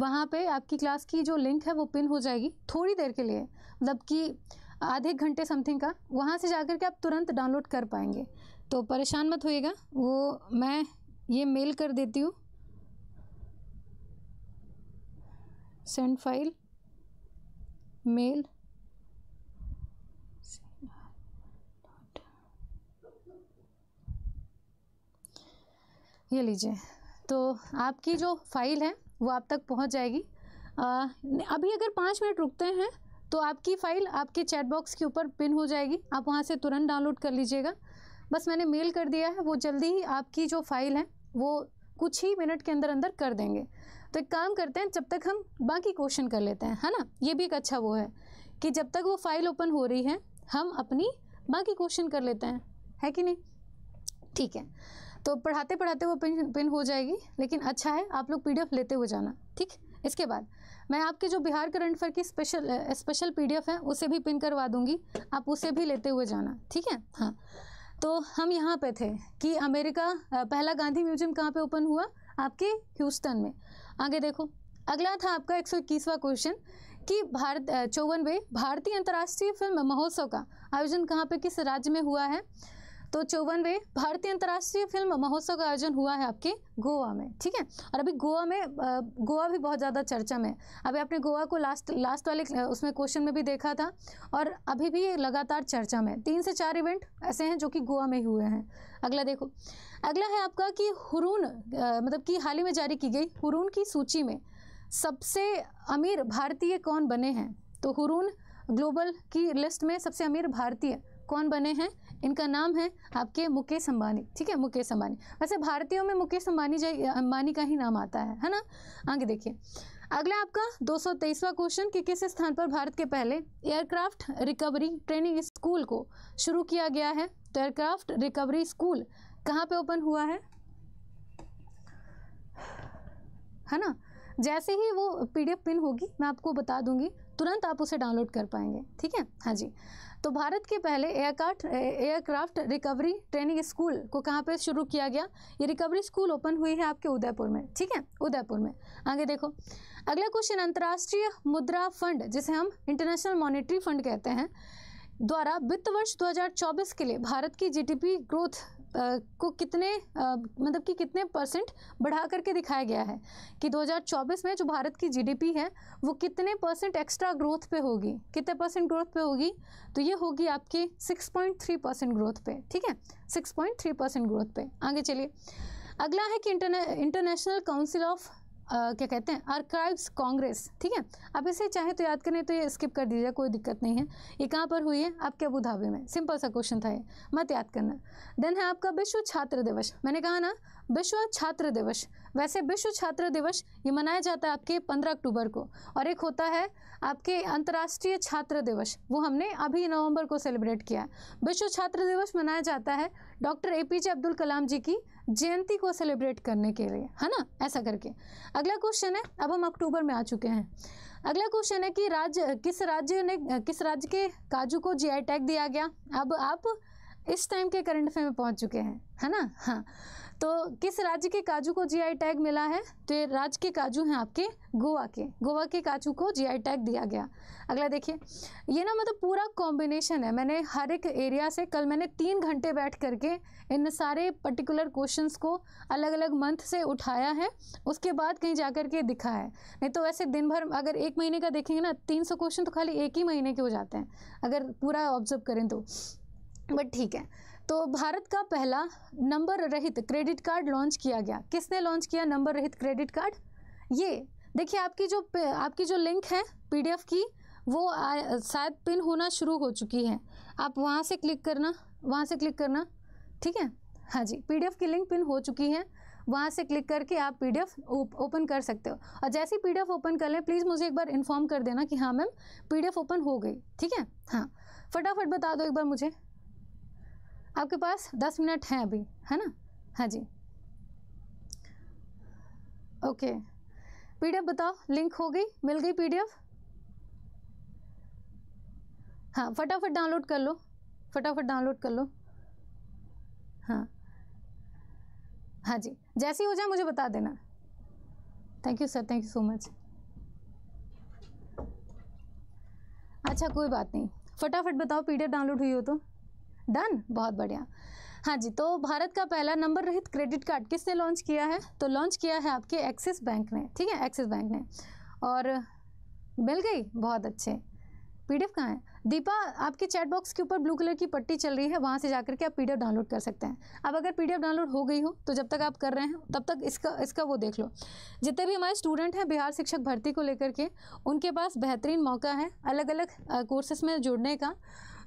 वहाँ पे आपकी क्लास की जो लिंक है वो पिन हो जाएगी थोड़ी देर के लिए। मतलब कि आधे घंटे समथिंग का, वहाँ से जाकर के आप तुरंत डाउनलोड कर पाएँगे। तो परेशान मत होइएगा। वो मैं ये मेल कर देती हूँ। Send file. मेल। ये लीजिए। तो आपकी जो फ़ाइल है वो आप तक पहुँच जाएगी। आ, अभी अगर पाँच मिनट रुकते हैं तो आपकी फ़ाइल आपके चैट बॉक्स के ऊपर पिन हो जाएगी। आप वहाँ से तुरंत डाउनलोड कर लीजिएगा। बस मैंने मेल कर दिया है, वो जल्दी ही आपकी जो फ़ाइल है, वो कुछ ही मिनट के अंदर अंदर कर देंगे। तो एक काम करते हैं, जब तक हम बाकी क्वेश्चन कर लेते हैं, है ना? ये भी एक अच्छा वो है कि जब तक वो फ़ाइल ओपन हो रही है, हम अपनी बाकी क्वेश्चन कर लेते हैं। है कि नहीं? ठीक है। तो पढ़ाते पढ़ाते वो पिन पिन हो जाएगी, लेकिन अच्छा है, आप लोग पीडीएफ लेते हुए जाना, ठीक? इसके बाद, मैं आपके जो बिहार करंट अफेयर की स्पेशल स्पेशल पीडीएफ है, उसे भी पिन करवा दूँगी, आप उसे भी लेते हुए जाना, ठीक है? हाँ। तो हम यहाँ पे थे कि अमेरिका पहला गांधी म्यूज़ियम कहाँ पे ओपन हुआ? आपके ह्यूस्टन में। आगे देखो। अगला था आपका एक सौ क्वेश्चन कि भारत चौवनवे भारतीय अंतर्राष्ट्रीय फ़िल्म महोत्सव का आयोजन कहाँ पे किस राज्य में हुआ है? तो चौवनवे भारतीय अंतर्राष्ट्रीय फ़िल्म महोत्सव का आयोजन हुआ है आपके गोवा में, ठीक है? और अभी गोवा में गोवा भी बहुत ज़्यादा चर्चा में है। अभी आपने गोवा को लास्ट लास्ट वाले उसमें क्वेश्चन में भी देखा था और अभी भी लगातार चर्चा में तीन से चार इवेंट ऐसे हैं जो कि गोवा में हुए हैं। अगला देखो। अगला है आपका कि हुरून मतलब कि हाल ही में जारी की गई हुरून की सूची में सबसे अमीर भारतीय कौन बने हैं? तो हुरून ग्लोबल की लिस्ट में सबसे अमीर भारतीय कौन बने हैं? इनका नाम है आपके मुकेश अंबानी। ठीक है, मुकेश अंबानी। वैसे भारतीयों में मुकेश अंबानी अंबानी का ही नाम आता है है ना? आगे देखिए। अगला आपका दो सौ क्वेश्चन कि किस स्थान पर भारत के पहले एयरक्राफ्ट रिकवरी ट्रेनिंग स्कूल को शुरू किया गया है? तो एयरक्राफ्ट रिकवरी स्कूल कहाँ पे ओपन हुआ है? है ना? जैसे ही वो पीडीएफ पिन होगी, मैं आपको बता दूँगी, तुरंत आप उसे डाउनलोड कर पाएँगे। ठीक है? हाँ जी। तो भारत के पहले aircraft aircraft recovery training school को कहाँ पर शुरू किया गया? ये रिकवरी स्कूल ओपन हुई है आपके उदयपुर में, ठीक है? उदयपुर में। आगे देखो। अगला क्वेश्चन अंतर्राष्ट्रीय मुद्रा फंड, जिसे हम इंटरनेशनल मॉनिटरी फंड कहते हैं, द्वारा वित्त वर्ष 2024 के लिए भारत की जीडीपी ग्रोथ को कितने मतलब कि कितने परसेंट बढ़ा करके दिखाया गया है कि 2024 में जो भारत की जीडीपी है, वो कितने परसेंट एक्स्ट्रा ग्रोथ पे होगी? कितने परसेंट ग्रोथ पे होगी? तो ये होगी आपके 6.3 परसेंट ग्रोथ पे, ठीक है? 6.3 परसेंट ग्रोथ पे। आगे चलिए। अगला है कि इंटरनेशनल काउंसिल ऑफ़ क्या कहते हैं आर्काइव्स कांग्रेस ठीक है? आप इसे चाहे तो याद करें तो ये स्किप कर दीजिए, कोई दिक्कत नहीं है। ये कहाँ पर हुई है? आपके अबू धाबी में। सिंपल सा क्वेश्चन था ये, मत याद करना। देन है आपका विश्व छात्र दिवस। मैंने कहा ना विश्व छात्र दिवस। वैसे विश्व छात्र दिवस ये मनाया जाता है आपके पंद्रह अक्टूबर को और एक होता है आपके अंतर्राष्ट्रीय छात्र दिवस। वो हमने अभी नवंबर को सेलिब्रेट किया विश्व छात्र दिवस मनाया जाता है doctor A P J Abdul Kalam ji की जयंती को सेलिब्रेट करने के लिए, है ना? ऐसा करके। अगला क्वेश्चन है, अब हम अक्टूबर में आ चुके हैं। अगला क्वेश्चन है कि राज्य, किस राज्य ने, किस राज्य के काजू को जीआई टैग दिया गया? अब आप इस टाइम के करंट अफेयर में पहुँच चुके हैं, है ना? हाँ। तो किस राज्य के काजू को जीआई टैग मिला है? तो ये राज्य के काजू हैं आपके गोवा के। गोवा के काजू को जीआई टैग दिया गया। अगला देखिए। ये ना मतलब पूरा कॉम्बिनेशन है। मैंने हर एक एरिया से कल मैंने तीन घंटे बैठ करके इन सारे पर्टिकुलर क्वेश्चंस को अलग अलग मंथ से उठाया है। उसके बाद कहीं जा के दिखा है। नहीं तो वैसे दिन भर अगर एक महीने का देखेंगे ना, तीन सौ क्वेश्चन तो खाली एक ही महीने के हो जाते हैं। अगर पूरा ऑब्ज़र्व करें तो। बट ठीक है। तो भारत का पहला नंबर रहित क्रेडिट कार्ड लॉन्च किया गया। किसने लॉन्च किया नंबर रहित क्रेडिट कार्ड? ये, देखिए आपकी जो आपकी जो लिंक है पीडीएफ की, वो शायद पिन होना शुरू हो चुकी है। आप वहाँ से क्लिक करना, वहाँ से क्लिक करना, ठीक है? हाँ जी, पीडीएफ की लिंक पिन हो चुकी है। वहाँ से क्लिक करके आप पीडीएफ ओपन कर सकते हो। और जैसे ही पीडीएफ ओपन कर लें, प्लीज़ मुझे एक बार इन्फॉर्म कर देना कि हाँ मैम, पीडीएफ ओपन हो गई, ठीक है? हाँ फटाफट बता दो एक बार मुझे। आपके पास दस मिनट हैं अभी, है ना? हाँ जी। ओके। पीडीएफ बताओ, लिंक हो गई? मिल गई पीडीएफ? हाँ फटाफट डाउनलोड कर लो। फटाफट डाउनलोड कर लो। हाँ। हाँ जी। जैसी हो जाए मुझे बता देना। Thank you sir thank you so much अच्छा कोई बात नहीं। फटाफट बताओ, पीडीएफ डाउनलोड हुई हो तो। डन बहुत बढ़िया। हाँ जी तो भारत का पहला नंबर रहित क्रेडिट कार्ड किसने लॉन्च किया है? तो लॉन्च किया है आपके एक्सिस बैंक ने, ठीक है? एक्सिस बैंक ने। और मिल गई? बहुत अच्छे। पीडीएफ कहाँ है? दीपा, आपके चैट बॉक्स के ऊपर ब्लू कलर की पट्टी चल रही है, वहाँ से जाकर के आप पीडीएफ डाउनलोड कर सकते हैं। अब अगर पीडीएफ डाउनलोड हो गई हो तो जब तक आप कर रहे हैं, तब तक इसका इसका वो देख लो। जितने भी हमारे स्टूडेंट हैं बिहार शिक्षक भर्ती को लेकर के, उनके पास बेहतरीन मौका है अलग अलग कोर्सेस में जुड़ने का।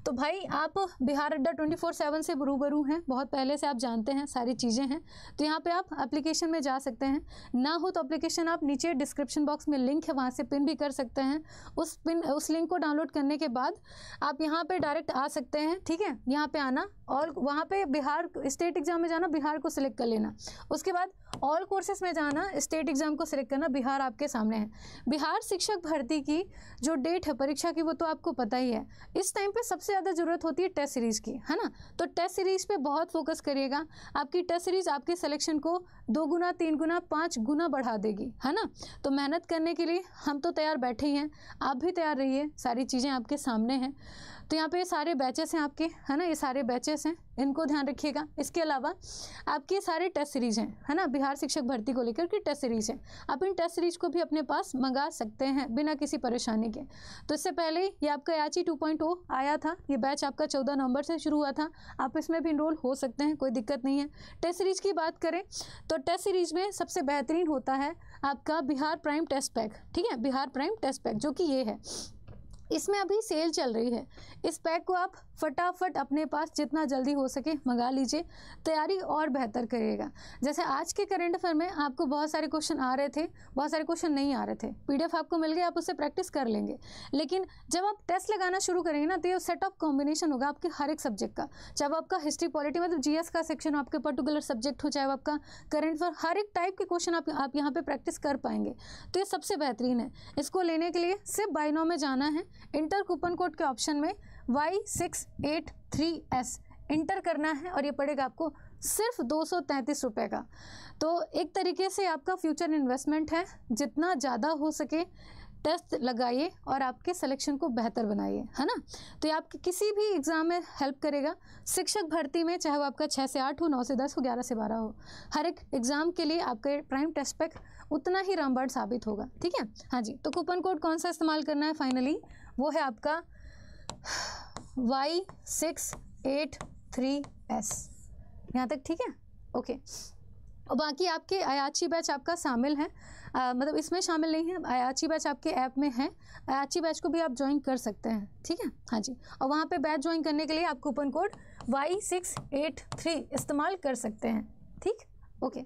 तो भाई, आप Bihar Adda twenty four seven से रूबरू हैं। बहुत पहले से आप जानते हैं, सारी चीज़ें हैं। तो यहाँ पे आप एप्लीकेशन में जा सकते हैं। ना हो तो एप्लीकेशन आप नीचे डिस्क्रिप्शन बॉक्स में लिंक है, वहाँ से पिन भी कर सकते हैं। उस पिन उस लिंक को डाउनलोड करने के बाद आप यहाँ पर डायरेक्ट आ सकते हैं, ठीक है? यहाँ पर आना और वहाँ पर बिहार स्टेट एग्ज़ाम में जाना, बिहार को सिलेक्ट कर लेना। उसके बाद ऑल कोर्सेज में जाना स्टेट एग्ज़ाम को सिलेक्ट करना, बिहार आपके सामने है। बिहार शिक्षक भर्ती की जो डेट है, परीक्षा की, वो तो आपको पता ही है। इस टाइम पे सबसे ज़्यादा ज़रूरत होती है टेस्ट सीरीज़ की, है ना? तो टेस्ट सीरीज़ पे बहुत फोकस करिएगा। आपकी टेस्ट सीरीज़ आपके सिलेक्शन को दो गुना, तीन गुना, पाँच गुना बढ़ा देगी, है ना? तो मेहनत करने के लिए हम तो तैयार बैठे ही हैं। आप भी तैयार रहिए, सारी चीज़ें आपके सामने हैं। तो यहाँ पे ये सारे बैचेस हैं आपके, है ना? ये सारे बैचेस हैं, इनको ध्यान रखिएगा। इसके अलावा आपके सारे टेस्ट सीरीज़ हैं, है ना? बिहार शिक्षक भर्ती को लेकर के टेस्ट सीरीज़ हैं। आप इन टेस्ट सीरीज़ को भी अपने पास मंगा सकते हैं बिना किसी परेशानी के। तो इससे पहले ये आपका याची टू पॉइंट ओ आया था, ये बैच आपका चौदह नवंबर से शुरू हुआ था। आप इसमें भी इनरोल हो सकते हैं, कोई दिक्कत नहीं है। टेस्ट सीरीज़ की बात करें तो टेस्ट सीरीज़ में सबसे बेहतरीन होता है आपका बिहार प्राइम टेस्ट पैक ठीक है? बिहार प्राइम टेस्ट पैक जो कि ये है। इसमें अभी सेल चल रही है। इस पैक को आप फटाफट अपने पास जितना जल्दी हो सके मंगा लीजिए। तैयारी और बेहतर करिएगा। जैसे आज के करंट अफेयर में आपको बहुत सारे क्वेश्चन आ रहे थे, बहुत सारे क्वेश्चन नहीं आ रहे थे। पीडीएफ आपको मिल गया, आप उससे प्रैक्टिस कर लेंगे। लेकिन जब आप टेस्ट लगाना शुरू करेंगे ना तो ये सेट ऑफ़ कॉम्बिनेशन होगा आपके हर एक सब्जेक्ट का। चाहे आपका हिस्ट्री पॉलिटी मतलब जीएस का सेक्शन हो, आपके पर्टिकुलर सब्जेक्ट हो, चाहे आपका करंट अफेयर हर एक टाइप के क्वेश्चन आप आप यहाँ पर प्रैक्टिस कर पाएँगे। तो ये सबसे बेहतरीन है। इसको लेने के लिए सिर्फ़ बाइनो में जाना है। इंटर कूपन कोड के ऑप्शन में Y six eight three S enter करना है और ये पड़ेगा आपको सिर्फ़ दो रुपये का। तो एक तरीके से आपका फ्यूचर इन्वेस्टमेंट है, जितना ज़्यादा हो सके टेस्ट लगाइए और आपके सिलेक्शन को बेहतर बनाइए, है ना? तो ये आपके किसी भी एग्ज़ाम में हेल्प करेगा। शिक्षक भर्ती में, चाहे वो आपका छः से आठ हो, नौ से दस हो, ग्यारह से बारह हो, हर एक एग्ज़ाम के लिए आपके प्राइम टेस्ट पैक उतना ही रामबाड़ साबित होगा, ठीक है? हाँ जी तो कूपन कोड कौन सा इस्तेमाल करना है? फाइनली वो है आपका Y six eight three S यहाँ तक ठीक है? ओके और बाकी आपके अयाची बैच आपका शामिल है। आ, मतलब इसमें शामिल नहीं है अयाची बैच आपके ऐप में है। अयाची बैच को भी आप ज्वाइन कर सकते हैं ठीक है? हाँ जी। और वहाँ पे बैच ज्वाइन करने के लिए आप coupon code Y six eight three इस्तेमाल कर सकते हैं ठीक? ओके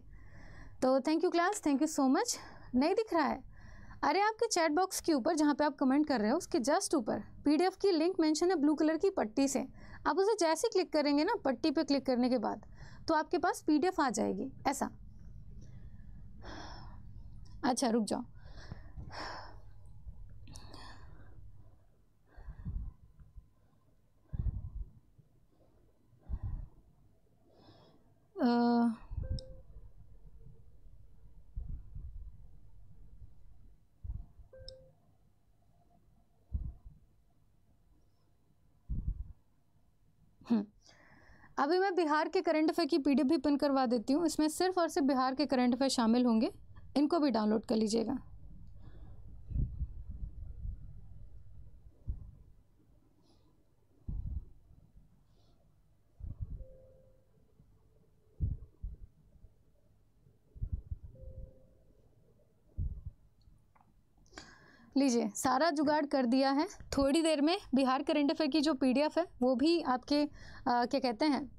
तो thank you class thank you so much नहीं दिख रहा है? अरे आपके चैट बॉक्स के ऊपर जहाँ पे आप कमेंट कर रहे हो उसके जस्ट ऊपर पीडीएफ की लिंक मेंशन है ब्लू कलर की पट्टी से। आप उसे जैसे क्लिक करेंगे ना पट्टी पे क्लिक करने के बाद तो आपके पास पीडीएफ आ जाएगी। ऐसा। अच्छा रुक जाओ। uh, हम्म। अभी मैं बिहार के करंट अफेयर की पीडीएफ भी पिन करवा देती हूँ। इसमें सिर्फ़ और सिर्फ़ बिहार के करंट अफेयर शामिल होंगे। इनको भी डाउनलोड कर लीजिएगा। लीजिए। सारा जुगाड़ कर दिया है। थोड़ी देर में बिहार करंट अफेयर की जो पीडीएफ है वो भी आपके आ, क्या कहते हैं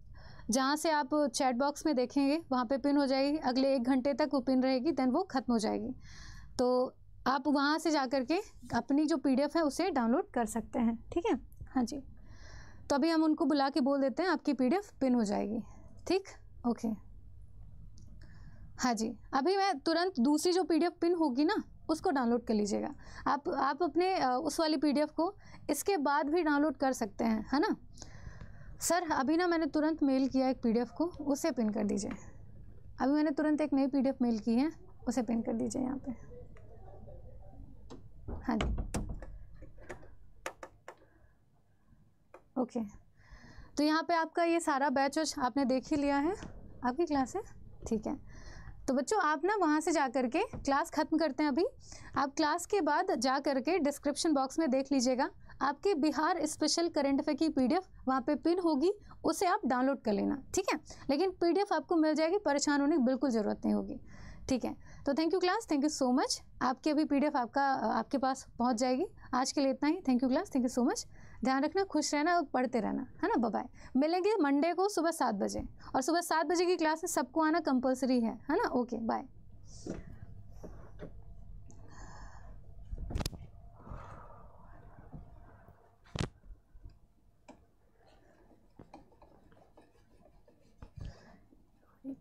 जहाँ से आप चैट बॉक्स में देखेंगे वहाँ पे पिन हो जाएगी। अगले एक घंटे तक वो पिन रहेगी देन वो ख़त्म हो जाएगी। तो आप वहाँ से जा कर के अपनी जो पीडीएफ है उसे डाउनलोड कर सकते हैं। ठीक है? हाँ जी। तो अभी हम उनको बुला के बोल देते हैं आपकी पीडीएफ पिन हो जाएगी। ठीक? ओके। हाँ जी। अभी मैं तुरंत दूसरी जो पीडीएफ पिन होगी ना उसको डाउनलोड कर लीजिएगा। आप आप अपने उस वाली पीडीएफ को इसके बाद भी डाउनलोड कर सकते हैं, है ना? सर, अभी ना मैंने तुरंत मेल किया एक पीडीएफ को, उसे पिन कर दीजिए। अभी मैंने तुरंत एक नई पीडीएफ मेल की है, उसे पिन कर दीजिए यहाँ पे। हाँ जी। ओके। तो यहाँ पे आपका ये सारा बैच आपने देख ही लिया है। आपकी क्लास है? ठीक है। तो बच्चों, आप ना वहाँ से जा कर के क्लास ख़त्म करते हैं अभी। आप क्लास के बाद जा कर के डिस्क्रिप्शन बॉक्स में देख लीजिएगा, आपके बिहार स्पेशल करंट अफेयर की पीडीएफ वहाँ पे पिन होगी, उसे आप डाउनलोड कर लेना, ठीक है? लेकिन पीडीएफ आपको मिल जाएगी, परेशान होने की बिल्कुल ज़रूरत नहीं होगी, ठीक है? तो thank you class thank you so much आपकी अभी पीडीएफ आपका, आपके पास पहुँच जाएगी। आज के लिए इतना ही thank you class thank you so much ध्यान रखना, खुश रहना और पढ़ते रहना, है ना? बाय मिलेंगे मंडे को सुबह सात बजे और सुबह सात बजे की क्लास में सबको आना कंपलसरी है है ना? ओके बाय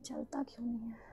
चलता क्यों नहीं है?